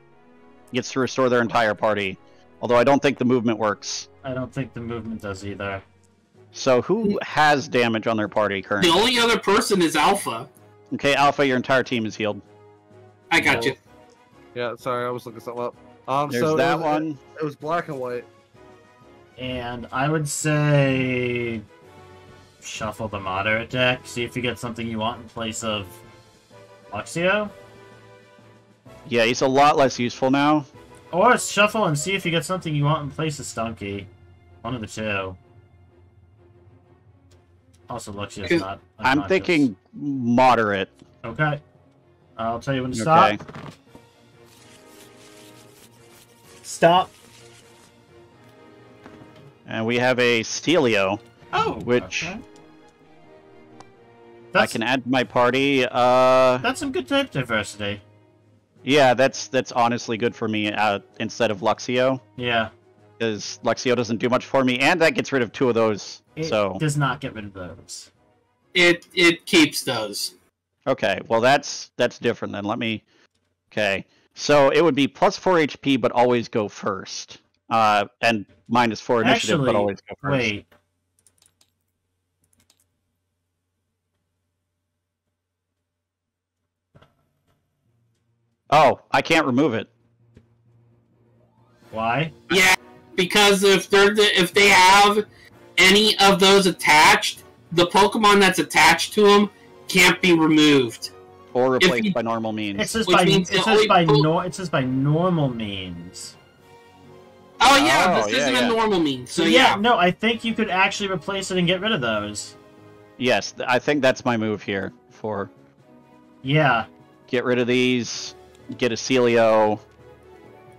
gets to restore their entire party, although I don't think the movement works. I don't think the movement does either. So who has damage on their party currently? The only other person is Alpha. Okay, Alpha, your entire team is healed. I got you. Yeah, sorry, I was looking something up. Um, There's so that it was, one. It was black and white. And I would say shuffle the moderate deck, see if you get something you want in place of Luxio. Yeah, he's a lot less useful now. Or shuffle and see if you get something you want in place of Stunky. One of the two. Also, Luxio's Because not. I'm unconscious. thinking moderate. Okay. I'll tell you when to stop. Okay. Stop. And we have a Sealeo. Oh, Which- okay. I can add to my party. Uh, that's some good type diversity. Yeah, that's that's honestly good for me uh, instead of Luxio, Yeah. because Luxio doesn't do much for me, and that gets rid of two of those. It so does not get rid of those. It it keeps those. okay, well that's that's different then. Let me. Okay, so it would be plus four HP, but always go first. Uh, and minus four initiative, but always go first. Wait. Oh, I can't remove it. Why? Yeah, because if they're the, if they have any of those attached, the Pokemon that's attached to them can't be removed. Or replaced you- by normal means. It says Which by means it says by po- nor it says by normal means. Oh yeah, Oh, this yeah, isn't yeah. a normal means. So So yeah, yeah, no, I think you could actually replace it and get rid of those. Yes, I think that's my move here. For Yeah. get rid of these, get a Sealeo,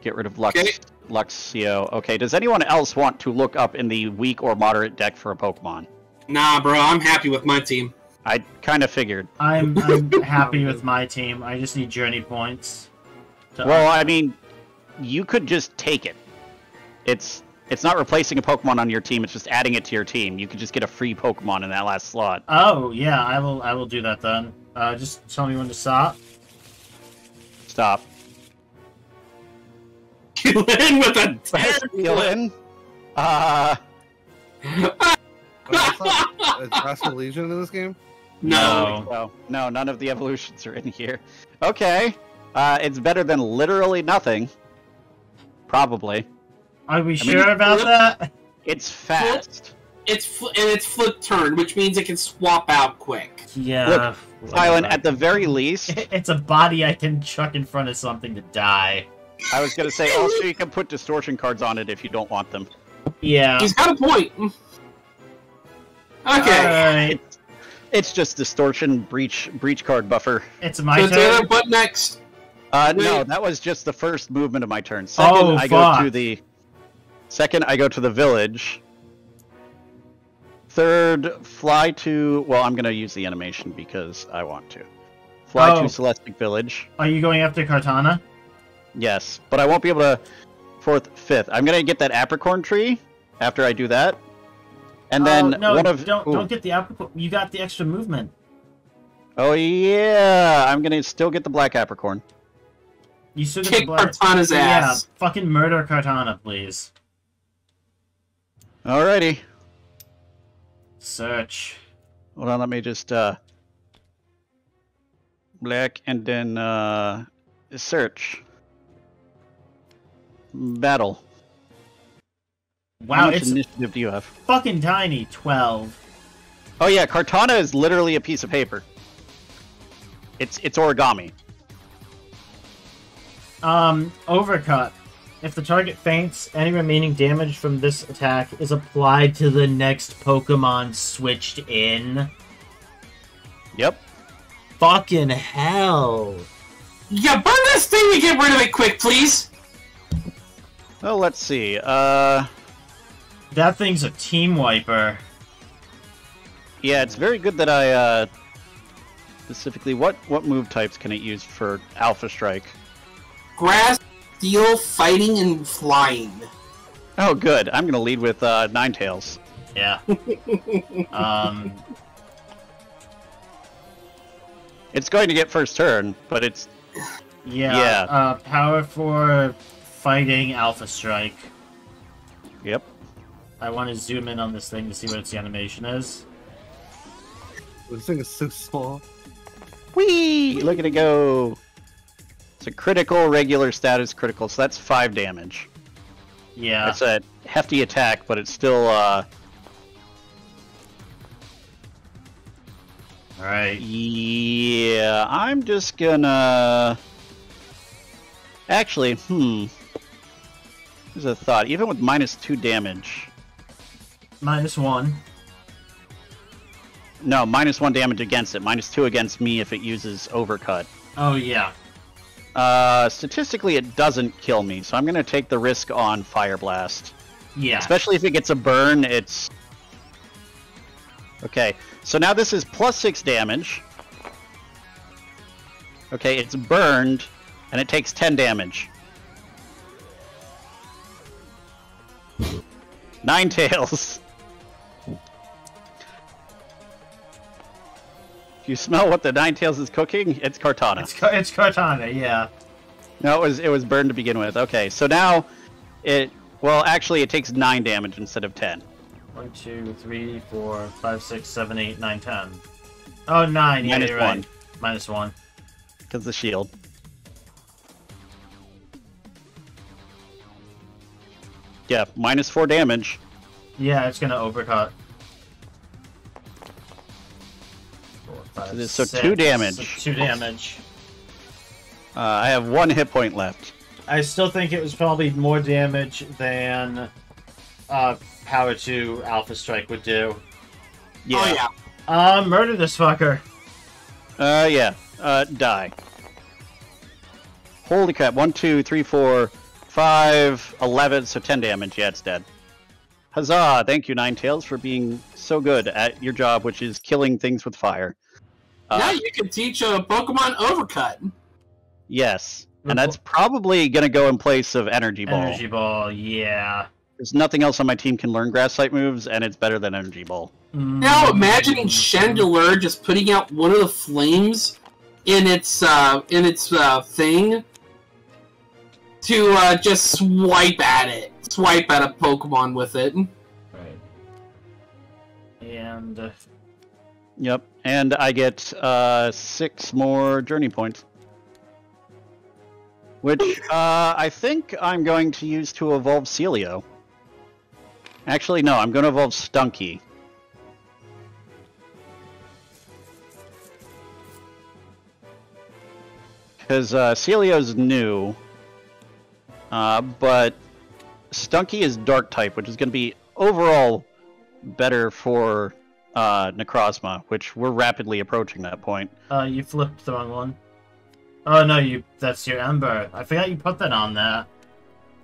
get rid of Lux Okay. Luxio. Okay, does anyone else want to look up in the weak or moderate deck for a Pokemon? nah, bro, I'm happy with my team. I kind of figured. I'm I'm happy with my team. I just need journey points. Well, I mean, you could just take it. It's it's not replacing a Pokemon on your team. It's just adding it to your team. You could just get a free Pokemon in that last slot. Oh yeah, I will I will do that then. Uh, just tell me when to stop. Stop. You win with a Stealing. Uh, Wait, what's up? Is Basculegion in this game? no. no, no, none of the evolutions are in here. Okay, uh, it's better than literally nothing. Probably. Are we mean, sure about that? It's fast. It's fl- and it's flip turn, which means it can swap out quick. Yeah. Silent, whatever. at the very least, It's a body I can chuck in front of something to die. I was gonna say also you can put distortion cards on it if you don't want them. Yeah. He's got a point. Okay. Alright. It's just distortion breach breach card buffer. It's my so Taylor, turn. what next? Uh, no, that was just the first movement of my turn. Second, Oh, I go to the second. I go to the village. Third, fly to. Well, I'm gonna use the animation because I want to. Fly Oh. to Celestic Village. Are you going after Kartana? Yes, but I won't be able to. Fourth, fifth. I'm gonna get that apricorn tree after I do that, and then oh, no, one of. don't ooh. don't get the apricorn. You got the extra movement. Oh yeah, I'm gonna still get the black apricorn. You still get the Kick black. Kartana's Yeah, ass. fucking murder Kartana, please. Alrighty. Search. Hold on, let me just uh black and then uh search. Battle. Wow, it's initiative do you have? fucking tiny. Twelve. Oh yeah, Kartana is literally a piece of paper. It's it's origami. Um, overcut. If the target faints, any remaining damage from this attack is applied to the next Pokemon switched in. Yep. fucking hell! Yeah, burn this thing and get rid of it quick, please. Oh, let's see. Uh, That thing's a team wiper. yeah, it's very good that I uh, specifically what what move types can it use for Alpha Strike? Grass, steel, fighting, and flying. Oh, good. I'm gonna lead with uh, Tails. Yeah. um, It's going to get first turn, but it's yeah. Yeah. Uh, power for fighting Alpha Strike. yep. I want to zoom in on this thing to see what its animation is. This thing is so small. Whee! Look at it go. It's a critical, regular status critical, so that's five damage. Yeah. It's a hefty attack, but it's still uh All right. yeah, I'm just gonna Actually, hmm. There's a thought. Even with minus two damage. Minus one. No, minus one damage against it. Minus two against me if it uses overcut. Oh yeah. Uh, statistically, it doesn't kill me, so I'm gonna take the risk on Fire Blast. Yeah. Especially if it gets a burn, it's... Okay, so now this is plus 6 damage. Okay, it's burned, and it takes 10 damage. Nine tails. You smell what the Ninetales is cooking, it's Kartana. It's it's Kartana. Yeah. No, it was it was burned to begin with. Okay, so now it well actually it takes nine damage instead of ten. One, two, three, four, five, six, seven, eight, nine, ten. Oh, nine. Yeah, Minus you're one. right. Minus one. Because the shield. Yeah, minus four damage. Yeah, it's gonna overcut. Five, so six. two damage. So two damage. Uh, I have one hit point left. I still think it was probably more damage than uh, Power 2 Alpha Strike would do. Yeah. Oh yeah. Uh, murder this fucker. Uh, yeah. Uh, die. Holy crap. One, two, three, four, five, eleven. So ten damage. Yeah, it's dead. Huzzah! Thank you, Ninetales, for being so good at your job, which is killing things with fire. Now Uh, you can teach a Pokemon Overcut. yes. And that's probably going to go in place of Energy Ball. Energy Ball, yeah. There's nothing else on my team can learn Grass type moves, and it's better than Energy Ball. Mm. Now imagining Chandelure just putting out one of the flames in its uh, in its uh, thing to uh, just swipe at it, swipe at a Pokemon with it. Right. And uh, Yep. And I get uh, six more Journey points. Which uh, I think I'm going to use to evolve Sealeo. Actually, no, I'm going to evolve Stunky. Because uh, Sealeo's new, uh, but Stunky is Dark type, which is going to be overall better for uh, Necrozma, which we're rapidly approaching that point. uh, you flipped the wrong one. Oh no, you that's your Ember. I forgot you put that on there.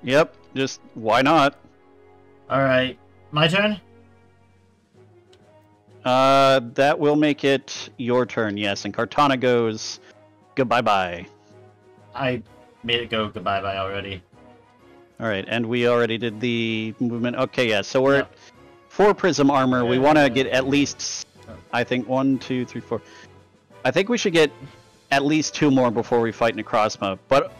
Yep, just why not? Alright. My turn? Uh, that will make it your turn, yes. And Kartana goes goodbye bye. I made it go goodbye bye already. All right, and we already did the movement. Okay, yeah. So we're Yep. Four prism armor. We want to get at least, I think, one, two, three, four. I think we should get at least two more before we fight Necrozma. But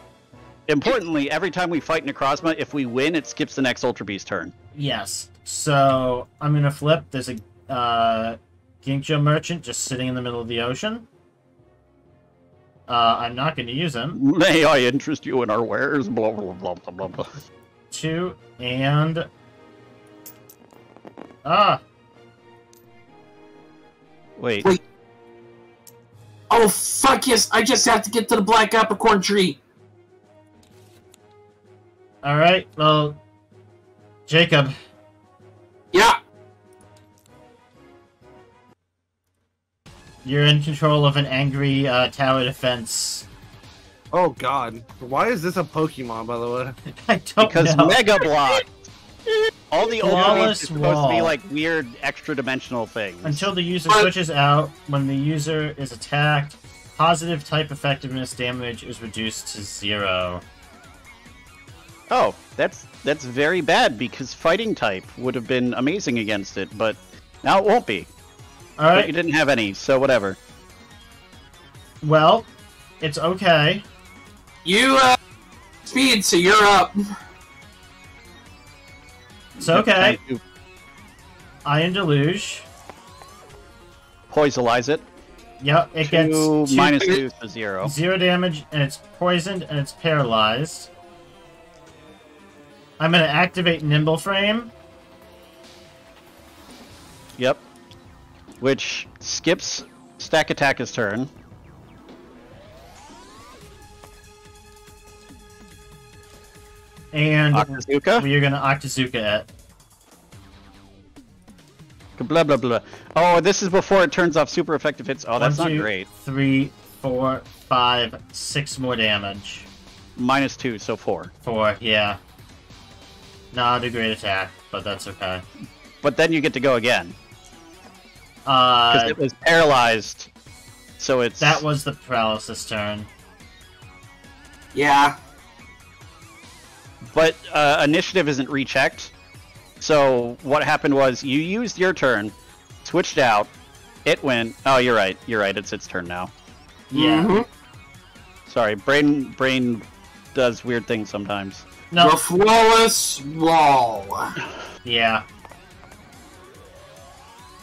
importantly, every time we fight Necrozma, if we win, it skips the next Ultra Beast turn. Yes. So I'm gonna flip. There's a uh, Ginkgo merchant just sitting in the middle of the ocean. Uh, I'm not going to use him. May I interest you in our wares? Blah blah blah blah blah blah. Two and ah, Wait. Wait. Oh fuck yes! I just have to get to the black apricorn tree. all right. Well, Jacob, Yeah. You're in control of an angry uh, tower defense. Oh god. Why is this a Pokemon, by the way? I don't Because know. Mega Block. All the Flawless overlays are supposed to be like weird extra dimensional things. Until the user switches out, when the user is attacked, positive type effectiveness damage is reduced to zero. Oh, that's that's very bad because fighting type would have been amazing against it, but now it won't be. But you didn't have any, so whatever. well, it's okay. You uh, speed, so you're up. It's okay. You Ion Deluge. Poisonize it. Yep, it gets Two two- minus two to zero. zero damage, and it's poisoned, and it's paralyzed. I'm gonna activate Nimble Frame. Yep. Which skips Stakataka's turn. And Octazooka. we are gonna Octazooka it. Blah blah blah. Oh, this is before it turns off super effective hits. Oh, that's One, not great. Three, four, five, six more damage. Minus two, so four. Four, yeah. Not a great attack, but that's okay. But then you get to go again because Uh, it was paralyzed. So it's that was the paralysis turn. Yeah. But uh, initiative isn't rechecked. So what happened was you used your turn, switched out, it went. Oh, you're right. You're right. It's its turn now. Yeah. Mhm. Sorry, brain brain does weird things sometimes. No. The flawless wall. Yeah.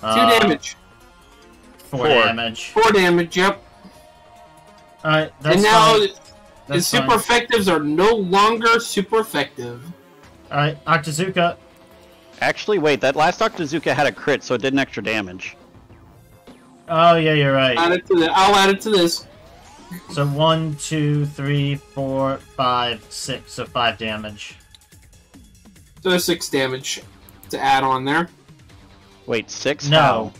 Two Uh, damage. Four, Four. damage. Four damage. Yep. Alright, that's and now fine. The That's super fine. effectives are no longer super effective. Alright, Octazooka. Actually, wait. That last Octazooka had a crit, so it did an extra damage. Oh, yeah, you're right. Add it to the. I'll add it to this. So one, two, three, four, five, six. So five damage. So there's six damage to add on there Wait, six? No. How?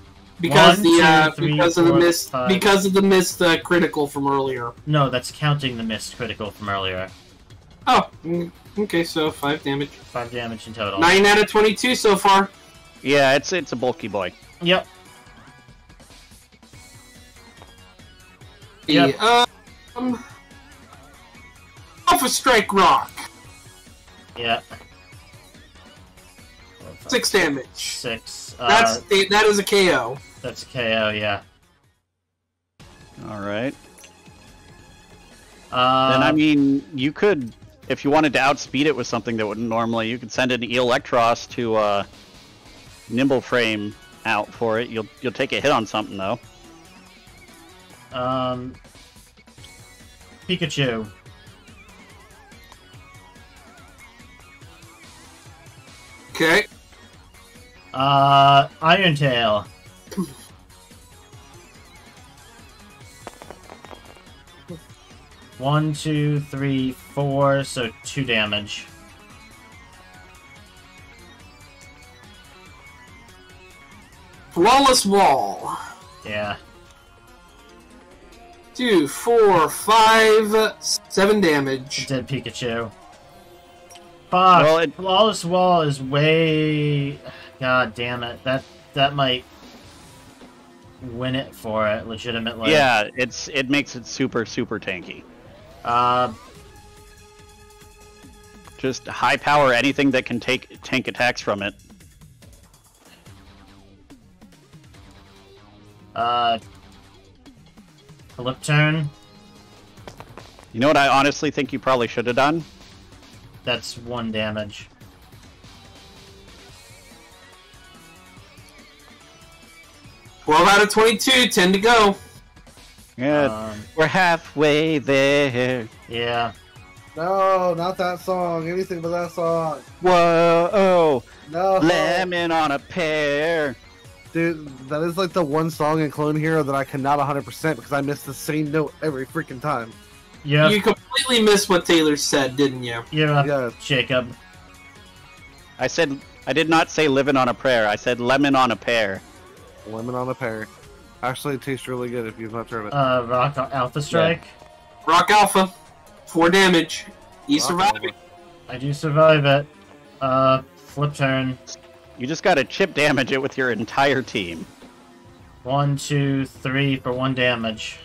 Because One, the uh, three, because of the four, missed five. because of the missed uh, critical from earlier. No, that's counting the missed critical from earlier. Oh, mm, okay. So five damage. Five damage in total. Nine out of twenty-two so far. Yeah, it's it's a bulky boy. Yep. The, Yep. um, Alpha Strike Rock. Yeah. Six damage. Six. Uh, That's that is a KO. That's KO. Yeah. All right. Uh, then I mean, you could, if you wanted to outspeed it with something that wouldn't normally, you could send an Eelektross to uh, Nimble Frame out for it. You'll you'll take a hit on something though. Um, Pikachu. Okay. Uh, Iron Tail. One, two, three, four, so two damage. Flawless Wall. Yeah. Two, four, five, seven damage. Dead Pikachu. Fuck. Well, it- Flawless Wall is way. God damn it. That that might win it for it, legitimately. yeah, it's it makes it super super tanky. Uh, Just high power anything that can take tank attacks from it. uh. Flip turn. You know what I honestly think you probably should have done? That's one damage. Twelve out of twenty-two. Ten to go. Yeah, Um, we're halfway there. yeah. No, not that song. Anything but that song. Whoa, oh, No. lemon on a pear. Dude, that is like the one song in Clone Hero that I cannot 100% because I miss the same note every freaking time. You're, You completely missed what Taylor said, didn't you? you're Yeah. Jacob. I said I did not say living on a prayer. I said lemon on a pear. Lemon on a pear. Actually, it tastes really good if you've not tried it. Uh, Rock Alpha Strike. Rock Alpha, four damage. You Rock survive it. I do survive it. Uh, flip turn. You just got to chip damage it with your entire team. One, two, three for one damage.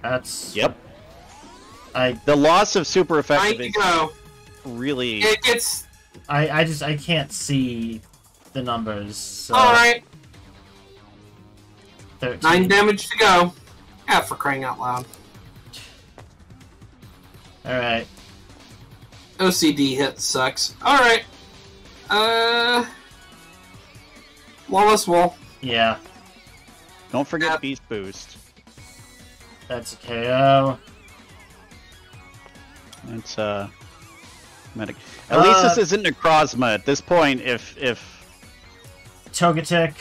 That's. Yep. I, The loss of super Nine effective to is go. really. It gets I, I just I can't see the numbers. So all right. 13. Nine damage to go. Yeah, for crying out loud. All right. OCD hit sucks. All right. Uh, Wallace Wall. Yeah, Don't forget Yep. Beast Boost. that's a KO. It's uh, medic. At least Uh, this isn't Necrozma. At this point, if if Togetic.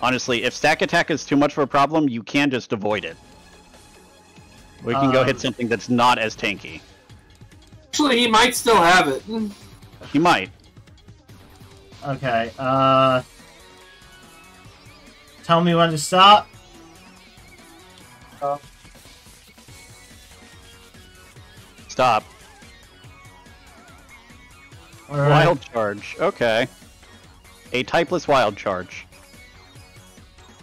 Honestly, if Stakataka is too much of a problem, you can just avoid it. We can go Um, hit something that's not as tanky. Actually, he might still have it. He might. Okay. Uh. Tell me when to stop. Stop. All right. Wild charge. Okay. A typeless wild charge.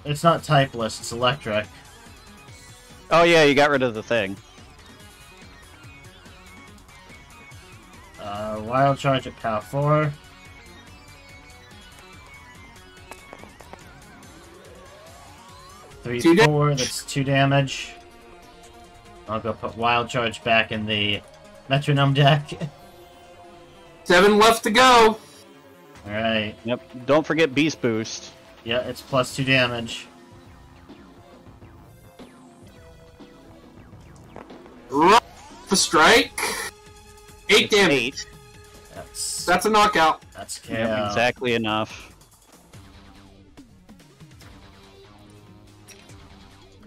It's not typeless. It's electric. Oh yeah, you got rid of the thing. Uh, wild charge at power four. Three, Two four. damage. That's two damage. I'll go put wild charge back in the metronome deck. Seven left to go. All right. Yep. Don't forget Beast Boost. Yeah, it's plus two damage. Rock the strike. Eight It's damage. eight. That's That's a knockout. that's KO. Yep, exactly enough.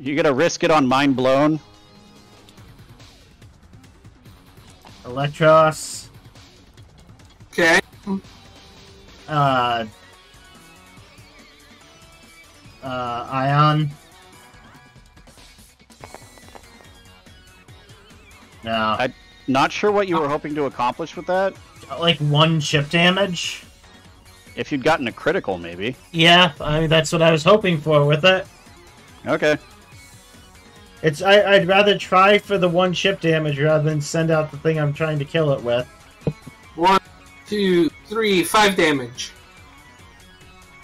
You gonna risk it on Mind Blown? Eelektross. Okay. Uh. Uh, Ion. No. I'm Not sure what you were hoping to accomplish with that. like one chip damage. If you'd gotten a critical, maybe. Yeah, I mean, that's what I was hoping for with it. Okay. It's I, I'd rather try for the one chip damage rather than send out the thing I'm trying to kill it with. One, two, three, five damage.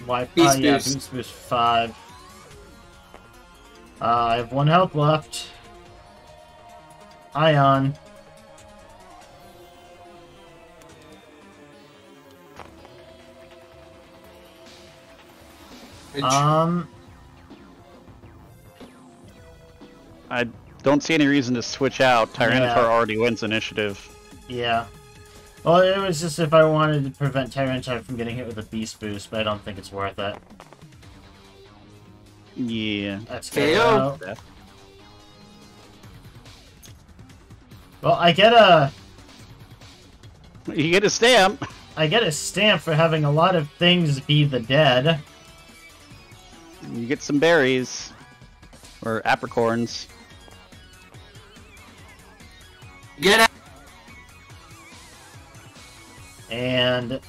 Why? Beast uh, yeah, boost. beast boost five. Uh, I have one health left. Ion. Um, I don't see any reason to switch out. Tyranitar Yeah. already wins initiative. yeah. Well, it was just if I wanted to prevent Tyranitar from getting hit with a beast boost, but I don't think it's worth it. Yeah. That's KO. KO. Well, I get a You get a stamp. I get a stamp for having a lot of things be the dead. You get some berries. Or apricorns. Get out. And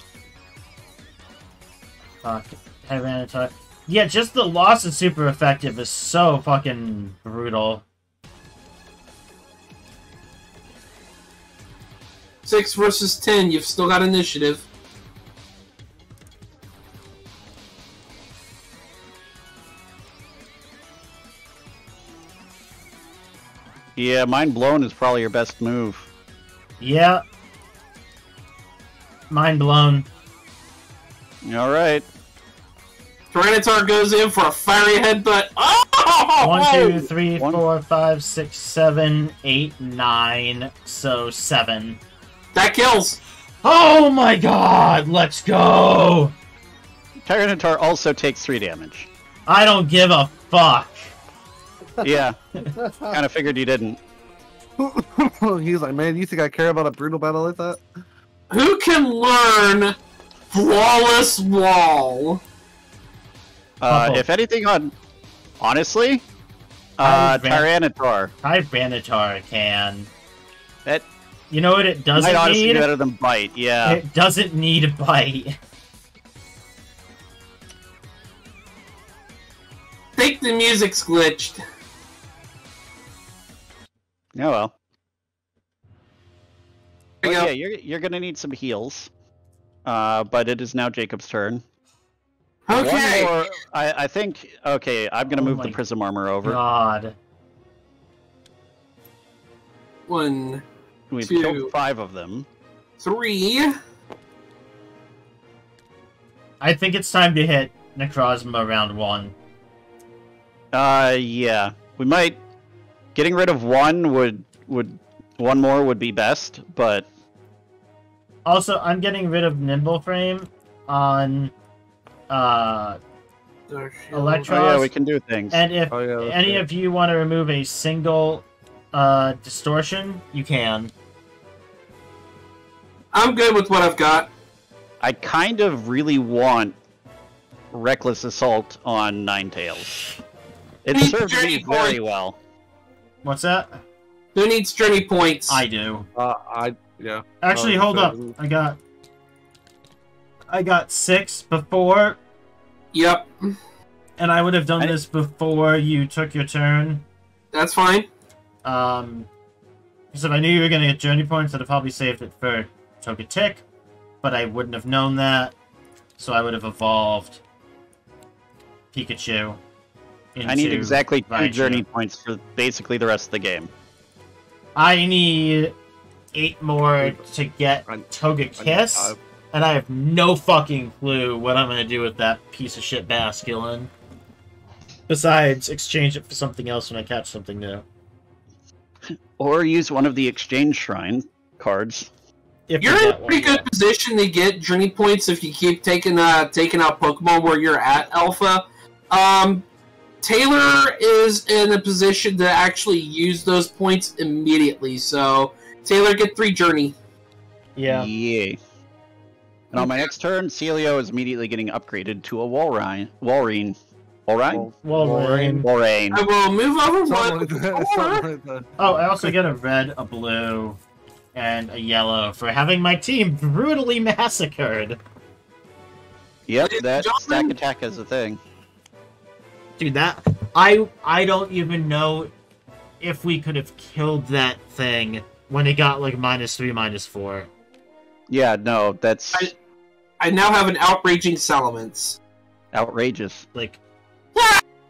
fuck Tyranitar. Yeah, just the loss of super effective is so fucking brutal. Six versus ten. You've still got initiative. Yeah, Mind Blown is probably your best move. Yeah. Mind blown. Alright. Tyranitar goes in for a fiery headbutt. Oh! One, two, three, One. four, five, six, seven, eight, nine. So seven. That kills. Oh my god, let's go! Tyranitar also takes three damage. I don't give a fuck. Yeah. kind of figured you didn't. He's like, man, you think I care about a brutal battle like that? Who can learn Flawless Wall? Uh, Couple. if anything, on honestly, uh, Tyrant- Tyranitar. Tyranitar can. That You know what it doesn't might honestly need? be better than Bite. Yeah. It doesn't need a bite. think the music's glitched. Oh well. There you Well, go. yeah, you're you're gonna need some heals. Uh, but it is now Jacob's turn. Okay. One more, I, I think. Okay, I'm gonna Oh move the prism armor over. God. One, We've two. killed five of them. three. I think it's time to hit Necrozma round one. Uh, yeah, we might. Getting rid of one would would one more would be best, but Also, I'm getting rid of Nimble Frame on uh Electro- oh yeah, we can do things. and if Oh yeah. any of you want to remove a single uh distortion, you can. I'm good with what I've got. I kind of really want reckless assault on Ninetales. It Need served journey me very point. well. What's that? Who needs journey points? I do. Uh, I yeah. Actually, Oh, hold up. I got I got 6 before Yep, and I would have done I- this before you took your turn. that's fine. Um, because if I knew you were going to get journey points, I'd have probably saved it for Togetic, but I wouldn't have known that, so I would have evolved Pikachu. Into I need exactly two Raichu. journey points for basically the rest of the game. I need eight more to get I- I need and I have no fucking clue what I'm going to do with that piece of shit Basculin. Besides, exchange it for something else when I catch something new. Or use one of the exchange shrine cards. If You're in a pretty good yeah. position to get journey points if you keep taking uh taking out Pokemon where you're at Alpha. Um, Taylor is in a position to actually use those points immediately. So Taylor, get three journey. Yeah. Yay. And on my next turn, Sealeo is immediately getting upgraded to a Walrein. Walrein. Walrein? Wolverine. Walrein. I will move over Something one. like that, Or- something like that. Oh, I also get a red, a blue, and a yellow for having my team brutally massacred. Yep, Ladies and that Stakataka is a thing. Dude, that I I don't even know if we could have killed that thing when it got like minus three, minus four. Yeah, no, that's I- I now have an outraging Salamence. outrageous. Like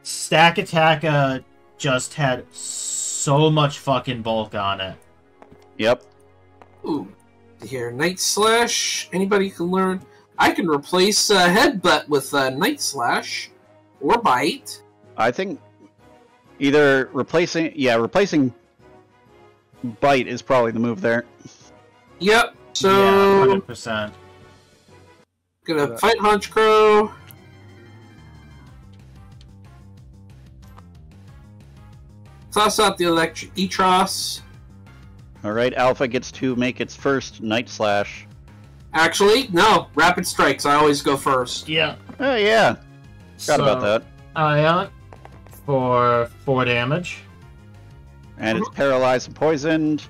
Stakataka uh, just had so much fucking bulk on it. Yep. Ooh, here Night Slash. Anybody can learn. I can replace uh, Headbutt with uh, Night Slash or Bite. I think either replacing yeah, replacing bite is probably the move there. Yep. So. yeah, So hundred percent. gonna Yeah. fight Honchkrow. Toss out the electric Eelektross. Alright, Alpha gets to make its first Night Slash. Actually, no. Rapid Strikes. I always go first. Yeah. Oh yeah. Forgot about that. Ion for four damage. And it's paralyzed and poisoned.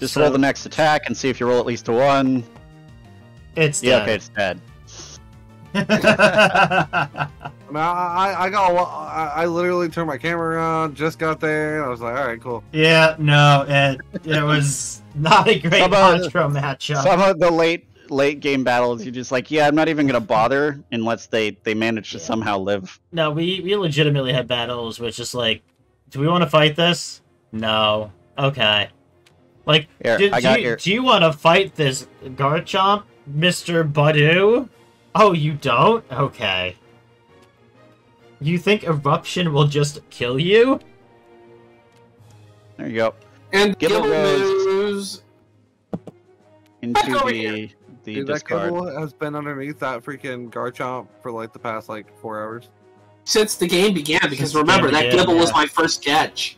Just So- roll the next attack and see if you roll at least a one. It's Yeah, okay, it's dead. I, mean, I, I, I got. I, I literally turned my camera around. Just got there. And I was like, all right, cool. yeah, no, it it was not a great Some of- matchup. Some of the late late game battles, you're just like, yeah, I'm not even gonna bother unless they they manage to Yeah. somehow live. No, we we legitimately had battles which just like, do we want to fight this? No. Okay. Like, Here, do, I got you, your. do you want to fight this Garchomp, Mister Badu? Oh, you don't? Okay. You think eruption will just kill you? There you go. And Gible Gible goes- moves. Into the the Dude, that discard. Gible has been underneath that freaking Garchomp for like the past like four hours. Since the game began, because Since remember game that began, Gible was my first catch.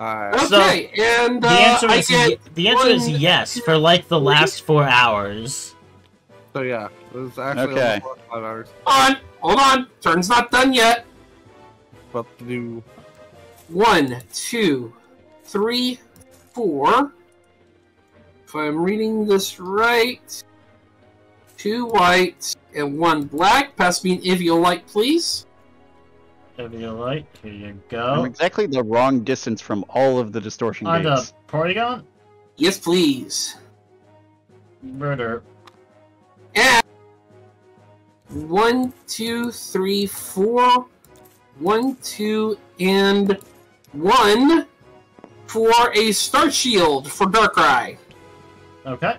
Alright. So, Okay, and uh, The answer I is get the answer is yes for like the last four hours. So yeah, it was actually Okay. five hours. on. hold on. Turn's not done yet. About to do. One, two, three, four. If I'm reading this right, two white and one black. Pass me an Eviolite, please. Eviolite, here you go. I'm go. exactly the wrong distance from all of the distortion On the gates. Porygon? Yes, please. Murder. And one, two, three, four. One, two, and one for a Star Shield for Darkrai. Okay.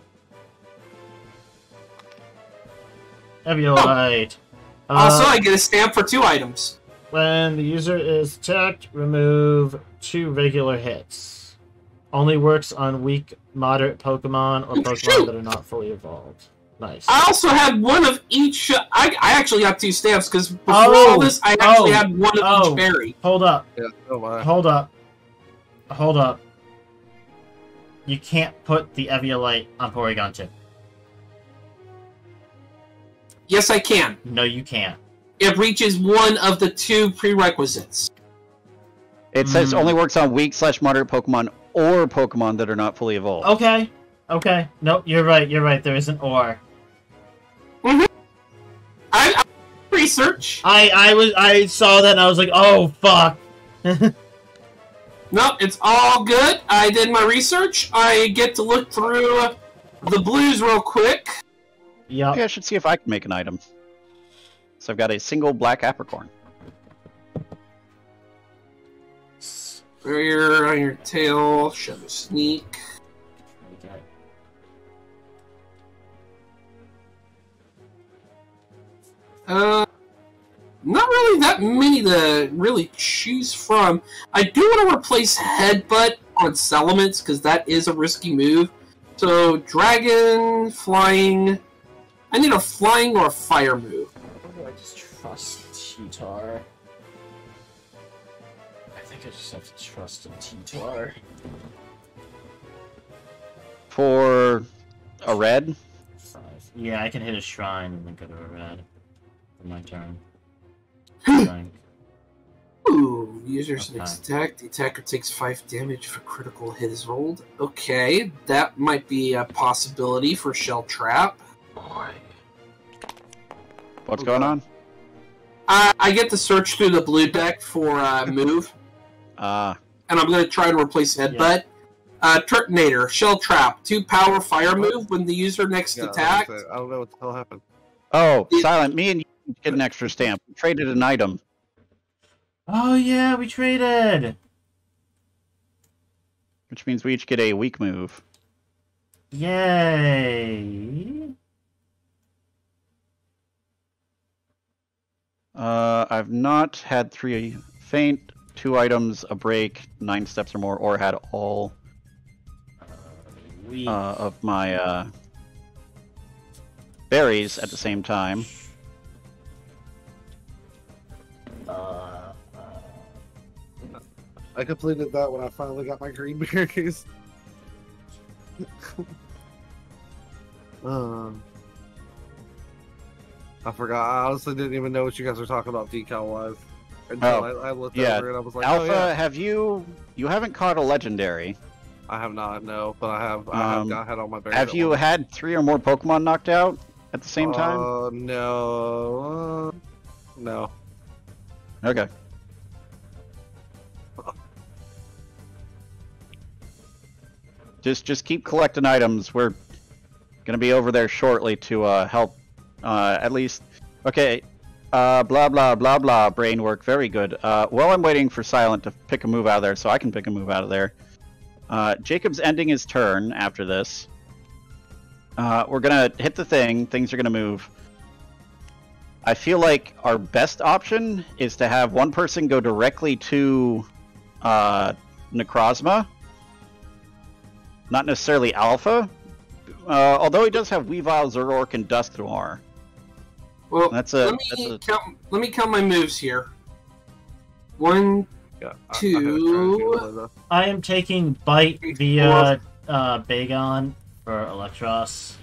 Eviolite. also, Uh, I get a stamp for two items. When the user is attacked, remove two regular hits. Only works on weak, moderate Pokemon or Pokemon Shoot! that are not fully evolved. Nice. I also had one of each. I, I actually got two stamps because before Oh, all this, I actually oh, had one of oh. each berry. Hold up. Yeah, oh. Hold up. Hold up. You can't put the Eviolite on Porygon 2. Yes, I can. No, you can't. It reaches one of the two prerequisites. It says Hmm. only works on weak slash moderate Pokemon or Pokemon that are not fully evolved. Okay. Okay. Nope, you're right. You're right. There is an or. I, I research. I I was I saw that and I was like, oh fuck. Nope, it's all good. I did my research. I get to look through the blues real quick. Yep. Okay, I should see if I can make an item. So I've got a single black apricorn. Barrier on your tail. Shadow sneak. Okay. Uh, not really that many to really choose from. I do want to replace Headbutt on Salamence because that is a risky move. So Dragon, Flying. I need a Flying or a Fire move. T-Tar? I think I just have to trust a T-Tar. For a red, Five. Yeah, I can hit a shrine and then go to a red. For my turn. Think. Ooh, user's Okay. next attack. The attacker takes 5 damage if a critical hit is rolled. Okay, that might be a possibility for Shell Trap. Boy. what's Oh, going on? I, I get to search through the blue deck for uh, move, Uh, and I'm going to try to replace Headbutt. Uh, Turtonator, Shell Trap, 2 power fire move when the user next Yeah, I attack. I don't know what the hell happened. oh, It- Silent, me and you get an extra stamp. We traded an item. Oh yeah, we traded. Which means we each get a weak move. Yay! Uh, I've not had three faint, two items, a break, nine steps or more, or had all uh, of my uh, berries at the same time. uh, I completed that when I finally got my green berries. um, I forgot. I honestly didn't even know what you guys were talking about decal wise until Oh, I, I looked yeah. over it. I was like, Alpha, oh yeah. have you? You haven't caught a legendary. I have not no, but I have. I have Um, got had all my berries. Have you had three or more Pokemon knocked out at the same time? Uh, no. Uh, no. Okay. Just just keep collecting items. We're gonna be over there shortly to uh, help. Uh, at least, okay. Uh, blah blah blah blah. Brain work, very good. Uh, while I'm waiting for Silent to pick a move out of there, so I can pick a move out of there. Uh, Jacob's ending his turn after this. Uh, we're gonna hit the thing. Things are gonna move. I feel like our best option is to have one person go directly to uh, Necrozma. Not necessarily Alpha. Uh, although he does have Weavile, Zoroark, and Dusknoir. Well, That's a- let me that's a- count. Let me count my moves here. One, Yeah. I- I Two. I am taking bite via uh, Bagon for Eelektross.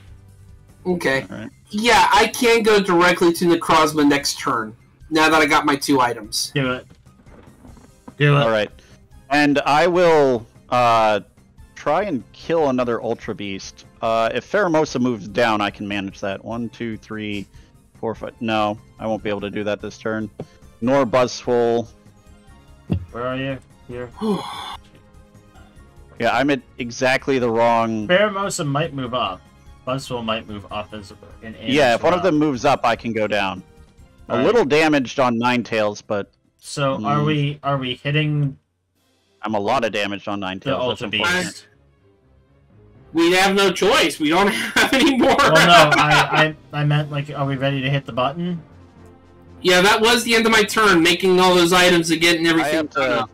okay. Alright. Yeah, I can go directly to Necrozma next turn. Now that I got my two items. Do it. Do it. All right, and I will uh, try and kill another Ultra Beast. Uh, if Pheromosa moves down, I can manage that. One, two, three, four, five. No, I won't be able to do that this turn. Nor Buzzwole. Where are you? Here. Yeah, I'm at exactly the wrong. Pheromosa might move up. Buzzwole might move up as an aim Yeah, as if one of them moves up, I can go down. A Alright. little damaged on Ninetales, but So are Mm. we are we hitting I'm a lot of damage on Nine the Tails. Ultra That's unfortunate. Beast? We have no choice. We don't have any more. Well, no, I, I I meant like, are we ready to hit the button? yeah, that was the end of my turn, making all those items again and I everything. have to.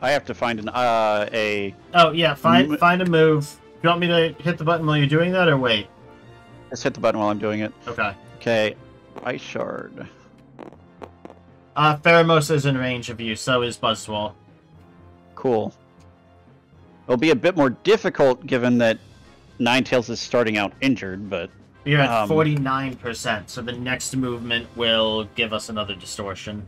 I have to find an uh a. Oh yeah, find find a move. You want me to hit the button while you're doing that, or wait? Let's hit the button while I'm doing it. Okay. Okay, Ice Shard. Uh, Pheromosa is in range of you, so is Buzzwole. Cool. It'll be a bit more difficult given that Ninetales is starting out injured, but You're at Um, forty nine percent, so the next movement will give us another distortion.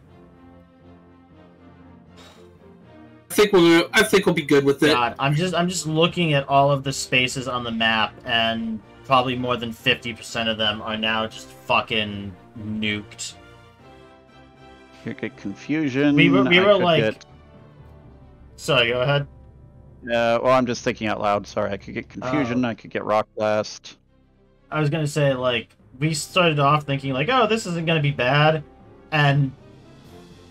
I think we'll. I think we'll be good with it. God, I'm just I'm just looking at all of the spaces on the map, and probably more than fifty percent of them are now just fucking nuked. could get confusion. We were- we I were like- get- So go ahead. Uh, well, I'm just thinking out loud. Sorry, I could get confusion. Oh. I could get rock blast. I was gonna say like we started off thinking like, oh, this isn't gonna be bad, and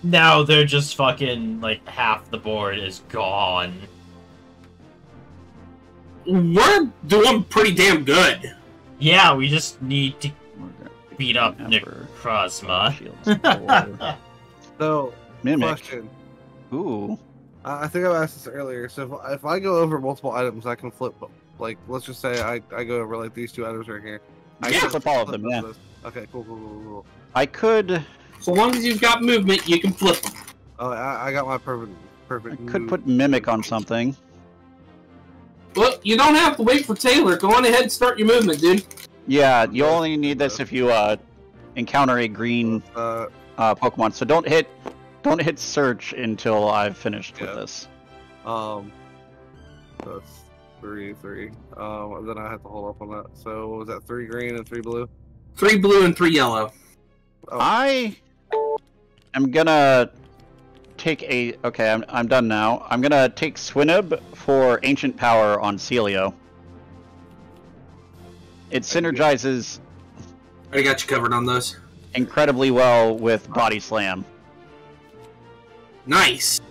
now they're just fucking like half the board is gone. We're doing pretty damn good. Yeah, we just need to beat up Ember. Necrozma. So, Mimic. question. Ooh. I I think I've asked this earlier. So if, if I go over multiple items, I can flip. Like, let's just say I, I go over like these two items right here. I Yeah. can Flip all of them, yeah. those. Okay, cool, cool, cool, cool. I could. So long as you've got movement, you can flip them. Oh, I, I got my perfect, perfect. I could put mimic on something. Well, you don't have to wait for Taylor. Go on ahead and start your movement, dude. Yeah, you only need this if you uh encounter a green Uh, uh, Pokemon. So don't hit, don't hit search until I've finished with this. um, that's three, three. Um, and then I have to hold up on that. So what was that? Three green and three blue. Three blue and three yellow. Oh, I am gonna take a. Okay, I'm I'm done now. I'm gonna take Swinub for Ancient Power on Sealeo. It synergizes I got you covered on those. incredibly well with Body Slam. Nice.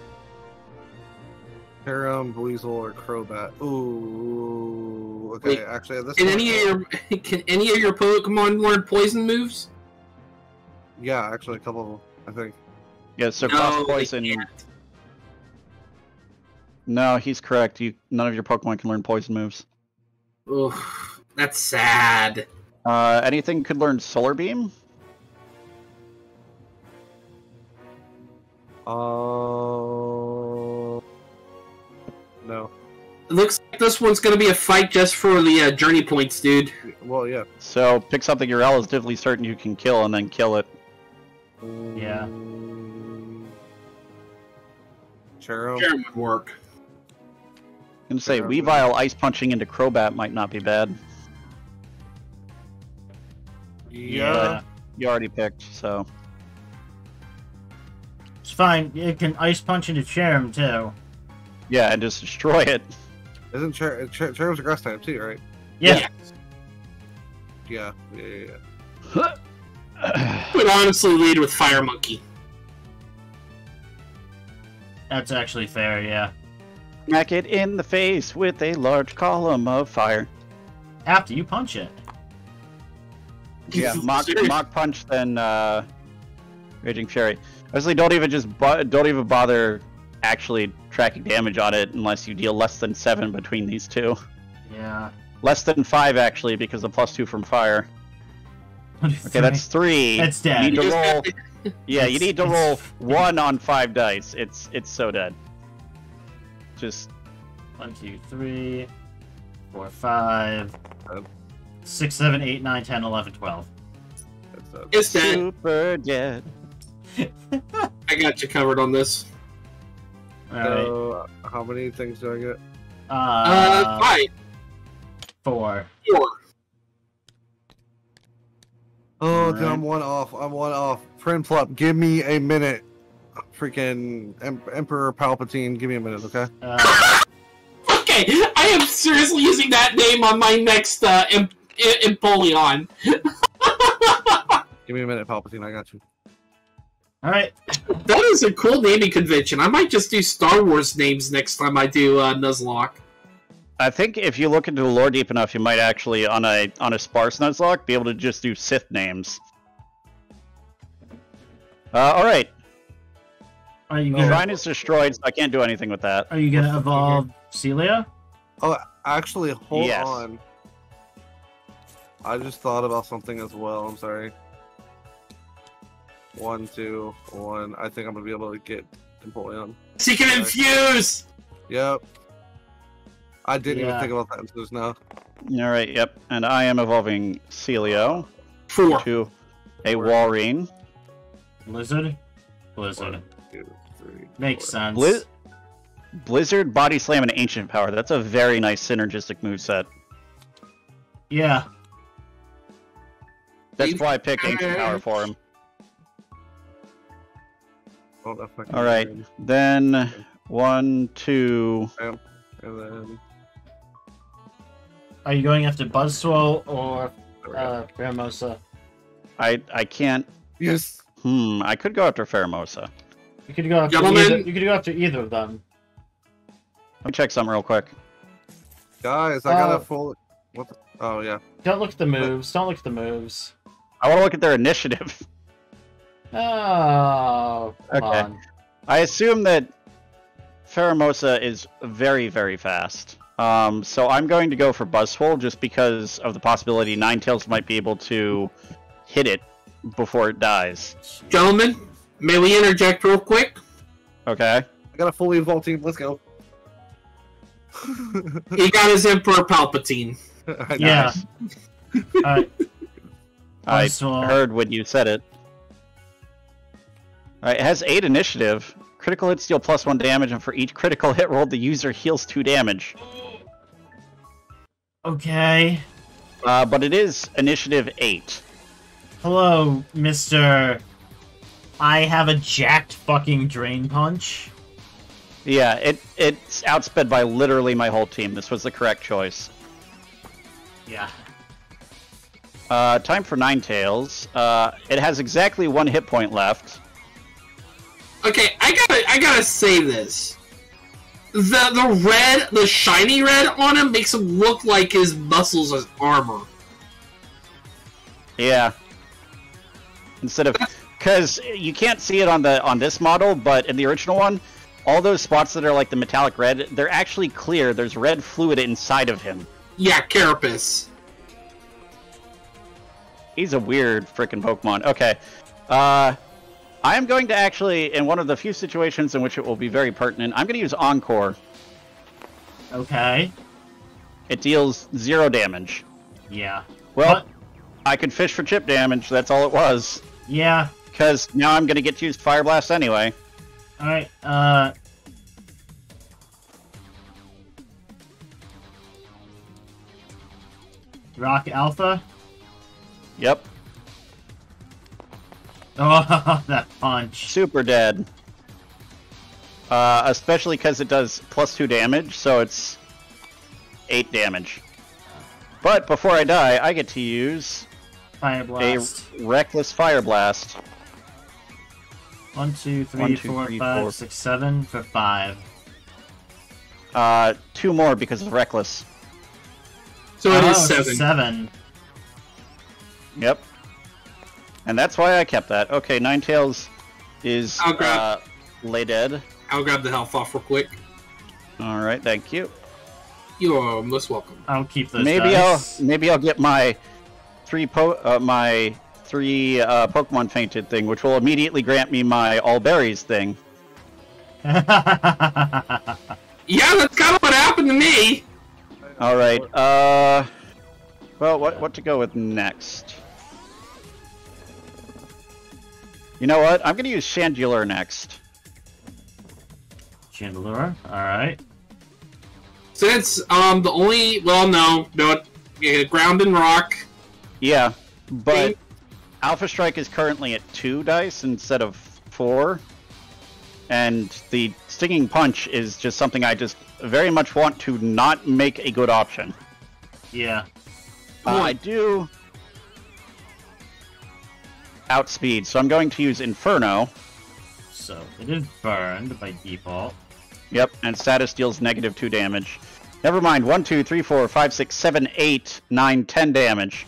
Param, Weasel, or Crobat. Ooh. Okay, Wait, actually, this Can any of your can any of your Pokemon learn poison moves? Yeah, actually, a couple of them. I think. Yeah, so No, cross they poison. No, he's correct. You none of your Pokemon can learn poison moves. Oof, that's sad. Uh, anything could learn Solar Beam. Uh, no. It looks like this one's gonna be a fight just for the uh, journey points, dude. Well, yeah. So pick something you're relatively certain you can kill, and then kill it. Yeah. Mm, Cheryl. Would work. I'm gonna say Sure. Weavile ice punching into Crobat might not be bad. Yeah. You already picked, so It's fine. You can ice punch into Cherrim too. yeah, and just destroy it. Isn't Cher- Cher- Cheryl's a grass type too, right? Yeah. Yeah. Yeah. yeah, yeah. Would honestly lead with Fire Monkey. That's actually fair. Yeah. Smack it in the face with a large column of fire. After you punch it. Yeah, mock Mach Punch, then uh, raging fury. Honestly, don't even just don't even bother actually tracking damage on it unless you deal less than seven between these two. Yeah. Less than five actually, because the plus two from fire. Okay, that's three. That's You dead. need to roll. have to- Yeah, you need to roll one on five dice. It's it's so dead. Just One, two, three, four, five, 6, 7, 8, 9, 10, 11, 12. That's, uh, It's dead. Super dead. I got you covered on this. Alright. so, how many things do I get? Uh, Uh, fine. four. Four. Oh, dude, I'm one off. I'm one off. Prinplup, give me a minute. Freaking em- Emperor Palpatine, give me a minute, okay? Uh, Okay, I am seriously using that name on my next uh, Em- Em- Empoleon. Give me a minute, Palpatine. I got you. Alright. That is a cool naming convention. I might just do Star Wars names next time I do uh, Nuzlocke. I think if you look into the lore deep enough, you might actually, on a on a sparse Nuzlocke, be able to just do Sith names. Uh, all right, Are you the gonna, shrine is destroyed, so I can't do anything with that. are you gonna evolve Sealeo? Oh, actually, hold Yes. on. I just thought about something as well. I'm sorry. One, two, one. I think I'm gonna be able to get Empoleon. She you can infuse! Yep. I didn't Yeah. even think about that until just now. All right, yep, and I am evolving Sealeo Four. to a Walrein. Lizard? Blizzard. One, two, three, Makes four. sense. Blizz- Blizzard, Body Slam, and Ancient Power. That's a very nice synergistic moveset. Yeah. That's why I picked Ancient Power for him. Oh, that All right, thing. then one, two. And then Are you going after Buzzwole or there uh, Ramosa? I I can't. yes. Hmm. I could go after Pheromosa. You could go after Gentlemen. either, you could go after either of them. Let me check something real quick. Guys, I got Uh, a full. What? The... Oh yeah. Don't look at the moves. Don't look at the moves. I want to look at their initiative. Oh, Okay. on. I assume that Pheromosa is very, very fast. Um, so I'm going to go for Buzzwole just because of the possibility Ninetales might be able to hit it before it dies. Gentlemen, may we interject real quick? Okay. I got a fully evolved team. Let's go. He got his Emperor Palpatine. I know. Yeah. Alright. I Buzzwole. heard when you said it. Alright, it has 8 initiative. Critical hits deal plus 1 damage, and for each critical hit rolled, the user heals 2 damage. Okay. Uh, but it is initiative 8. Hello, Mr. I have a jacked fucking drain punch. Yeah, it it's outsped by literally my whole team. This was the correct choice. Yeah. Uh, time for Ninetales. Uh, it has exactly one hit point left. Okay, I gotta, I gotta say this. The the red, the shiny red on him makes him look like his muscles are armor. Yeah. Instead of, because you can't see it on the on this model, but in the original one, all those spots that are like the metallic red, they're actually clear. There's red fluid inside of him. Yeah, Carapace. He's a weird freaking Pokemon. Okay. Uh, I am going to actually, in one of the few situations in which it will be very pertinent, I'm going to use Encore. Okay. It deals zero damage. Yeah. Well, What? I could fish for chip damage. That's all it was. Yeah. Because now I'm going to get to use Fire Blast anyway. Alright, uh. Rock Alpha? Yep. Oh, that punch. Super dead. Uh, especially because it does plus two damage, so it's eight damage. But before I die, I get to use Fire a Reckless Fire Blast. One, two, three, One, two, four, three, five, four. six, seven for five. Uh, two more because of Reckless. So it oh, is it's seven. Seven. Yep. And that's why I kept that. Okay, Ninetales is I'll grab- uh, lay dead. I'll grab the health off real quick. All right, thank you. You are most welcome. I'll keep those maybe dice. I'll maybe I'll get my three po uh, my three uh, Pokemon fainted thing, which will immediately grant me my all berries thing. Yeah, that's kind of what happened to me. All right. Uh, Well, what what to go with next? You know what? I'm going to use Chandelure next. Chandelure. All right. Since um the only well no no yeah, ground and rock. Yeah, but Alpha Strike is currently at two dice instead of four, and the Stinging Punch is just something I just very much want to not make a good option. Yeah. Uh, I do outspeed, so I'm going to use Inferno. So it is burned by default. Yep, and status deals negative two damage. Never mind. One, two, three, four, five, six, seven, eight, nine, ten damage.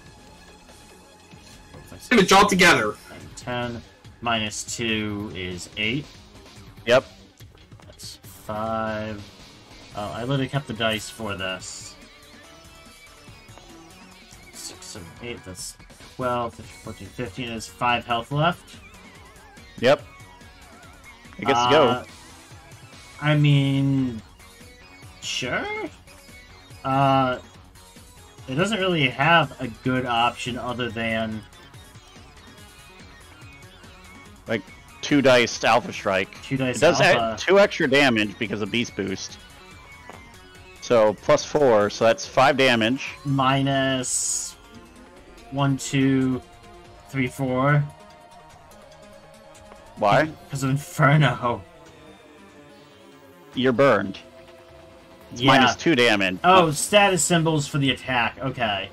Damage altogether. And 10 minus 2 is 8. Yep. That's 5. Oh, I literally kept the dice for this. 6, 7, 8. That's 12, 13, 14, 15. Is 5 health left. Yep. I guess Uh, go. I mean, sure. Uh, it doesn't really have a good option other than Like two dice Alpha Strike. two dice It does alpha. two extra damage because of Beast Boost. So plus four, so that's five damage. minus one, two, three, four. Why? Because of Inferno. You're burned. It's Yeah. minus two damage. Oh, status symbols for the attack. Okay.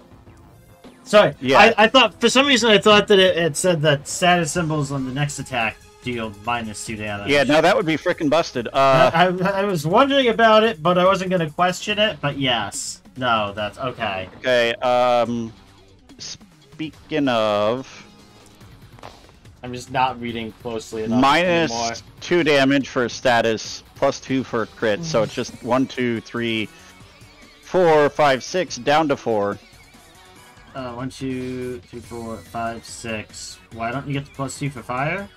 Sorry. Yeah. I, I thought for some reason I thought that it, it said that status symbols on the next attack deal minus two damage. Yeah, no, that would be freaking busted. Uh, I, I, I was wondering about it, but I wasn't going to question it. But yes, no, that's okay. okay. Um, speaking of, I'm just not reading closely enough minus anymore. two damage for status, plus two for crit. So it's just one, two, three, four, five, six, down to four. Uh, one, two, three, four, five, six. Why don't you get the plus two for fire?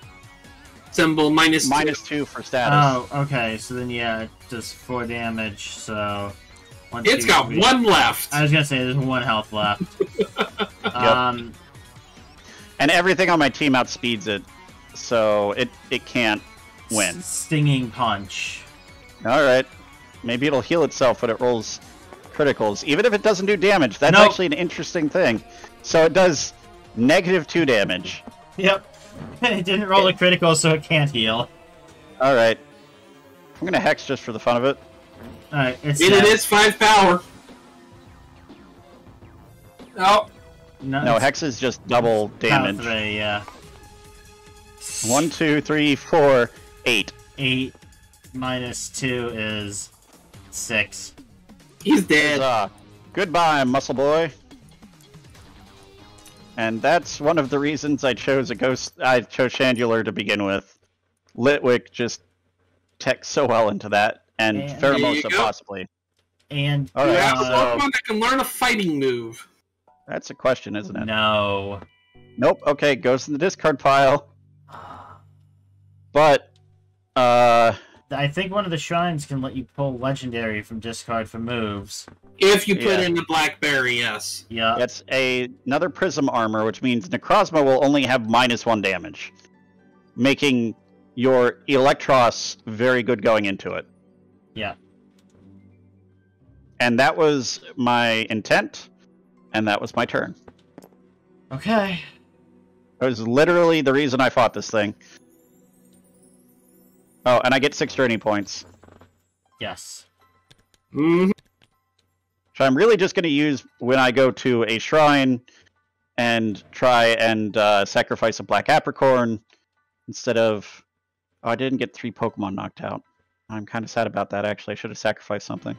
Symbol minus Minus two for status. Oh, okay. So then, yeah, it does four damage. So one, It's two, got three- one left. I was gonna say there's one health left. Um, And everything on my team outspeeds it, so it it can't win. Stinging punch. All right, maybe it'll heal itself when it rolls criticals, even if it doesn't do damage. That's Nope. actually an interesting thing. So it does negative two damage. Yep. it didn't roll a critical, so it can't heal. All right, I'm gonna hex just for the fun of it. All right, it's And it dead. five power. Oh, no, No, hex is just double damage. Three, yeah. One, two, three, four, eight. Eight minus two is six. he's dead. Huzzah. Goodbye, muscle boy. And that's one of the reasons I chose a ghost. I chose Chandelure to begin with. Litwick just techs so well into that, and And- Pheromosa possibly. And All You have a so Pokemon that can learn a fighting move. That's a question, isn't it? no. Nope. Okay, goes in the discard pile. But, uh, I think one of the shrines can let you pull legendary from discard for moves. If you put Yeah. in the blackberry, yes. Yeah. it's a another Prism armor, which means Necrozma will only have minus one damage, making your Eelektross very good going into it. Yeah. And that was my intent, and that was my turn. Okay. That was literally the reason I fought this thing. Oh, and I get six journey points, Yes. hmm which I'm really just going to use when I go to a shrine and try and uh, sacrifice a black apricorn instead of. Oh, I didn't get three Pokemon knocked out. I'm kind of sad about that. Actually, I should have sacrificed something.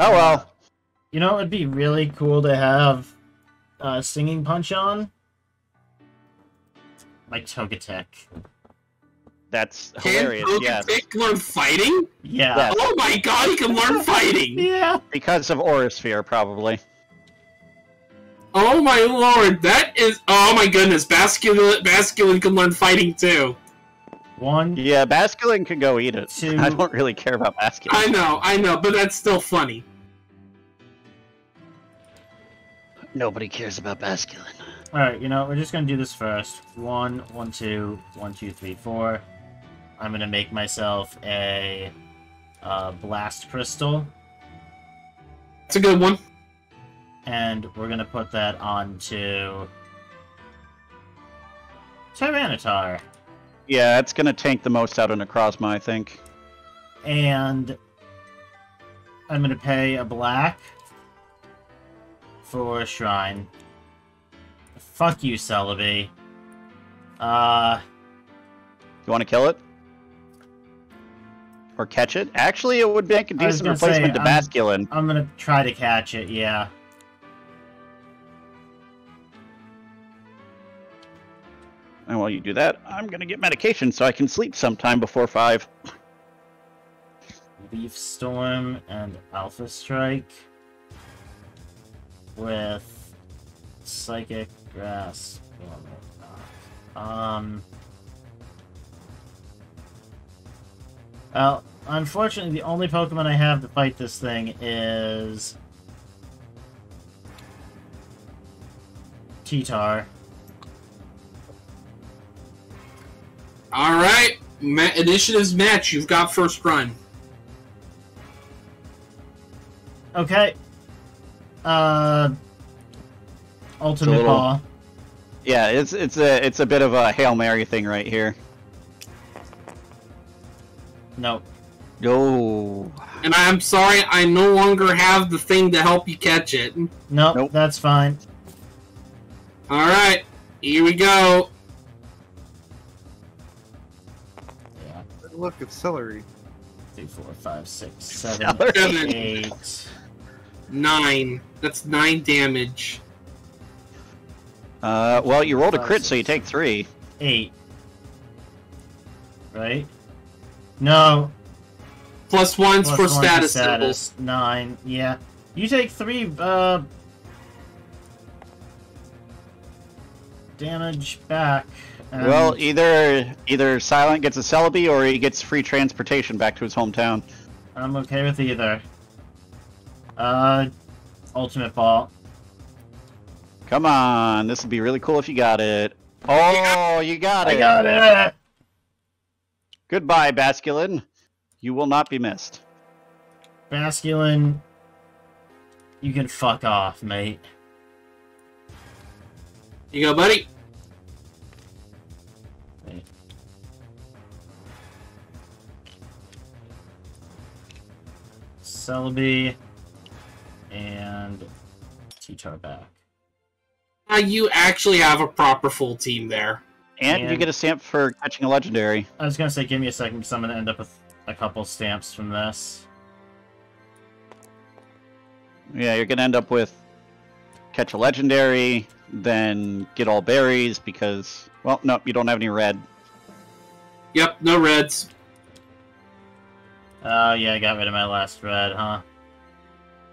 Oh well. You know, it'd be really cool to have uh, singing punch on. Like Togetic. That's Can hilarious. Yes, Togetic learn fighting? Yeah. Yes. Oh my god, he can learn fighting! Yeah. because of Aura Sphere, probably. Oh my lord, that is. Oh my goodness, Basculin, Basculin can learn fighting too. One. Yeah, Basculin can go eat it. Two. I don't really care about Basculin. I know, I know, but that's still funny. Nobody cares about Basculin. Alright, you know, we're just gonna do this first. One, one, two, one, two, three, four. I'm gonna make myself a uh, blast crystal, It's a good one. and we're gonna put that onto Tyranitar. Yeah, it's gonna tank the most out of Necrozma, I think. And I'm gonna pay a black for a shrine. Fuck you, Celebi. Uh, You want to kill it? Or catch it? Actually, it would make a decent gonna say, replacement to I'm- Basculin. I'm gonna try to catch it, yeah. And while you do that, I'm gonna get medication so I can sleep sometime before five. Leaf Storm and Alpha Strike with Psychic Grass. Um. Well, unfortunately, the only Pokemon I have to fight this thing is Titar. All right, Ma- initiatives match. You've got first run. Okay. Uh. Ultimate little- Ball. Yeah, it's it's a it's a bit of a hail mary thing right here. Nope. No. And I'm sorry, I no longer have the thing to help you catch it. Nope, Nope. that's fine. All right, here we go. Yeah. Look, it's celery. Three, four, five, six, seven, Celery. eight. Nine. That's nine damage. Uh, well, you rolled a crit, so you take three. Eight. Right? No. Plus ones plus for one to status, symbols. Nine. Yeah. You take three uh damage back. and- Well, either either Silent gets a Celebi or he gets free transportation back to his hometown. I'm okay with either. Uh ultimate ball. Come on, this would be really cool if you got it. Oh, you got it. I got it. Goodbye, Basculin. You will not be missed. Basculin, you can fuck off, mate. You go, buddy. Celebi and T-Tar back. Now you actually have a proper full team there. And, you get a stamp for catching a legendary. I was gonna say, give me a second, because I'm gonna end up with a couple stamps from this. Yeah, you're gonna end up with catch a legendary, then get all berries because well, no, you don't have any red. Yep, no reds. Oh yeah, I got rid of my last red, huh?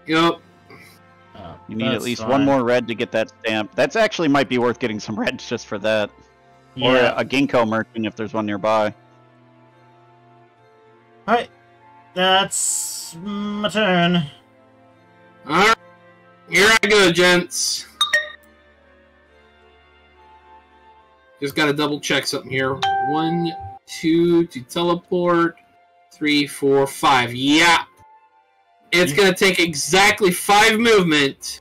Yep. You need at least fine. one more red to get that stamp. That's actually might be worth getting some reds just for that. Or a, a ginkgo merchant if there's one nearby. Alright. That's my turn. Alright. Here I go, gents. Just gotta double check something here. One, two to teleport. Three, four, five. Yeah. It's gonna take exactly five movement.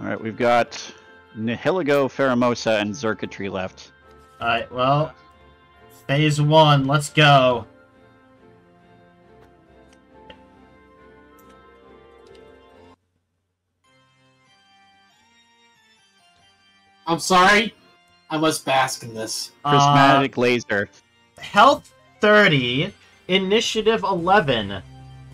Alright, we've got Nihilego, Pheromosa, and Xurkitree left. Alright, well. Phase one, let's go. I'm sorry. I must bask in this. Uh, Prismatic Laser. Health 30, Initiative 11,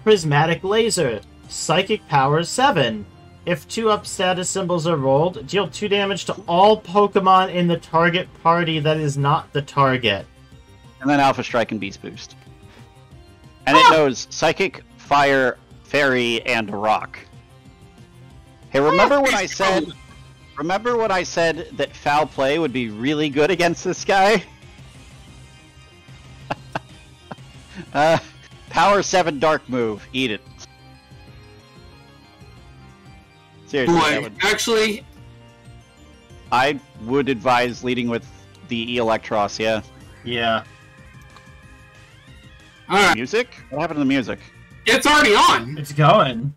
Prismatic Laser, Psychic Power 7. If two up status symbols are rolled, deal 2 damage to all Pokemon in the target party that is not the target. And then Alpha Strike and Beast Boost. And it ah! knows Psychic, Fire, Fairy, and Rock. Hey, remember when I said remember when I said that foul play would be really good against this guy? Uh, power 7 dark move. Eat it. Seriously, Boy, would, actually, I would advise leading with the Eelektross. Yeah, Yeah. all right, music. What happened to the music? it's already on. It's going.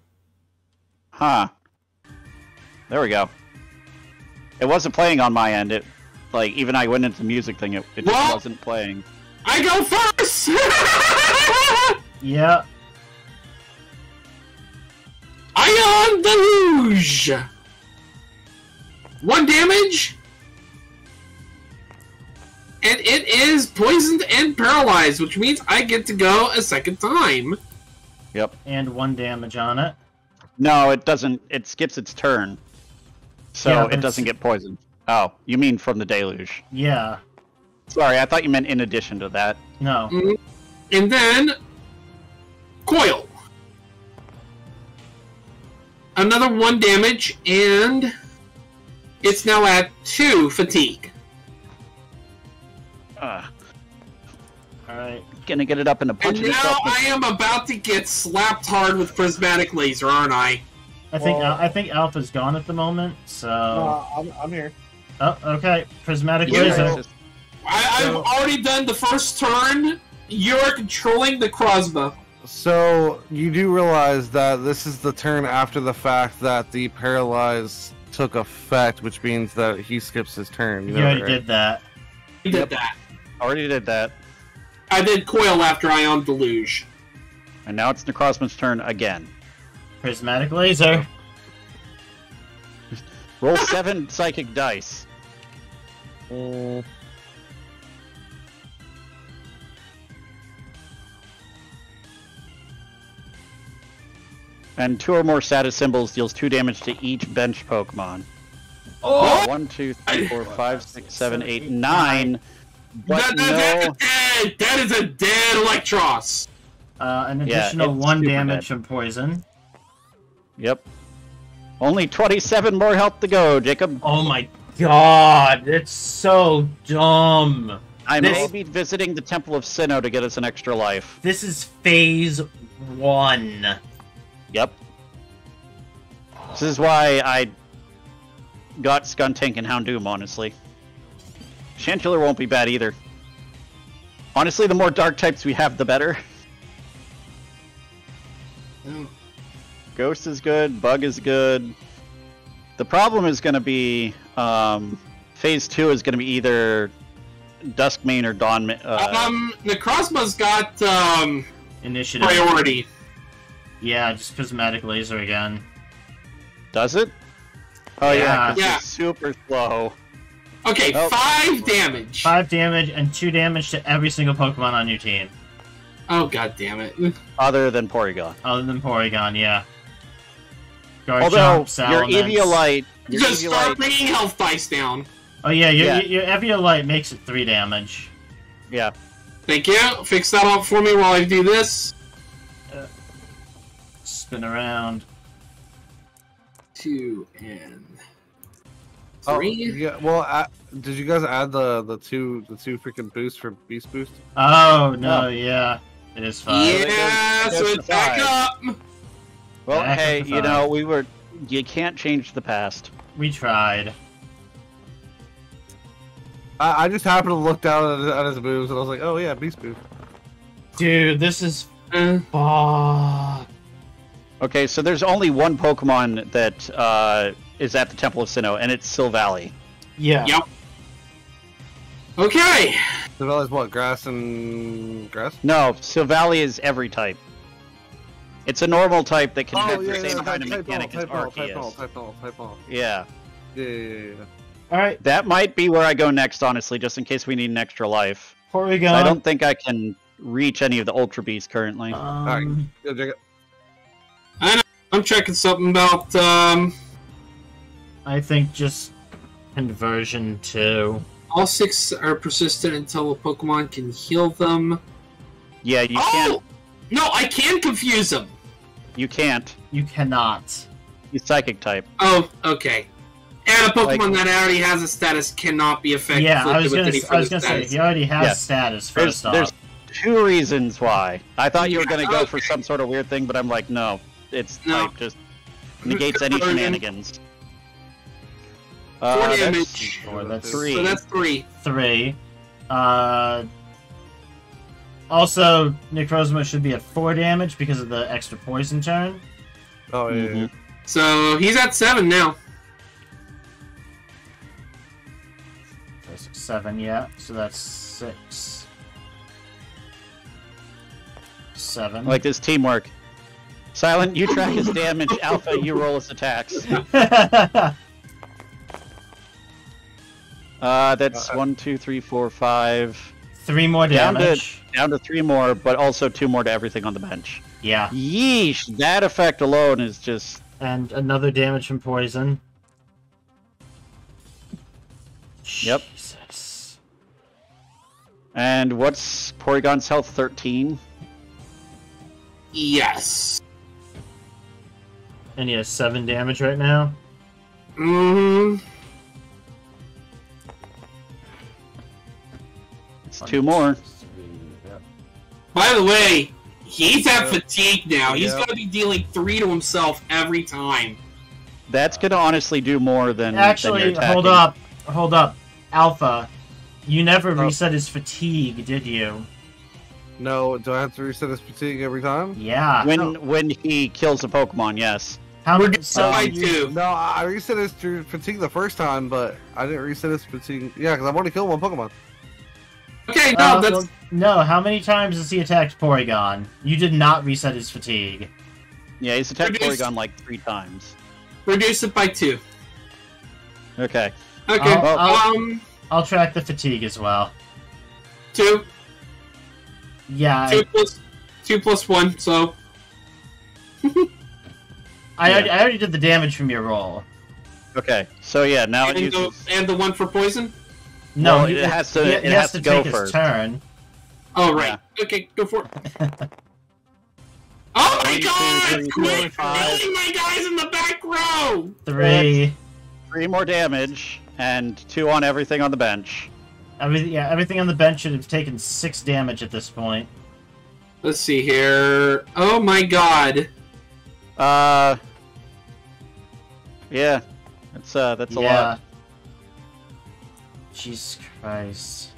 Huh. There we go. It wasn't playing on my end. It like even I went into the music thing. It, it just Well- wasn't playing. I go first. Yeah. Ion Deluge. One damage. And it is poisoned and paralyzed, which means I get to go a second time. Yep. And one damage on it. No, it doesn't. It skips its turn, so Yeah, it doesn't it's- get poisoned. Oh, you mean from the deluge? Yeah. Sorry, I thought you meant in addition to that. No. Mm-hmm. And then coil. Another one damage, and it's now at two fatigue. Uh, Alright. gonna get it up into And punching now. I am about to get slapped hard with prismatic laser, aren't I? I think Well- I think Alpha's gone at the moment, so Uh, I'm, I'm here. Oh, okay. Prismatic Yeah. laser. Just- I, I've So- already done the first turn. You are controlling the crossbow. So you do realize that this is the turn after the fact that the paralyzed took effect, which means that he skips his turn. You You know, already right? did that. You did Yep. that. already did that, I did coil after Ion Deluge. and now it's Necrozma's turn again. Prismatic laser. Roll seven psychic dice. Mm, And two or more status symbols deals two damage to each bench Pokemon. Oh! One, two, three, four, five, six, seven, eight, nine. But that, that, no, that's dead. That is a dead Eelektross. Uh, an additional it's one damage dead. from poison. Yep. Only 27 more health to go, Jacob. Oh my god, it's so dumb. I This- may be visiting the Temple of Sinnoh to get us an extra life. This is phase one. Yep. This is why I got Skuntank and Houndoom, honestly. Chandelure won't be bad either. Honestly, the more dark types we have, the better. Ghost is good, Bug is good. The problem is going to be um, Phase 2 is going to be either Duskmane or Dawn. Uh, um, Necrozma's got um, Initiative. priority. Yeah, just prismatic laser again. does it? Oh, yeah, Yeah. 'cause Yeah. it's super slow. Okay, Oh. five damage. Five damage and two damage to every single Pokemon on your team. Oh god damn it! Other than Porygon. Other than Porygon, yeah. Although Garchomp, your Salamence. Eviolite, your Just start bringing health dice down. Oh yeah, your, Yeah. your, your Eviolite makes it three damage. yeah, Thank you. Fix that up for me while I do this. Spin around. Two and Oh, three. yeah. Well, uh, did you guys add the the two the two freaking boosts for Beast Boost? Oh no, Oh. yeah, it is five. yeah, it so goes it's back five. up. Well, Back hey, you know, we were. You can't change the past. We tried. I, I just happened to look down at, at his moves and I was like, oh yeah, Beast Boost. Dude, this is Uh, fuck. Okay, so there's only one Pokemon that uh, is at the Temple of Sinnoh, and it's Silvally. Yeah. Yep. okay. Silvally is what grass and grass. No, Silvally is every type. It's a normal type that can have the same type- kind of type mechanic null, as type null, type null, type null, type null. Yeah, Yeah, yeah, yeah, yeah. All right, that might be where I go next, honestly, just in case we need an extra life. Porygon. I don't think I can reach any of the Ultra Beasts currently. Um, Go, Jacob. I'm checking something about um I think just conversion two. all six are persistent until a Pokemon can heal them. yeah, you oh can't. no, I can confuse them. You can't. You cannot. He's Psychic type. Oh, okay. And a Pokemon Like- that already has a status cannot be affected yeah, I was with gonna. any I was gonna say he already has Yeah. status. There's, First off, there's two reasons why. I thought you were going to go for some sort of weird thing, but I'm like, no, it's No. type. Just Negates any Burden. shenanigans. Four Uh, that's damage. Or that's Three. So that's three. three. Uh, also, Necrozma should be at four damage because of the extra poison turn. Oh yeah. yeah, Mhm. So he's at seven now. Seven. yeah. So that's six. Seven. I like this teamwork. Silent, you track his damage. Alpha, you roll his attacks. Uh, that's Uh, one, two, three, four, five. Three more Down to- damage. Down to three more, but also two more to everything on the bench. Yeah. Yeesh, that effect alone is just. And another damage from poison. Yep. Jesus. And what's Porygon's health? 13? Yes. And he has seven damage right now. hmm It's two more. By the way, he's at fatigue now. He's Yeah. going to be dealing three to himself every time. That's gonna honestly do more than. than Actually, you're hold up. Hold up. Alpha, you never Oh. reset his fatigue, did you? No, do I have to reset his fatigue every time? Yeah. When when he kills a Pokemon, yes. How We're many so by you- No, I reset his tr- fatigue the first time, but I didn't reset his fatigue. Yeah, because I've only killed one Pokemon. Okay, no, Uh, that's well, no, how many times has he attacked Porygon? You did not reset his fatigue. Yeah, he's attacked Reduce- Porygon like three times. reduce it by two. Okay. Okay, I'll- I'll- um, I'll track the fatigue as well. two, Yeah, two I, plus, two plus one. So I, Yeah. already, I already did the damage from your roll. Okay. So yeah, now it and the, uses. and the one for poison. No, Well, he, it has to- He, it he has has to to, go take first. his turn. Oh right. Okay, go for it. Oh my god! three, four, Quit killing my guys in the back row! Three. Three more damage and two on everything on the bench. Everything, yeah, everything on the bench should have taken six damage at this point. Let's see here. Oh my god. Uh. Yeah. That's uh. That's a yeah. lot. Jesus Christ.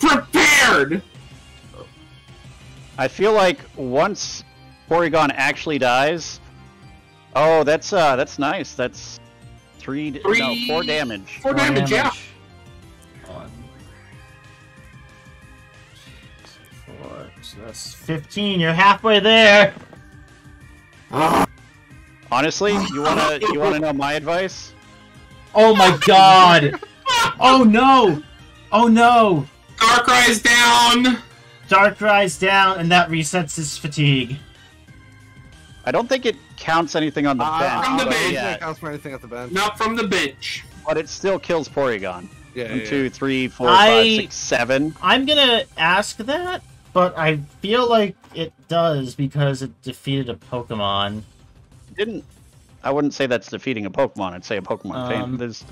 Prepared! I feel like once Porygon actually dies. Oh, that's uh. That's nice. That's three. d- No, four damage. Four damage, yeah. So that's 15. You're halfway there. Honestly, you wanna you wanna know my advice? Oh my god. oh no. Oh no. Darkrai's down! Darkrai's down, and that resets his fatigue. I don't think it counts anything on the I- bench. From the don't bench. Yeah, it counts for anything at the bench. Not from the bench. but it still kills Porygon. Yeah, One, yeah, two, three, four, I- five, six, seven. I'm gonna ask that, but I feel like it does because it defeated a Pokemon. Didn't I wouldn't say that's defeating a Pokemon. I'd say a Pokemon Um, fan. There's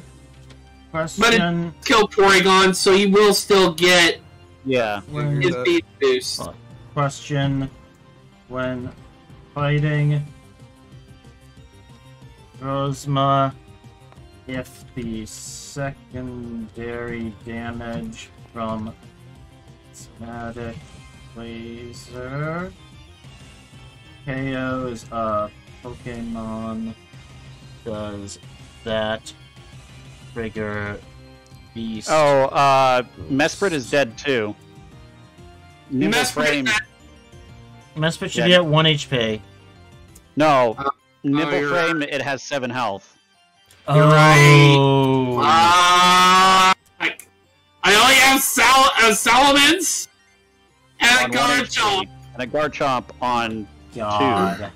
Question. Kill Porygon, so he will still get yeah. his that- Beast Boost. Question. When fighting Rosma, if the secondary damage from static laser KOs a Pokemon, does that trigger beast? Oh, uh Mesprit is dead too. Nimble Mess with frame. Mesprit should Yeah. be at 1 HP. No. Uh, Nimble you're frame it has seven health. You're right. Oh. I I only have Sal uh, Salamence and on one Garchomp. And a Garchomp on God.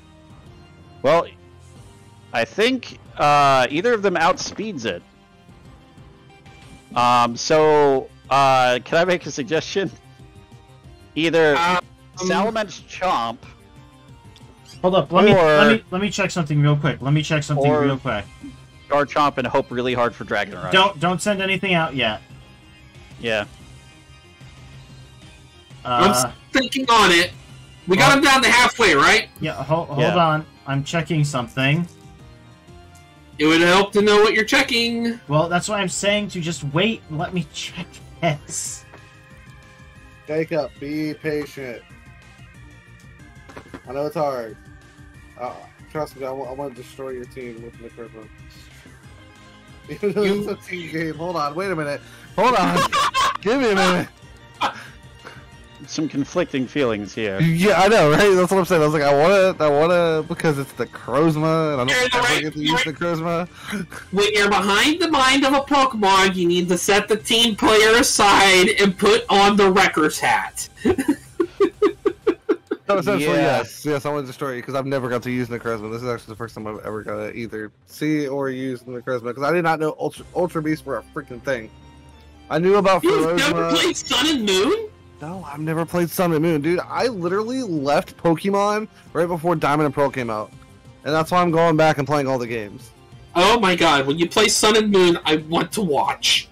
well I think uh either of them outspeeds it. Um so uh can I make a suggestion? Either Um, Salamence Chomp Hold up. Let me let me let me check something real quick. Let me check something real quick. Garchomp and hope really hard for Dragon Rush. Don't don't send anything out yet. Yeah. I'm Uh, thinking on it. We got him down to halfway, right? yeah, hold, hold Yeah. on. I'm checking something. It would help to know what you're checking. Well, that's why I'm saying to just wait. and Let me check this. Jacob, be patient. I know it's hard. Uh, trust me, I want to destroy your team with McCrimmon. Even though You- it's a team game. Hold on, wait a minute. Hold on. Give me a minute. Some conflicting feelings here. Yeah, I know, right? That's what I'm saying. I was like, I want to, I want to, because it's the Crozma, and I You're don't ever right, get to you're use the Crozma. When you're behind the mind of a Pokemon, you need to set the team player aside and put on the wrecker's hat. So essentially, Yeah. yes, yes, I want to destroy you because I've never got to use Necrozma. This is actually the first time I've ever got to either see or use Necrozma because I did not know Ultra, Ultra Beasts were a freaking thing. I knew about You've never played Sun and Moon? No, I've never played Sun and Moon, dude. I literally left Pokemon right before Diamond and Pearl came out, and that's why I'm going back and playing all the games. Oh my god, when you play Sun and Moon, I want to watch.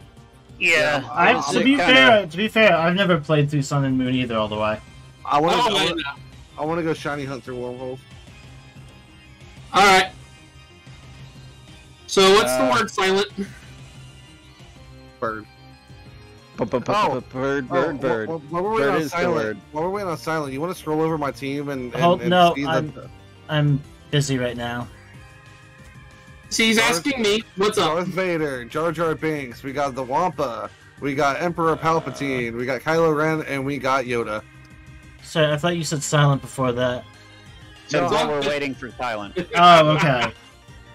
Yeah, I, I'm to be kinda- fair, to be fair, I've never played through Sun and Moon either all the way. I want to. Oh, I wanna- I go shiny hunt through wormholes. Alright. So what's the Uh, word silent? Bird. Bird, Oh, bird, bird. While, while we're Bird on is the silent, word. while we're waiting on silent, you want to scroll over my team and, and, Hold- and no, see I'm- the I'm busy right now. See, he's asking me, what's up? Darth Vader, Jar Jar Binks. We got the Wampa. We got Emperor Palpatine. We got Kylo Ren, and we got Yoda. Sorry, I thought you said silent before that. Since No, we're waiting for silent. Oh, okay.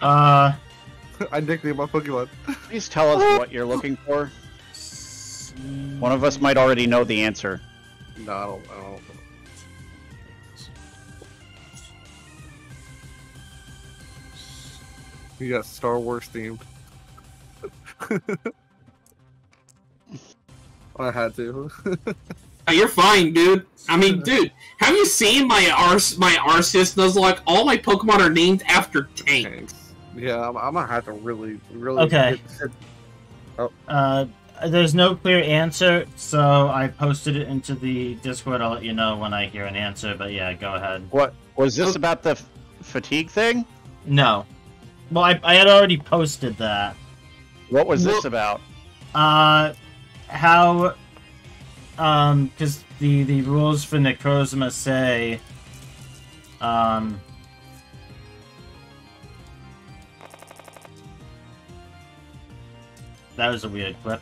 Uh, I nicknamed my Pokemon. Please tell us what you're looking for. One of us might already know the answer. No, I don't. I don't. You got Star Wars themed. I had to. Oh, You're fine, dude. I mean, dude, have you seen my Ars my Arceus Nuzlocke? All my Pokemon are named after tanks. Thanks. Yeah, I'm, I'm gonna have to really, really. Okay. get- uh, there's no clear answer, so I posted it into the Discord. I'll let you know when I hear an answer, but yeah, go ahead. What was this Oh. about the f- fatigue thing? No. Well, I, I had already posted that. What was Well- this about? Uh, how, um, because the, the rules for Necrozma say, um, that was a weird clip.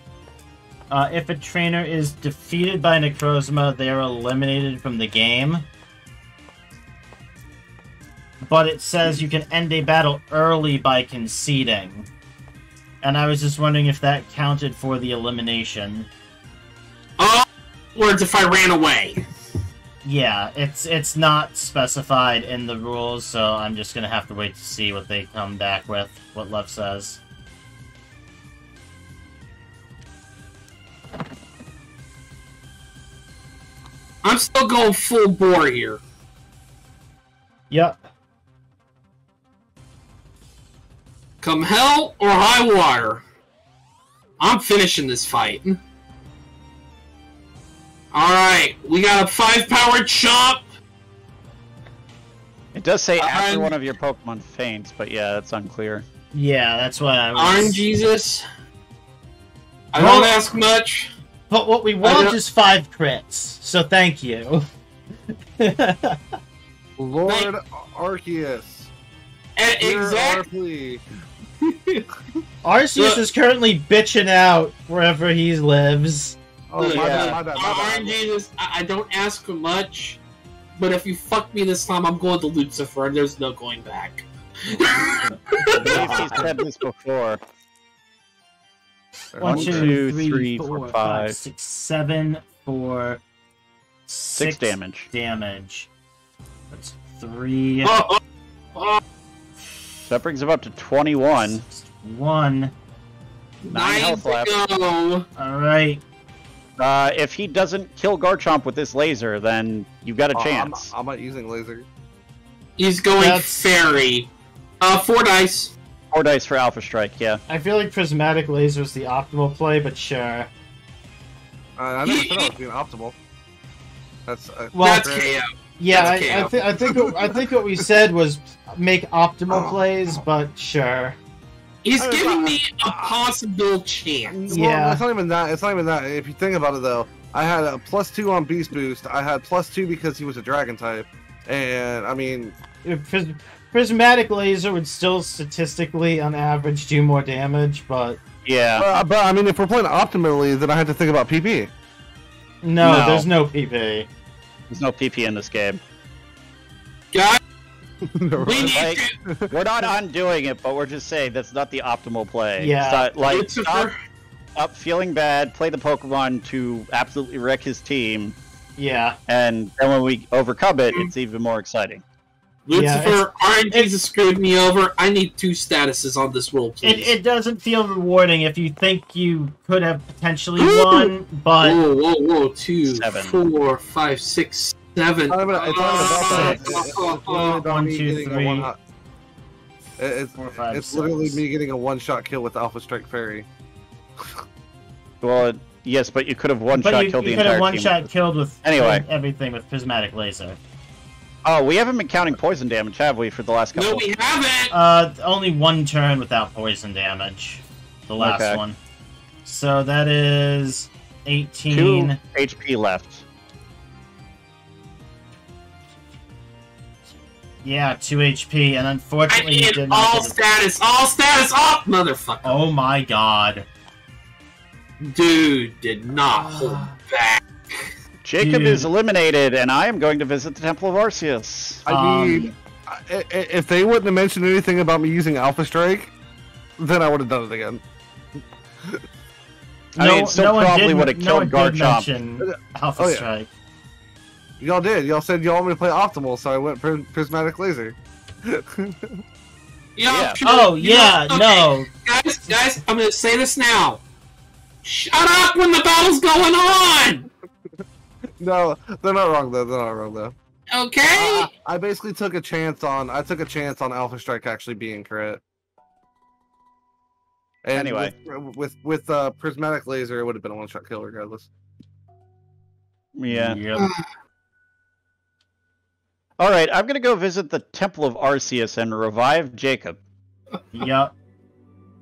Uh, if a trainer is defeated by Necrozma, they are eliminated from the game. But it says you can end a battle early by conceding. And I was just wondering if that counted for the elimination. Oh, words if I ran away. Yeah, it's it's not specified in the rules, so I'm just gonna have to wait to see what they come back with, what Love says. I'm still going full bore here. Yep. Come hell or high water, I'm finishing this fight. Alright, we got a five-power chomp. It does say uh, after I'm- one of your Pokemon faints, but yeah, that's unclear. Yeah, that's what I was. Iron Jesus. I Well- don't ask much. But what we want is five crits, so thank you. Lord Arceus. E- Exactly. plea. Arceus Look. is currently bitching out wherever he lives. Oh, my Look, bad, yeah. my bad, my Iron bad. Jesus, I-, I don't ask for much, but if you fuck me this time, I'm going to Lucifer, and there's no going back. I believe he said this before. One, One, two, two, three, three, four, four, five, five. six, seven, four, Six damage. Damage. That's three. Oh, oh, oh, So that brings him up to 21. One. Nine nine health left. go. All right. Uh, if he doesn't kill Garchomp with this laser, then you've got a Oh, I'm, chance. I'm not using laser. He's going That's- fairy. Uh, four dice. Four dice for Alpha Strike, yeah. I feel like prismatic laser is the optimal play, but sure. Uh, I never said I was being optimal. That's uh, Well, That's. KO. Yeah, That's I, I, th- I think what- I think what we said was make optimal plays, but sure. He's giving me a possible chance. Well, Yeah. it's not even that. It's not even that. If you think about it, though, I had a plus two on Beast Boost. I had plus two because he was a Dragon type, and I mean, Pris- Prismatic laser would still statistically, on average, do more damage, but Yeah. uh, but I mean, if we're playing optimally, then I had to think about PP. no, No. there's no PP. There's no PP in this game. Guys, we need like, to... We're not undoing it, but we're just saying that's not the optimal play. Yeah. Stop- like Lucifer, stop, stop feeling bad, play the Pokemon to absolutely wreck his team, Yeah, and then when we overcome it, it's even more exciting. Lucifer, RNG's it's- has screwed me over. I need two statuses on this roll, it, please. it doesn't feel rewarding if you think you could have potentially Ooh. won, but whoa, whoa, whoa! Two, Seven. four, five, six, seven. It's not even, it's not about ah! that. It's, it's literally One, me getting a one. It- It's, Four, five, it's literally me getting a one-shot kill with Alpha Strike Fairy. Well, yes, but you could have one but shot you, killed you the could have one shot killed with Anyway. everything with prismatic laser. Oh, we haven't been counting poison damage, have we, for the last couple? No, we haven't. Uh, only one turn without poison damage. The last Okay. one. So that is Two 18. HP left. Yeah, 2 HP, and I unfortunately you need did not all get it. status, all status off, motherfucker. Oh my god. Dude did not hold back. Jacob Dude. is eliminated, and I am going to visit the Temple of Arceus. I Um, mean, I, I- if they wouldn't have mentioned anything about me using Alpha Strike, then I would have done it again. I mean, still one probably would've no one killed did Garchomp. mention Alpha Oh, yeah. Strike. Y'all did. Y'all said y'all want me to play optimal, so I went pr- prismatic laser. You Yeah. pure- Oh, you know- yeah, okay, no. Guys, guys, I'm gonna say this now. Shut up when the battle's going on! No, they're not wrong though. They're not wrong though. Okay? I, I basically took a chance on. I took a chance on Alpha Strike actually being correct. And Anyway. with with, with uh, prismatic laser, it would have been a one shot kill regardless. Yeah. Yep. All right, I'm going to go visit the Temple of Arceus and revive Jacob. yep.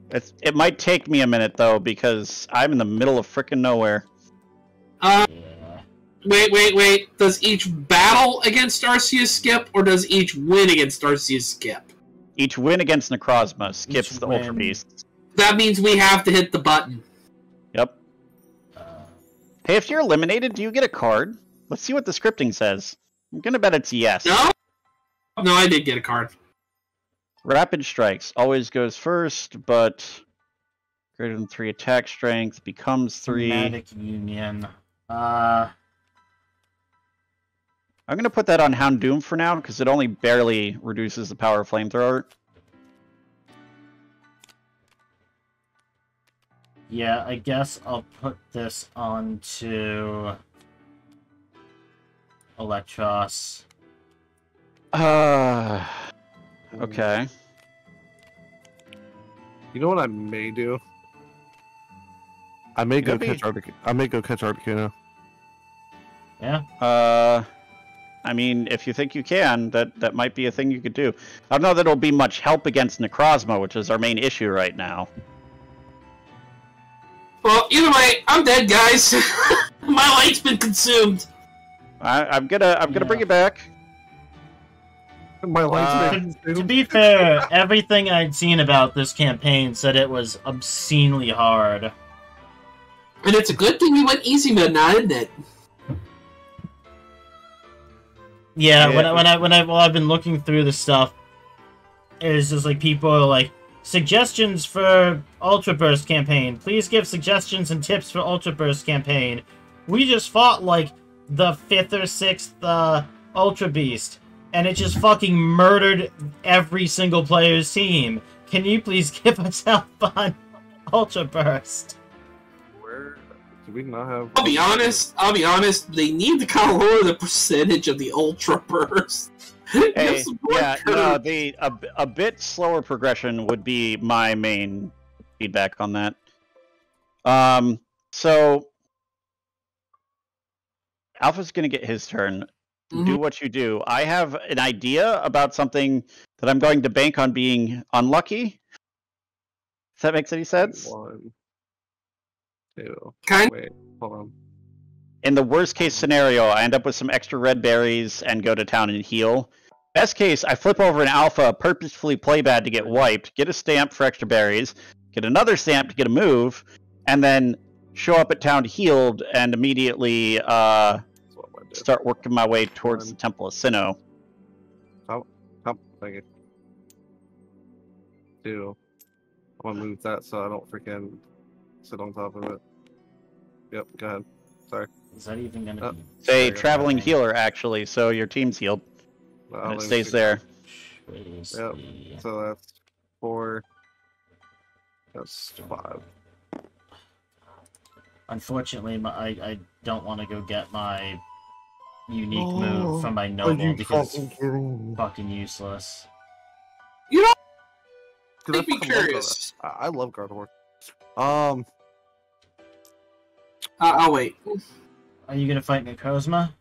It's, it might take me a minute, though, because I'm in the middle of frickin' nowhere. Uh, Yeah. Wait, wait, wait. Does each battle against Arceus skip, or does each win against Arceus skip? Each win against Necrozma skips Each the Ultra win. Beasts. That means we have to hit the button. Yep. Uh, Hey, if you're eliminated, do you get a card? Let's see what the scripting says. I'm gonna bet it's yes. No? No, I did get a card. Rapid strikes always goes first, but greater than three attack strength becomes three. Thematic Union. Uh, I'm gonna put that on Houndoom for now because it only barely reduces the power of flamethrower. yeah, I guess I'll put this onto Eelektross. Uh, okay. You know what I may do? I may go Maybe. catch Arbic. I may go catch Articuno. Yeah. Uh, I mean, if you think you can, that that might be a thing you could do. I don't know that it'll be much help against Necrozma, which is our main issue right now. Well, either way, I'm dead, guys. My light's been consumed. I, I'm gonna I'm gonna bring Yeah. it back. My light's Uh, been consumed. To be fair, everything I'd seen about this campaign said it was obscenely hard. And it's a good thing we went easy mode now, isn't it? Yeah, when I when I when I while I've been looking through the stuff, it's just like people are like suggestions for Ultra Burst campaign. Please give suggestions and tips for Ultra Burst campaign. We just fought like the fifth or sixth uh, Ultra Beast, and it just fucking murdered every single player's team. Can you please give us help on Ultra Burst? Where do we not have? I'll be honest. I'll be honest. They need to kind of lower the percentage of the ultra burst. Give Hey, yeah, curve. no, the a, b- a bit slower progression would be my main feedback on that. Um, so Alpha's gonna get his turn. Mhm. Do what you do. I have an idea about something that I'm going to bank on being unlucky. If that makes any sense. One, two. Kind Wait, hold on. In the worst case scenario, I end up with some extra red berries and go to town and heal. Best case, I flip over an alpha, purposefully play bad to get wiped, get a stamp for extra berries, get another stamp to get a move, and then show up at town healed and immediately uh, That's what I'm gonna do. start working my way towards the Temple of Sinnoh. Come, thank you. Two. I'm gonna move that so I don't freaking sit on top of it. Yep, go ahead. Sorry. Is that even gonna Uh, be? It's a traveling okay. healer, actually, so your team's healed. I'll And it stays it. there. Which Yep. the- So that's four. That's five. Unfortunately, my, I I don't want to go get my unique Oh, move from my Are noble you because fucking it's kidding me? fucking useless. Dude, I I'd be fucking love God- curious. I, I love God of War. Um, Uh, I'll wait. Are you gonna fight Necrozma?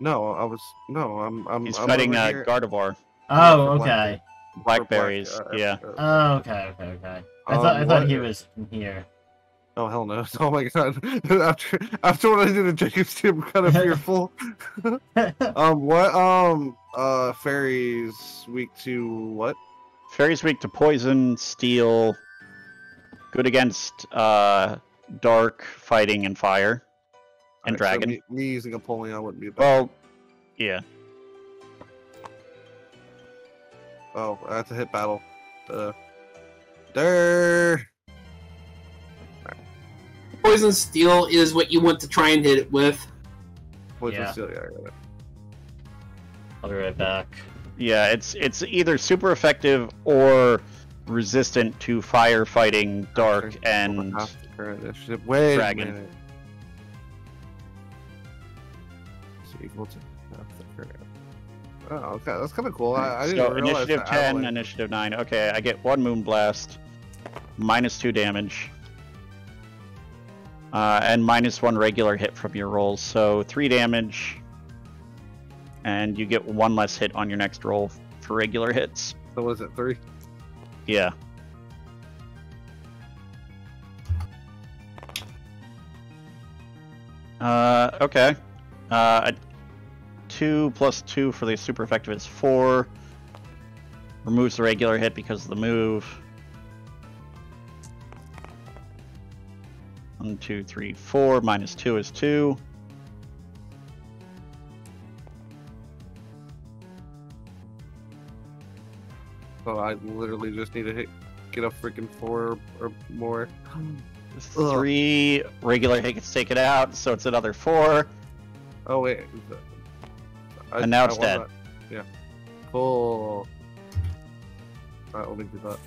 no, I was no, I'm I'm. He's I'm fighting over uh, here Gardevoir. Oh, for black okay. for Blackberries, uh, yeah. uh, Oh, okay, okay, okay. I thought I Um, thought what- he was in here. Oh hell no! Oh my god! after after what I did to Jacob's team, I'm kind of fearful. um, what? Um, uh, fairies weak to what? Fairies weak to poison, steel, good against uh, dark, fighting, and fire, and Alright, so dragon. me, me using Apollyon wouldn't be bad. Well, yeah. Oh, that's a hit battle. Uh, there. Poison steel is what you want to try and hit it with. Poison Yeah. steel. Yeah, I got it. I'll be right back. Yeah, it's it's either super effective or resistant to fire, fighting, dark, and half the current initiative. Wait dragon. a minute. It's equal to half the current. Oh, okay, that's kind of cool. I, I didn't so realize initiative ten, initiative nine. Okay, I get one moon blast, minus two damage, uh, and minus one regular hit from your rolls. So three damage, and you get one less hit on your next roll for regular hits. So was it three? Yeah. Uh, okay. Uh, two plus two for the super effective is four. Removes the regular hit because of the move. One, two, three, four. Minus two is two. So I literally just need to hit, get a freaking four or more. Ugh. Three regular hit gets taken out, so it's another four. Oh wait. I, And now it's dead. that. Yeah. Cool. Alright, let me do that.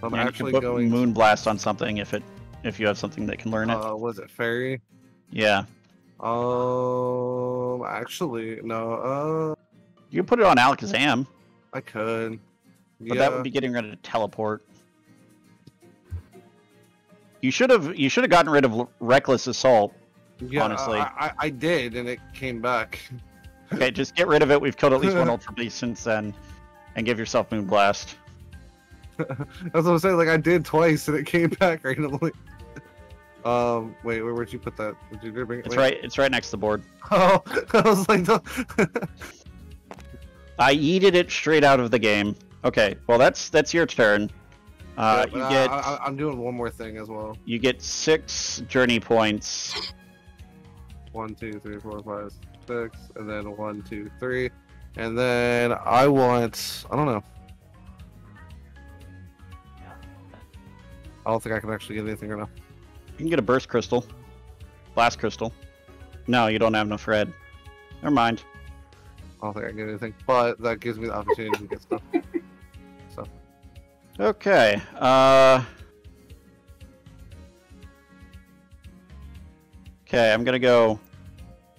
So I'm And you actually can put going. moon blast on something if it if you have something that can learn it. uh, was it fairy? yeah, Um, actually, no. Uh, you can put it on Alakazam, I could. But yeah. that would be getting rid of teleport. You should have you should have gotten rid of reckless assault. yeah, honestly. I, I, I did, and it came back. Okay, just get rid of it. We've killed at least one ultra beast since then, and give yourself moon blast. That's what I'm saying. Like I did twice, and it came back randomly. Um, wait, where would you put that? Did you bring it? It's wait. right. It's right next to the board. Oh, I was like. I yeeted it straight out of the game. Okay, well that's that's your turn. Uh, Yeah, you get I, I, I'm doing one more thing as well. you get six journey points. One, two, three, four, five, six, and then one, two, three, and then I want. I don't know. I don't think I can actually get anything right now. You can get a burst crystal, blast crystal. No, you don't have enough red. Never mind. I don't think I can get anything, but that gives me the opportunity to get stuff. Okay. Uh, okay, I'm going to go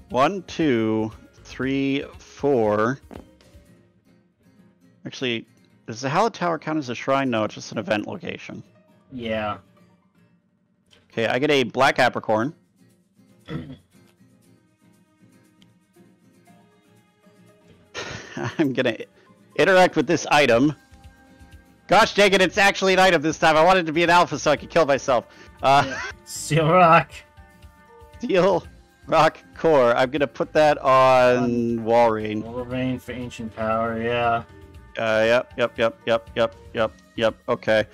one, two, three, four. Actually, does the Hallowed Tower count as a shrine? No, it's just an event location. Yeah. Okay, I get a black apricorn. I'm gonna interact with this item. Gosh dang it, it's actually an item this time. I wanted to be an alpha so I could kill myself. Uh, Steel rock. steel rock core. I'm gonna put that on Walrein. Wolverine for ancient power. Yeah. Uh, yep, yep, yep, yep, yep, yep, yep. Okay.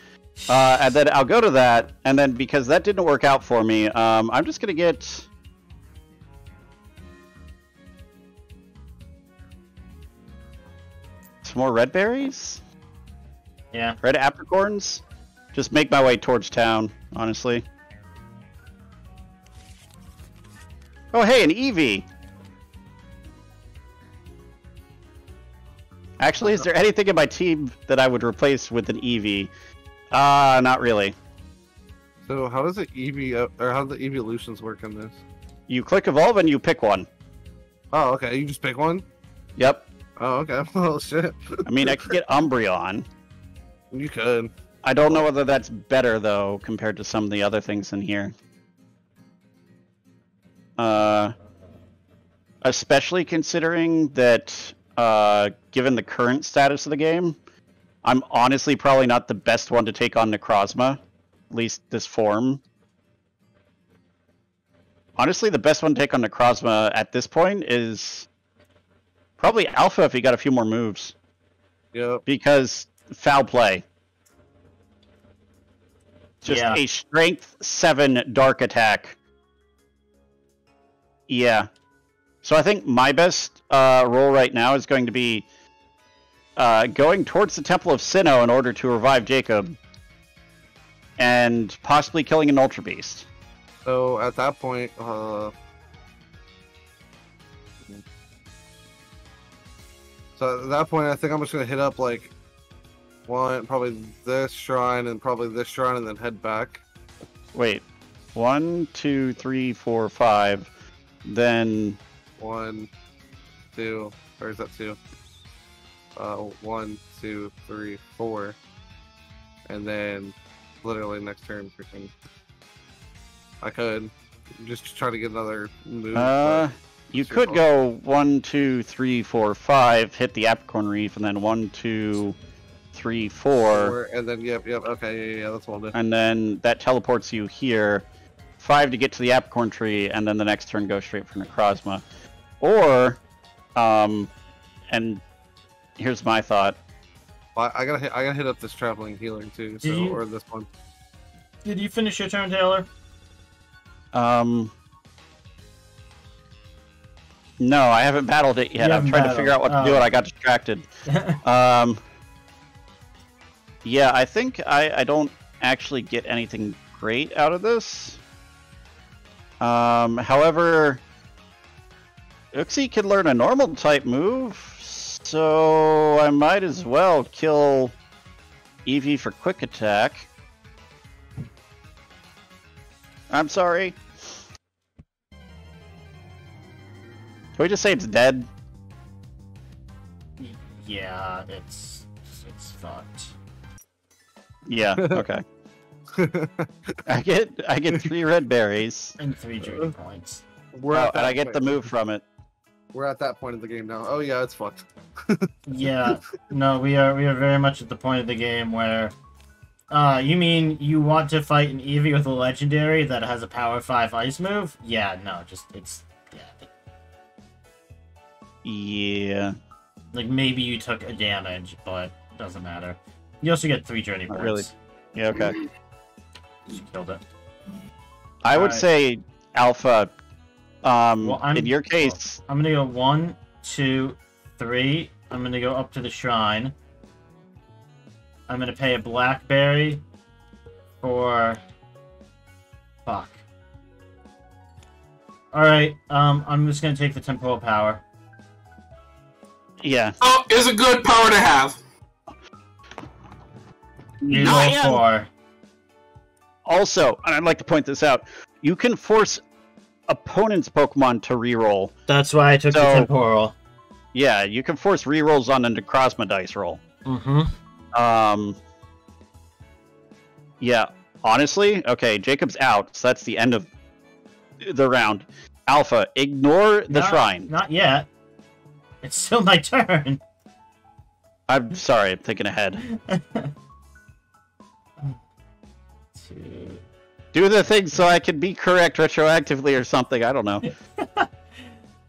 Uh, and then I'll go to that, and then because that didn't work out for me, um, I'm just gonna get. Some more red berries? Yeah. Red apricorns? Just make my way towards town, honestly. Oh, hey, an Eevee! Actually, is there anything in my team that I would replace with an Eevee? Uh, not really. So how does the EV uh, or how do the evolutions work in this? You click evolve and you pick one. Oh, okay. You just pick one. Yep. Oh, okay. Oh shit. I mean, I could get Umbreon. You could. I don't know whether that's better, though, compared to some of the other things in here. Uh, especially considering that, uh, given the current status of the game, I'm honestly probably not the best one to take on Necrozma, at least this form. Honestly, the best one to take on Necrozma at this point is probably Alpha if he got a few more moves, Yep. because foul play. Just Yeah. a strength seven dark attack. Yeah. So I think my best uh, role right now is going to be uh, going towards the Temple of Sinnoh in order to revive Jacob, and possibly killing an Ultra Beast. So at that point, uh, so at that point, I think I'm just gonna hit up like one, probably this shrine and probably this shrine, and then head back. Wait, one, two, three, four, five. Then One, two, or is that two? Uh, one, two, three, four, and then literally next turn, freaking. I could just try to get another move. uh, you could go one, two, three, four, five. Hit the Apricorn Tree, and then one, two, three, four. Four, and then yep, yep, okay, yeah, yeah, yeah that's what I'll do. and then that teleports you here. Five to get to the apricorn tree, and then the next turn go straight for Necrozma. Or, um, and here's my thought. I, I gotta hit, I gotta hit up this traveling healing too, so you- or this one. Did you finish your turn, Taylor? Um, no, I haven't battled it yet. You I'm haven't trying to figure out what battled. to do, Oh. and I got distracted. Um, yeah, I think I, I don't actually get anything great out of this. Um, however, Uxie can learn a normal type move, so I might as well kill Eevee for quick attack. I'm sorry. Can we just say it's dead? yeah, it's. Yeah, okay. I get I get three red berries. And three journey points. We're Oh, at and I get the move from it. We're at that point of the game now. Oh yeah, it's fucked. Yeah, no, we are we are very much at the point of the game where, uh, you mean you want to fight an Eevee with a legendary that has a power five ice move? Yeah, no, just it's yeah, Yeah. like maybe you took a damage, but doesn't matter. You also get three journey Not points. really. Yeah, okay. You killed it. I would Alright. say Alpha. Um, Well, in your case, I'm gonna go one, two, three. I'm gonna go up to the shrine. I'm gonna pay a blackberry for. Fuck. Alright, um, I'm just gonna take the temporal power. yeah. Oh, is a good power to have. You No, roll I am- four. Also, and I'd like to point this out, you can force opponent's Pokemon to reroll. That's why I took the temporal. Yeah, you can force rerolls on a Necrozma dice roll. Mm-hmm. Um, yeah, honestly, okay, Jacob's out, so that's the end of the round. Alpha, ignore the Not- shrine. Not yet. It's still my turn. I'm sorry, I'm thinking ahead. Two. Do the thing so I can be correct retroactively or something. I don't know.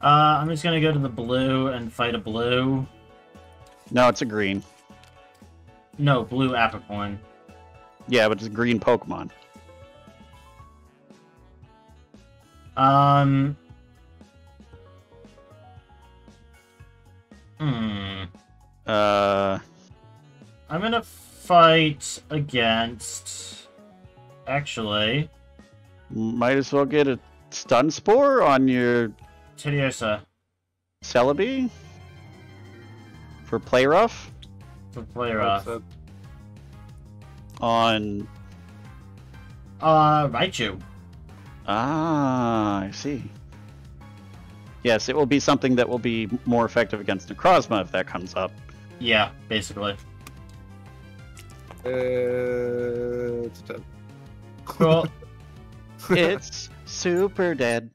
Uh, I'm just gonna go to the blue and fight a blue. No, it's a green. No, blue apricorn. Yeah, but it's a green Pokemon. Um. Hmm. Uh, I'm gonna fight against. Actually, might as well get a stun spore on your Tediosa Celebi for play rough for player off. On. Uh, Raichu. Ah, I see. Yes, it will be something that will be more effective against Necrozma if that comes up. Yeah, basically. Uh, it's dead. Cool. it's super dead.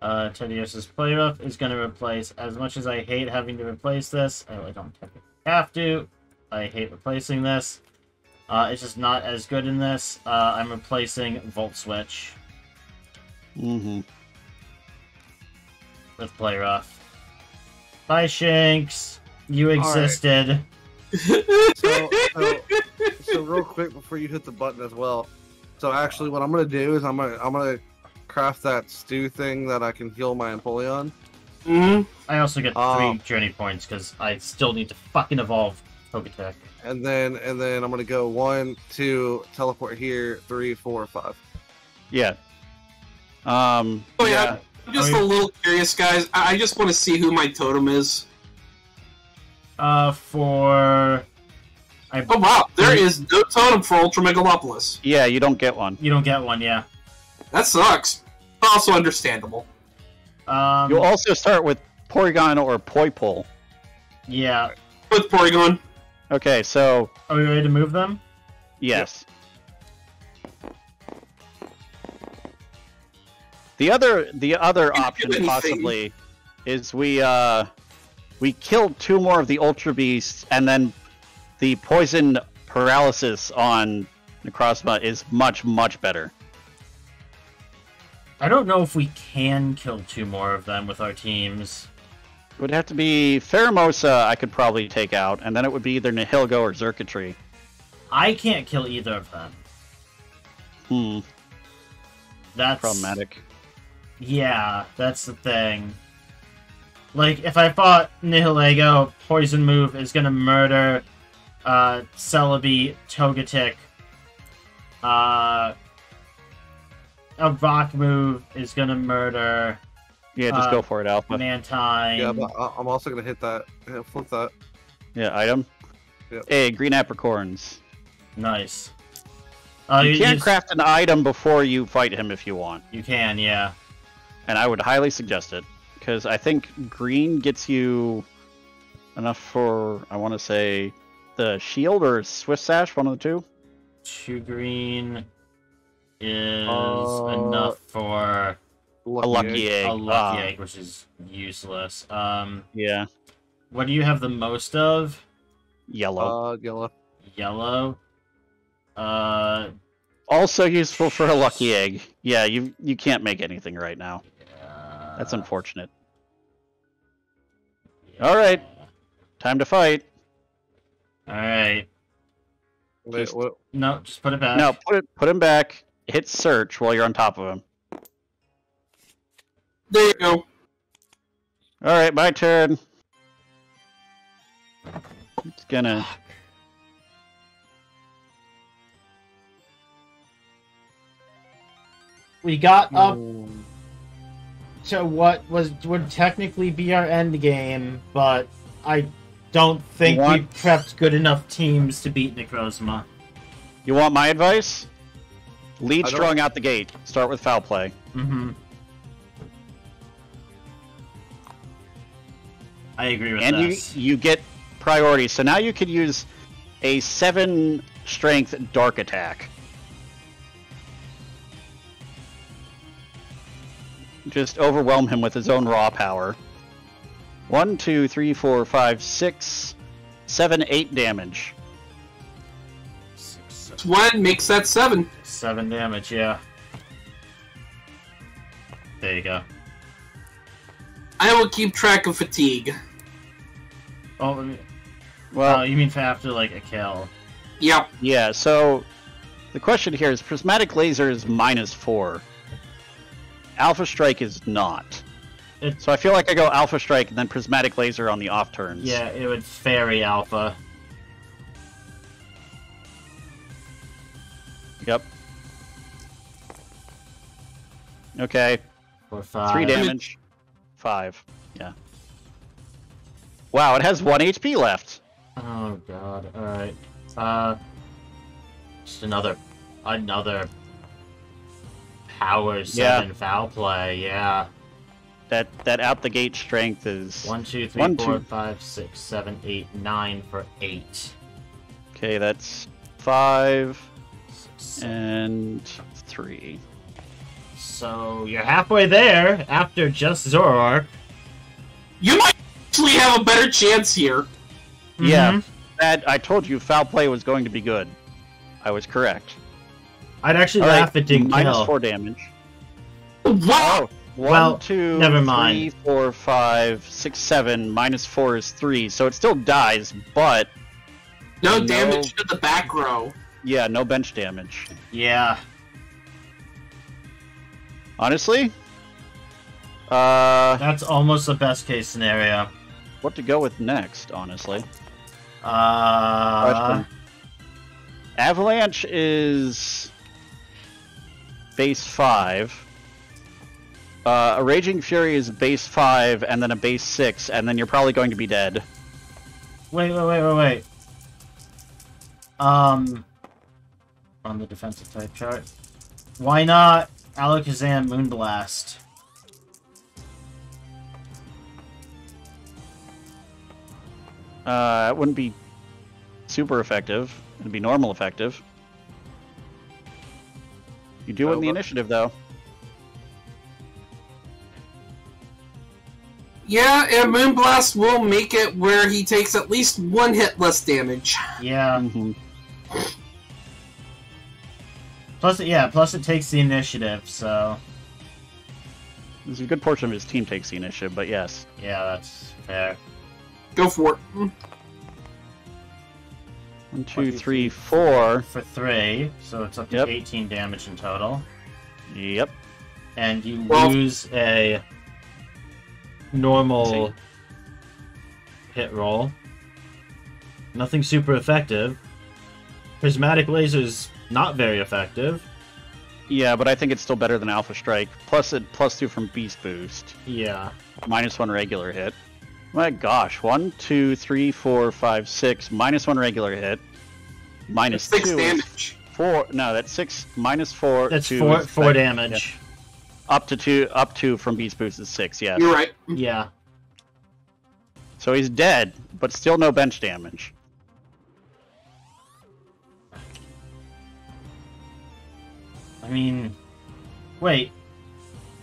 uh, Tediosa's play rough is gonna replace. As much as I hate having to replace this, I really don't have to. I hate replacing this. Uh, it's just not as good in this. Uh, I'm replacing Volt Switch hmm with play rough. Bye, Shanks. You right. existed. So, so, so real quick before you hit the button as well. So actually, what I'm gonna do is I'm gonna I'm gonna craft that stew thing that I can heal my Empoleon. hmm I also get three Um, journey points because I still need to fucking evolve Togetic. and then and then I'm gonna go one, two, teleport here, three, four, five. Yeah. Um. Oh, yeah. I'm just Oh, a little curious, guys. I I just want to see who my totem is. Uh, for I Oh wow, there is no totem for Ultra Megalopolis. Yeah, you don't get one. you don't get one, yeah. That sucks. Also understandable. Um, You'll also start with Porygon or Poipole. yeah. With Porygon. Okay, so Are we ready to move them? yes. The other the other option possibly is we uh we killed two more of the Ultra Beasts and then the poison paralysis on Necrozma is much much better. I don't know if we can kill two more of them with our teams. It would have to be Pheromosa I could probably take out, and then it would be either Nihilego or Xurkitree. I can't kill either of them. Hmm, That's problematic. Yeah, that's the thing. Like, if I fought Nihilego, Poison Move is gonna murder uh, Celebi, Togetic. Uh, a Rock Move is gonna murder Yeah, just uh, go for it, Alpha. Mantine. Yeah, but I- I'm also gonna hit that. yeah, Flip that. Yeah, item. Yep. Hey, green apricorns. Nice. Uh, you you, can you- craft an item before you fight him if you want, You can, yeah. and I would highly suggest it because I think green gets you enough for I want to say the shield or Swift Sash, one of the two. Two green is Uh, enough for A lucky egg. a lucky Ah, egg, which is useless. Um, Yeah, what do you have the most of? yellow. Uh, yellow. Yellow. Uh, also useful for a lucky egg. Yeah, you you can't make anything right now. uh, That's unfortunate. All right. Time to fight. All right. Wait, Just- what? No, just put it back. No, put it put him back. Hit search while you're on top of him. There you go. All right, my turn. It's gonna. We got up to what was would technically be our end game, but I don't think we Want- prepped good enough teams to beat Necrozma. You want my advice? Lead strong out the gate. Start with foul play. Mm-hmm. I agree with and you this. you get priority. So now you could use a seven strength dark attack. Just overwhelm him with his own raw power. One, two, three, four, five, six, seven, eight damage. Six, seven, one makes that seven. seven damage, yeah. There you go. I will keep track of fatigue. Oh, let me- Well, oh, you mean for after like a kill? Yep. yeah. So the question here is: prismatic laser is minus four. Alpha strike is not. It- So I feel like I go alpha strike and then prismatic laser on the off turns. Yeah, it would fairy alpha. Yep. Okay. Five. Three damage. Five. Yeah. Wow, it has one HP left. Oh god. Alright. Uh just another another power seven foul play, yeah. That that out the gate strength is One, two, three, One, four, two. five, six, seven, eight, nine for eight. okay. That's five Six, seven. and three. So you're halfway there after just Zoroark. You might actually have a better chance here. Yeah, Mhm. that I told you foul play was going to be good. I was correct. I'd actually All right, laugh it didn't minus kill. four damage. Wow. Oh, one, Well, two, never mind. four, five, six, seven. Minus four is three, so it still dies, but No No. damage to the back row. yeah, no bench damage. Yeah. Honestly, uh, That's almost the best case scenario. what to go with next? Honestly, Uh, Question. Avalanche is base five. Uh, a Raging Fury is base five, and then a base six, and then you're probably going to be dead. wait, wait, wait, wait, wait. Um, on the defensive type chart, why not Alakazam Moonblast? Uh, it wouldn't be super effective. It'd be normal effective. You do win the initiative, though. Yeah, and Moonblast will make it where he takes at least one hit less damage. Yeah. Mhm. Plus, it, yeah. Plus, it takes the initiative. So, There's a good portion of his team takes the initiative, but yes. yeah, that's fair. Go for it. One, One, two, three, four. For three, so it's up to Yep. 18 damage in total. Yep. and you Well- lose a normal hit roll. Nothing super effective. Prismatic laser's not very effective. Yeah, but I think it's still better than Alpha Strike. Plus it plus two from Beast Boost. Yeah. Minus one regular hit. My gosh, one, two, three, four, five, six. Minus one regular hit. Minus Six two is damage. four. No, that's six. Minus four. That's two four is four back- damage. Up to two. Up two from Beast Boost is six. Yes. You're right. Yeah. So he's dead, but still no bench damage. I mean, wait.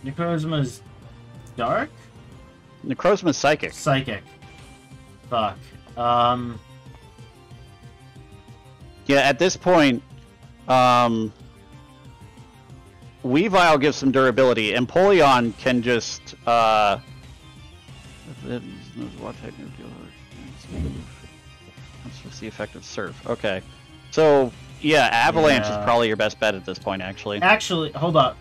Necrozma's dark? Necrozma's psychic. Psychic. Fuck. Um, Yeah, at this point, um, Weavile gives some durability. Empoleon can just uh, what technical That's just the effect of Surf. Okay, so yeah, Avalanche Yeah. is probably your best bet at this point. Actually, actually, hold up.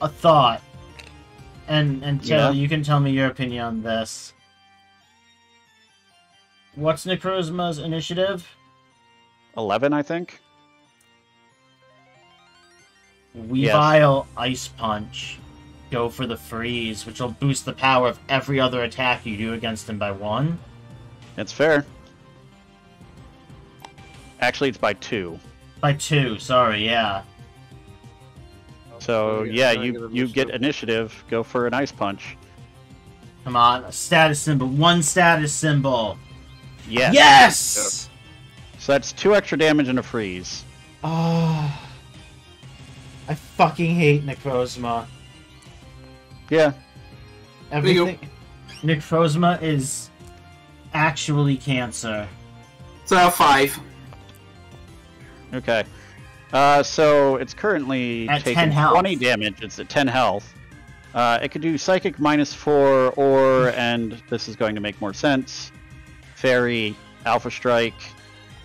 A thought. And and Yeah? You can tell me your opinion on this. What's Necrozma's initiative? eleven, I think. Weavile Ice Punch. Go for the freeze, which will boost the power of every other attack you do against him by one. It's fair. Actually, it's by two. By two, sorry, yeah. So yeah, you you get initiative. Go for an ice punch. Come on, a status symbol, one status symbol. Yes. Yes! So that's two extra damage and a freeze. Oh, I fucking hate Necrozma. Yeah. Everything. Necrozma is actually cancer. So five. Okay. Uh, so it's currently At taking health. 20 damage. It's at 10 health. Uh, it could do psychic minus four, or and this is going to make more sense. Fairy, Alpha Strike,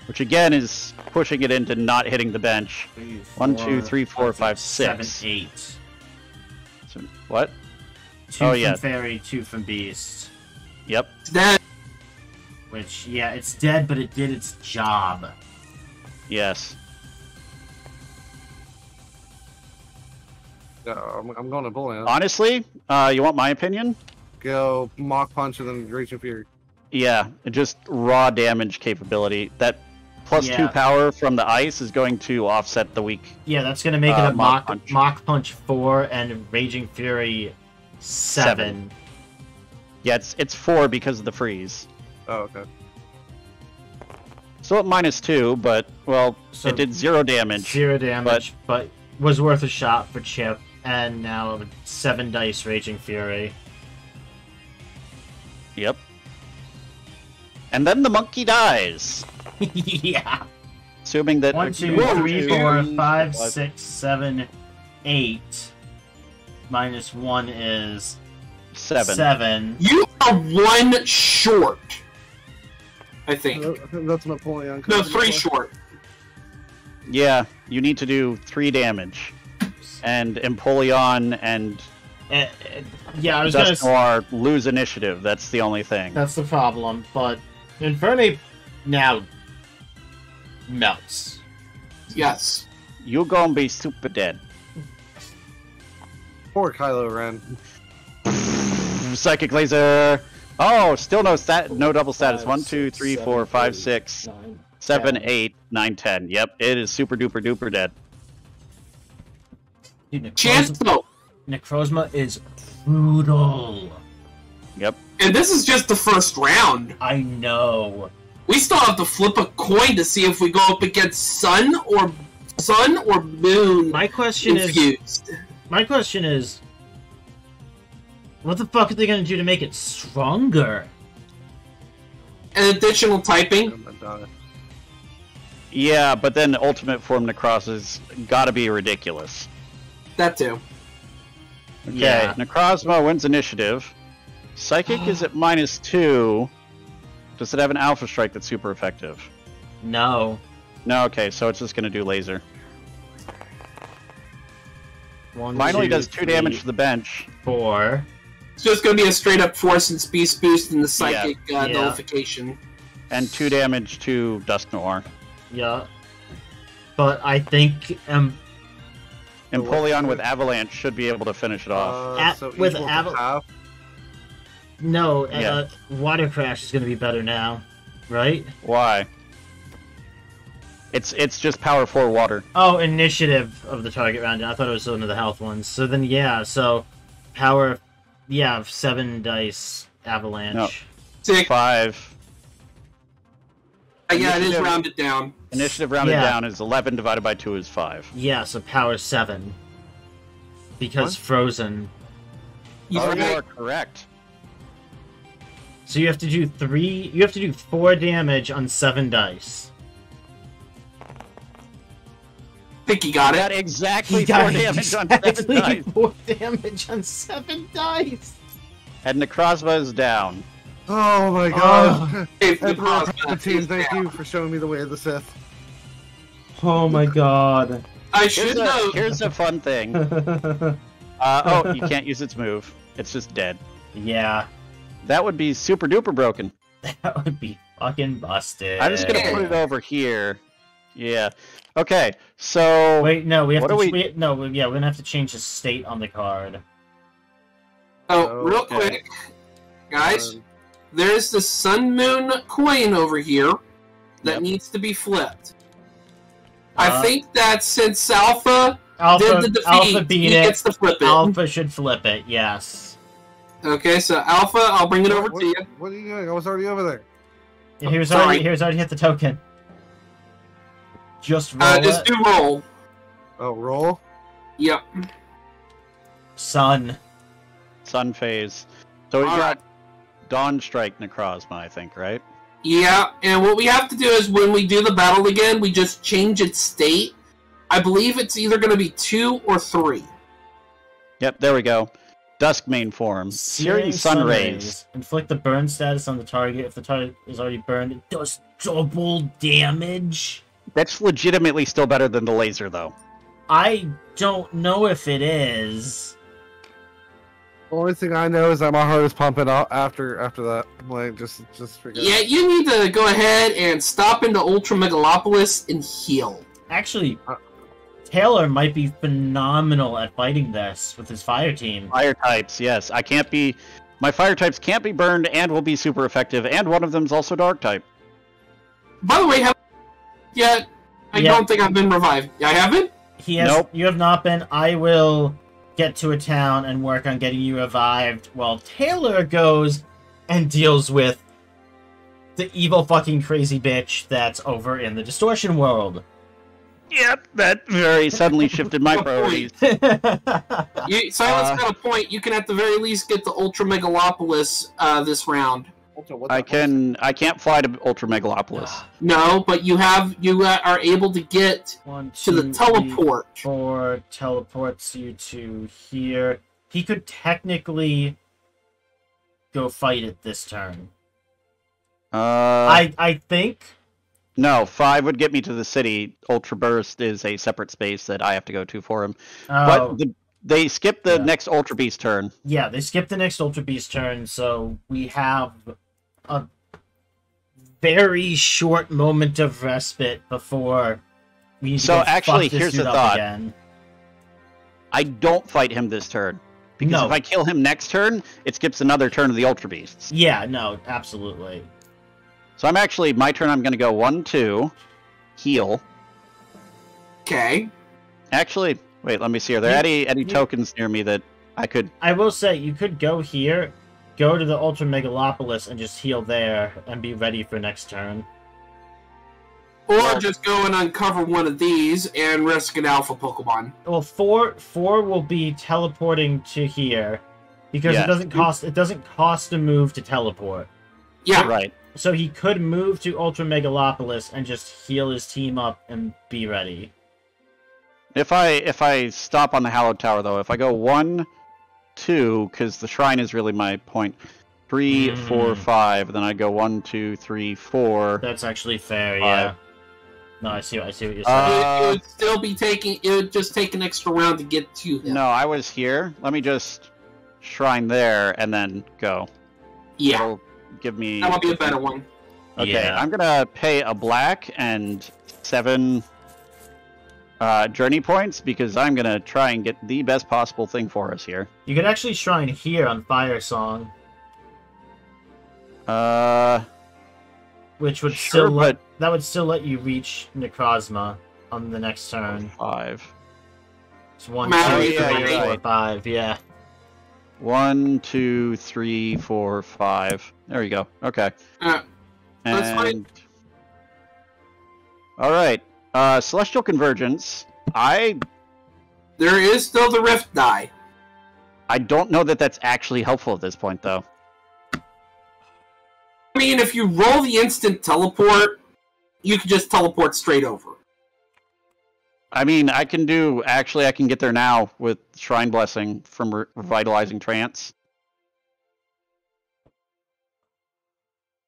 which again is pushing it into not hitting the bench. One, two, three, four, five, seven, six. eight. So, what? Two Oh, from yeah. fairy, two from beast. Yep. Dead. Which, yeah, it's dead, but it did its job. Yes. Yeah, I'm, I'm going to Bullion. Honestly, uh, you want my opinion? Go Mach Punch and then Raging Fury. Yeah, just raw damage capability. That plus two Yeah. power from the ice is going to offset the weak. Yeah, that's gonna make Uh, it a Mach mock Punch. Mach punch four and raging fury seven. Seven. Yeah, it's it's four because of the freeze. Oh, okay. So at minus two, but well, So- it did zero damage. Zero damage, but, was worth a shot for Chip. And now seven dice raging fury. Yep. And then the monkey dies, yeah. assuming that One, two, Whoa, three, dude. four, five, six, seven, eight. Minus one is seven. seven. you are one short. I think. I think that's Empoleon. No, three short. Yeah, you need to do three damage, and Empoleon and eh, yeah, I was gonna. Noir lose initiative. That's the only thing. That's the problem, but Infernape now melts. Yes. You're gonna be super dead. Poor Kylo Ren. Psychic laser. Oh, still no stat, no double status. Five, One, two, six, three, seven, four, five, eight, six, nine, seven, ten. eight, nine, ten. Yep, it is super duper duper dead. Dude, Chance Necrozma. Necrozma is brutal. Yep. And this is just the first round. I know. We still have to flip a coin to see if we go up against Sun or Sun or Moon My question is. My question is. What the fuck are they gonna do to make it stronger? An additional typing. I'm gonna. Yeah, but then ultimate form Necros has got to be ridiculous. That too. Okay, Yeah. Necrozma wins initiative. Psychic is at minus two. Does it have an Alpha Strike that's super effective? No. No, okay, so it's just gonna do laser. One, Mine only two, does two three, damage to the bench. Four. It's just going to be a straight up Force and Beast boost and the Psychic Uh, Yeah. nullification. and two damage to Dusknoir. Yeah. But I think um Empoleon with Avalanche should be able to finish it off. Uh, At- so with equal to Aval- half. no, Yeah. uh, Water Crash is gonna be better now, right? Why? It's it's just power four water. Oh, initiative of the target round. I thought it was one of the health ones. So then, yeah. So, power, yeah, seven dice avalanche. No. Sick. Five. Uh, yeah, it is rounded down. Initiative rounded Yeah. down is eleven divided by two is five. Yeah, so power seven. Because What? frozen. He's oh, you right. are correct. So you have to do three. You have to do four damage on seven dice. I think he got Got it. exactly He four got damage on exactly seven dice. four damage on seven dice. And Necrozma is down. Oh my god. If the Emperor Palpatine, thank you for showing me the way of the Sith. Oh my god. I Here's should a, know. here's a fun thing. Uh, oh, you can't use its move. It's just dead. Yeah. That would be super duper broken. That would be fucking busted. I'm just gonna put it over here. Yeah. Okay. So Wait, no, we have What to. do we- we... No, we- yeah, we're gonna have to change the state on the card. Oh, real quick, guys. Um, There's the Sun Moon coin over here that Yep. needs to be flipped. Uh, I think that since Alpha, Alpha, did the defeat, Alpha beat he it. gets to flip it. Alpha should flip it. Yes. Okay, so Alpha, I'll bring it over what, to you. What are you doing? I was already over there. Yeah, Here's Sorry. already. Here's already hit the token. Just roll Uh, it. just do roll. Oh, roll. Yep. Sun. Sun phase. So we've All got Dawn Strike Necrozma, I think, right? Yeah, and what we have to do is when we do the battle again, we just change its state. I believe it's either going to be two or three. Yep, there we go. Dusk Mane form. Searing Sun Rays. Inflict the burn status on the target. If the target is already burned, it does double damage. That's legitimately still better than the laser, though. I don't know if it is. The only thing I know is that my heart is pumping out after after that. Like just just forget. Yeah, you need to go ahead and stop into Ultra Megalopolis and heal. Actually. Taylor might be phenomenal at fighting this with his fire team. Fire types, yes. I can't be. My fire types can't be burned and will be super effective, and one of them's also dark type. By the way, have yet? I Yeah. don't think I've been revived. I haven't. He has. Nope. You have not been. I will get to a town and work on getting you revived. While Taylor goes and deals with the evil fucking crazy bitch that's over in the distortion world. Yep, that very suddenly shifted my priorities. You, Silence Uh, got a point. You can at the very least get the Ultra Megalopolis uh, this round. Ultra, what I the- can I can't fly to Ultra Megalopolis. No, but you have you uh, are able to get One, to the two, three, teleport. four teleports you to here. He could technically go fight it this turn. Uh, I I think no, five would get me to the city. Ultra Burst is a separate space that I have to go to for him. oh, But the, they skip the Yeah. next Ultra Beast turn. yeah, they skipped the next Ultra Beast turn, so we have a very short moment of respite before we need So go actually, fuck this here's dude the thought. Again. I don't fight him this turn because No. if I kill him next turn, it skips another turn of the Ultra Beasts. Yeah, no, absolutely. So I'm actually my turn. I'm going to go one, two, heal. Okay. Actually, wait. Let me see. Are there You- any any you- tokens near me that I could? I will say you could go here, go to the Ultra Megalopolis, and just heal there and be ready for next turn. Or just go and uncover one of these and risk an alpha Pokemon. Well, four four will be teleporting to here because Yeah. it doesn't cost it doesn't cost a move to teleport. Yeah. Right. So he could move to Ultra Megalopolis and just heal his team up and be ready. If I if I stop on the Hallowed Tower though, if I go one, two, because the shrine is really my point. Three, four, Mm. five. Then I go one, two, three, four. That's actually fair, Five. yeah. No, I see. I see what you're saying. It- Uh, it would still be taking. It would just take an extra round to get to him. No, I was here. Let me just shrine there and then go. Yeah, It'll give me. that would be a better one. Okay, Yeah. I'm gonna pay a black and seven uh, journey points because I'm gonna try and get the best possible thing for us here. you could actually shrine here on Fire Song, Uh, which would sure, still let, but that would still let you reach Necrozma on the next turn. five. It's one, Matter two, three, way. four, five. Yeah. One, two, three, four, five. There you go. Okay. Uh, That's and fine. all right. Uh, Celestial Convergence. I there is still the Rift die. I don't know that that's actually helpful at this point though. I mean, if you roll the instant teleport, you can just teleport straight over. I mean, I can do. Actually, I can get there now with Shrine Blessing from Re- Revitalizing Trance.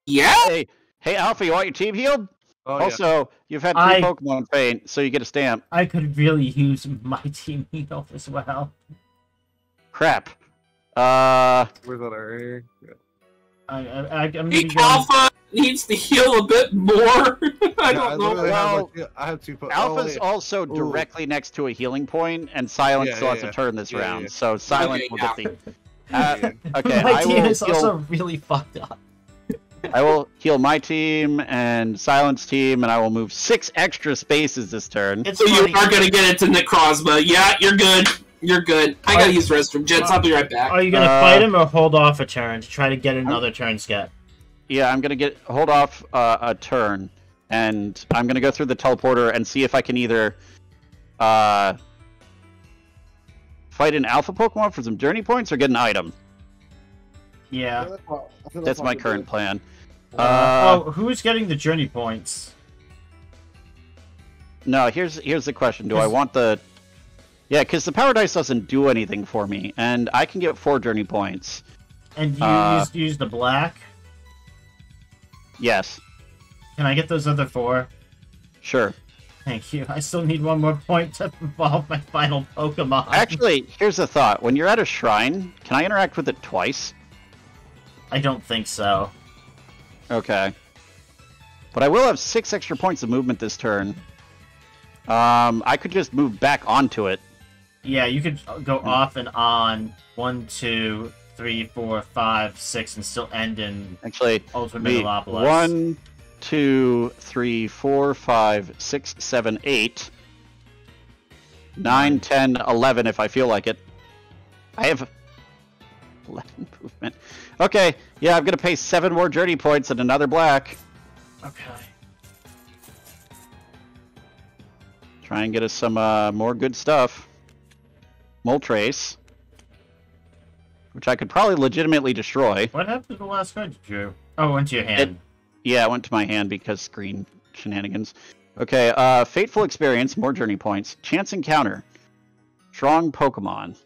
Yeah. Hey, hey, Alpha, you want your team healed? Oh, yeah. also, you've had three I- Pokemon faint, so you get a stamp. I could really use my team heal as well. Crap. Uh, Where's that at right here? Yeah. I, I, I, I'm gonna The be going, Alpha needs to heal a bit more. I Yeah, don't know. literally have, like, I have two. po- oh, Alpha's wait. also Ooh. directly next to a healing point, and Silence Yeah, still yeah, has yeah. a turn this Yeah, round, yeah. so Silence Okay, will yeah. get the. Uh, okay, my I team will is heal. also really fucked up. I will heal my team and Silence team, and I will move six extra spaces this turn. It's So you are gonna get into Necrozma. Yeah, you're good. You're good. I gotta Are- use the restroom. Gents, I'll be right back. Are you gonna Uh, fight him or hold off a turn to try to get another turn skip? Yeah, I'm gonna get hold off uh, a turn, and I'm gonna go through the teleporter and see if I can either uh, fight an alpha Pokemon for some journey points or get an item. Yeah. that's what- I think That's what my current plan. Uh, oh, who's getting the journey points? No, here's here's the question: Do I want the? Yeah, because the power dice doesn't do anything for me, and I can get four journey points. And you Uh, use, use the black. Yes, Can I get those other four? sure. Thank you. I still need one more point to evolve my final Pokemon. Actually, here's a thought: When you're at a shrine, can I interact with it twice? I don't think so. Okay. But I will have six extra points of movement this turn. Um, I could just move back onto it. Yeah, you could go off and on one, two, three, four, five, six, and still end in Actually, Ultimate me Megalopolis. one, two, three, four, five, six, seven, eight, nine, ten, eleven. If I feel like it, I have eleven movement. Okay, yeah, I'm gonna pay seven more journey points and another black. Okay. Try and get us some uh, more good stuff. Moltres, which I could probably legitimately destroy. What happened to the last card you drew? Oh, it went to your hand. Yeah, it went to my hand because screen shenanigans. Okay, uh, Fateful Experience, more journey points. Chance Encounter. Strong Pokemon.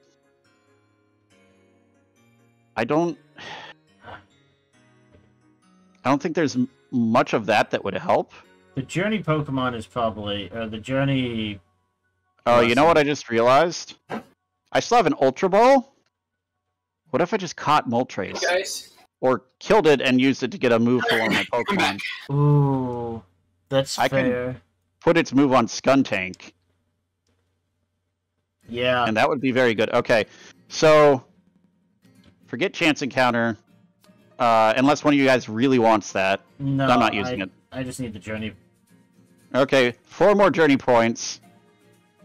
I don't... I don't think there's much of that that would help. The journey Pokemon is probably, or the journey. Oh, you know what I just realized? I still have an Ultra Ball. What if I just caught Moltres? Guys, Or killed it and used it to get a move for one of my Pokemon? Ooh, that's I can- Put its move on Skuntank. Yeah. and that would be very good. Okay, so forget chance encounter, uh, unless one of you guys really wants that. no, I'm not using I, it. I just need the journey. Okay, four more journey points,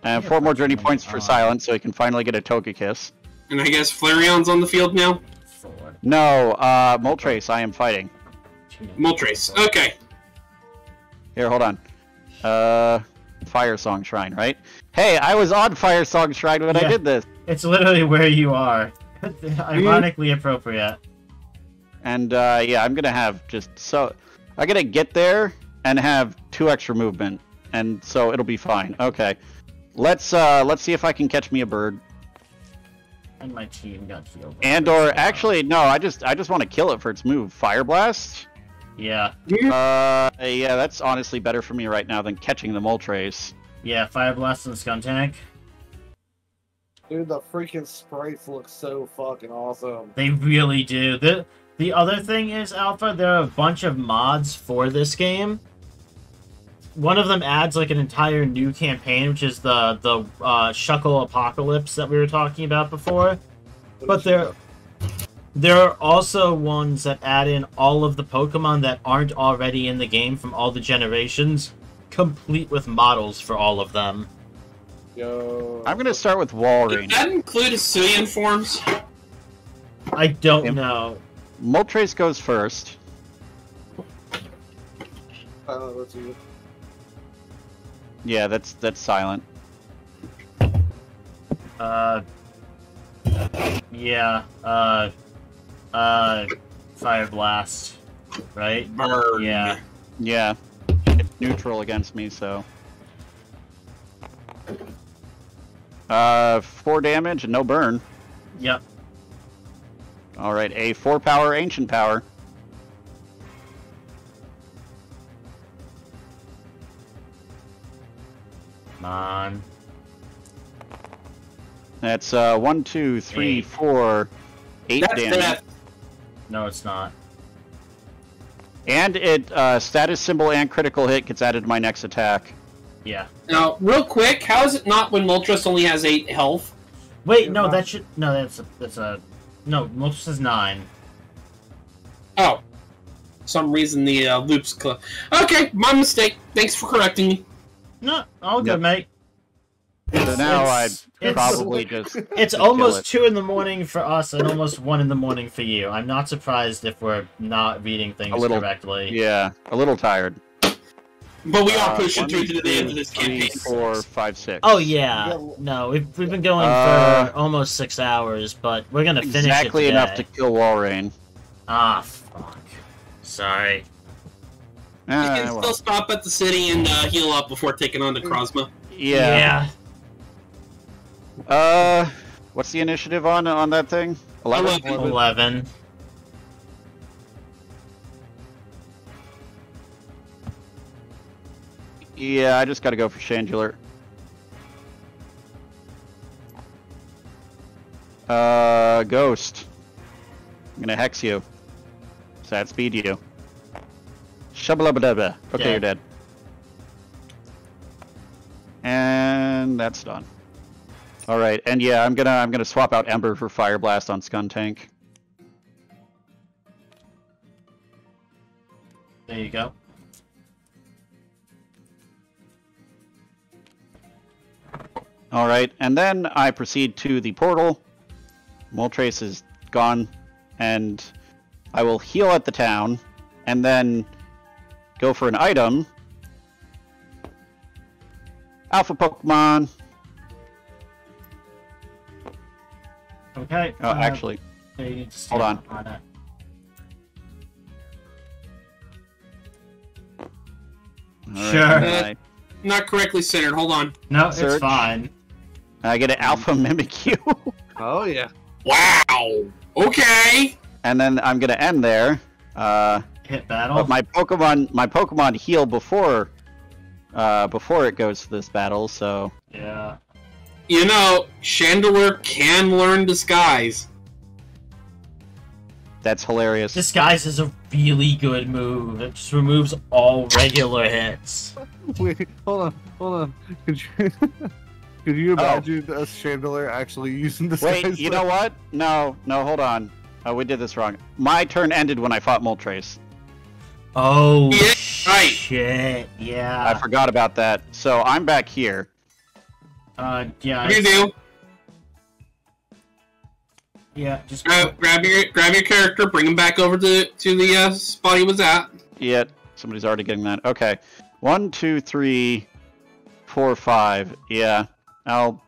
and four more journey fine. points for Uh, silence, so he can finally get a Togekiss. and I guess Flareon's on the field now. Four. No, uh, Moltres, I am fighting. two, Moltres. Okay. Here, hold on. Uh, Fire Song Shrine, right? Hey, I was on Fire Song Shrine when I did this, It's literally where you are. Ironically appropriate. And uh, yeah, I'm gonna have just so I gotta get there and have two extra movement, and so it'll be fine. Okay, let's uh, let's see if I can catch me a bird. And my team got healed. And or actually, no, I just I just want to kill it for its move, Fire Blast. Yeah. Uh, yeah, that's honestly better for me right now than catching the Moltres. Yeah, Fire Blast and Skuntank. Dude, the freaking sprites look so fucking awesome. They really do. The the other thing is, Alpha, there are a bunch of mods for this game. One of them adds like an entire new campaign, which is the the uh, Shuckle Apocalypse that we were talking about before. But there there are also ones that add in all of the Pokemon that aren't already in the game from all the generations, complete with models for all of them. Yo. I'm gonna start with Walrein. Does that include Hisuian forms? I don't know. Moltres goes first. Uh, let's see. Yeah, that's that's silent. Uh, yeah. Uh, uh, Fire Blast, right? Burn. Yeah. Yeah, it's neutral against me, so. Uh, four damage and no burn. Yep. All right, a four power ancient power. Come on. That's uh one, two, three, Eight. four, eight That's damage. that. No, it's not. And it uh, status symbol and critical hit gets added to my next attack. Yeah. Now, real quick, how is it not when Moltres only has eight health? Wait, no, that should no, that's a, that's a no. Moltres is nine. Oh, some reason the uh, loops. Cl- okay, my mistake. Thanks for correcting me. No, all good, Yep. mate. So now I'd It's- it's- probably just. It's just kill almost it. two in the morning for us and almost one in the morning for you. I'm not surprised if we're not reading things A little- correctly. Yeah, a little tired. But we are Uh, pushing one, through to the end of this three, campaign. four, five, six. Oh yeah, Yeah. no, we've, we've been going Uh, for almost six hours, but we're gonna finish exactly it today. enough to kill Walrein. Ah, fuck. Sorry. You Ah, can well. still stop at the city and uh, heal up before taking on the Krosma. yeah. Uh, what's the initiative on on that thing? Eleven. Eleven. Eleven. Yeah, I just got to go for Chandelure. Uh, Ghost. I'm gonna hex you. So that speed you. Shabba Okay, Dead. you're dead. And that's done. All right, and yeah, I'm gonna I'm gonna swap out Ember for Fire Blast on Skuntank. There you go. All right, and then I proceed to the portal. Moltres is gone, and I will heal at the town, and then go for an item. Alpha Pokemon. Okay. Oh, uh, actually, need to hold stand on. it. all right, Sure. I, Not correctly centered. Hold on. No, Search. it's fine. I get an Alpha Mimic you, Oh yeah. Wow. Okay. and then I'm gonna end there. Uh, Hit battle. But my Pokemon, my Pokemon heal before, uh, before it goes to this battle. So Yeah. You know, Chandelure can learn disguise. that's hilarious. Disguise is a really good move. It just removes all regular hits. Wait, hold on, hold on. Could you could you imagine a chandelier actually using this? Wait, you know what? No, no, hold on. Oh, we did this wrong. My turn ended when I fought Moltres. Oh Yeah, right. shit! Yeah, I forgot about that. So I'm back here. Uh, yeah. What do you do? Yeah. Just Grab, grab your grab your character, bring him back over to to the uh, spot he was at. Yet somebody's already getting that. Okay, one, two, three, four, five. Yeah, I'll.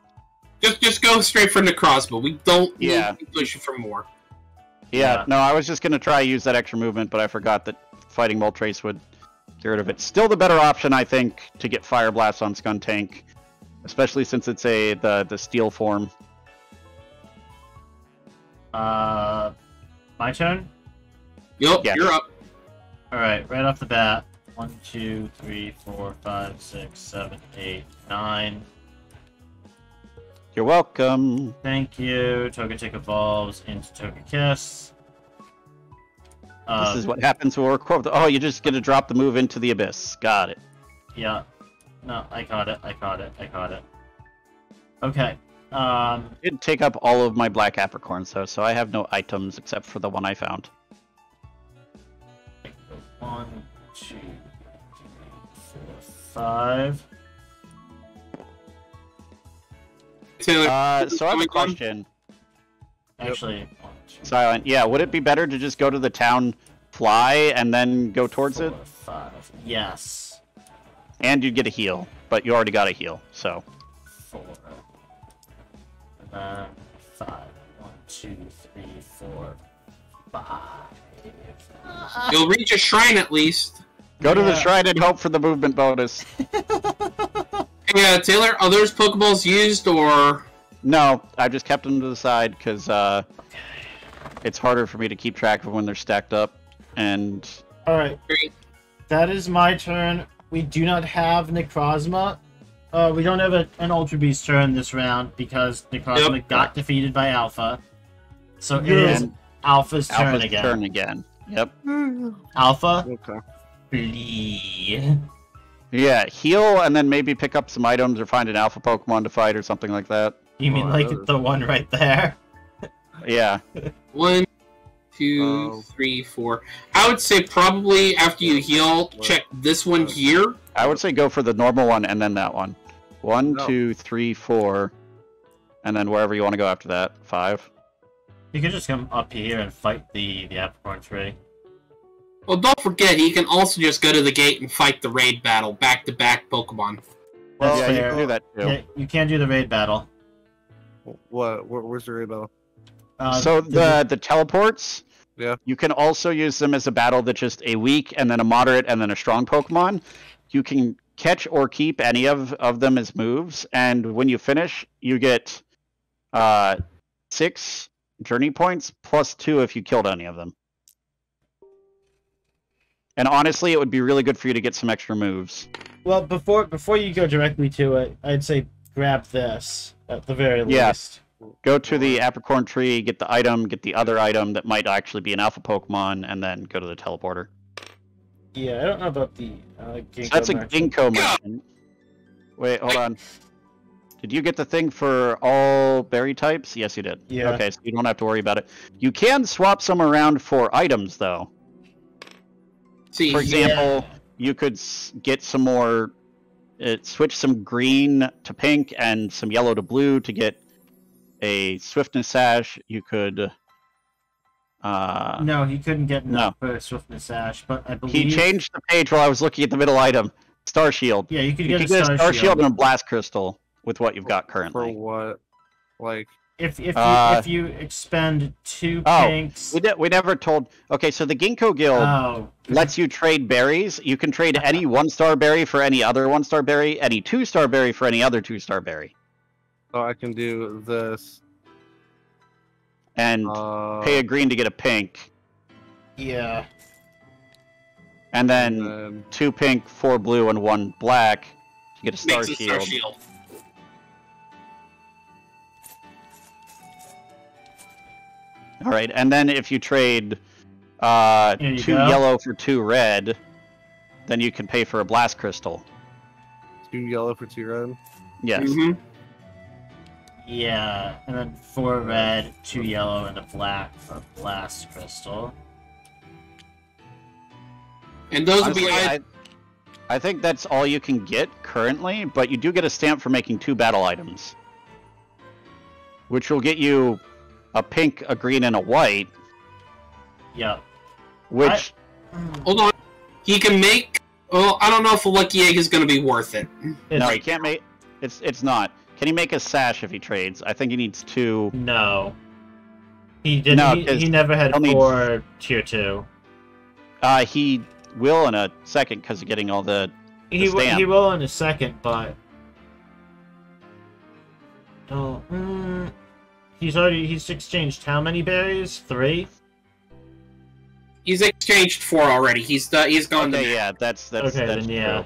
Just just go straight for the crossbow. We don't Yeah. need to push you for more. Yeah, Yeah. no, I was just gonna try use that extra movement, but I forgot that fighting Moltres would get rid of it. Still the better option, I think, to get Fire Blast on Skuntank, especially since it's a the the steel form. Uh, my turn. Yup, Yeah. you're up. All right, right off the bat. One, two, three, four, five, six, seven, eight, nine. You're welcome. Thank you. Togetic evolves into Togekiss. Uh, this is what happens when we're quote. Oh, you're just gonna drop the move into the abyss. Got it. Yeah. No, I caught it. I caught it. I caught it. Okay. Um. Did take up all of my black apricorns though, so I have no items except for the one I found. One, two, three, four, five. Taylor, Uh, so I have a question. Actually, Silent. Yeah, would it be better to just go to the town, fly, and then go towards it? five. Yes. And you'd get a heal, but you already got a heal, so. Four. And then five. One, two, three, four, five. you'll reach a shrine at least. Go to the shrine and hope for the movement bonus. Yeah, Taylor, are those Pokeballs used or No, I just kept them to the side because uh, it's harder for me to keep track of when they're stacked up. And All right. That is my turn. We do not have Necrozma. Uh, we don't have a, an Ultra Beast turn this round because Necrozma Yep. got defeated by Alpha. So it Yeah. is Alpha's turn Alpha's again. turn again. Yep. Alpha, Okay. flee. Yeah, heal and then maybe pick up some items or find an alpha Pokemon to fight or something like that. You mean Oh, like that is- the one right there? Yeah. one, two, Oh. three, four? I would say probably after you heal, check this one here. I would say go for the normal one and then that one. One, No. two, three, four, and then wherever you want to go after that. Five. You could just come up here and fight the the Apricorn tree. Well, don't forget, he can also just go to the gate and fight the raid battle back to back Pokemon. That's yeah, you can do that too. Yeah, you can't do the raid battle. What? Where, where's the raid battle? Uh, so the the teleports, Yeah. You can also use them as a battle that's just a weak and then a moderate and then a strong Pokemon. You can catch or keep any of, of them as moves, and when you finish, you get uh, six journey points plus two if you killed any of them. And honestly, it would be really good for you to get some extra moves. Well, before before you go directly to it, I'd say grab this at the very Yeah. least. Go to the apricorn tree, get the item, get the other item that might actually be an alpha Pokemon, and then go to the teleporter. Yeah, I don't know about the uh, So Ginkgo that's a merchant. ginkgo merchant. Wait, hold on. Did you get the thing for all berry types? Yes, you did. Yeah. Okay, so you don't have to worry about it. You can swap some around for items, though. See, For yeah. example, you could get some more, uh, switch some green to pink and some yellow to blue to get a swiftness sash. You could. Uh, No, he couldn't get No. for Swiftness Sash, but I believe he changed the page while I was looking at the middle item. Star Shield. Yeah, you could You get can a get Star, a Star Shield. Shield and a Blast Crystal with what you've got currently. For currently. what? Like, If if you Uh, if you expend two oh, pinks. We, did, we never told. Okay, so the Ginkgo Guild Oh, lets you trade berries. You can trade any one star berry for any other one star berry, any two star berry for any other two star berry, so I can do this. and Uh, pay a green to get a pink, yeah. and then and then two pink, four blue, and one black to get a star makes a shield. Star Shield. All right, and then if you trade uh, Here you two go. yellow for two red, then you can pay for a blast crystal. two yellow for two red. Yes. Mhm. Yeah, and then four red, two yellow, and a black for blast crystal. And those Honestly, would be. I, I think that's all you can get currently, but you do get a stamp for making two battle items, which will get you a pink, a green, and a white. Yeah. Which Hold on. He can make. Well, I don't know if a lucky egg is going to be worth it. no, he can't make. It's it's not. Can he make a sash if he trades? I think he needs two. No. He didn't. No, he, 'cause he never had he'll need- four tier two. Uh, he will in a second because of getting all the. He will, stamp. he will in a second, but. Oh, mm, he's already he's exchanged how many berries? Three. He's exchanged four already. He's uh, he's gone Okay, to yeah, that's that's Okay, that's then yeah.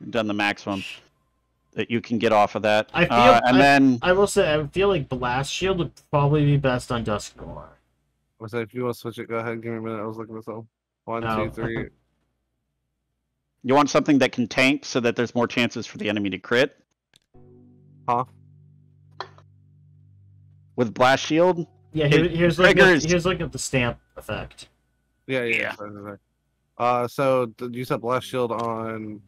You've done the maximum that you can get off of that. I feel- uh, and I- then I will say I feel like blast shield would probably be best on Dusknoir. I said, if you want to switch it, go ahead. Give me a minute. I was looking this up. One, Oh. two, three. you want something that can tank so that there's more chances for the enemy to crit. Huh? With blast shield, Yeah, here, It here's looking at, here's looking at the stamp effect. Yeah, yeah. Yeah. Uh, so th- you said blast shield on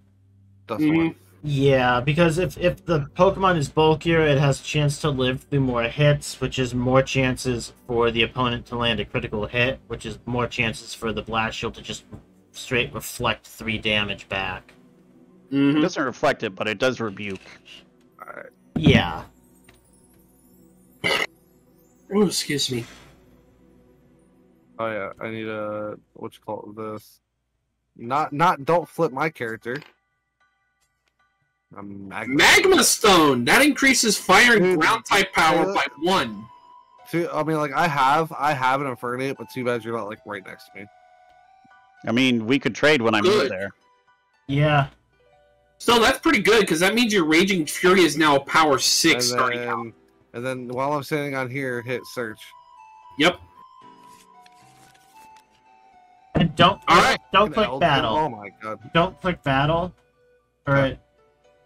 Dust Mhm. One. Yeah, because if if the Pokemon is bulkier, it has a chance to live through more hits, which is more chances for the opponent to land a critical hit, which is more chances for the blast shield to just straight reflect three damage back. it Mhm. doesn't reflect it, but it does rebuke. Alright. Yeah. Oh, excuse me. Oh yeah, I need a what you call it, this. Not not don't flip my character. A magma. Magma Stone that increases fire and Dude, ground type power uh, by one. Too, I mean, like I have I have an Infernape, but too bad you're not like right next to me. I mean, we could trade when I move Good. there. Yeah. So that's pretty good because that means your Raging Fury is now a power six and starting out. Then and then while I'm standing on here, hit search. Yep. And don't All right. don't click L- battle. Oh my god. Don't click battle, or it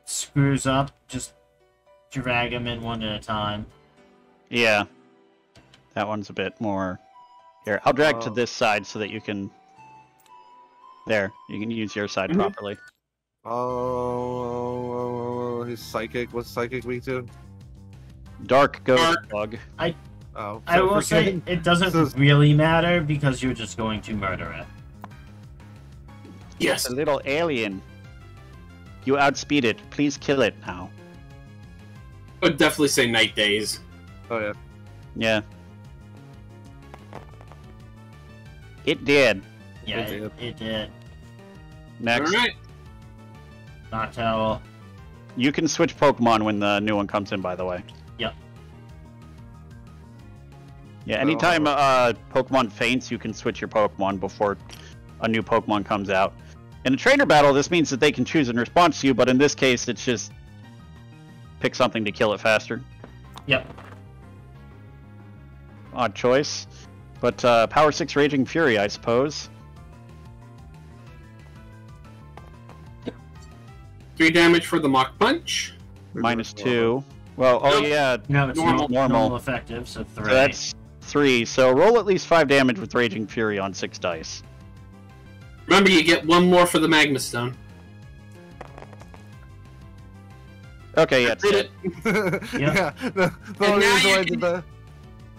screws up. Just drag them in one at a time. Yeah, that one's a bit more. Here, I'll drag to Oh. this side so that you can. There, you can use your side Mhm. properly. Oh, he's psychic. What's psychic weak to? Dark ghost Dark. bug. Oh, I will say it doesn't this is- really matter because you're just going to murder it. Yes. A little alien. You outspeed it. Please kill it now. I would definitely say Night Daze. Oh yeah. Yeah. It did. Yeah, It it, it did. Next, All right. Noctowl. you can switch Pokemon when the new one comes in. By the way. Yeah. Anytime uh, Pokemon faints, you can switch your Pokemon before a new Pokemon comes out. In a trainer battle, this means that they can choose in response to you, but in this case, it's just pick something to kill it faster. Yep. Odd choice. But uh, Power 6 Raging Fury, I suppose. Three damage for the Mach Punch. Minus 2. Well, oh Nope. yeah, No, it's Normal. normal, Normal. normal effective, so three. so that's 3. So roll at least 5 damage with Raging Fury on 6 dice. Remember, you get one more for the Magma Stone. Okay, yeah, Did dead. it. yeah. The, the And only now reason you why I can- did that.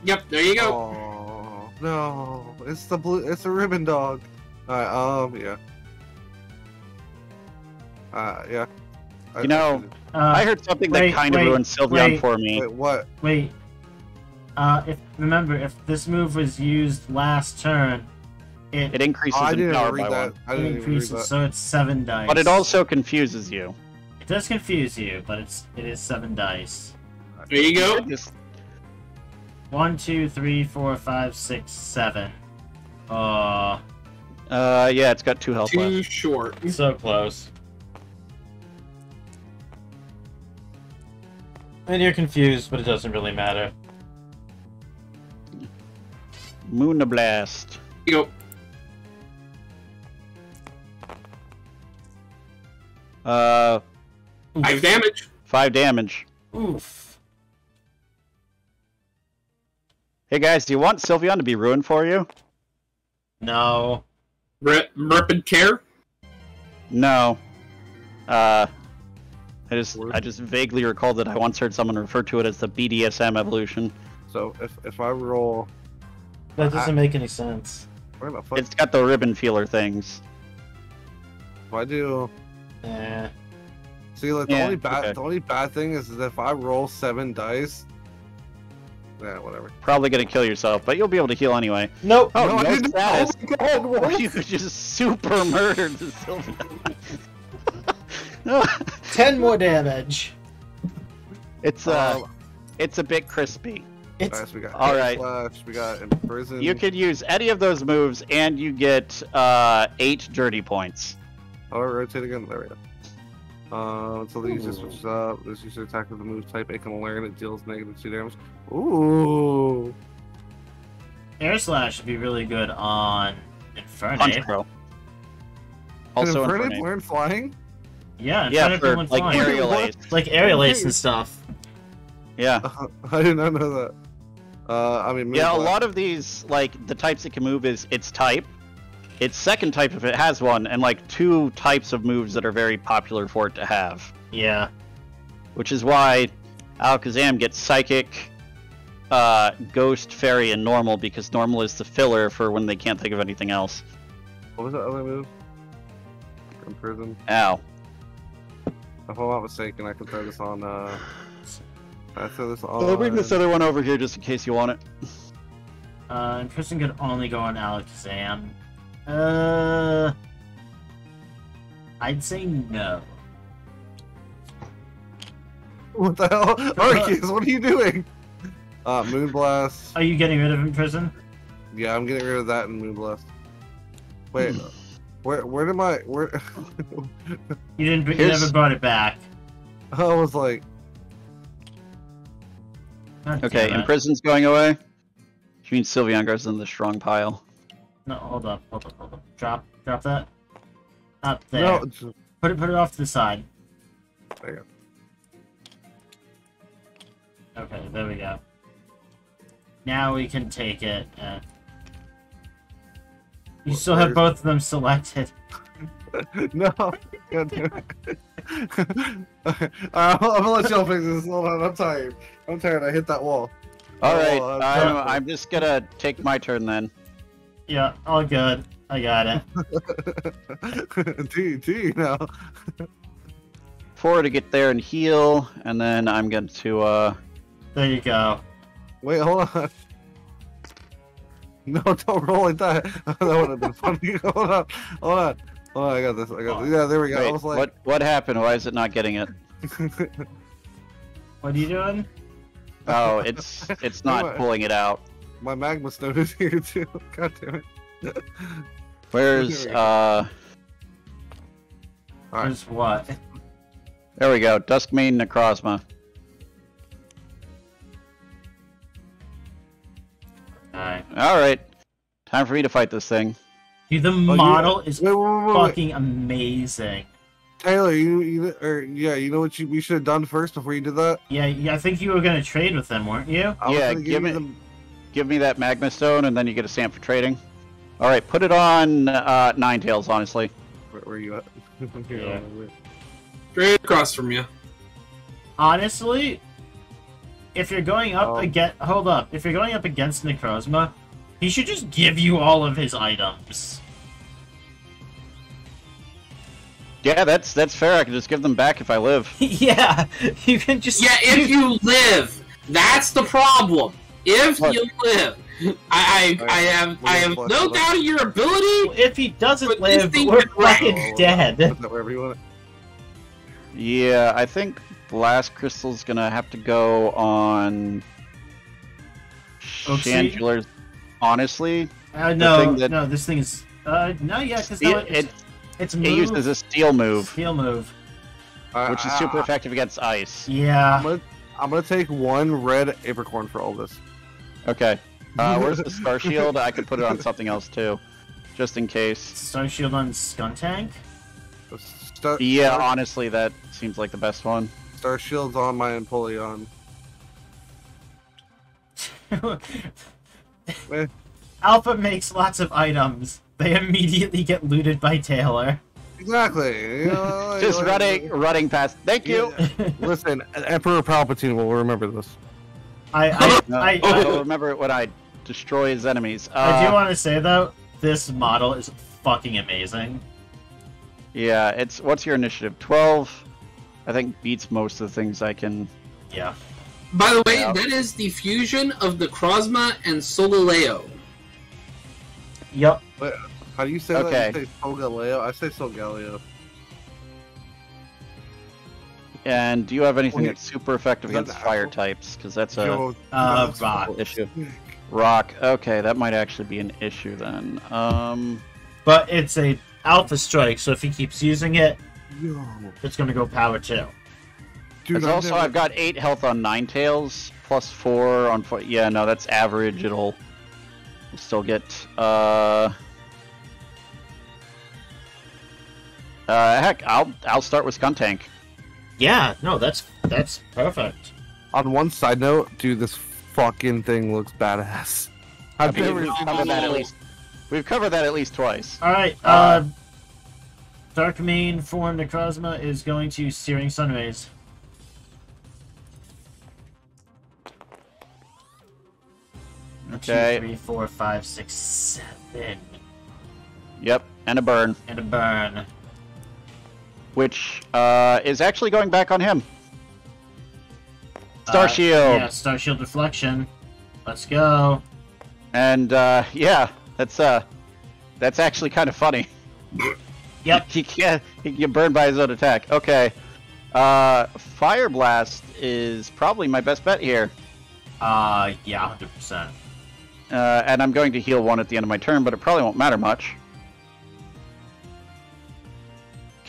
Yep, there you go. Oh no! It's the blue. It's a ribbon dog. Alright. Um. Yeah. Uh. Yeah. I- You know- Uh, I heard something wait, that kind of ruined Sylveon wait. for me. Wait. What? Wait. Uh, if remember, if this move was used last turn, it, It increases Oh, in power by that. one. It didn't even read increases, so it's seven dice. But it also confuses you. it does confuse you, but it's it is seven dice. There you go. One, two, three, four, five, six, seven. Uh, Uh, yeah, it's got 2 health Too left. short. so close. And you're confused, but it doesn't really matter. Moon-a-Blast. You. Uh, Five damage. 5 damage. Oof. Hey guys, do you want Sylveon to be ruined for you? No. Rip, Rapid Tear. No. Uh, I just I just vaguely recall that I once heard someone refer to it as the BDSM evolution. So if if I roll, That doesn't make any sense. where the fuck? It's got the ribbon feeler things. If I do. Eh. See, like the Yeah, only bad okay. the only bad thing is, is if I roll seven dice. Yeah, whatever. Probably gonna kill yourself, but you'll be able to heal anyway. Nope. Oh, No, no didn't- status. Oh my god! What? You just super murdered the Sylveon. Ten more damage. it's uh, Um, it's a bit crispy. It's Alright, we got All right. Flash, we got imprison. You could use any of those moves, and you get uh eight dirty points. Oh, rotate again. There we go. Uh, until the user switches up, this user attack with the move type it can learn it deals negative two damage. Ooh. air slash would be really good on Infernape. Punch Also, Can Infernape Infernape. learn flying? Yeah, Yeah, Infernape for went like flying. aerial ace. like aerial ace and stuff. Yeah. I did not know that. Uh, I mean, Yeah, a lot of these, like, the types it can move is its type, its second type if it has one, and like two types of moves that are very popular for it to have. Yeah. Which is why Alakazam gets Psychic, uh, Ghost, Fairy, and Normal, because Normal is the filler for when they can't think of anything else. What was that other move? Imprison. Ow. If I'm not mistaken, I can throw this on. Uh, I throw this on. I'll bring this other one over here just in case you want it. Uh, Imprison could only go on Alakazam. Uh, I'd say no. What the hell, Arceus? What are you doing? Uh, Moonblast. Are you getting rid of Imprison? Yeah, I'm getting rid of that in Moonblast. Wait, Hmm. where where did my where? You didn't. You Here's- never brought it back. I was like, God Okay, damn it. Imprison's going away. Which means Sylveon goes in the strong pile. No, hold up, hold up, hold up. Drop, drop that. Up there. no, it's- Put it, put it off to the side. there you go. Okay, there we go. Now we can take it. And... You still have both of them selected. Go. no. God damn it. Alright, I'm gonna let y'all fix this. Hold on, I'm tired. I'm tired. I hit that wall. All right, Oh, right, uh, I'm. I'm just gonna take my turn then. Yeah, all good. I got it. T T now. Four to get there and heal, and then I'm going to uh There you go. Wait, hold on. No, don't roll like that. that would have been funny. hold on, hold on, hold on. I got this. I got this. Yeah, there we go. I Wait, was like, what what happened? Why is it not getting it? What are you doing? Oh, it's it's not What? pulling it out. my magma stone is here too. God damn it. Where's There we go. uh? Alright. There's what? There we go. Duskmane Necrozma. Alright. All right, time for me to fight this thing. Dude, the Oh, you- model is Wait, wait, wait, wait, wait. fucking amazing. Taylor, you, you, or yeah, you know what you we should have done first before you did that. Yeah, yeah, I think you were gonna trade with them, weren't you? I Yeah, gonna give you it- the- Give me that Magma Stone, and then you get a stamp for trading. All right, put it on uh, Ninetales. Honestly, Where, where are you at? Yeah. Straight across from you. Honestly, if you're going up Um, against, hold up, if you're going up against Necrozma, he should just give you all of his items. Yeah, that's that's fair. I can just give them back if I live. yeah, you can just. Yeah, if you live, that's the problem. If What? you live, I I, I have I have no doubt in your ability. if he doesn't live, we're could wreck. fucking dead. Put that wherever you want it. Yeah, I think Blast Crystal's gonna have to go on Oopsie. Chandelure's. Honestly, Uh, no, thing that- no, this thing is. Uh, no, yeah, because it, no, it's, it, it's it move, uses a steel move, steel move. I- which is super I- effective against ice. I'm Yeah, gonna, I'm gonna take one red apricorn for all this. Okay. Uh, where's the Star Shield? I could put it on something else too, just in case. Star Shield on Skuntank. The Star, Yeah, Star, honestly, that seems like the best one. Star Shield's on my Empoleon. Eh. Alpha makes lots of items. They immediately get looted by Taylor. Exactly. you know, Just like- running, running past. Thank you. Yeah. Listen, Emperor Palpatine will remember this. I I, No, I, I'll remember it when I destroy his enemies. Uh, I do want to say though, this model is fucking amazing. Yeah, it's what's your initiative? Twelve. I think beats most of the things I can. Yeah. By the way, Yeah. that is the fusion of the Crozma and Solileo. Yep. How do you say Okay. that? You say Solgaleo? I say Solgaleo. And do you have anything Wait, that's super effective that against fire apple? types? Because that's a Yo, Uh, that's rock. issue. rock. Okay, that might actually be an issue then. Um, But it's a alpha strike, so if he keeps using it, Yo, it's gonna go power two. dude, it's also never- I've got eight health on Ninetales plus four on foot. Yeah, no, that's average. It'll still get. Uh, uh, heck, I'll I'll start with Skuntank. Yeah, no, that's that's perfect. On one side note, dude, this fucking thing looks badass. I I've mean, never we've seen covered that at least. We've covered that at least twice. All right. Uh, Uh, Dusk Mane form Necrozma is going to Searing Sunrays. One, Okay. three, four, five, six, seven, Yep, and a burn, and a burn. Which uh, is actually going back on him. Star Uh, Shield. Yeah, Star Shield deflection. Let's go. And uh, yeah, that's uh, that's actually kind of funny. Yep. he can't he can get burned by his own attack. Okay, uh, Fire Blast is probably my best bet here, Uh, yeah, hundred percent. uh, and I'm going to heal one at the end of my turn, but it probably won't matter much.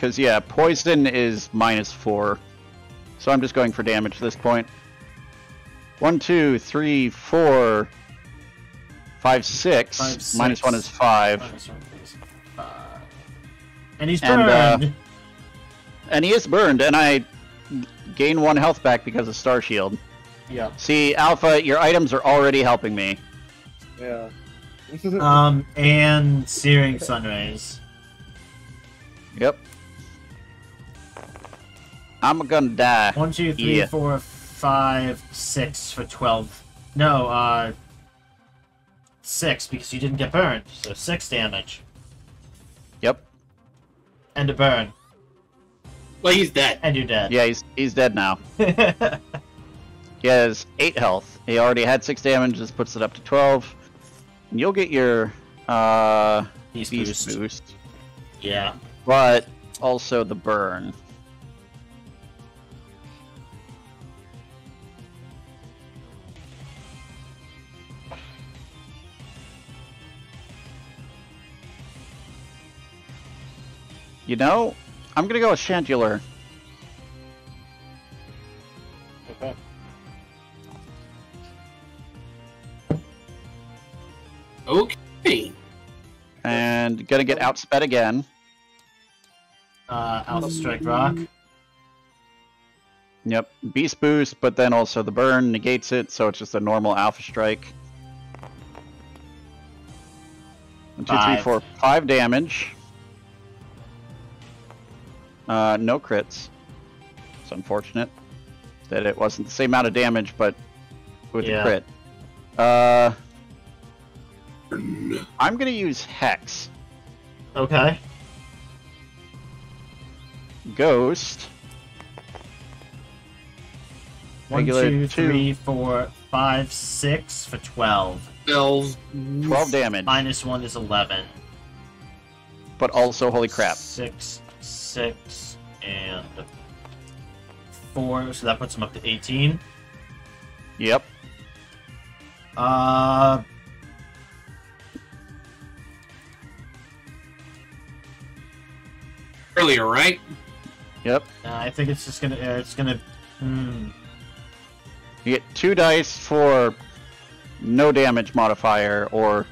Because yeah, poison is minus four, so I'm just going for damage at this point. One, two, three, four, five, six. Five, Minus six. one is five. Minus one, please. Uh, and he's And, uh, burned. And he is burned, and I gain one health back because of Star Shield. yeah. See, Alpha, your items are already helping me. Yeah. Um, and Searing Sunrays. Yep. I'm gonna die. One, two, three, Yeah. four, five, six for twelve. No, uh, six because you didn't get burned, so six damage Yep. and a burn, Well, he's dead. and you're dead. Yeah, he's he's dead now. He has eight health. He already had six damage. This puts it up to twelve. And You'll get your uh, Beast, beast boost. boost, Yeah. but also the burn. You know, I'm gonna go with Chandelure. Okay. Okay. And gonna get outsped again. Uh, Alpha Strike Rock. Yep, beast boost, but then also the burn negates it, so it's just a normal alpha strike. One, two, three, Five. four, five damage. Uh, no crits. It's unfortunate that it wasn't the same amount of damage, but with Yeah. the crit. Uh, I'm gonna use Hex. Okay. Ghost. One, Regular two, two. three, four, five, six for 12. Spells. 12 damage. Minus one is 11. But also, holy crap. Six, six, and four. So that puts him up to 18. Yep. Uh. Earlier, right? Yep. I think it's just gonna. Uh, it's gonna. Hmm. You get two dice for no damage modifier, or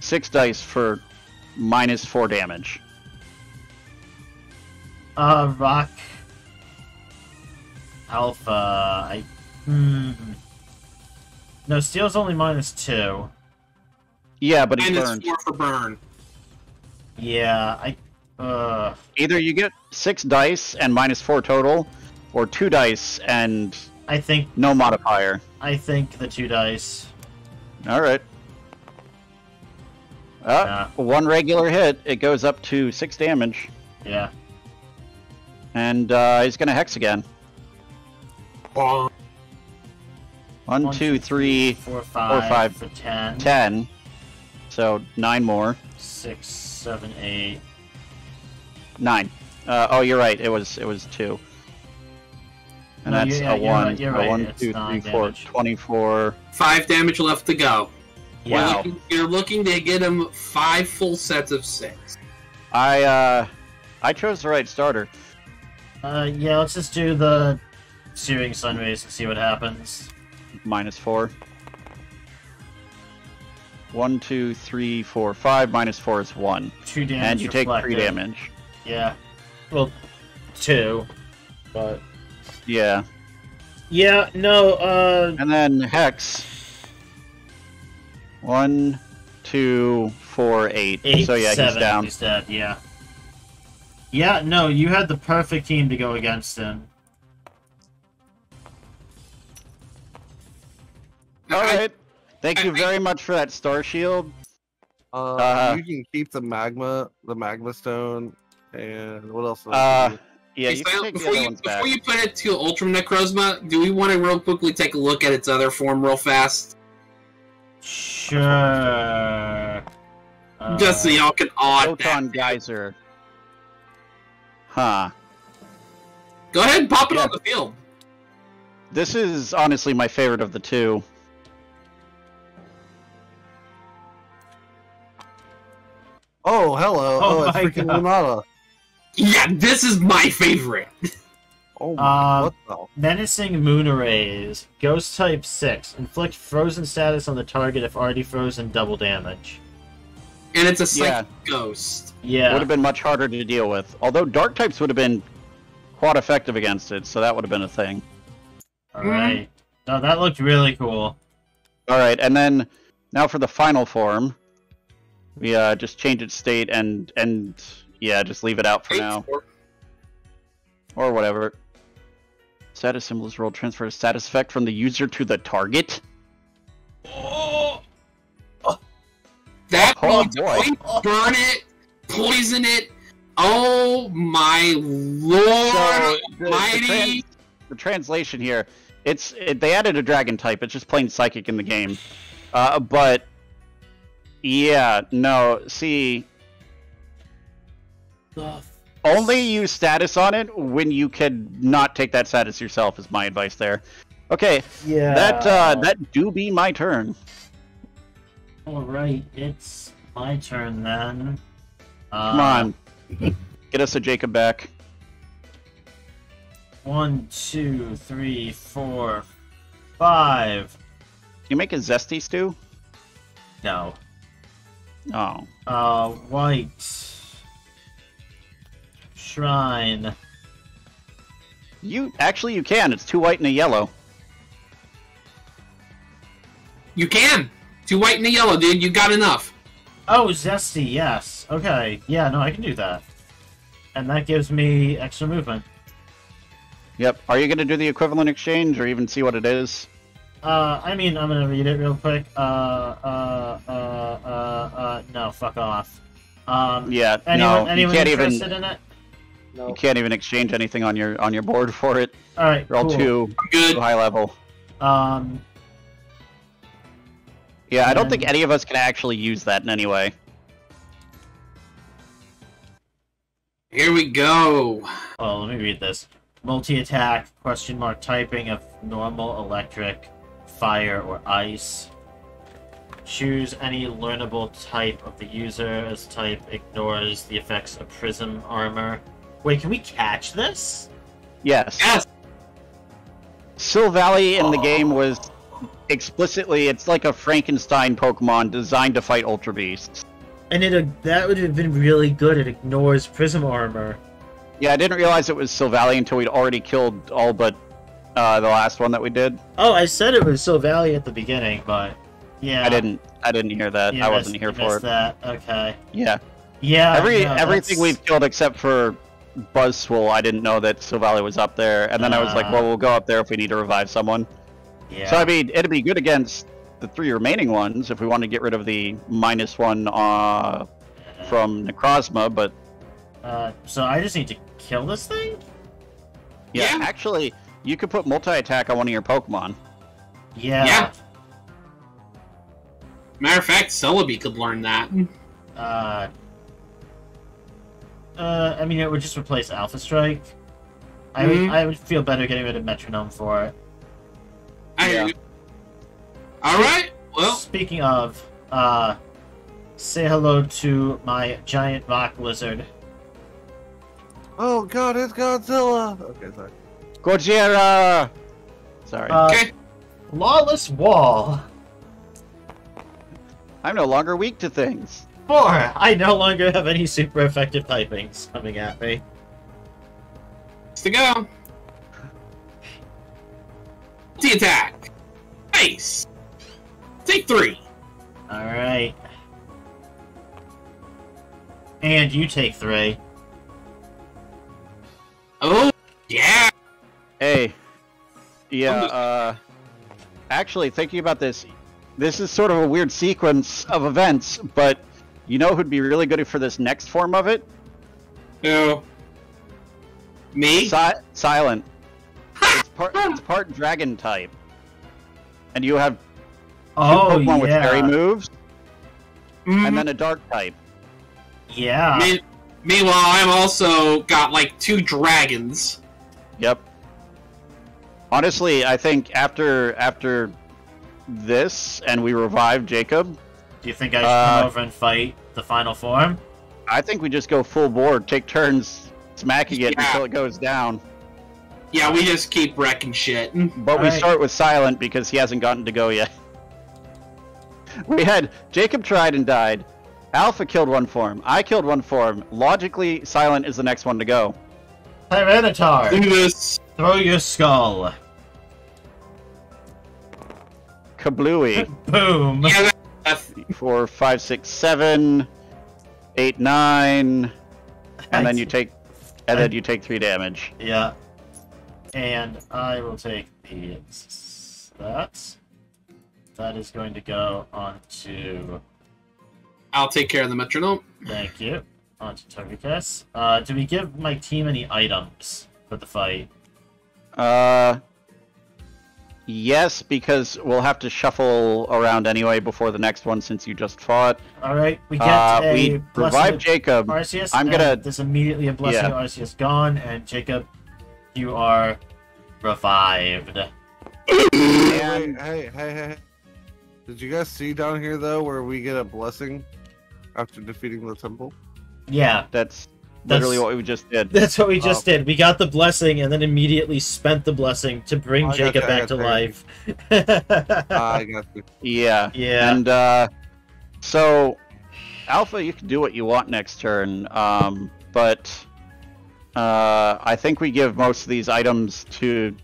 six dice for minus four damage. Uh, rock. Alpha. I. Hmm. No, steel's only minus two. Yeah, but he's And it's burned. four for burn. Yeah, I. Uh. Either you get six dice and minus four total, or two dice and I think. no modifier. I think the two dice. All right. Uh, one regular hit, it goes up to six damage, Yeah. And uh, he's gonna hex again. Bonk. One, One, two, three, Four, five. five, For ten. ten. So nine more. Six, seven, eight. Nine. Uh, oh, you're right. It was it was two. And No, that's yeah, a you're one. right, you're a one, it's two, nine three, four, damage. 24. Five damage left to go. Yeah. Wow. You're, looking, you're looking to get him five full sets of six. I uh, I chose the right starter. Uh, yeah, let's just do the searing sun rays and see what happens. Minus four. One, two, three, four, five. Minus four is one, Two damage. and you take three damage. Yeah. Well, two. But Yeah, yeah, no. Uh, and then hex. One, two, four, eight. eight, so yeah, seven. he's down. He's dead. Yeah. Yeah, no, you had the perfect team to go against him. All I- Thank you I- very much for that star shield. Uh, Uh, you can keep the magma, the magma stone, and what else? Uh, yeah, Hey, you can Silent, take the before, you, before you put it to Ultra Necrozma, do we want to real quickly take a look at its other form real fast? Sure. Uh, Just so y'all can aud Photon that. geyser. Huh. Go ahead and pop it Yeah. on the field. This is honestly my favorite of the two. oh, hello. Oh Oh, it's my freaking God. Lunala. Yeah, this is my favorite. Oh my, Uh, what the? Menacing Moon Arrays. Ghost type 6. Inflict frozen status on the target if already frozen, double damage. And it's a psychic Yeah. ghost. Would have been much harder to deal with. Although dark types would have been quite effective against it, so that would have been a thing. Alright. No, that looked really cool. All right, and then now for the final form, we uh, just change its state and and yeah, just leave it out for Eight, now four. or whatever. Status symbol is rolled transfer status effect from the user to the target. That Oh, means boy. burn it, poison it. Oh my lord! So the, the, trans- the translation here, it's it, they added a dragon type. It's just plain psychic in the game, uh, but Yeah, no. See, The only use status on it when you can not take that status yourself. Is my advice there. Okay, Yeah. that uh, that do be my turn. All right, it's my turn then. Uh, Come on, get us a Jacob back. One, two, three, four, five. Can you make a zesty stew? No. Oh, Uh, white. Shrine. you actually you can. It's two white and a yellow. You can. Two white and a yellow, dude. You got enough. Oh, zesty. Yes. Okay. Yeah. No, I can do that. And that gives me extra movement. Yep. Are you going to do the equivalent exchange or even see what it is? Uh, I mean, I'm gonna read it real quick. Uh, uh, uh, uh, uh, no, fuck off. Um, Yeah. anyone, no, anyone you can't even. interested in it? You can't even exchange anything on your on your board for it. All right, They're all cool. too, good. too high level. Um, Yeah, I don't think hmm. any of us can actually use that in any way. Here we go. oh, let me read this. Multi-attack, question mark, typing of normal, electric, fire, or ice. Choose any learnable type of the user as type ignores the effects of prism armor. Wait, can we catch this? Yes. Yes. Silvally in the Oh. game was explicitly it's like a Frankenstein Pokemon designed to fight Ultra Beasts. And it that would have been really good. It ignores prism armor. Yeah, I didn't realize it was Silvally until we'd already killed all but uh, the last one that we did. Oh, I said it was so Valley at the beginning, but yeah, I didn't I didn't hear that. you I missed- wasn't here for it. That okay. Yeah. Yeah. Every no, everything that's- we've killed except for Buzzwole, I didn't know that Silvally was up there. And then I was like, Ah. well, we'll go up there if we need to revive someone. Yeah. So I mean, it'd be good against the three remaining ones if we want to get rid of the minus one uh, from Necrozma, but Uh, so I just need to kill this thing. yeah, Yeah. actually, you could put multi attack on one of your Pokemon. Yeah. Yeah. Matter of fact, Celebi could learn that. Uh. Uh, I mean, it would just replace Alpha Strike. I would, Mhm. I would feel better getting rid of Metronome for it. I hear Yeah. you. All right. Well, Speaking of, uh, say hello to my giant rock lizard. Oh god, it's Godzilla. Okay, sorry. Gojira! Sorry. Uh, okay. Lawless Wall. I'm no longer weak to things. Four. I no longer have any super effective typings coming at me. Let's to go. Multi attack. Nice. Take three. All right. And you take three. Oh, yeah. Hey. Yeah, uh. Actually, thinking about this, this is sort of a weird sequence of events, but you know who'd be really good for this next form of it? No. Me? Si- silent. It's part, it's part dragon type. And you have two Oh Pokemon with fairy moves, Mhm. and then a dark type. yeah. Me- meanwhile, I'm also got like two dragons. Yep. Honestly, I think after after this and we revive Jacob, Do you think I should Uh, come over and fight the final form? I think we just go full board, take turns smacking it Yeah. until it goes down. Yeah, we just keep wrecking shit. But we Alright. start with Silent because he hasn't gotten to go yet. We had Jacob tried and died. Alpha killed one form. I killed one form. Logically, Silent is the next one to go. Tyranitar, Do this. throw your skull. Kablooey. Boom. Yeah, Four, five, six, seven, eight, nine, and then you take, and then you take three damage. Yeah. And I will take the that. That is going to go onto. I'll take care of the metronome. Thank you. On Onto Togekiss. Uh, do we give my team any items for the fight? Uh, Yes, because we'll have to shuffle around anyway before the next one since you just fought. All right, we get Uh, a we blessing revive Jacob. Arceus. I'm gonna- There's immediately a blessing Yeah. Arceus gone, and Jacob, you are revived. Hey, And hey, hey, hey, hey. Did you guys see down here though where we get a blessing after defeating the temple? Yeah, that's That's- literally what we just did. that's what we just Oh. did. We got the blessing, and then immediately spent the blessing to bring I Jacob back to life. I got you. Yeah. yeah. And uh, so, Alpha, you can do what you want next turn, um, but uh, I think we give most of these items to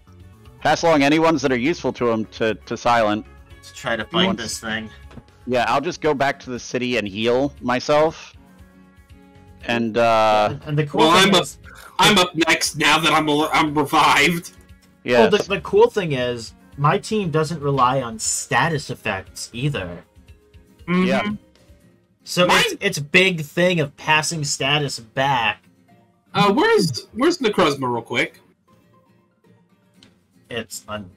pass along any ones that are useful to them to, to Silent. Let's try to fight want- this thing. Yeah, I'll just go back to the city and heal myself. And uh, and the cool Well, thing I'm a- is, I'm up next now that I'm I'm revived. yeah, well, the, the cool thing is, my team doesn't rely on status effects either. Mhm. Yeah. So Mine- it's it's big thing of passing status back. Uh, where's where's Necrozma real quick? It's un.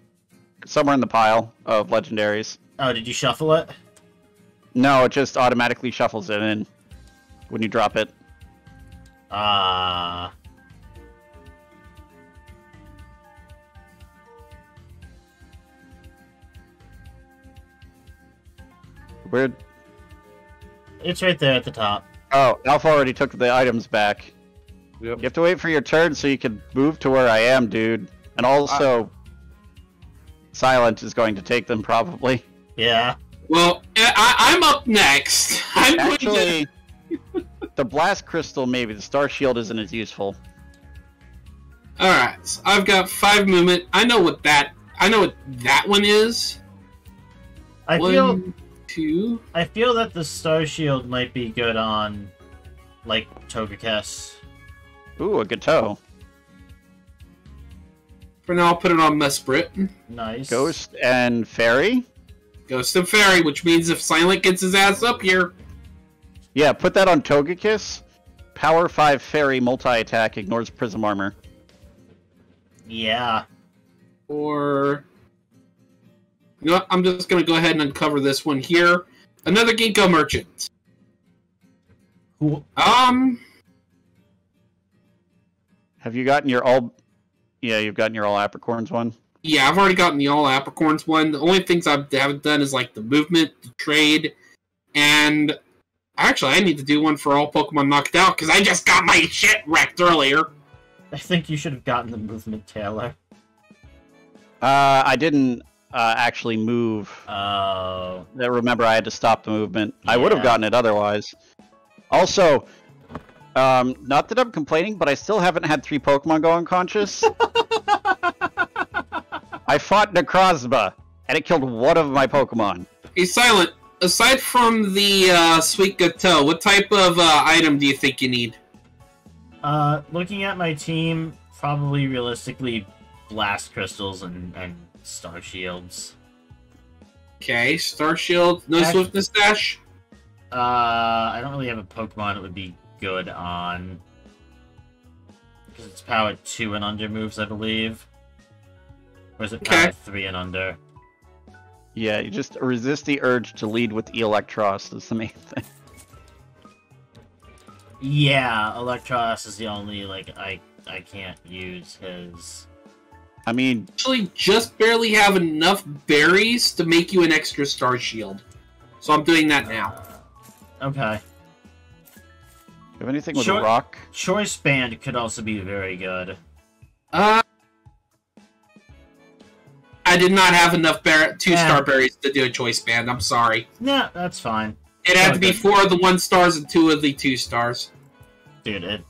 somewhere in the pile of legendaries. Oh, did you shuffle it? No, it just automatically shuffles it in when you drop it. Ah. Weird. it's right there at the top. Oh, Alpha already took the items back. Yep. You have to wait for your turn so you can move to where I am, dude. And also, Silent is going to take them probably. Yeah. Well, I, I'm up next. I'm going to. Actually, the blast crystal maybe. The star shield isn't as useful. All right, so I've got five movement. I know what that. I know what that one is. I One, feel two. I feel that the star shield might be good on, like Togekiss. Ooh, a Gateau. For now, I'll put it on Mesprit. Nice. Ghost and Fairy? Ghost and Fairy, which means if Silent gets his ass up here, Yeah, put that on Togekiss. Power 5 Fairy multi attack ignores Prism Armor. Yeah. or you know, what? I'm just gonna go ahead and uncover this one here. Another Ginkgo Merchant. Cool. Um, Have you gotten your all. Yeah, you've gotten your all Apricorns one? yeah, I've already gotten the all Apricorns one. The only things I haven't done is like the movement, the trade, and actually, I need to do one for all Pokemon knocked out because I just got my shit wrecked earlier. I think you should have gotten the movement, Taylor. Uh, I didn't uh, actually move. Oh. Remember, I had to stop the movement. I would have gotten it otherwise. Also, um, not that I'm complaining, but I still haven't had three Pokemon go unconscious. I fought Necrozma, and it killed one of my Pokemon. Hey, Silent. Aside from the uh, Sweet Gateau, what type of uh, item do you think you need? Uh, looking at my team, probably realistically, blast crystals and and star shields. Okay, Star Shield, no Act- Swiftness Dash. Uh, I don't really have a Pokemon It would be good on. Because it's power 2 and under moves, I believe. Or is it power Okay. 3 and under? Yeah, you just resist the urge to lead with Eelektross is the main thing. Yeah, Eelektross is the only, like, I I can't use his. I mean, actually just barely have enough berries to make you an extra star shield. So I'm doing that now. Uh, okay. You have anything with Sure. rock? Choice Band could also be very good. Uh, I did not have enough ber- two Yeah. star berries to do a choice band. I'm sorry. Nah, that's fine. It had to be Okay. four of the one stars and two of the two stars. Dude, it,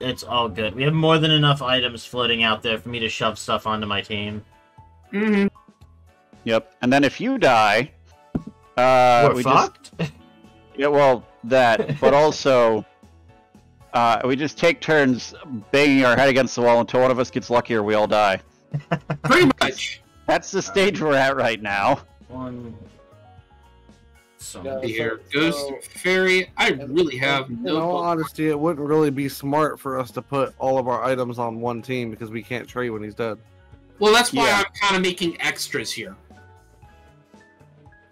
it's all good. We have more than enough items floating out there for me to shove stuff onto my team. hmm Yep. And then if you die, uh, We're we just fucked? yeah, well that, but also, uh, we just take turns banging our head against the wall until one of us gets lucky or we all die. Pretty much. That's the stage we're at right now. One. So Yeah. Here, so- Ghost so- Fairy. I really have In no. all honesty, it wouldn't really be smart for us to put all of our items on one team because we can't trade when he's dead. Well, that's why Yeah. I'm kind of making extras here.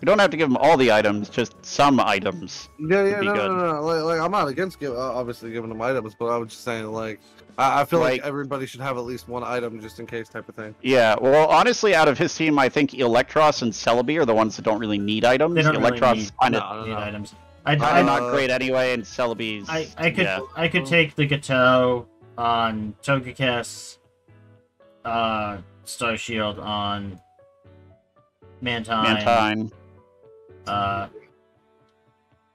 You don't have to give them all the items, just some items. Yeah, yeah, be no, good. no, no, no. Like, like, I'm not against give, uh, obviously giving them items, but I was just saying, like, I, I feel like, Like- everybody should have at least one item just in case, type of thing. Yeah, well, honestly, out of his team, I think Eelektross and Celebi are the ones that don't really need items. They don't really Eelektross need- kind of No, no, Need items. I, I, not great anyway, and Celebi's. I, I could yeah. I could take the Gateau on Togekiss, uh, Star Shield on Mantine. Mantine. Uh,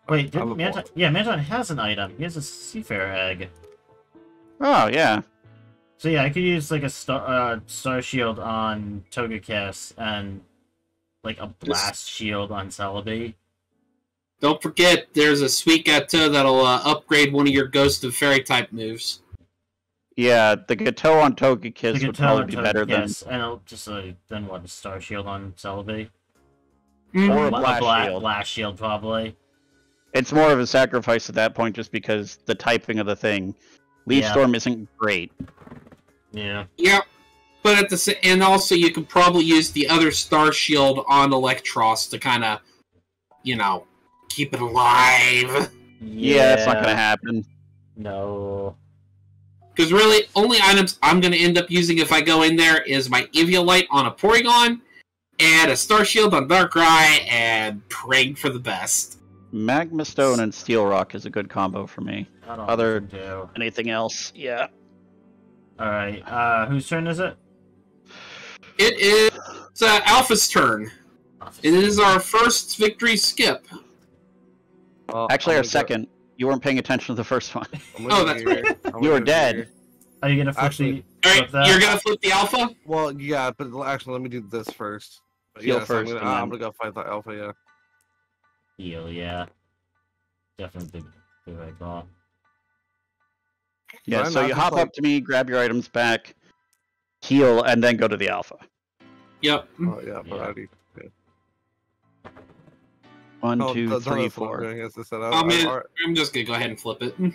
wait, did I'm? Yeah, Mantine has an item. He has a Seafarer egg. Oh yeah, So yeah, I could use like a star uh, Star Shield on Togekiss and like a Blast Shield on Celebi. Don't forget, there's a sweet gateau that'll uh, upgrade one of your Ghost of Fairy type moves. yeah. The Gateau on Togekiss The would Gateau probably on be better than Togekiss, and I'll just uh, then what a Star Shield on Celebi. Mm. Or a Bla- Blast Shield. Blast Shield probably. It's more of a sacrifice at that point, just because the typing of the thing. Leaf Yeah. Storm isn't great. Yeah. Yeah, but at the sa- and also you could probably use the other Star Shield on Eelektross to kind of, you know, keep it alive. Yeah, it's not gonna happen. No. Because really, only items I'm going to end up using if I go in there is my Eviolite on a Porygon, and a Star Shield on Darkrai, and praying for the best. Magma Stone and Steel Rock is a good combo for me. I don't Other- do. Anything else? Yeah. All right. Uh, whose turn is it? It is uh, Alpha's turn. It is our first victory skip. Uh, Actually, I'm our gonna go- second. You weren't paying attention to the first one. I'm Oh, that's here. I'm You gonna were dead. here. Are you gonna flip Actually- the? All flip right, that? you're gonna flip the Alpha. Well, yeah, but actually, let me do this first. But Heal yes, I'm first, gonna, and I'm then- gonna go fight the alpha. Yeah. Heal, yeah. Definitely big, big right. Yeah, Why so you hop like- up to me, grab your items back, heal, and then go to the alpha. Yep. Oh yeah, but Yeah. I already. One, Oh, two, th- three, that's what I'm four. doing, is this set up. I mean, Alright, I'm just gonna go ahead and flip it.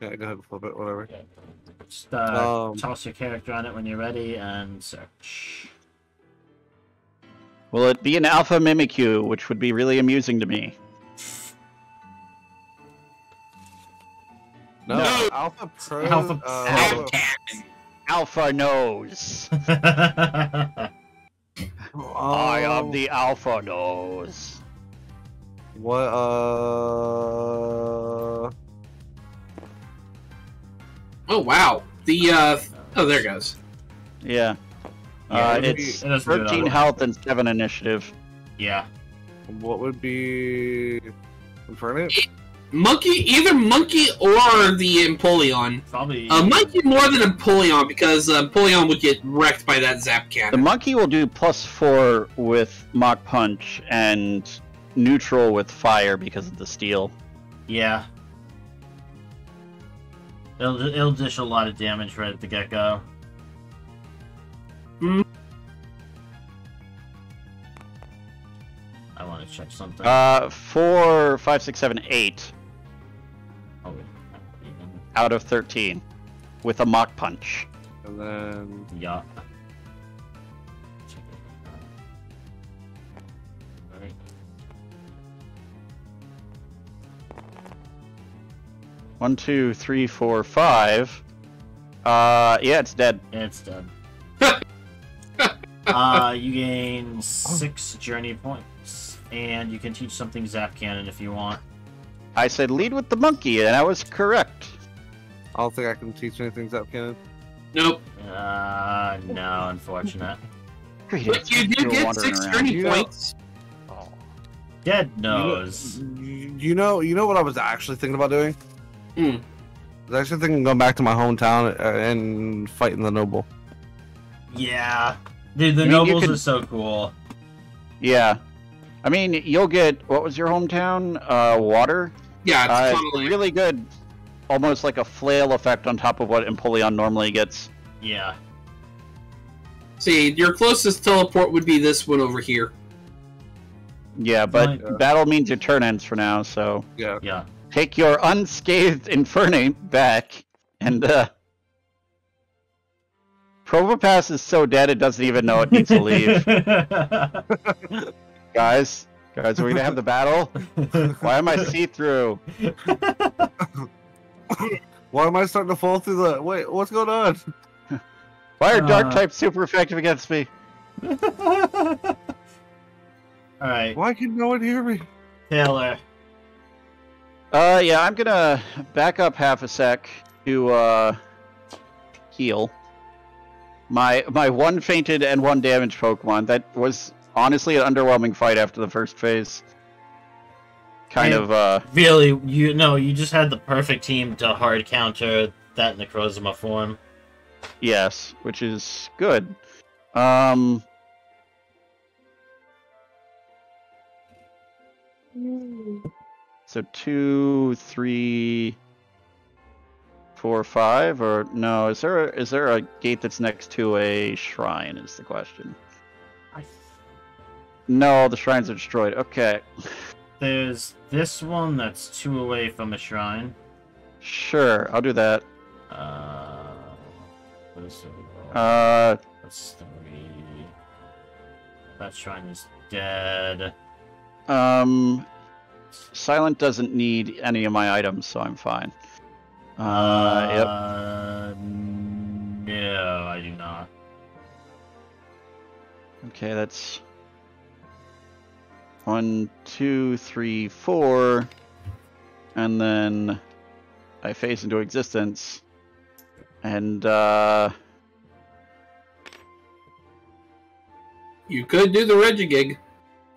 Yeah, go ahead and flip it. Whatever. Just uh, Um, toss your character on it when you're ready and search. Will it be an alpha Mimikyu, which would be really amusing to me? No, No. Alpha Pro. Alpha- uh, Alpha. Alpha- Cannon. Alpha. I am the alpha knows. What? Uh. Oh wow. The uh oh there it goes. Yeah. Yeah, uh, it it's be- it doesn't do it 13 health and 7 initiative. yeah. What would be Infernape? Monkey, either Monkey or the Empoleon. Probably. Uh, Monkey more than Empoleon because uh, Empoleon would get wrecked by that Zap Cannon. The monkey will do plus 4 with Mach Punch and neutral with fire because of the steel. Yeah. It'll, it'll dish a lot of damage right at the get go. Want to check something. Uh, 4, 5, 6, 7, 8 oh, wait. out of 13 with a Mach Punch. And then. Yeah. Check it out. Alright. One, two, three, four, five. Uh, yeah, it's dead. It's dead. uh, you gain six journey points, and you can teach something Zap Cannon if you want. I said lead with the monkey, and I was correct. I don't think I can teach anything Zap Cannon. Nope. Uh, no, unfortunate. But you do get wandering six around. journey You know- points. Dead You know- nose. You know, you know what I was actually thinking about doing. Hmm. I was actually thinking of going back to my hometown uh, and fighting the noble. Yeah. Dude, the I mean, nobles could- are so cool. Yeah. I mean, you'll get what was your hometown? Uh, water. Yeah, it's Uh, kind really good, almost like a flail effect on top of what Empoleon normally gets. Yeah. see your closest teleport would be this one over here. Yeah, but Right. battle means your turn ends for now, so Yeah. Yeah. take your unscathed Infernape back and uh Probopass is so dead it doesn't even know it needs to leave. guys, guys, are we gonna have the battle? Why am I see-through? Why am I starting to fall through the? Wait, what's going on? Why are dark Uh. types super effective against me? Alright, Why can no one hear me? Taylor. Uh, yeah, I'm gonna back up half a sec to uh heal. My my one fainted and one damaged Pokemon. That was honestly an underwhelming fight after the first phase. Kind Yeah. of uh Really, you know, you just had the perfect team to hard counter that Necrozma form. yes, which is good. Um So two, three, four, five, or no? Is there a, is there a gate that's next to a shrine? Is the question. No, the shrines are destroyed. Okay, There's this one that's two away from a shrine. sure, I'll do that. Uh, what is it? Uh, That's three. That shrine is dead. um, Silent doesn't need any of my items, so I'm fine. Uh, yep. Uh, No, I do not. Okay, that's one, two, three, four, and then I face into existence, and uh, You could do the Regigig.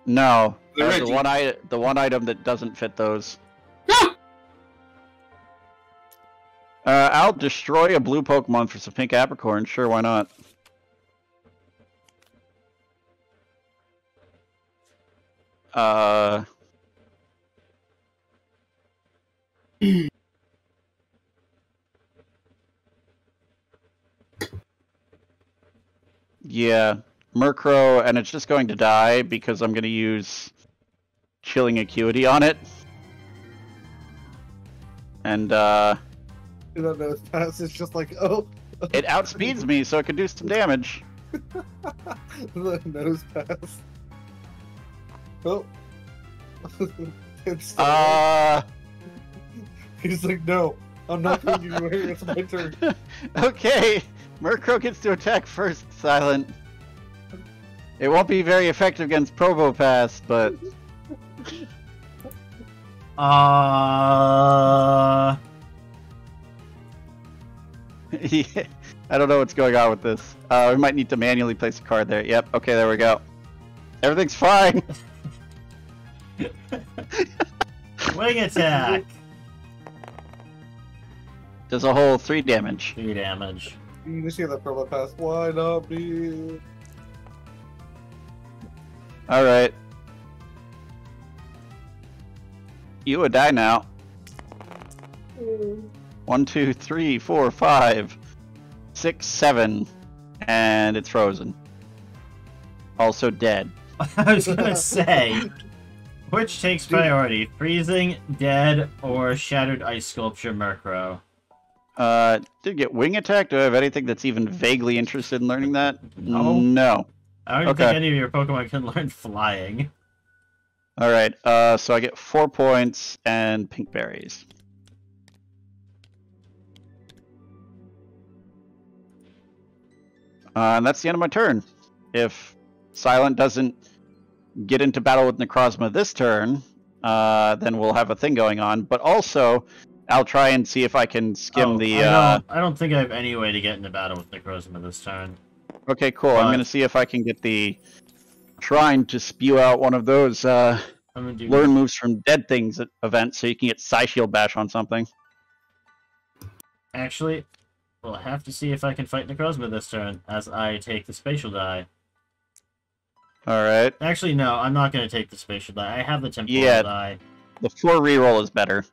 no, The uh, the one I the one item that doesn't fit those. Uh, I'll destroy a blue Pokemon for some pink apricorn. Sure, why not? Uh. yeah, Murkrow, and it's just going to die because I'm going to use Chilling Acuity on it. And, uh. You don't know, pass. It's just like, oh, It outspeeds me, so it can do some damage. the nose pass. Oh. it's Uh, He's like, no, I'm not going to anywhere. It's my turn. okay. Murkrow gets to attack first, Silent. It won't be very effective against Probopass, but Uh, yeah, I don't know what's going on with this. Uh, we might need to manually place a card there. Yep. Okay, there we go. Everything's fine. Wing attack. Does a whole three damage. Three damage. You just hear that Probopass. Why not me? All right. You would die now. Hmm. One, two, three, four, five, six, seven, and it's frozen. Also dead. I was gonna say, which takes priority: freezing, dead, or shattered ice sculpture Murkrow? Uh, did get wing attack? Do I have anything that's even vaguely interested in learning that? No. No. I don't Okay. think any of your Pokemon can learn flying. All right. Uh, so I get four points and pink berries. Uh, and that's the end of my turn. If Silent doesn't get into battle with Necrozma this turn, uh, then we'll have a thing going on. But also, I'll try and see if I can skim Oh, the. I, Uh... don't, I don't think I have any way to get into battle with Necrozma this turn. Okay, cool. I'm gonna see if I can get the trying to spew out one of those uh, I'm gonna do. learn moves from dead things at events, so you can get Psy Shield Bash on something. Actually, we'll have to see if I can fight Necrozma this turn as I take the spatial die. All right. Actually, no, I'm not gonna take the spatial die. I have the temporal Yeah. die. The four reroll is better.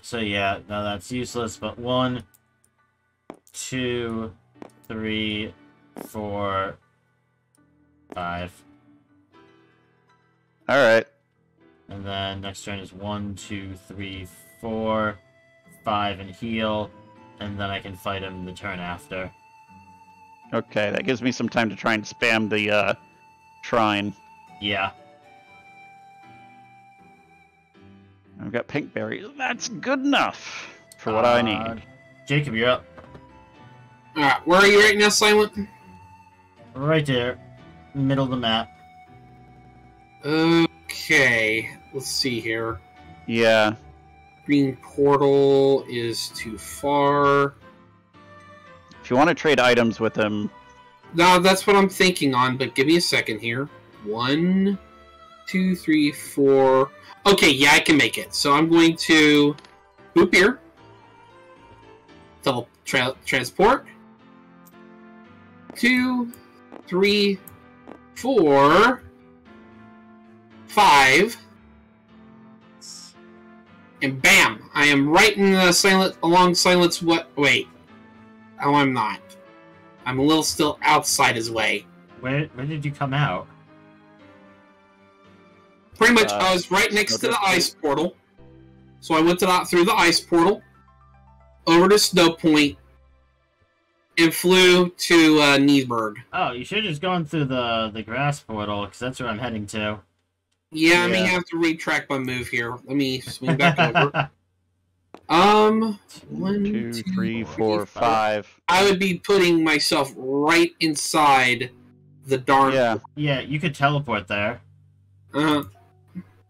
So yeah, no, that's useless. But one, two, three, four, five, All right. and then next turn is one, two, three, four, five, and heal, and then I can fight him the turn after. Okay, that gives me some time to try and spam the uh, shrine. Yeah. I've got pink berries. That's good enough for what I Uh, need. Jacob, you're up. Alright, where are you right now, Silent? Right there. Middle of the map. Okay, let's see here. Yeah, Green portal is too far. if you want to trade items with him, No, that's what I'm thinking on, but give me a second here. One, two, three, four. Okay, yeah, I can make it. So I'm going to boop here. Double tra- transport. Two, three, four, five, and bam! I am right in the silent along silence. What? Wait. Oh, I'm not. I'm a little still outside his way. Where where did you come out? Pretty much, Uh, I was right next to the Snowdrift. ice portal. So I went to the, through the ice portal, over to Snowpoint, and flew to uh, Niesburg. Oh, you should have just gone through the the grass portal, because that's where I'm heading to. Yeah, I may have to retrack my move here. Let me swing back over. Um, one, two, two, three, three, four, five. I would be putting myself right inside the darn. Yeah, yeah, you could teleport there. Uh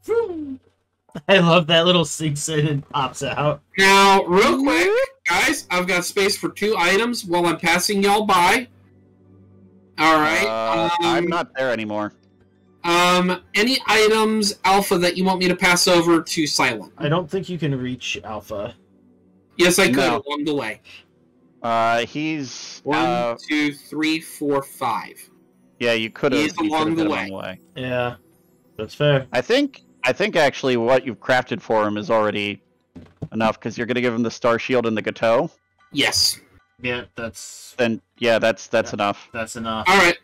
-huh. I love that little sinks in and pops out. now, real quick, guys, I've got space for two items while I'm passing y'all by. All right. Uh, I'm um, not there anymore. Um, any items, Alpha, that you want me to pass over to Silent? I don't think you can reach Alpha. Yes, I could No. along the way. Uh, he's One, uh, two, three, four, five. yeah. You could have he's along the way. way. Yeah, that's fair. I think I think actually what you've crafted for him is already enough because you're gonna give him the star shield and the gateau. Yes. Yeah, that's Then yeah, that's that's enough. that's enough. All right.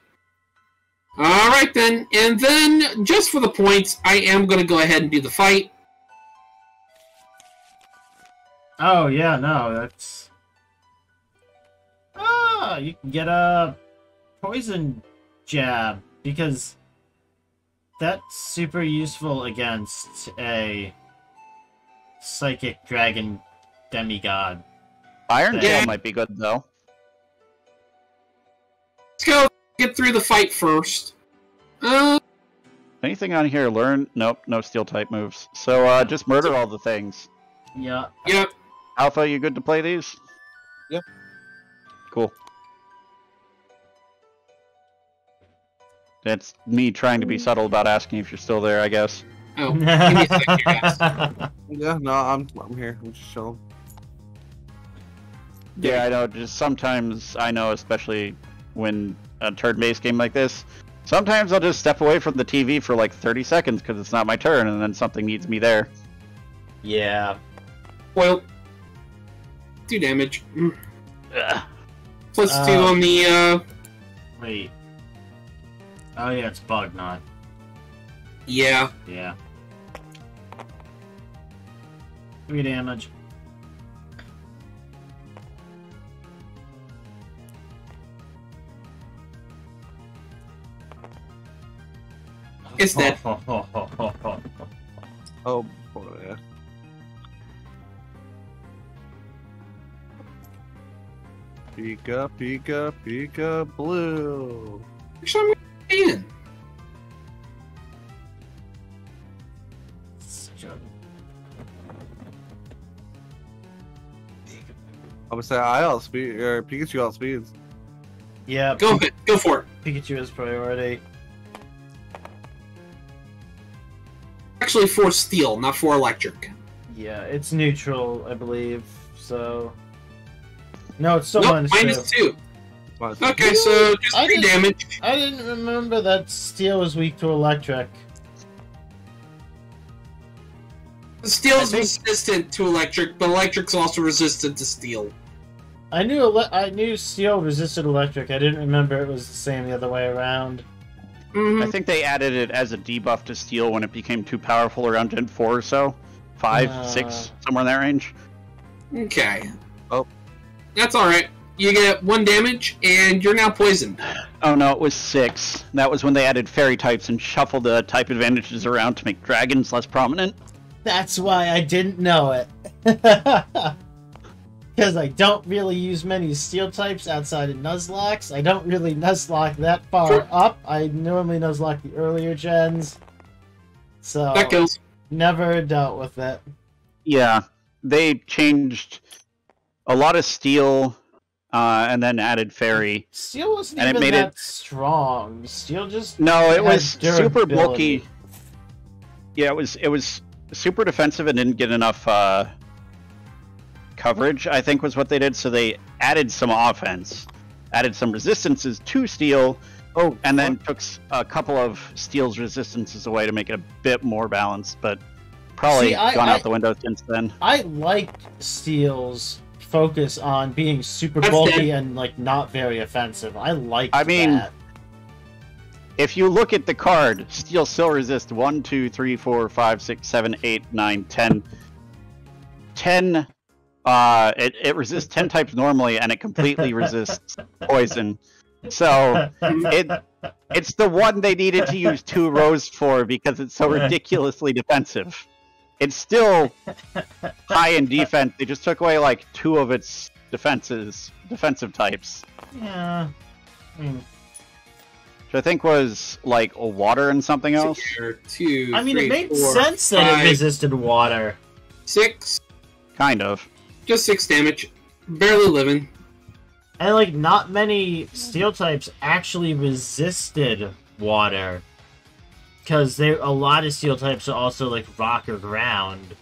All right then, and then just for the points, I am going to go ahead and do the fight. Oh yeah, no, that's ah, you can get a poison jab because that's super useful against a psychic dragon demigod. Iron Yeah. Tail might be good though. Let's go get through the fight first. Uh, Anything on here? Learn? Nope, no steel type moves. So uh, just murder all the things. Yeah, yep. Alpha, you good to play these? Yep. Cool. That's me trying to be subtle about asking if you're still there, I guess. Oh, give me a second. Yeah, no, I'm I'm here. I'm just chilling. Yeah, I know. Just sometimes I know, especially when a turn-based game like this. Sometimes I'll just step away from the TV for like 30 seconds because it's not my turn, and then something needs me there. yeah. Well, two damage. Ugh. Plus two Uh, on the, uh, Wait. Oh yeah, it's bug not. yeah. Yeah. Three damage. It's dead. Oh boy. Yeah. Pika, pika, pika, blue. Actually, I'm in. I would say I outspeed or Pikachu outspeeds. yeah, Go ahead. Go for it. Pikachu is priority. Actually, for steel, not for electric. Yeah, it's neutral, I believe. So. No, it's still nope, minus minus two. two. Minus- Okay, so just I three didn't- damage. I didn't remember that steel was weak to electric. Steel is think- resistant to electric, but electric's also resistant to steel. I knew ele- I knew steel resisted electric. I didn't remember it was the same the other way around. Mhm. I think they added it as a debuff to steel when it became too powerful around Gen 4 or so. Five, Uh. six, somewhere in that range. Okay. Oh. That's alright. you get one damage, and you're now poisoned. Oh no, it was six. That was when they added fairy types and shuffled the type advantages around to make dragons less prominent. That's why I didn't know it. Because I don't really use many steel types outside of Nuzlockes. I don't really Nuzlocke that far up. I normally Nuzlocke the earlier gens. So, That kills. never dealt with it. Yeah, they changed a lot of steel, uh, and then added fairy. Steel wasn't And it even made that it- strong. Steel just No, it It was super durability. bulky. Yeah, it was it was super defensive and didn't get enough uh, coverage. I think was what they did. So they added some offense, added some resistances to steel, Oh, and then took a couple of steel's resistances away to make it a bit more balanced. But probably See, I- gone I- out the window since then. I liked Steel's focus on being super That's bulky and like not very offensive. I like. I mean, that. If you look at the card, steel still resists 1, 2, 3, 4, 5, 6, 7, 8, 9, 10. 10, uh, it, it resists 10 types normally, and it completely resists poison. So, it it's the one they needed to use two rows for because it's so ridiculously defensive. It's still high in defense. They just took away like two of its defenses, defensive types. yeah. I mean, Which I think was like a water and something else. Two, I mean, three, it made four, sense that five, it resisted water. Six, Kind of. Just six damage. Barely living. And like not many steel types actually resisted water. Cause there a lot of steel types are also like rock or ground.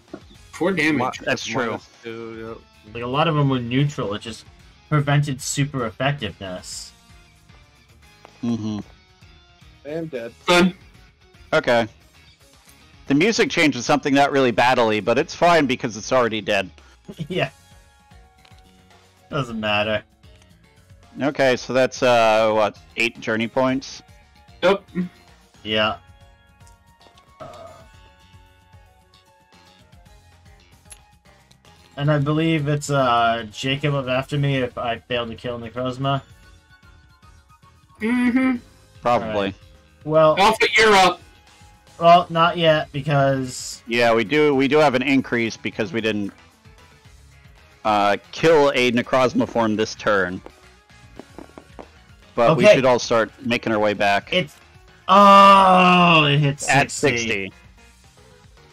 Four damage. That's true. minus two, Like a lot of them were neutral, it just prevented super effectiveness. Mm-hmm. yep. And dead. Done. Okay. The music changes something not really battly, but it's fine because it's already dead. yeah. Doesn't matter. Okay, so that's uh what eight journey points. Yep. Yeah. Uh, and I believe it's uh Jacob up after me if I fail to kill Necrozma. Mm-hmm. Probably. Alright. Well, Alpha, you're up. well, not yet because Yeah, we do we do have an increase because we didn't uh kill a Necrozma form this turn. But we should all start making our way back it's oh, it hits at 60. 60.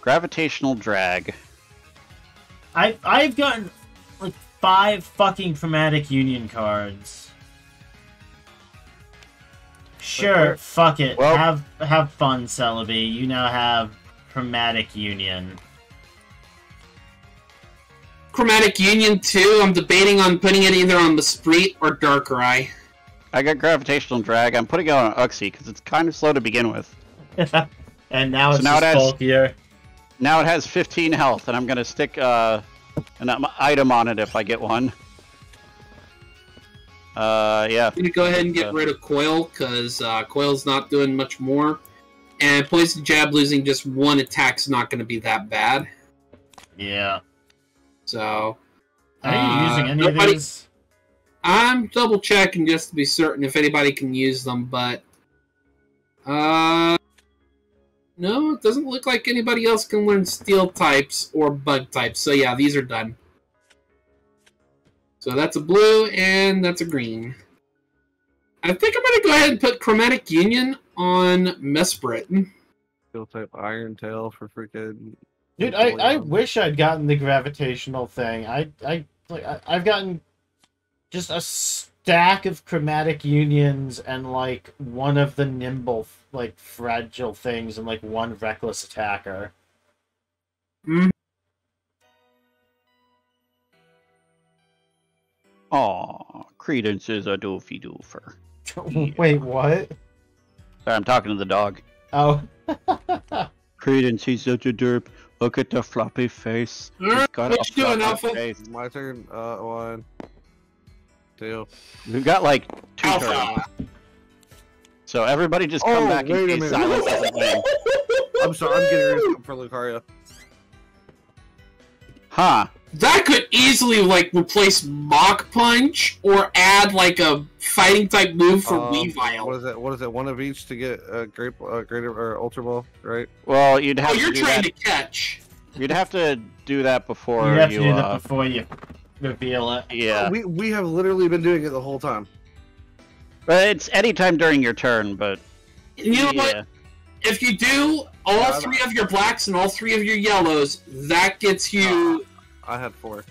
Gravitational drag. I I've gotten like five fucking chromatic union cards. Sure, fuck it. Well- have have fun, Celebi. You now have chromatic union. Chromatic Union 2. I'm debating on putting it either on the Sprite or Darkrai. I got gravitational drag. I'm putting it on Uxie because it's kind of slow to begin with. and now So it's now just it has- bulkier. Now it has 15 health, and I'm gonna stick uh, an um, item on it if I get one. Uh, yeah. I'm gonna go ahead and get Uh, rid of Coil because uh, Coil's not doing much more, and Poison Jab losing just one attack's not going to be that bad. Yeah. So Are you Uh, using any nobody- of these? I'm double checking just to be certain if anybody can use them, but uh, no, it doesn't look like anybody else can learn Steel types or Bug types. So yeah, these are done. So that's a blue and that's a green. I think I'm gonna go ahead and put Chromatic Union on Mesprit. Steel type Iron Tail for freaking. Dude, I, I wish I'd gotten the gravitational thing. I I like I, I've gotten just a stack of chromatic unions and like one of the nimble like fragile things and like one reckless attacker. Mm-hmm. Aw, Credence is a doofy doofer. Wait, what? Sorry, I'm talking to the dog. Oh. Credence, he's such a derp. Look at the floppy face. He's Alright, got what a you doing, floppy Alpha? face. My turn. Uh, one, two. We've got like two turns. So everybody just come Oh, back wait and be silent as it wins. I'm sorry. I'm getting ready to come for Lucario. Huh. That could easily like replace Mach Punch or add like a fighting type move for Um, What Weavile. is it? What is it? One of each to get a great, uh, greater or ultra ball, right? Well, you'd have Oh, to you're do trying that. to catch. You'd have to do that before you have you. to do that uh, before you reveal it. yeah, We we have literally been doing it the whole time. but it's anytime during your turn. But You know what? If you do all Yeah, three of your blacks and all three of your yellows, that gets you. I had four.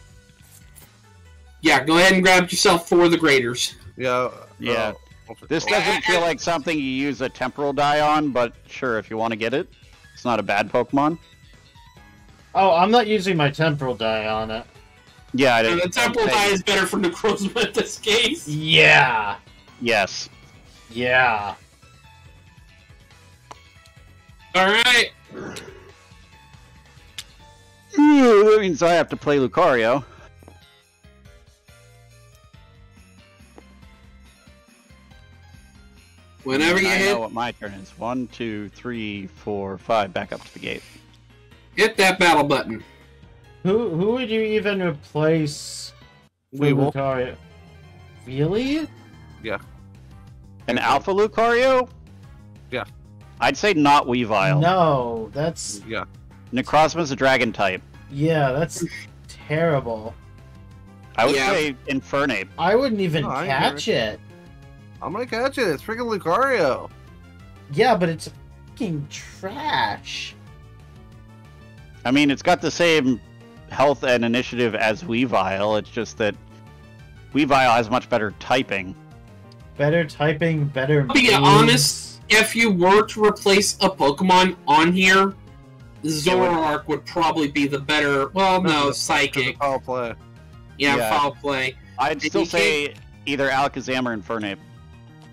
Yeah, go ahead and grab yourself four of the graders. Yeah. Yeah. uh, ultra- this doesn't feel like something you use a temporal die on. But sure, if you want to get it, it's not a bad Pokemon. Oh, I'm not using my temporal die on it. Yeah, I didn't. the temporal die is better for Necrozma in this case. Yeah. Yes. Yeah. Alright. Ooh, that means I have to play Lucario. Whenever you I hit, know what my turn is. One, two, three, four, five. Back up to the gate. hit that battle button. Who who would you even replace for Weavile. Lucario? Really? Yeah. An Alpha Lucario? Yeah. I'd say not Weavile. No, that's Yeah. Necrozma's a dragon type. yeah, that's terrible. I would Yeah. say Infernape. I wouldn't even No, catch it. I'm gonna catch it. It's freaking Lucario. Yeah, but it's fucking trash. I mean, it's got the same health and initiative as Weavile. It's just that Weavile has much better typing. Better typing, better. I'll be moves. honest. If you were to replace a Pokemon on here, Zoroark would probably be the better. Well, no, Psychic. Foul play. Yeah, Yeah. foul play. I'd And still you say either Alakazam or Infernape.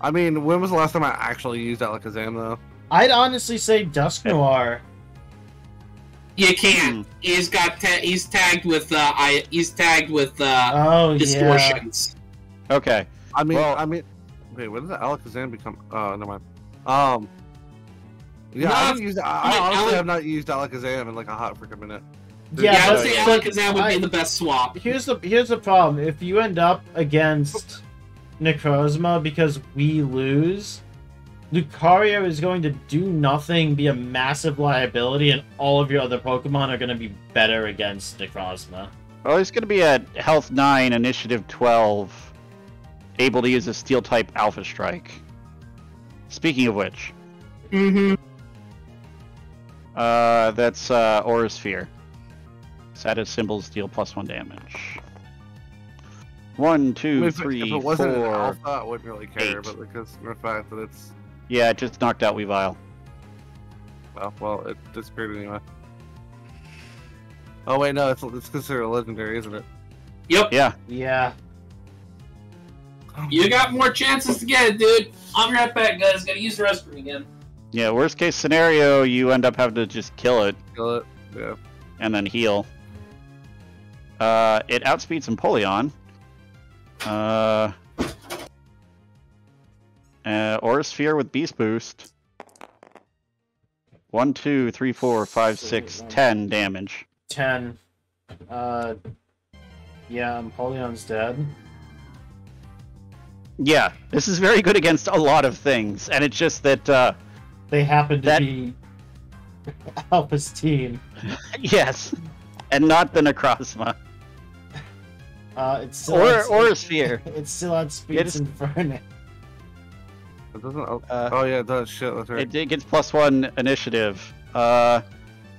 I mean, when was the last time I actually used Alakazam though? I'd honestly say Dusknoir. You can't. Hmm. He's got. Ta- he's tagged with. Uh, I. He's tagged with uh, Oh yeah. distortions. Okay. I mean, Well- I mean, wait, when did Alakazam become? Oh, never mind. Um, yeah, No, I haven't used. I, I I honestly Alak- have not used Alakazam in like a hot freaking minute. Yeah, Yeah, I'd but- say but Alakazam would I- be the best swap. Here's the here's the problem. If you end up against Necrozma because we lose, Lucario is going to do nothing, be a massive liability, and all of your other Pokemon are going to be better against Necrozma. Well, he's going to be at Health 9, Initiative 12, able to use a Steel type Alpha Strike. Speaking of which, Mm-hmm. Uh, that's uh, Aura Sphere. Status symbols deal plus one damage. One, two, if, it- three, if it wasn't an four. alpha, I wouldn't really care. eight. But because of the fact that it's Yeah, it just knocked out Weavile. well, well, it disappeared anyway. Oh wait, no, it's it's considered a legendary, isn't it? Yep. Yeah, Yeah. You got more chances to get it, dude. I'm right back, guys. Gotta use the restroom again. Yeah. Worst case scenario, you end up having to just kill it Kill it. Yeah. and then heal. Uh, it outspeeds Empoleon. Uh, uh, Aura Sphere with Beast Boost. One, two, three, four, five, six, ten damage. Ten. Uh. Yeah, Empoleon's dead. Yeah, this is very good against a lot of things, and it's just that, uh, They happen to That- be Alpha's team. yes, and not the Necrozma. Uh, it's still Or, on, or a Sphere. it's still on Speeds Yeah, just- Inferno. It doesn't. Oh, Uh, oh yeah, it does. Shit, that's right. It, it gets plus one initiative. Uh,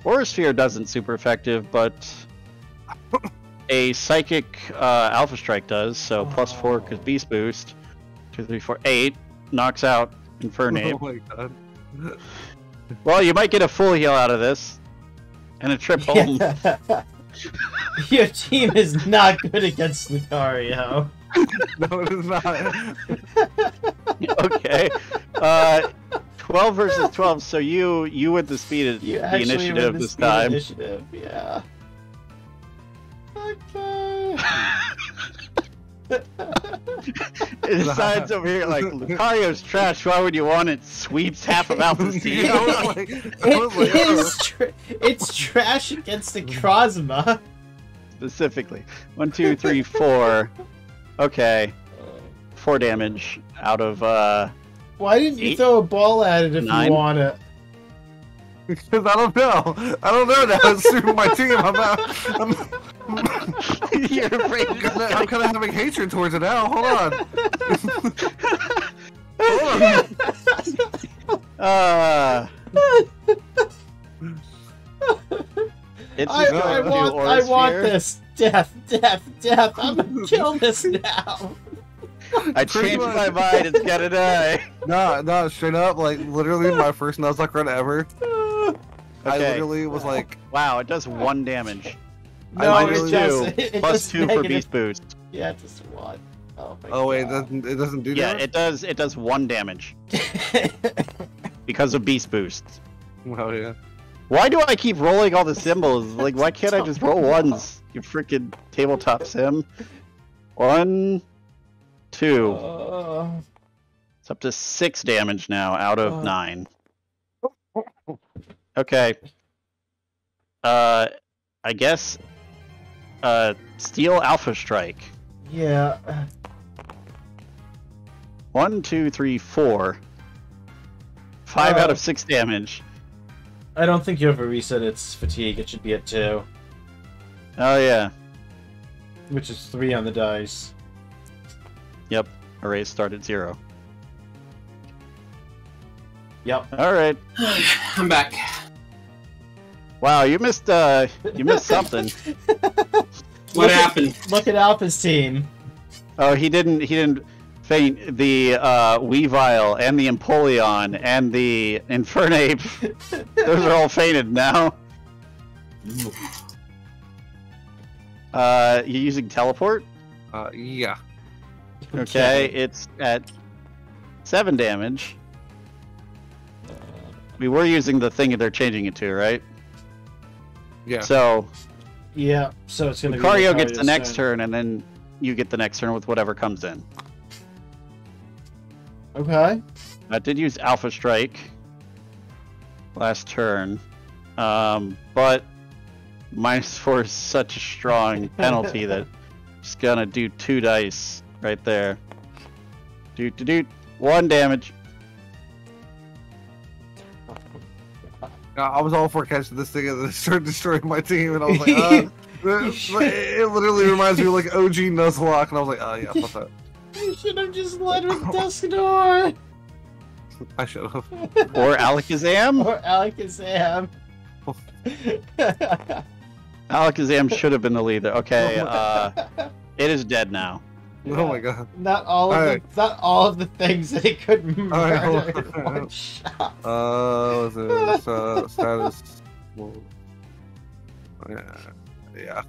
Aura Sphere doesn't super effective, but a Psychic uh, Alpha Strike does, so plus four because Beast Boost. Two, three, four, eight. Knocks out Infernape. Oh my god. well, you might get a full heal out of this. And a trip home. Your team is not good against Lucario. no, it is not. okay. Uh, 12 versus 12, so you you went the speed of You the actually initiative the this speed time. Initiative, yeah. Okay. His side's over here like Lucario's trash. Why would you want it? Sweeps half of Alpha's team. Yeah, like, I It like, oh. is. Tra- it's trash against Necrozma. specifically. One, two, three, four. Okay, four damage out of. uh Why didn't you throw a ball at it if Nine? you want it? Because I don't know. I don't know now. It's through my team. I'm, not, I'm, You're afraid I'm, to kinda, I'm kind of having hatred towards it now. Hold on. Hold on. Uh, it's I, just I want, I want this. Death, death, death. I'm gonna kill this now. I Pretty changed my mind. It's gotta die. No, no, straight up. Like, literally, my first Nuzlocke run ever. I literally was like, Wow, it does one damage. No, I it really just, two, it, it just two for beast boost. Yeah, just one. Oh my oh wait, it doesn't, it doesn't do Yeah, that? Yeah, it does. It does one damage because of beast boost. Well, yeah. Why do I keep rolling all the symbols? Like, why can't I just roll ones? You freaking tabletop sim. One, two. Uh, It's up to six damage now out of Uh. nine. Okay. Uh, I guess. Uh, Steel Alpha Strike. yeah. One, two, three, four. Five out Uh. of six damage. I don't think you ever reset its fatigue. It should be at two, Oh yeah. which is three on the dice. Yep. Array start at zero. Yep. All right. I'm back. Wow, you missed. Uh, you missed something. What happened? Look at Alpha's team. Oh, he didn't. He didn't faint the uh, Weavile and the Empoleon and the Infernape. Those are all fainted now. Uh, you using teleport? Uh, yeah. Okay, it's at seven damage. We were using the thing that they're changing it to, right? Yeah. So Yeah. So it's gonna. be Lucario gets the Lucario's next turn, and then you get the next turn with whatever comes in. Okay. I did use Alpha Strike last turn, um, but minus four is such a strong penalty that it's gonna do two dice right there. Do do do one damage. I was all for catching this thing and then it started destroying my team, and I was like, uh, it, it literally reminds me of like OG Nuzlocke, and I was like, oh yeah, fuck that. You should have just led with Duskador I should have. Or Alakazam. or Alakazam. Alakazam should have been the leader. Okay, uh, it is dead now. Oh my god. Not all of Alright. the, not all of the things that it could murder Alright, hold in on. one shot. Uh, what's it? Uh, status. Well, yeah. Yeah.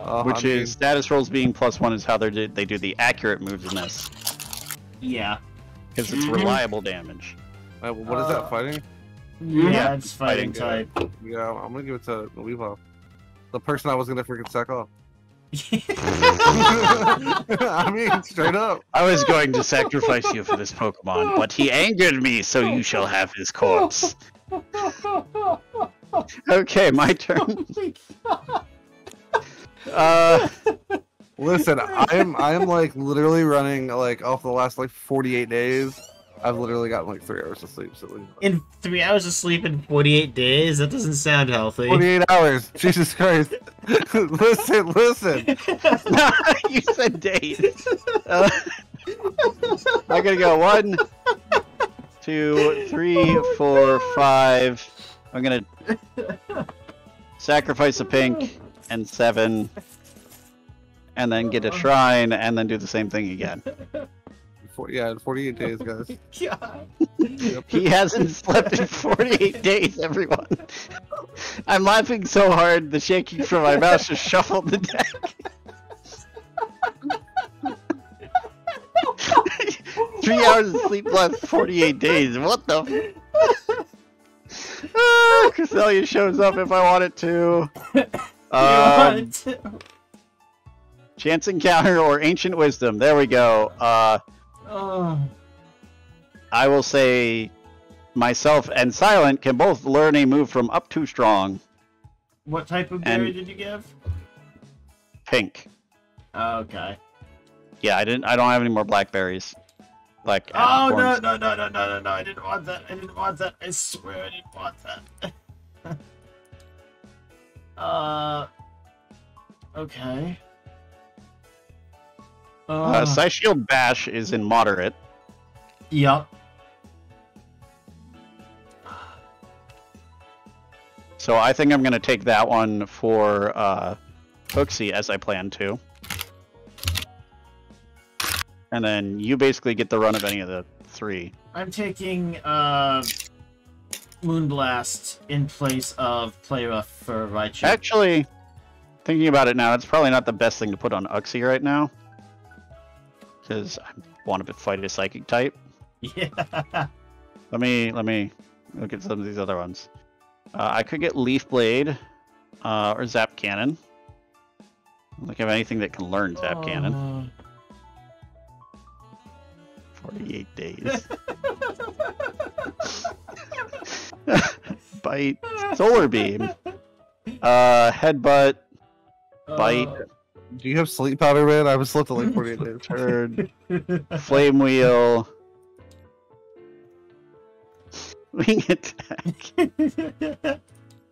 Uh, Which I mean, is status rolls being plus one is how they do they do the accurate moves in this Yeah. because it's Mhm. reliable damage. uh, what is Uh, that fighting? Yeah, Yeah, it's fighting fighting. type. Yeah, I'm gonna give it to Weavile. The person I was gonna freaking sack off. I mean, straight up. I was going to sacrifice you for this Pokemon, but he angered me, so you shall have his corpse. Okay, my turn. Uh, Listen, I'm I'm like literally running like off the last like 48 days. I've literally gotten like three hours of sleep. So in three hours of sleep in 48 days? That doesn't sound healthy. 48 hours. Jesus Christ. listen, listen. you said days. Uh, I'm gonna go one, two, three, four, five. I'm gonna sacrifice a pink and seven, and then get a shrine, and then do the same thing again. For, yeah, in 48 days, guys. God. He hasn't slept in 48 days, everyone. I'm laughing so hard, the shaking from my mouth just shuffled the deck. Three hours of sleep left, 48 days. What the? F- ah, Cresselia shows up if I want it to. You Um, to- chance encounter or ancient wisdom. There we go. Uh, Oh. I will say myself and Silent can both learn a move from up too strong. What type of And- berry did you give? Pink. Okay. Yeah, I didn't. I don't have any more blackberries. Like Oh no no no no no no no! I didn't want that. I didn't want that. I swear I didn't want that. uh. Okay. Uh, Psy Shield Bash is in moderate. Yup. So I think I'm going to take that one for uh, Uxie as I plan to. And then you basically get the run of any of the three. I'm taking uh, Moonblast in place of Play Rough for Raichu. Actually, thinking about it now, it's probably not the best thing to put on Uxie right now. Because I want to fight a psychic type. Yeah. Let me let me look at some of these other ones. Uh, I could get Leaf Blade uh, or Zap Cannon. I don't I have anything that can learn Zap Cannon. 48 days. Bite. Solar Beam. Uh, Headbutt. Bite. Do you have sleep powder, man? I was slept like 48 days. Turd. Flame Wheel. Wing Attack.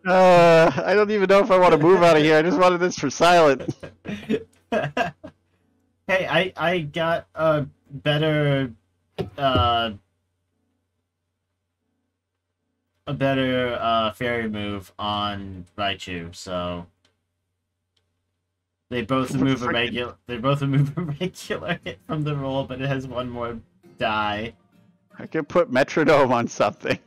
Uh, I don't even know if I want to move out of here. I just wanted this for silent. hey, I I got a better uh a better uh fairy move on Raichu, so they both What move a frickin- regular they both move a regular hit from the roll, but it has one more die. I could put metronome on something.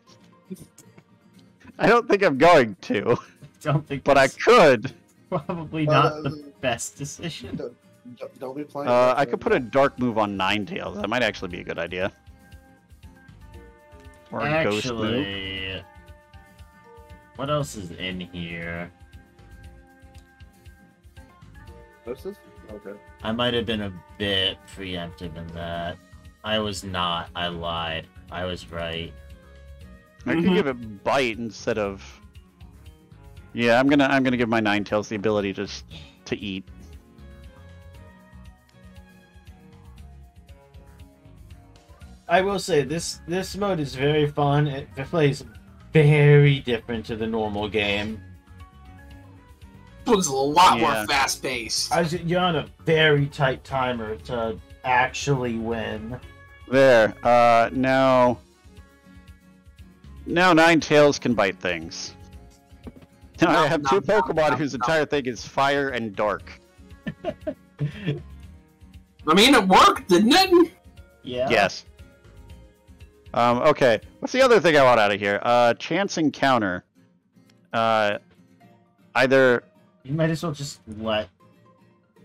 I don't think I'm going to, Don't think but I could. probably Uh, not the best decision. Don't, don't be playing. Uh, I could put a dark move on Ninetales. That might actually be a good idea. Or a ghost move. Actually, what else is in here? Okay. I might have been a bit preemptive in that. I was not. I lied. I was right. I could Mhm. give it bite instead of. Yeah, I'm gonna I'm gonna give my Ninetales the ability to to eat. I will say this this mode is very fun. It plays very different to the normal game. This one's a lot Yeah. more fast paced. I was, you're on a very tight timer to actually win. There. Uh, now. Now tails can bite things. Now I have no, two no, Pokemon no, whose no. entire thing is fire and dark. I mean, it worked, didn't it? Yeah. Yes. Um, okay. What's the other thing I want out of here? Uh, chance encounter. Uh, either You might as well just let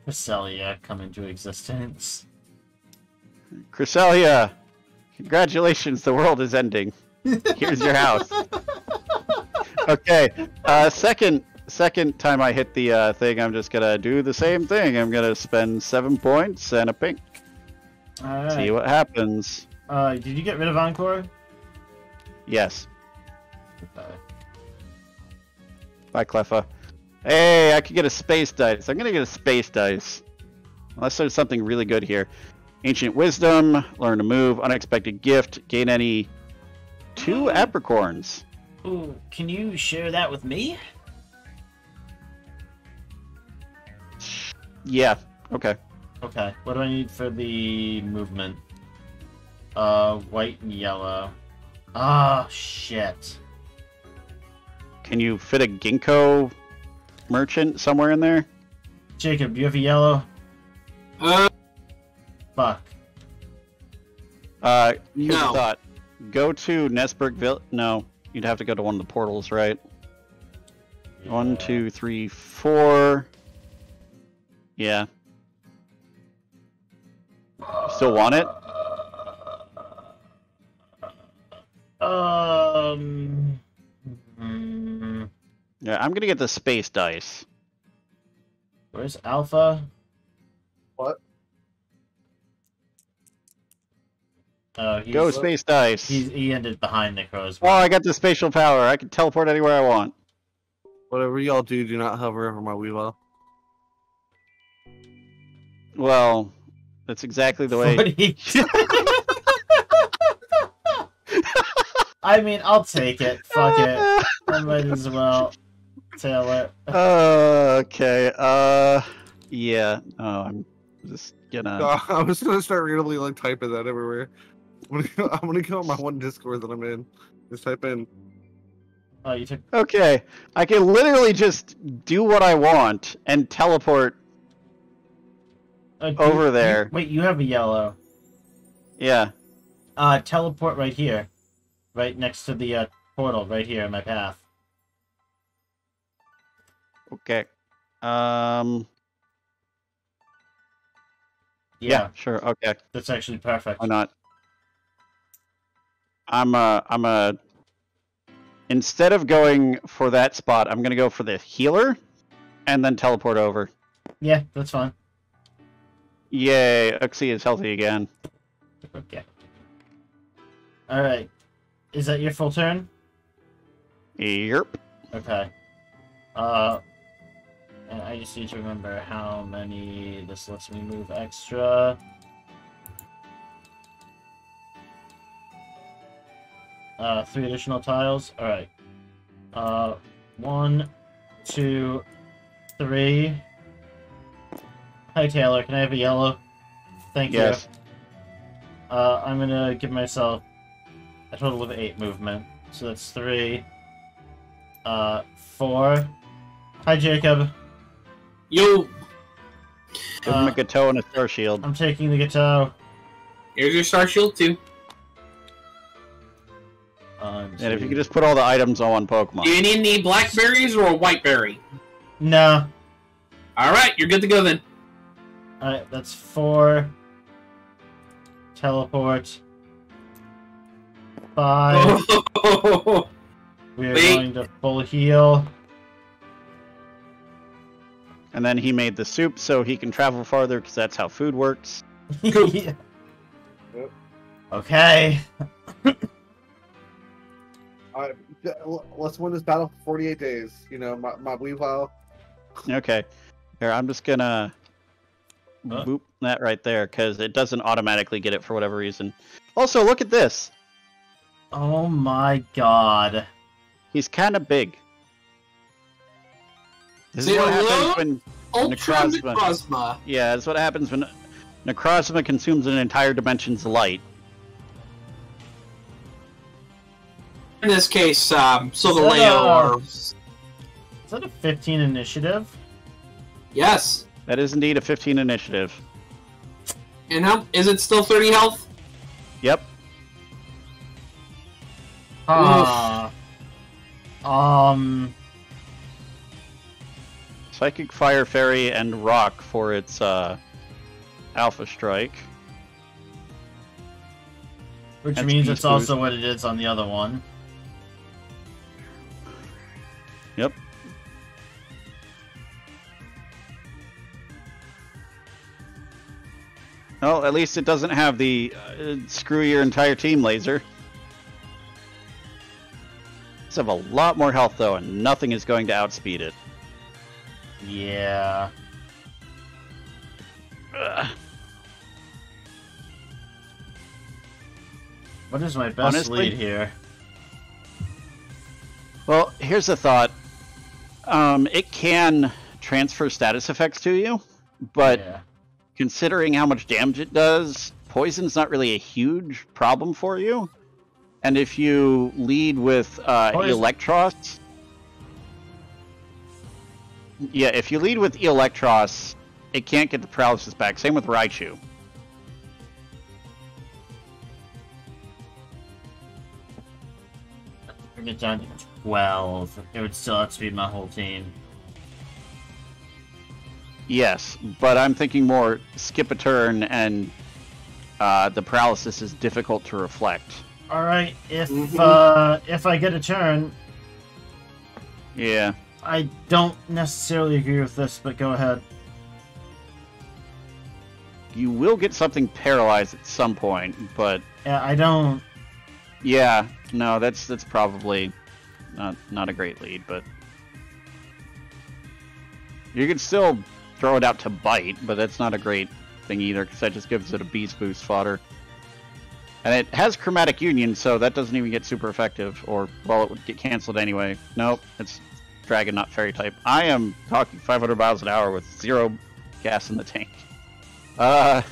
Cresselia come into existence. Cresselia, congratulations, the world is ending. Here's your house. Okay. Uh, second second time I hit the uh, thing, I'm just gonna do the same thing. I'm gonna spend seven points and a pink. Alright. See what happens. Uh, did you get rid of Encore? Yes. Okay. Bye, Cleffa. Hey, I could get a space dice. I'm gonna get a space dice. Unless there's something really good here. Ancient Wisdom, learn to move, unexpected gift, gain any two apricorns. Ooh, can you share that with me? Yeah, okay. Okay. What do I need for the movement? Uh, white and yellow. Ah, shit. Can you fit a ginkgo merchant somewhere in there? Jacob, do you have a yellow? Uh, Fuck. Uh, here's a no. thought. Go to Nesbergville. No, you'd have to go to one of the portals, right? One, Yeah. two, three, four. Yeah. Still want it? Um. mm, Yeah, I'm gonna get the space dice. where's Alpha? What? Oh, he's, Go space dice. He's, he ended behind the crows. Oh, I got the spatial power. I can teleport anywhere I want. Whatever y'all do, do not hover over my Weavile. Well, that's exactly the way. He- I mean, I'll take it. Fuck it. I might as well tail it. Uh, okay. Uh, yeah. Oh, I'm just gonna. No, I was gonna start randomly like typing that everywhere. I'm gonna go, I'm gonna go on my one Discord that I'm in. Just type in. Oh, you took. Okay, I can literally just do what I want and teleport. Uh, Over you- there. wait, you have a yellow. Yeah. Uh, teleport right here, right next to the uh, portal, right here in my path. Okay. Um. Yeah, Yeah. Sure. Okay. that's actually perfect. Why not? I'm uh I'm a instead of going for that spot, I'm gonna go for the healer and then teleport over. Yeah, that's fine. Yay, Uxie is healthy again. Okay. All right. Is that your full turn? Yep. Okay. Uh, and I just need to remember how many this lets me move extra. Uh, three additional tiles. All right. Uh, one, two, three. Hi Taylor, can I have a yellow? Thank Yes. you. Uh, I'm gonna give myself a total of eight movement. So that's three. Uh, four. Hi Jacob. Yo, Give him Uh, a Gateau and a Star Shield. I'm taking the guitar. here's your star shield too. Um, And if you could just put all the items on one Pokemon. Do you need any blackberries or a whiteberry? No. All right, you're good to go then. Alright, that's four. Teleport. Five. we are Wait. going to full heal. And then he made the soup so he can travel farther because that's how food works. Yeah. Yep. Okay. Alright, let's win this battle for 48 days. You know, my, my Weavile. Okay. Here, I'm just gonna Huh? boop that right there because it doesn't automatically get it for whatever reason. Also, look at this. Oh my god. He's kind of big. This is Say what happens when Ultra Necrozma. Necrozma. yeah, that's what happens when Necrozma consumes an entire dimension's light. In this case, um, Is that, uh, or Is that a 15 initiative? yes. That is indeed a 15 initiative. And how is it still 30 health? Yep. Ah. Um. Psychic Fire Fairy and Rock for its uh, Alpha Strike. Which That's means it's also what it is on the other one. Yep. Well, at least it doesn't have the uh, screw your entire team laser. It's have a lot more health though, and nothing is going to outspeed it. Yeah. Ugh. What is my best Honestly- lead here? Well, here's a thought. Um, it can transfer status effects to you, but yeah. considering how much damage it does, poison's not really a huge problem for you. And if you lead with uh, Eelektross, yeah, if you lead with Eelektross, it can't get the paralysis back. Same with Raichu. Bring it down to 12. It would still outspeed my whole team. Yes, but I'm thinking more skip a turn and uh, the paralysis is difficult to reflect. Alright, if Mhm. uh if I get a turn, Yeah. I don't necessarily agree with this, but go ahead. You will get something paralyzed at some point, but Yeah, I don't yeah, no, that's that's probably not not a great lead, but You could still throw it out to bite, but that's not a great thing either, because that just gives it a beast boost fodder. And it has chromatic union, so that doesn't even get super effective, or well, it would get canceled anyway. Nope, it's dragon, not fairy type. I am talking 500 miles an hour with zero gas in the tank. Uh,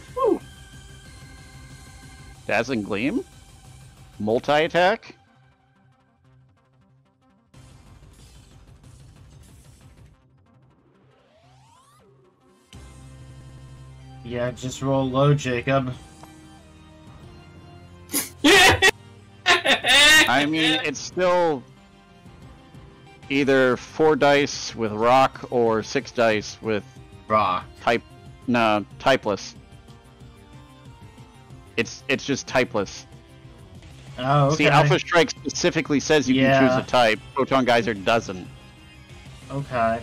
dazzling gleam, multi attack. Yeah, just roll low, Jacob. I mean, it's still either four dice with rock or six dice with Rock. type. No, typeless. It's it's just typeless. Oh, okay. See, Alpha Strike specifically says you can choose a type. Photon Geyser doesn't. Okay.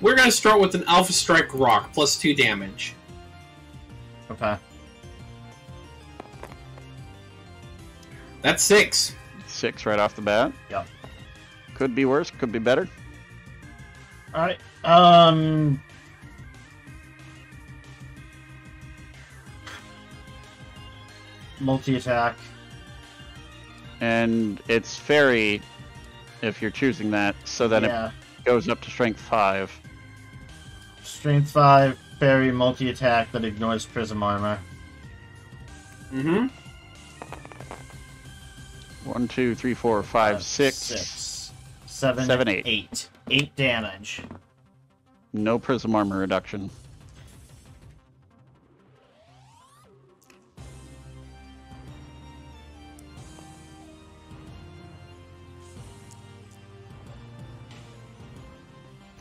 We're gonna start with an Alpha Strike Rock plus two damage. Okay. That's six. Six right off the bat. Yep. Could be worse. Could be better. Alright. Um. Multi attack. And it's fairy, if you're choosing that, so that yeah. it goes up to strength five. Strength 5, fairy, multi attack that ignores prism armor. Mm-hmm. One, two, three, four, five, Uh, six. Six. Seven, Seven, eight. eight. Eight damage. No prism armor reduction.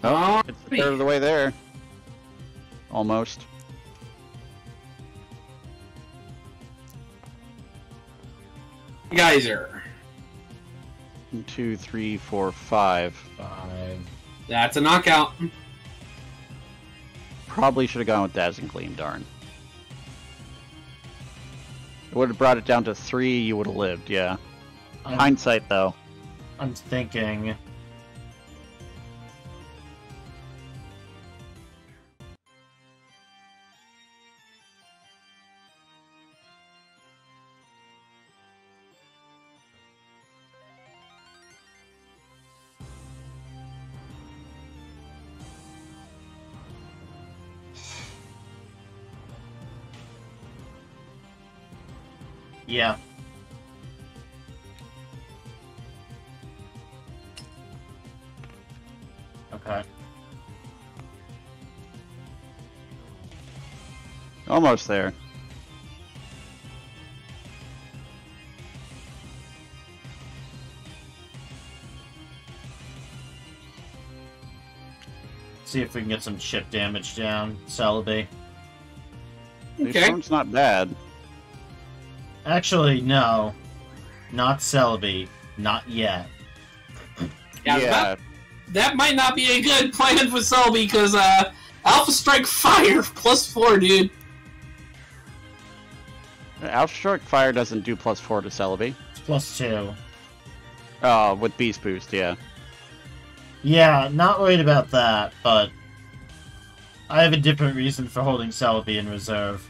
Oh, It's a third of the way there. Almost. Geyser. One, two, three, four, five. Five. That's a knockout. Probably should have gone with Dazzling Gleam, darn. It would have brought it down to three, you would have lived, yeah. I'm, Hindsight, though. I'm thinking. Yeah. Okay. Almost there. See if we can get some chip damage down, Celebi. The Okay. storm's not bad. Actually, no. Not Celebi. Not yet. Yeah, That, that might not be a good plan for Celebi because uh, Alpha Strike Fire plus four, dude. Alpha Strike Fire doesn't do plus four to Celebi. It's plus two. Uh, with Beast Boost, yeah. Yeah, not worried about that, but I have a different reason for holding Celebi in reserve.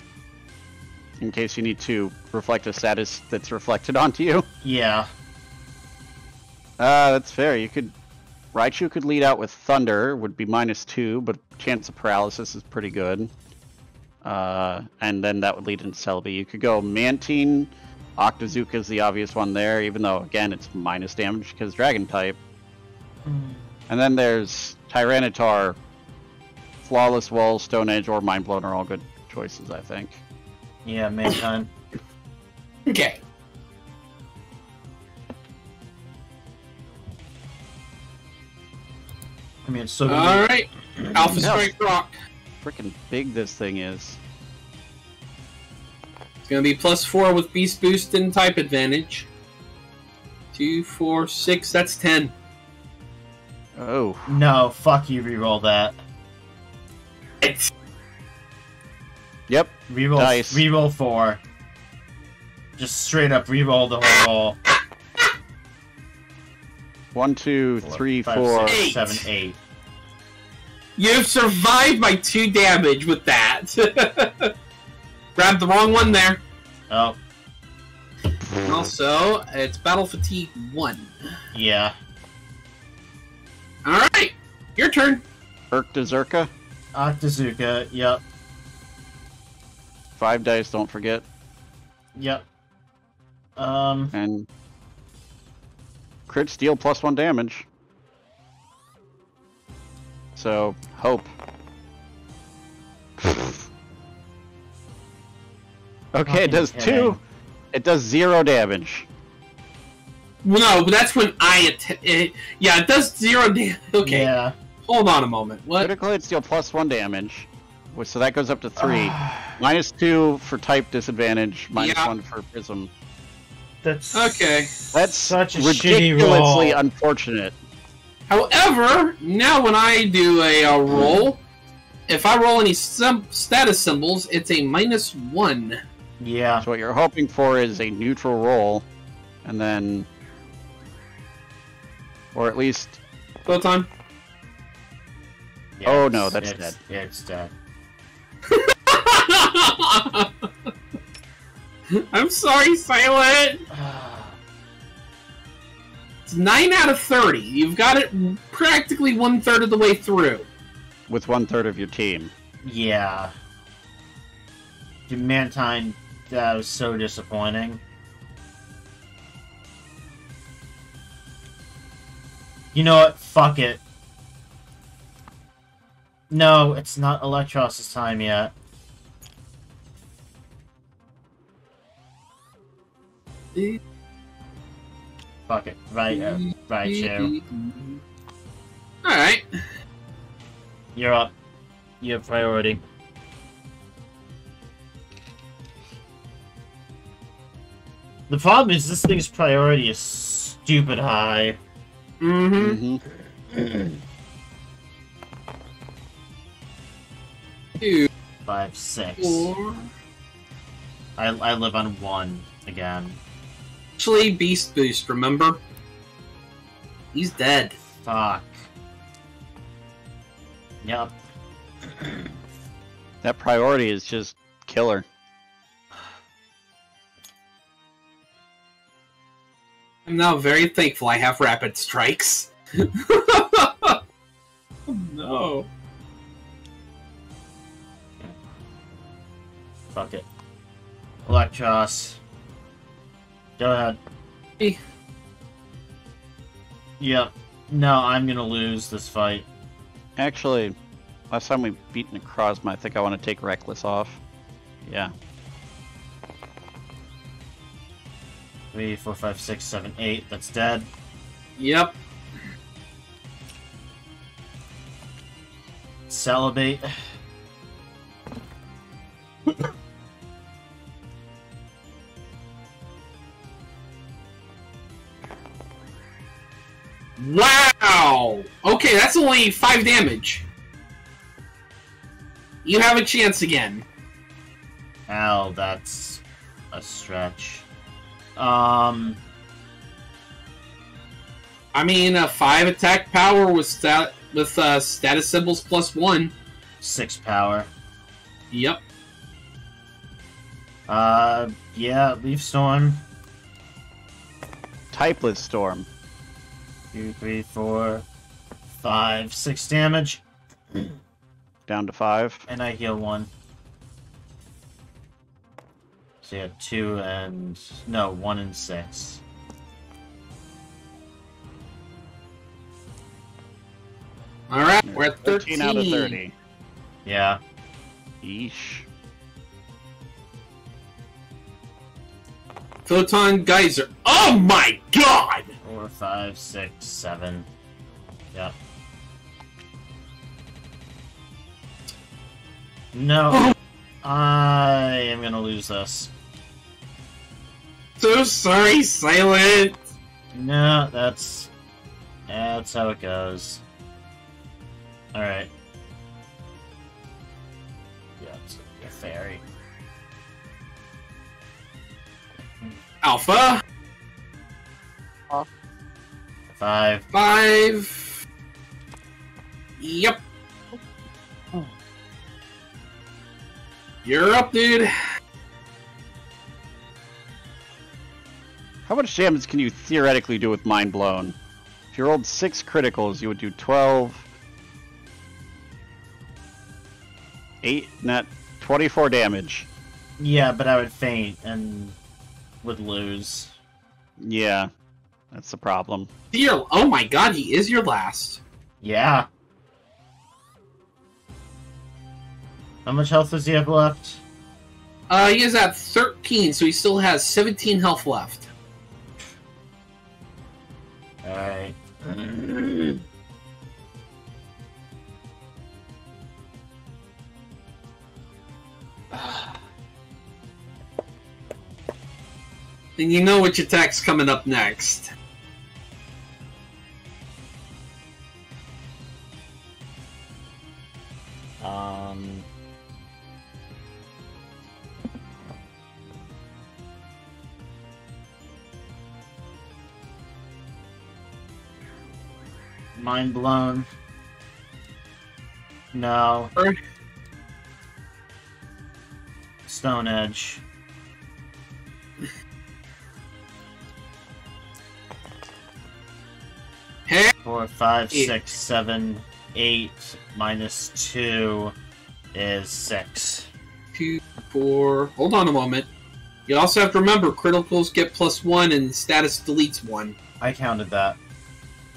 In case you need to reflect a status that's reflected onto you. Yeah. Uh, that's fair. You could. Raichu could lead out with Thunder, would be minus two, but chance of paralysis is pretty good. Uh, and then that would lead into Celebi. You could go Mantine, Octazooka is the obvious one there, even though, again, it's minus damage because Dragon type. And then there's Tyranitar, Flawless Wall, Stone Edge, or Mind Blown are all good choices, I think. Yeah, mankind. Okay. I mean, it's so All right. Alpha Yeah. Strike Rock. Freaking big this thing is. It's gonna be plus four with Beast Boost and Type Advantage. Two, four, six. That's ten. Oh, No, fuck you, reroll that. It's yep. Reroll, Nice. reroll four. Just straight up reroll the whole roll. One, two, three, Five, four. six, Eight. seven, eight. You've survived my two damage with that. Grabbed the wrong one there. Oh, Also, it's battle fatigue one. yeah. All right, your turn. Urk to Zerka. Octazooka, yep, Five dice, don't forget. yep. Um, And crit steal plus one damage. So, hope. okay, it does Fucking two. It does zero damage. Well, no, that's when I att- it, Yeah, it does zero damage. Okay, yeah. hold on a moment. What? Critical hit steal plus one damage. Which- So that goes up to three. Minus two for type disadvantage, minus Yeah. one for prism. That's Okay. That's Such a shitty ridiculously roll. unfortunate. However, now when I do a, uh roll, if I roll any status symbols, it's a minus one. Yeah. So what you're hoping for is a neutral roll, and then, or at least Photon. yeah, Oh, no, that's it's- dead. Yeah, it's dead. I'm sorry, Silent. It's nine out of thirty. You've got it practically one third of the way through. with one third of your team. yeah. Dude, Mantine, that was so disappointing. You know what? Fuck it. No, it's not Eelektross' time yet. Fuck it. Right, uh, right, Joe. All right. You're up. You have priority. The problem is this thing's priority is stupid high. Mm-hmm. hmm Two, Five, six. four. I, I live on one again. Actually, Beast Boost. Remember? He's dead. Fuck. Yep. That priority is just killer. I'm now very thankful I have rapid strikes. oh, no. Fuck it. Eelektross. Go ahead. Hey. Yep. No, I'm gonna lose this fight. Actually, last time we beat Necrozma, I think I want to take Reckless off. Yeah. Three, four, five, six, seven, eight. That's dead. Yep. Salivate. Wow! Okay, that's only five damage. You have a chance again. Ow, that's a stretch. Um, I mean, a five attack power with stat with uh, status symbols plus one. six power. Yep. Uh, yeah, Leaf Storm. Typeless Storm. Two, three, four, five, six damage, Down to five. and I heal one. So you have two and no, one and six. All right, we're at 13 thirteen. out of 30. Yeah. Yeesh. Photon geyser. Oh my god! Four, five, six, seven. Yep. No. I am gonna lose this. So sorry, Silent. No, that's that's how it goes. Alright. Yeah, it's a fairy. Alpha. Five. Five. Yep. You're up, dude. How much damage can you theoretically do with Mind Blown? If you rolled six criticals, you would do 12. 8, net 24 damage. Yeah, but I would faint and would lose. Yeah, that's the problem. Your, oh my god, he is your last. Yeah. How much health does he have left? Uh, he is at 13, so he still has 17 health left. Alright. And you know which attack's coming up next. Um. Mind blown. No. Or- Stone Edge. Four, five, six, seven, eight minus two is six. two, four. Hold on a moment. You also have to remember criticals get plus one and status deletes one. I counted that.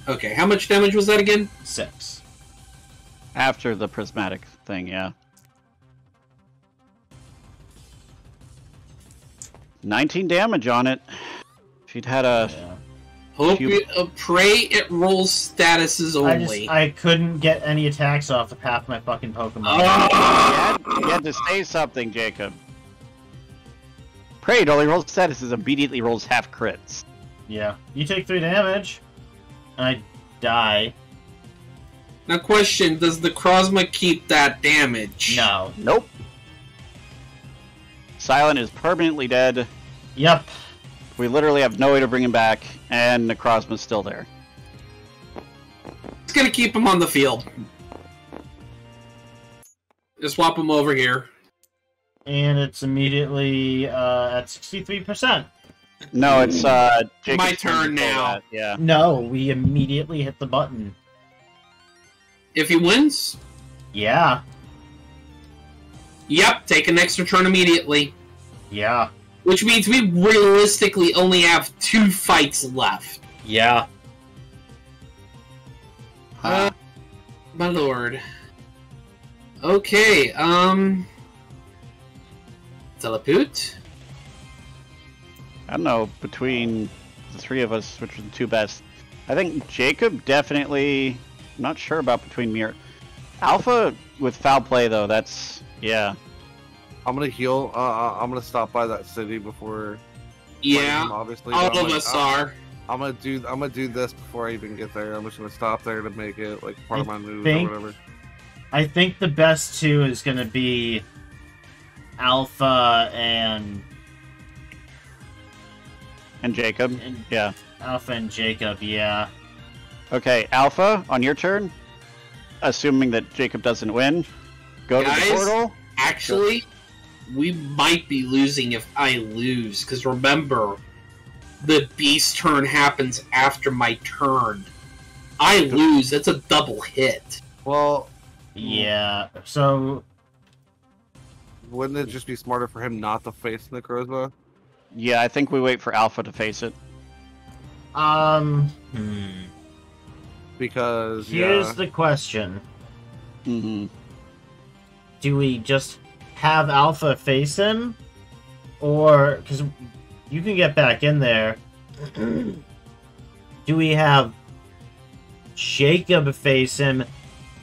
Okay, how much damage was that again? Six. After the prismatic thing, yeah. 19 damage on it. If you'd had a. Yeah. Hope You- you, uh, pray it rolls statuses I only. just I couldn't get any attacks off the path of half my fucking Pokemon. You Ah! had, you had to say something, Jacob. Prayed only rolls statuses immediately rolls half crits. Yeah. You take three damage, and I die. Now, question: Does the Krosma keep that damage? No. Nope. Silent is permanently dead. Yep. We literally have no way to bring him back, and Necrozma's still there. It's gonna keep him on the field. Just swap him over here. And it's immediately uh, at sixty-three percent. No, it's uh. My turn now. that, Yeah. No, we immediately hit the button. If he wins, Yeah. yep, take an extra turn immediately. Yeah. Which means we realistically only have two fights left. Yeah. Uh, my lord. Okay, um. Telepute? I don't know between the three of us, which are the two best. I think Jacob definitely. I'm not sure about between me or Alpha with foul play though. That's yeah. I'm gonna heal. Uh, uh, I'm gonna stop by that city before. fighting him, Yeah, obviously. all I'm of us I'm- are. I'm gonna do. I'm gonna do this before I even get there. I'm just gonna stop there to make it like part I of my move think- or whatever. I think the best two is gonna be Alpha and, And Jacob. and Yeah. Alpha and Jacob. Yeah. Okay, Alpha, on your turn. Assuming that Jacob doesn't win, go to the portal. Actually, we might be losing if I lose, because remember, the beast turn happens after my turn. I lose, that's a double hit. Well, Yeah. So wouldn't it just be smarter for him not to face Necrozma? Yeah, I think we wait for Alpha to face it. um. Hmm. Because Here's yeah, the question: hmm Do we just have Alpha face him, or because you can get back in there? do we have Jacob face him,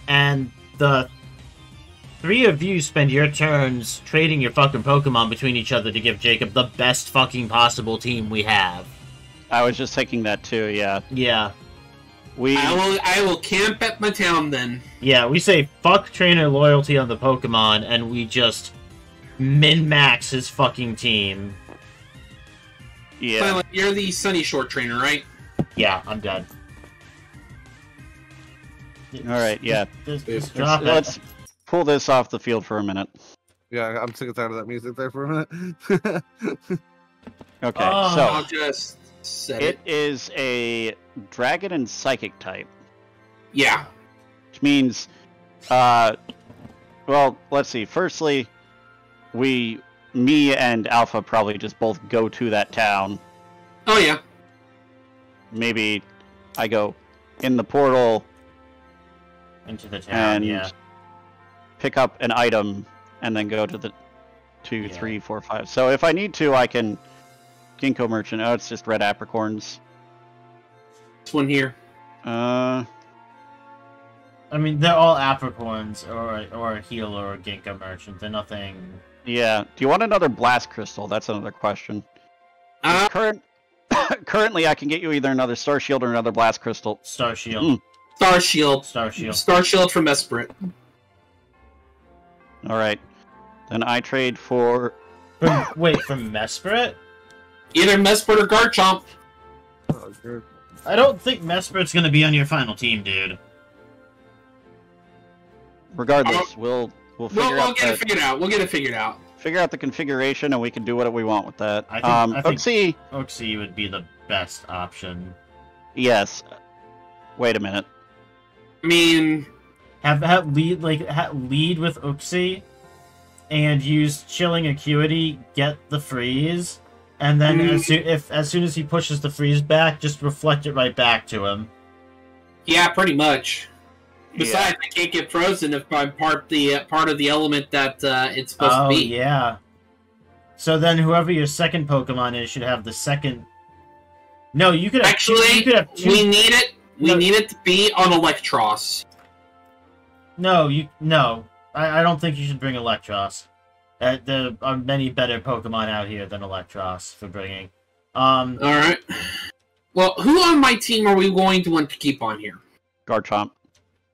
and the three of you spend your turns trading your fucking Pokemon between each other to give Jacob the best fucking possible team we have? I was just thinking that too. Yeah, Yeah. We. I will I will camp at my town then. Yeah, we say fuck trainer loyalty on the Pokemon, and we just min max his fucking team. Yeah. Silent, you're the Sunyshore trainer, right? Yeah, I'm dead. All right, yeah. Just, Yeah. just drop. Let's pull this off the field for a minute. Yeah, I'm sick and tired of that music there for a minute. Okay, Oh. so I'll just set it. it is a dragon and psychic type, Yeah. which means, uh, well, let's see. Firstly, we, me and Alpha probably just both go to that town. Oh yeah. Maybe I go in the portal into the town. and yeah. pick up an item and then go to the two, Yeah. three, four, five. So if I need to, I can ginkgo merchant. Oh, it's just red apricorns. This one here. Uh, I mean, they're all apricorns or or a healer or a ginkgo merchant. They're nothing. yeah. Do you want another blast crystal? That's another question. Uh, current, currently, I can get you either another star shield or another blast crystal. Star Shield. Mm. Star Shield. Star Shield. Star Shield from Mesprit. All right. Then I trade for. From, wait, from Mesprit? Either Mesprit or Garchomp. Oh, good. I don't think Mesprit's gonna be on your final team, dude. Regardless, we'll we'll We'll, we'll out get it figured out. We'll get it figured out. figure out the configuration, and we can do what we want with that. I think- um, I think- Oopsie, Uxie would be the best option. yes. Wait a minute. I mean, Have have lead like ha, lead with Uxie, and use chilling acuity, get the freeze, and then Mm. as soon if as soon as he pushes the freeze back, just reflect it right back to him. yeah, pretty much. Besides, I can't get frozen if I'm part the uh, part of the element that uh, it's supposed oh to be. yeah. So then whoever your second Pokemon is should have the second. No, you could have two- Actually, you could have two We need it. We No. need it to be on Eelektross. No, you no. I, I don't think you should bring Eelektross. Uh, there are many better Pokemon out here than Eelektross for bringing. Um, All right. Well, who on my team are we going to want to keep on here? Garchomp.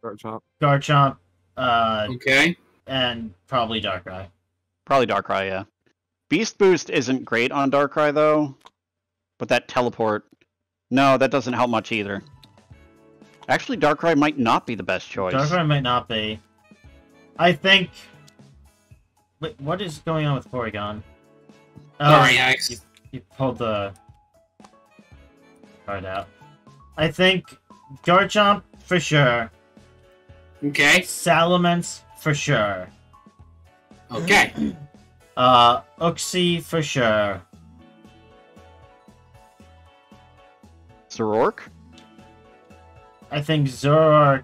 Garchomp. Garchomp, uh, Okay. and probably Darkrai. Probably Darkrai, yeah. Beast Boost isn't great on Darkrai though, but that teleport, no, that doesn't help much either. Actually, Darkrai might not be the best choice. Darkrai might not be. I think. Wait, what is going on with Porygon? Oh, Sorry, Alex. you, you pulled the card out. I think Garchomp for sure. Okay. Salamence for sure. Okay. Uh, Uxie for sure. Zoroark I think Zoroark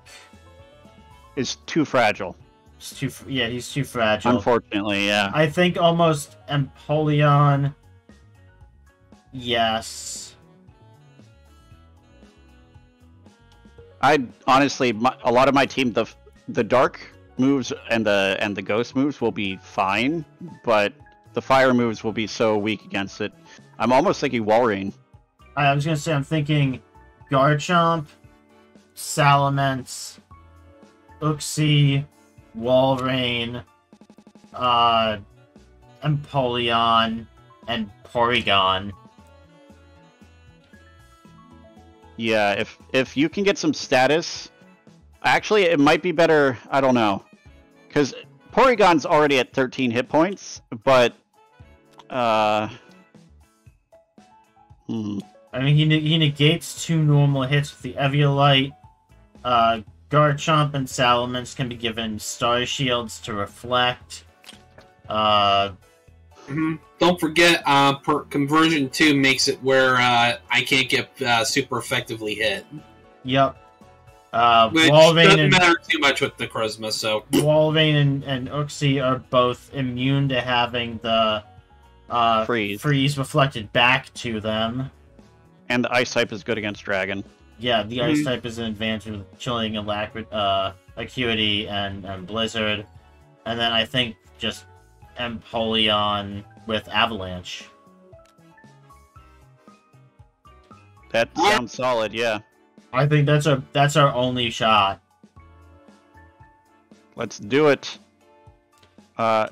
is too fragile. Is too. Yeah, he's too fragile. Unfortunately, yeah. I think almost Empoleon. Yes. I honestly, my, a lot of my team, the the dark moves and the and the ghost moves will be fine, but the fire moves will be so weak against it. I'm almost thinking Walrein. I was gonna say I'm thinking Garchomp, Salamence, Uxie, Walrein, uh, Empoleon, and Porygon. Yeah, if if you can get some status, actually, it might be better. I don't know, because Porygon's already at 13 hit points, but uh, hmm, I mean, he, ne- he negates two normal hits with the Eviolite. Uh, Garchomp and Salamence can be given Star Shields to reflect. Uh, hmm Don't forget, uh, per conversion two makes it where uh, I can't get uh, super effectively hit. yep. Uh, Which Walrein doesn't and matter too much with the charisma. So Walrein and, and Uxie are both immune to having the uh, Freeze. freeze reflected back to them. and the ice type is good against dragon. Yeah, the ice Mhm. type is an advantage with chilling, alacrity, uh, acuity, and, and blizzard. And then I think just Empoleon with avalanche. That sounds solid. Yeah, I think that's our that's our only shot. let's do it. Uh,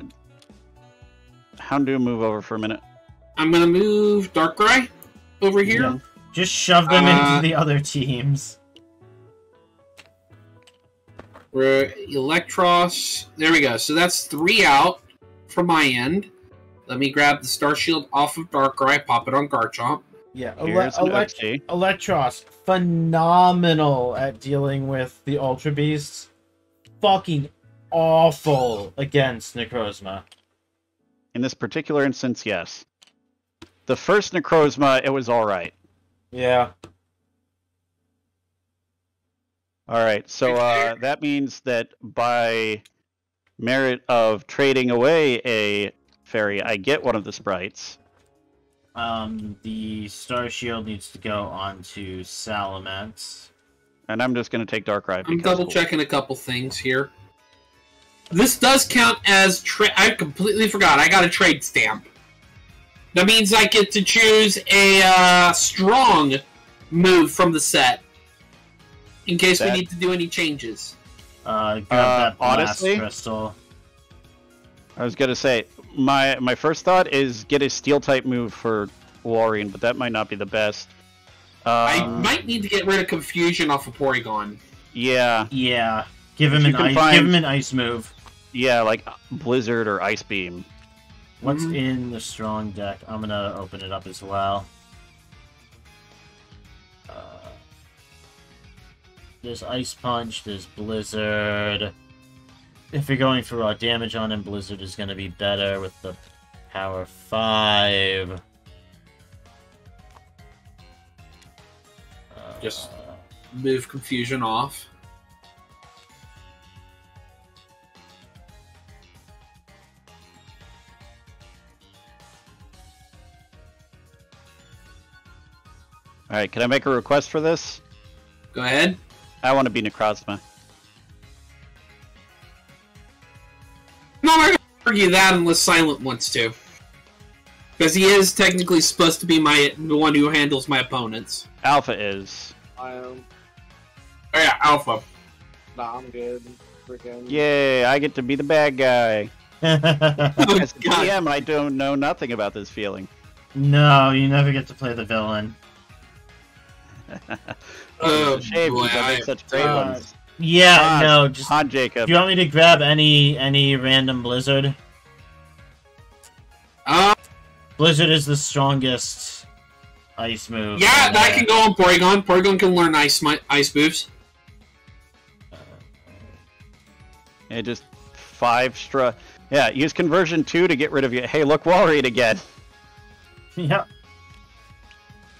Houndoom, move over for a minute. I'm gonna move Darkrai over here. Yeah. Just shove them Uh, into the other teams. We're Eelektross. There we go. So that's three out from my end. Let me grab the Star Shield off of Darkrai, pop it on Garchomp. Yeah, Here's an Uxie. Eelektross, phenomenal at dealing with the Ultra Beasts. Fucking awful against Necrozma. In this particular instance, yes. The first Necrozma, it was alright. Yeah. Alright, so uh, that means that by merit of trading away a fairy, I get one of the sprites. Um, the Star Shield needs to go onto Salamence. And I'm just going to take Darkrai. I'm because double cool. checking a couple things here. This does count as tra- I completely forgot. I got a trade stamp. That means I get to choose a uh, strong move from the set in case That- we need to do any changes. Uh, grab Uh, that honestly- crystal. I was going to say, my my first thought is get a steel type move for Walrein, but that might not be the best. I Um, might need to get rid of confusion off of Porygon. Yeah, Yeah. Give him If an ice. find- Give him an ice move. yeah, like Blizzard or Ice Beam. What's Mhm. in the strong deck? I'm gonna open it up as well. Uh, there's Ice Punch, there's Blizzard. If you're going for raw damage on him, Blizzard is gonna be better with the Power 5. Uh, Just- Move confusion off. All right, can I make a request for this? Go ahead. I want to be Necrozma. No, I'm not gonna argue that unless Silent wants to. Because he is technically supposed to be my the one who handles my opponents. Alpha is. I am. Oh yeah, Alpha. Nah, I'm good. Freaking. Yay, I get to be the bad guy. Oh, As a DM, I don't know nothing about this feeling. no, you never get to play the villain. Oh, a shame boy, I I- make such great uh, ones. Yeah, Ah, no, just Han Jacob. Do you want me to grab any any random Blizzard? Uh, Blizzard is the strongest ice move. yeah, in that there. can go on Porygon. Porygon can learn ice mi- ice moves. Yeah, just five stra. Yeah, use conversion two to get rid of you. Hey, look, Walrein again. Yeah.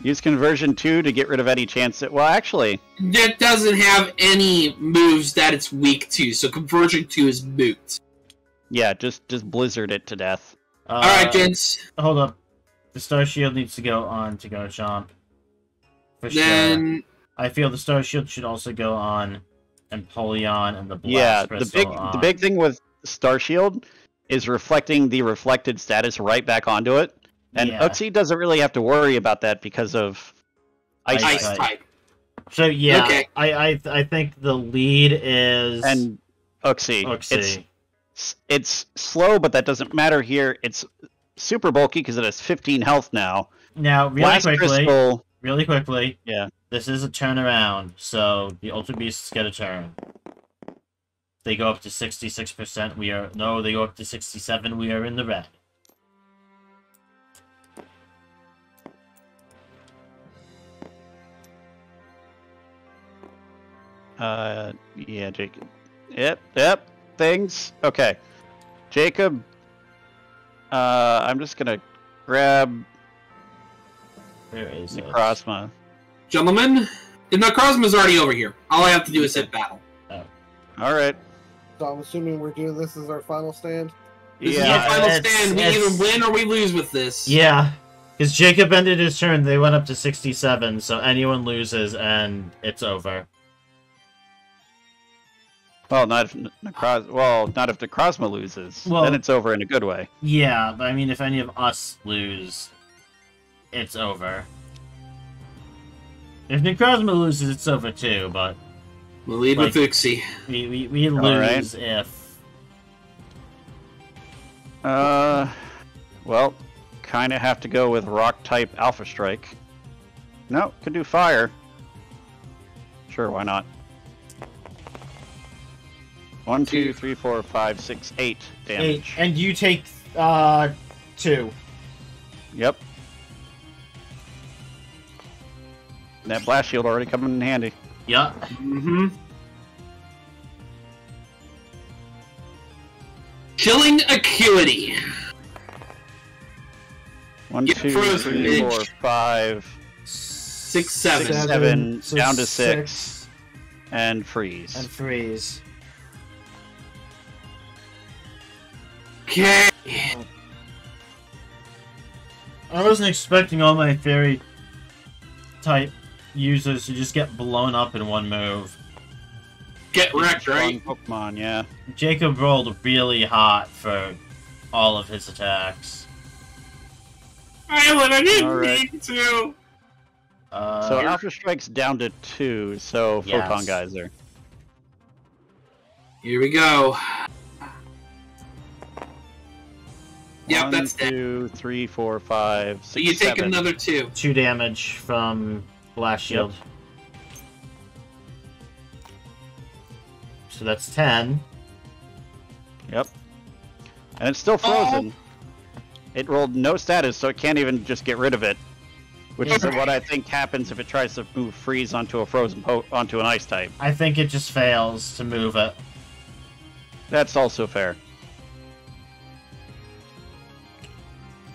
Use conversion two to get rid of any chance that. Well, actually, It doesn't have any moves that it's weak to, so conversion two is moot. yeah, just just blizzard it to death. Uh, All right, gents. Hold up. The Star Shield needs to go on to Garchomp. For sure. I feel the Star Shield should also go on Empoleon and the Blast yeah, the big on. the big thing with Star Shield is reflecting the reflected status right back onto it, and Yeah. Uxie doesn't really have to worry about that because of ice, Ice ice type. type. So yeah, Okay. I, I I think the lead is and Uxie. It's Uxie. it's slow, but that doesn't matter here. It's super bulky because it has 15 health now. Now, really Blast quickly, Crystal, really quickly. Yeah. This is a turnaround, so the Ultra Beasts get a turn. They go up to sixty-six percent. We are no. They go up to sixty-seven. We are in the red. Uh, yeah, Jacob. Yep, yep. Things. Okay, Jacob. Uh, I'm just gonna grab Where is it? Necrozma. Gentlemen, the Necrozma's already over here. All I have to do is hit battle. All right. So I'm assuming we're doing this as our final stand. This is Yeah, our final it's- stand. We it's- either win or we lose with this. Yeah, because Jacob ended his turn. They went up to sixty-seven. So anyone loses, and it's over. Well, not if Necroz. Well, not if Necrozma loses. Well- then it's over in a good way. Yeah, but I mean, if any of us lose, it's over. If Necrozma loses, it's over too. But We'll lead with Uxie. we we, we All right. lose if Uh, well, kind of have to go with Rock type Alpha Strike. No, could do Fire. Sure, why not? One, two, three, four, five, six, eight Eight, damage. and you take uh two. Yep. That blast shield already coming in handy. Yep. Mm-hmm. Killing acuity. One, Get two, frozen, three, bitch. four, five, Six, seven. Six, down to six. and freeze. and freeze. Okay. I wasn't expecting all my fairy type users to just get blown up in one move. Get wrecked, Strong right? Pokemon, yeah. Jacob rolled really hot for all of his attacks. Island, I didn't Alright. need to. Uh, So After Strike's down to two, so Yes. Photon Geyser. Here we go. Yep, One, that's it. two, three, four, five, six, So you take seven. another two. two damage from blast shield. So that's ten. Yep. And it's still frozen. Oh. It rolled no status, so it can't even just get rid of it. Which is what I think happens if it tries to move freeze onto a frozen po- onto an ice type. I think it just fails to move it. That's also fair.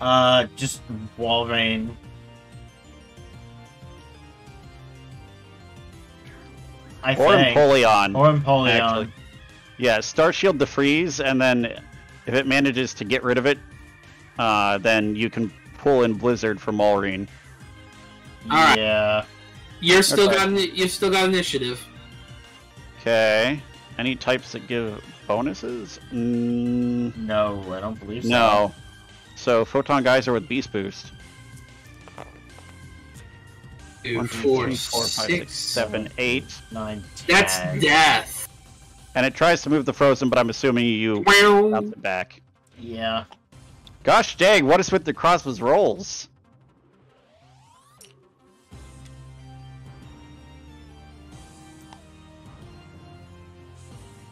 Uh, just Walrein. I Or think. Empoleon. Or Empoleon. actually. Yeah, Star Shield to freeze, and then if it manages to get rid of it, uh, then you can pull in Blizzard for Maureen. Alright. Yeah. You're still Okay. got you've still got initiative. Okay. Any types that give bonuses? Mm, No, I don't believe so. no. So Photon Geyser with Beast Boost. Two, One, two, four, three, four, five, six, six. seven, That's death. And it tries to move the frozen, but I'm assuming you Wow. bounce it back. Yeah. Gosh dang, what is with the Crossbows rolls?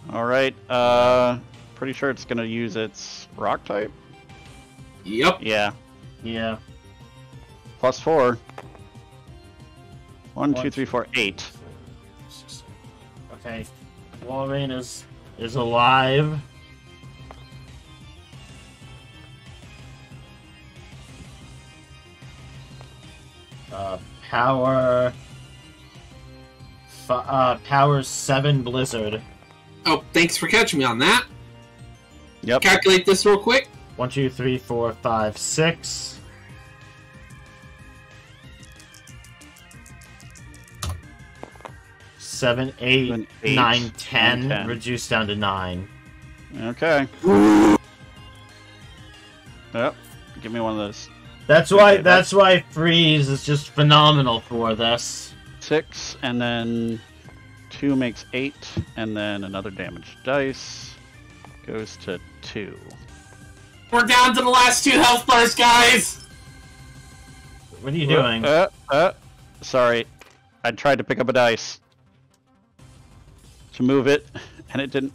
Alright, uh pretty sure it's gonna use its rock type. Yep. Yeah. Yeah. Plus four. One, One, two, three, four, eight. Okay. Walrein is is alive. Uh, power. F- uh, power seven blizzard. Oh, thanks for catching me on that. Yep. Calculate this real quick. One, two, three, four, five, six. Seven, eight, Seven, eight, nine, ten, reduced down to nine. Okay. Yep. Give me one of those. That's why. Okay, That's why freeze is just phenomenal for this. Six, and then two makes eight, and then another damage dice goes to two. We're down to the last two health bars, guys. What are you doing? Uh, uh, sorry. I tried to pick up a dice to move it, and it didn't.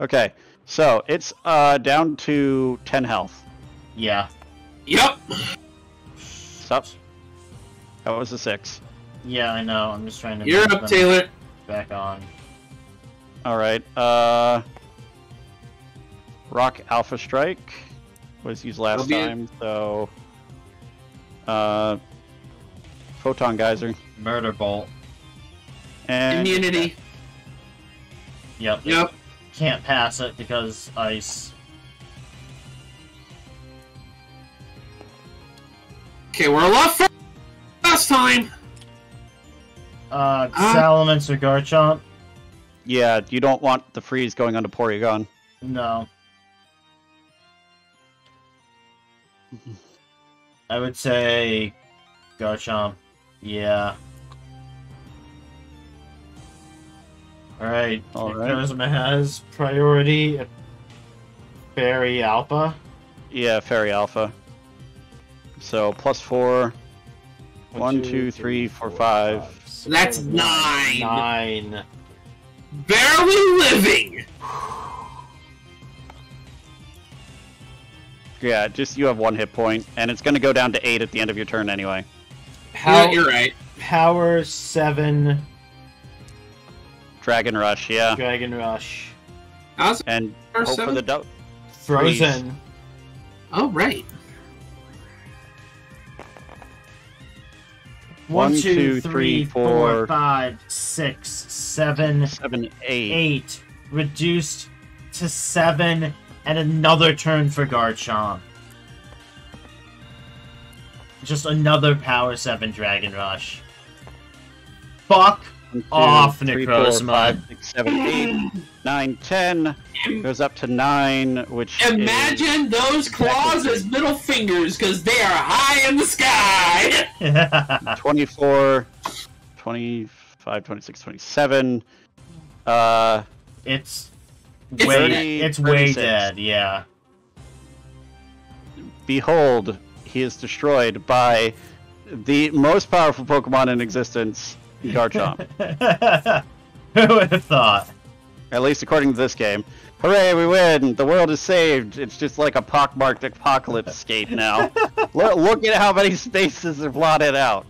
Okay, so it's uh down to ten health. Yeah. Yep. Stop. That was a six. Yeah, I know. I'm just trying to. You're up, Taylor. Back on. All right. Uh, Rock Alpha Strike was used last That'll be time, so uh, Photon Geyser Murder bolt. and Immunity. Yep. Yep. Can't pass it because ice. Okay, we're a lot further last time. Uh, Ah. Salamence or Garchomp? Yeah, you don't want the freeze going onto Porygon. No. I would say Garchomp. Yeah. Alright. Alright. Charisma has priority at Fairy Alpha. Yeah, Fairy Alpha. So plus four. One, two, three, four, five. six, That's nine. Nine. barely living. Yeah, just you have one hit point, and it's going to go down to eight at the end of your turn anyway. How, Yeah, you're right. power 7 Dragon Rush, yeah, Dragon Rush. How's and Power hope for seven? the dou- Frozen. Oh, right. One, One, two, two, three, three, four, four, five, six, seven, seven, eight. eight. Reduced to seven, and another turn for Garchomp. Just another Power 7 Dragon Rush. Fuck One, two, Off, three, four, Necrozma. five, six, seven, eight, nine, ten. Goes up to nine, which is Imagine those claws as middle fingers because they are high in the sky. 24, 25, 26, 27. Uh, it's It's way, dead. it's way 36. dead, yeah. behold, he is destroyed by the most powerful Pokemon in existence, Garchomp. Who would have thought? At least according to this game. Hooray, we win! The world is saved! It's just like a pockmarked apocalypse skate now. look, look at how many spaces are blotted out.